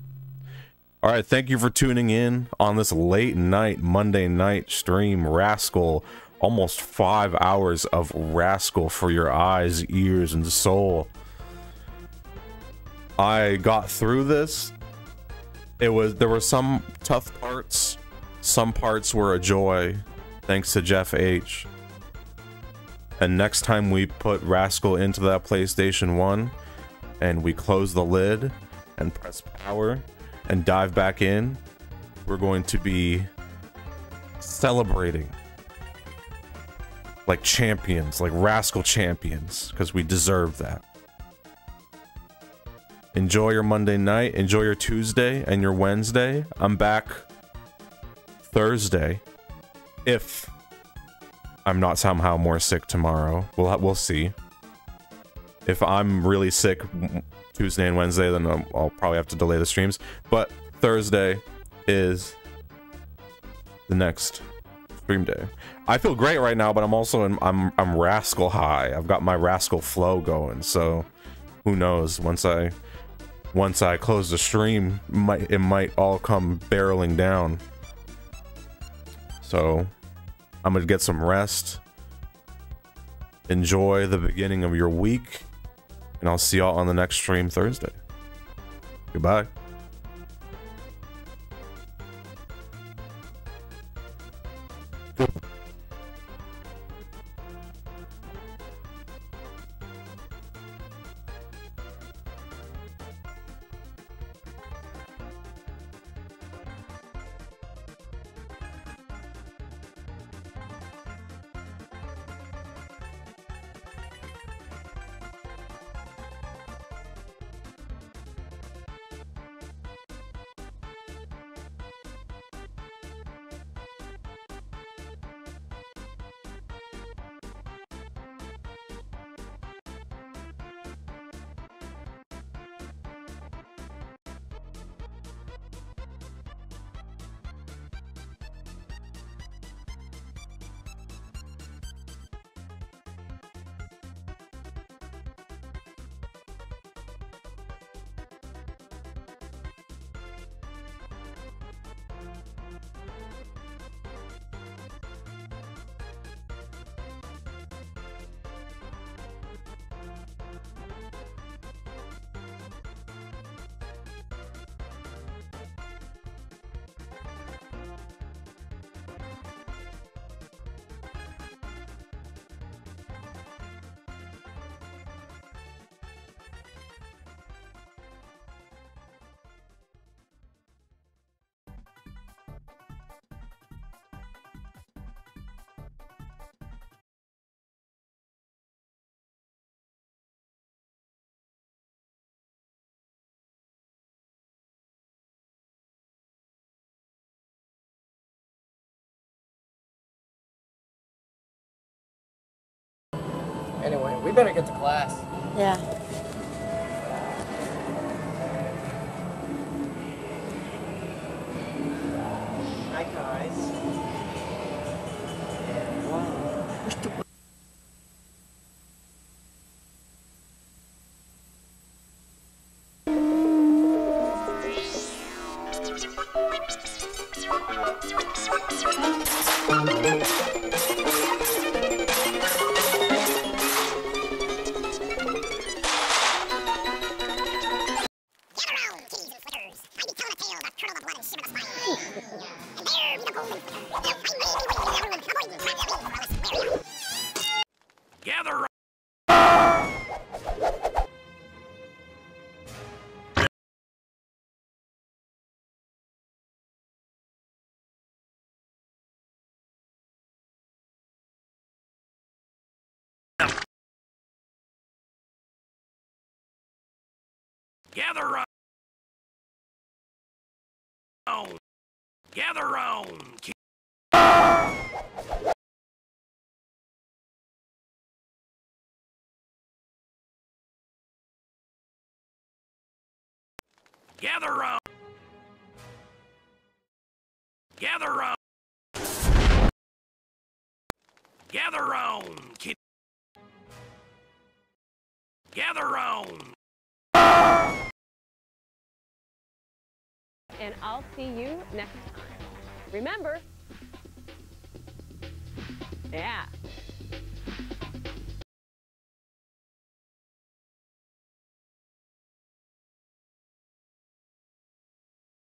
Speaker 2: All right, thank you for tuning in on this late night Monday night stream. Rascal, almost five hours of Rascal for your eyes, ears, and soul. I got through this. It was there were some tough parts. Some parts were a joy, thanks to Jeff H. And next time we put Rascal into that PlayStation 1 and we close the lid and press power and dive back in, we're going to be celebrating like champions, like rascal champions, because we deserve that. Enjoy your Monday night, enjoy your Tuesday and your Wednesday. I'm back Thursday if I'm not somehow more sick tomorrow. We'll we'll see. If I'm really sick Tuesday and Wednesday, then I'll, I'll probably have to delay the streams. But Thursday is the next stream day. I feel great right now, but I'm also in, I'm I'm rascal high. I've got my rascal flow going. So who knows? Once I once I close the stream, might it might all come barreling down. So I'm gonna get some rest. Enjoy the beginning of your week, and I'll see y'all on the next stream Thursday. Goodbye.
Speaker 4: Gather round. Gather round. Gather round. Gather round. Gather round.
Speaker 6: and I'll see you next time. Remember, yeah,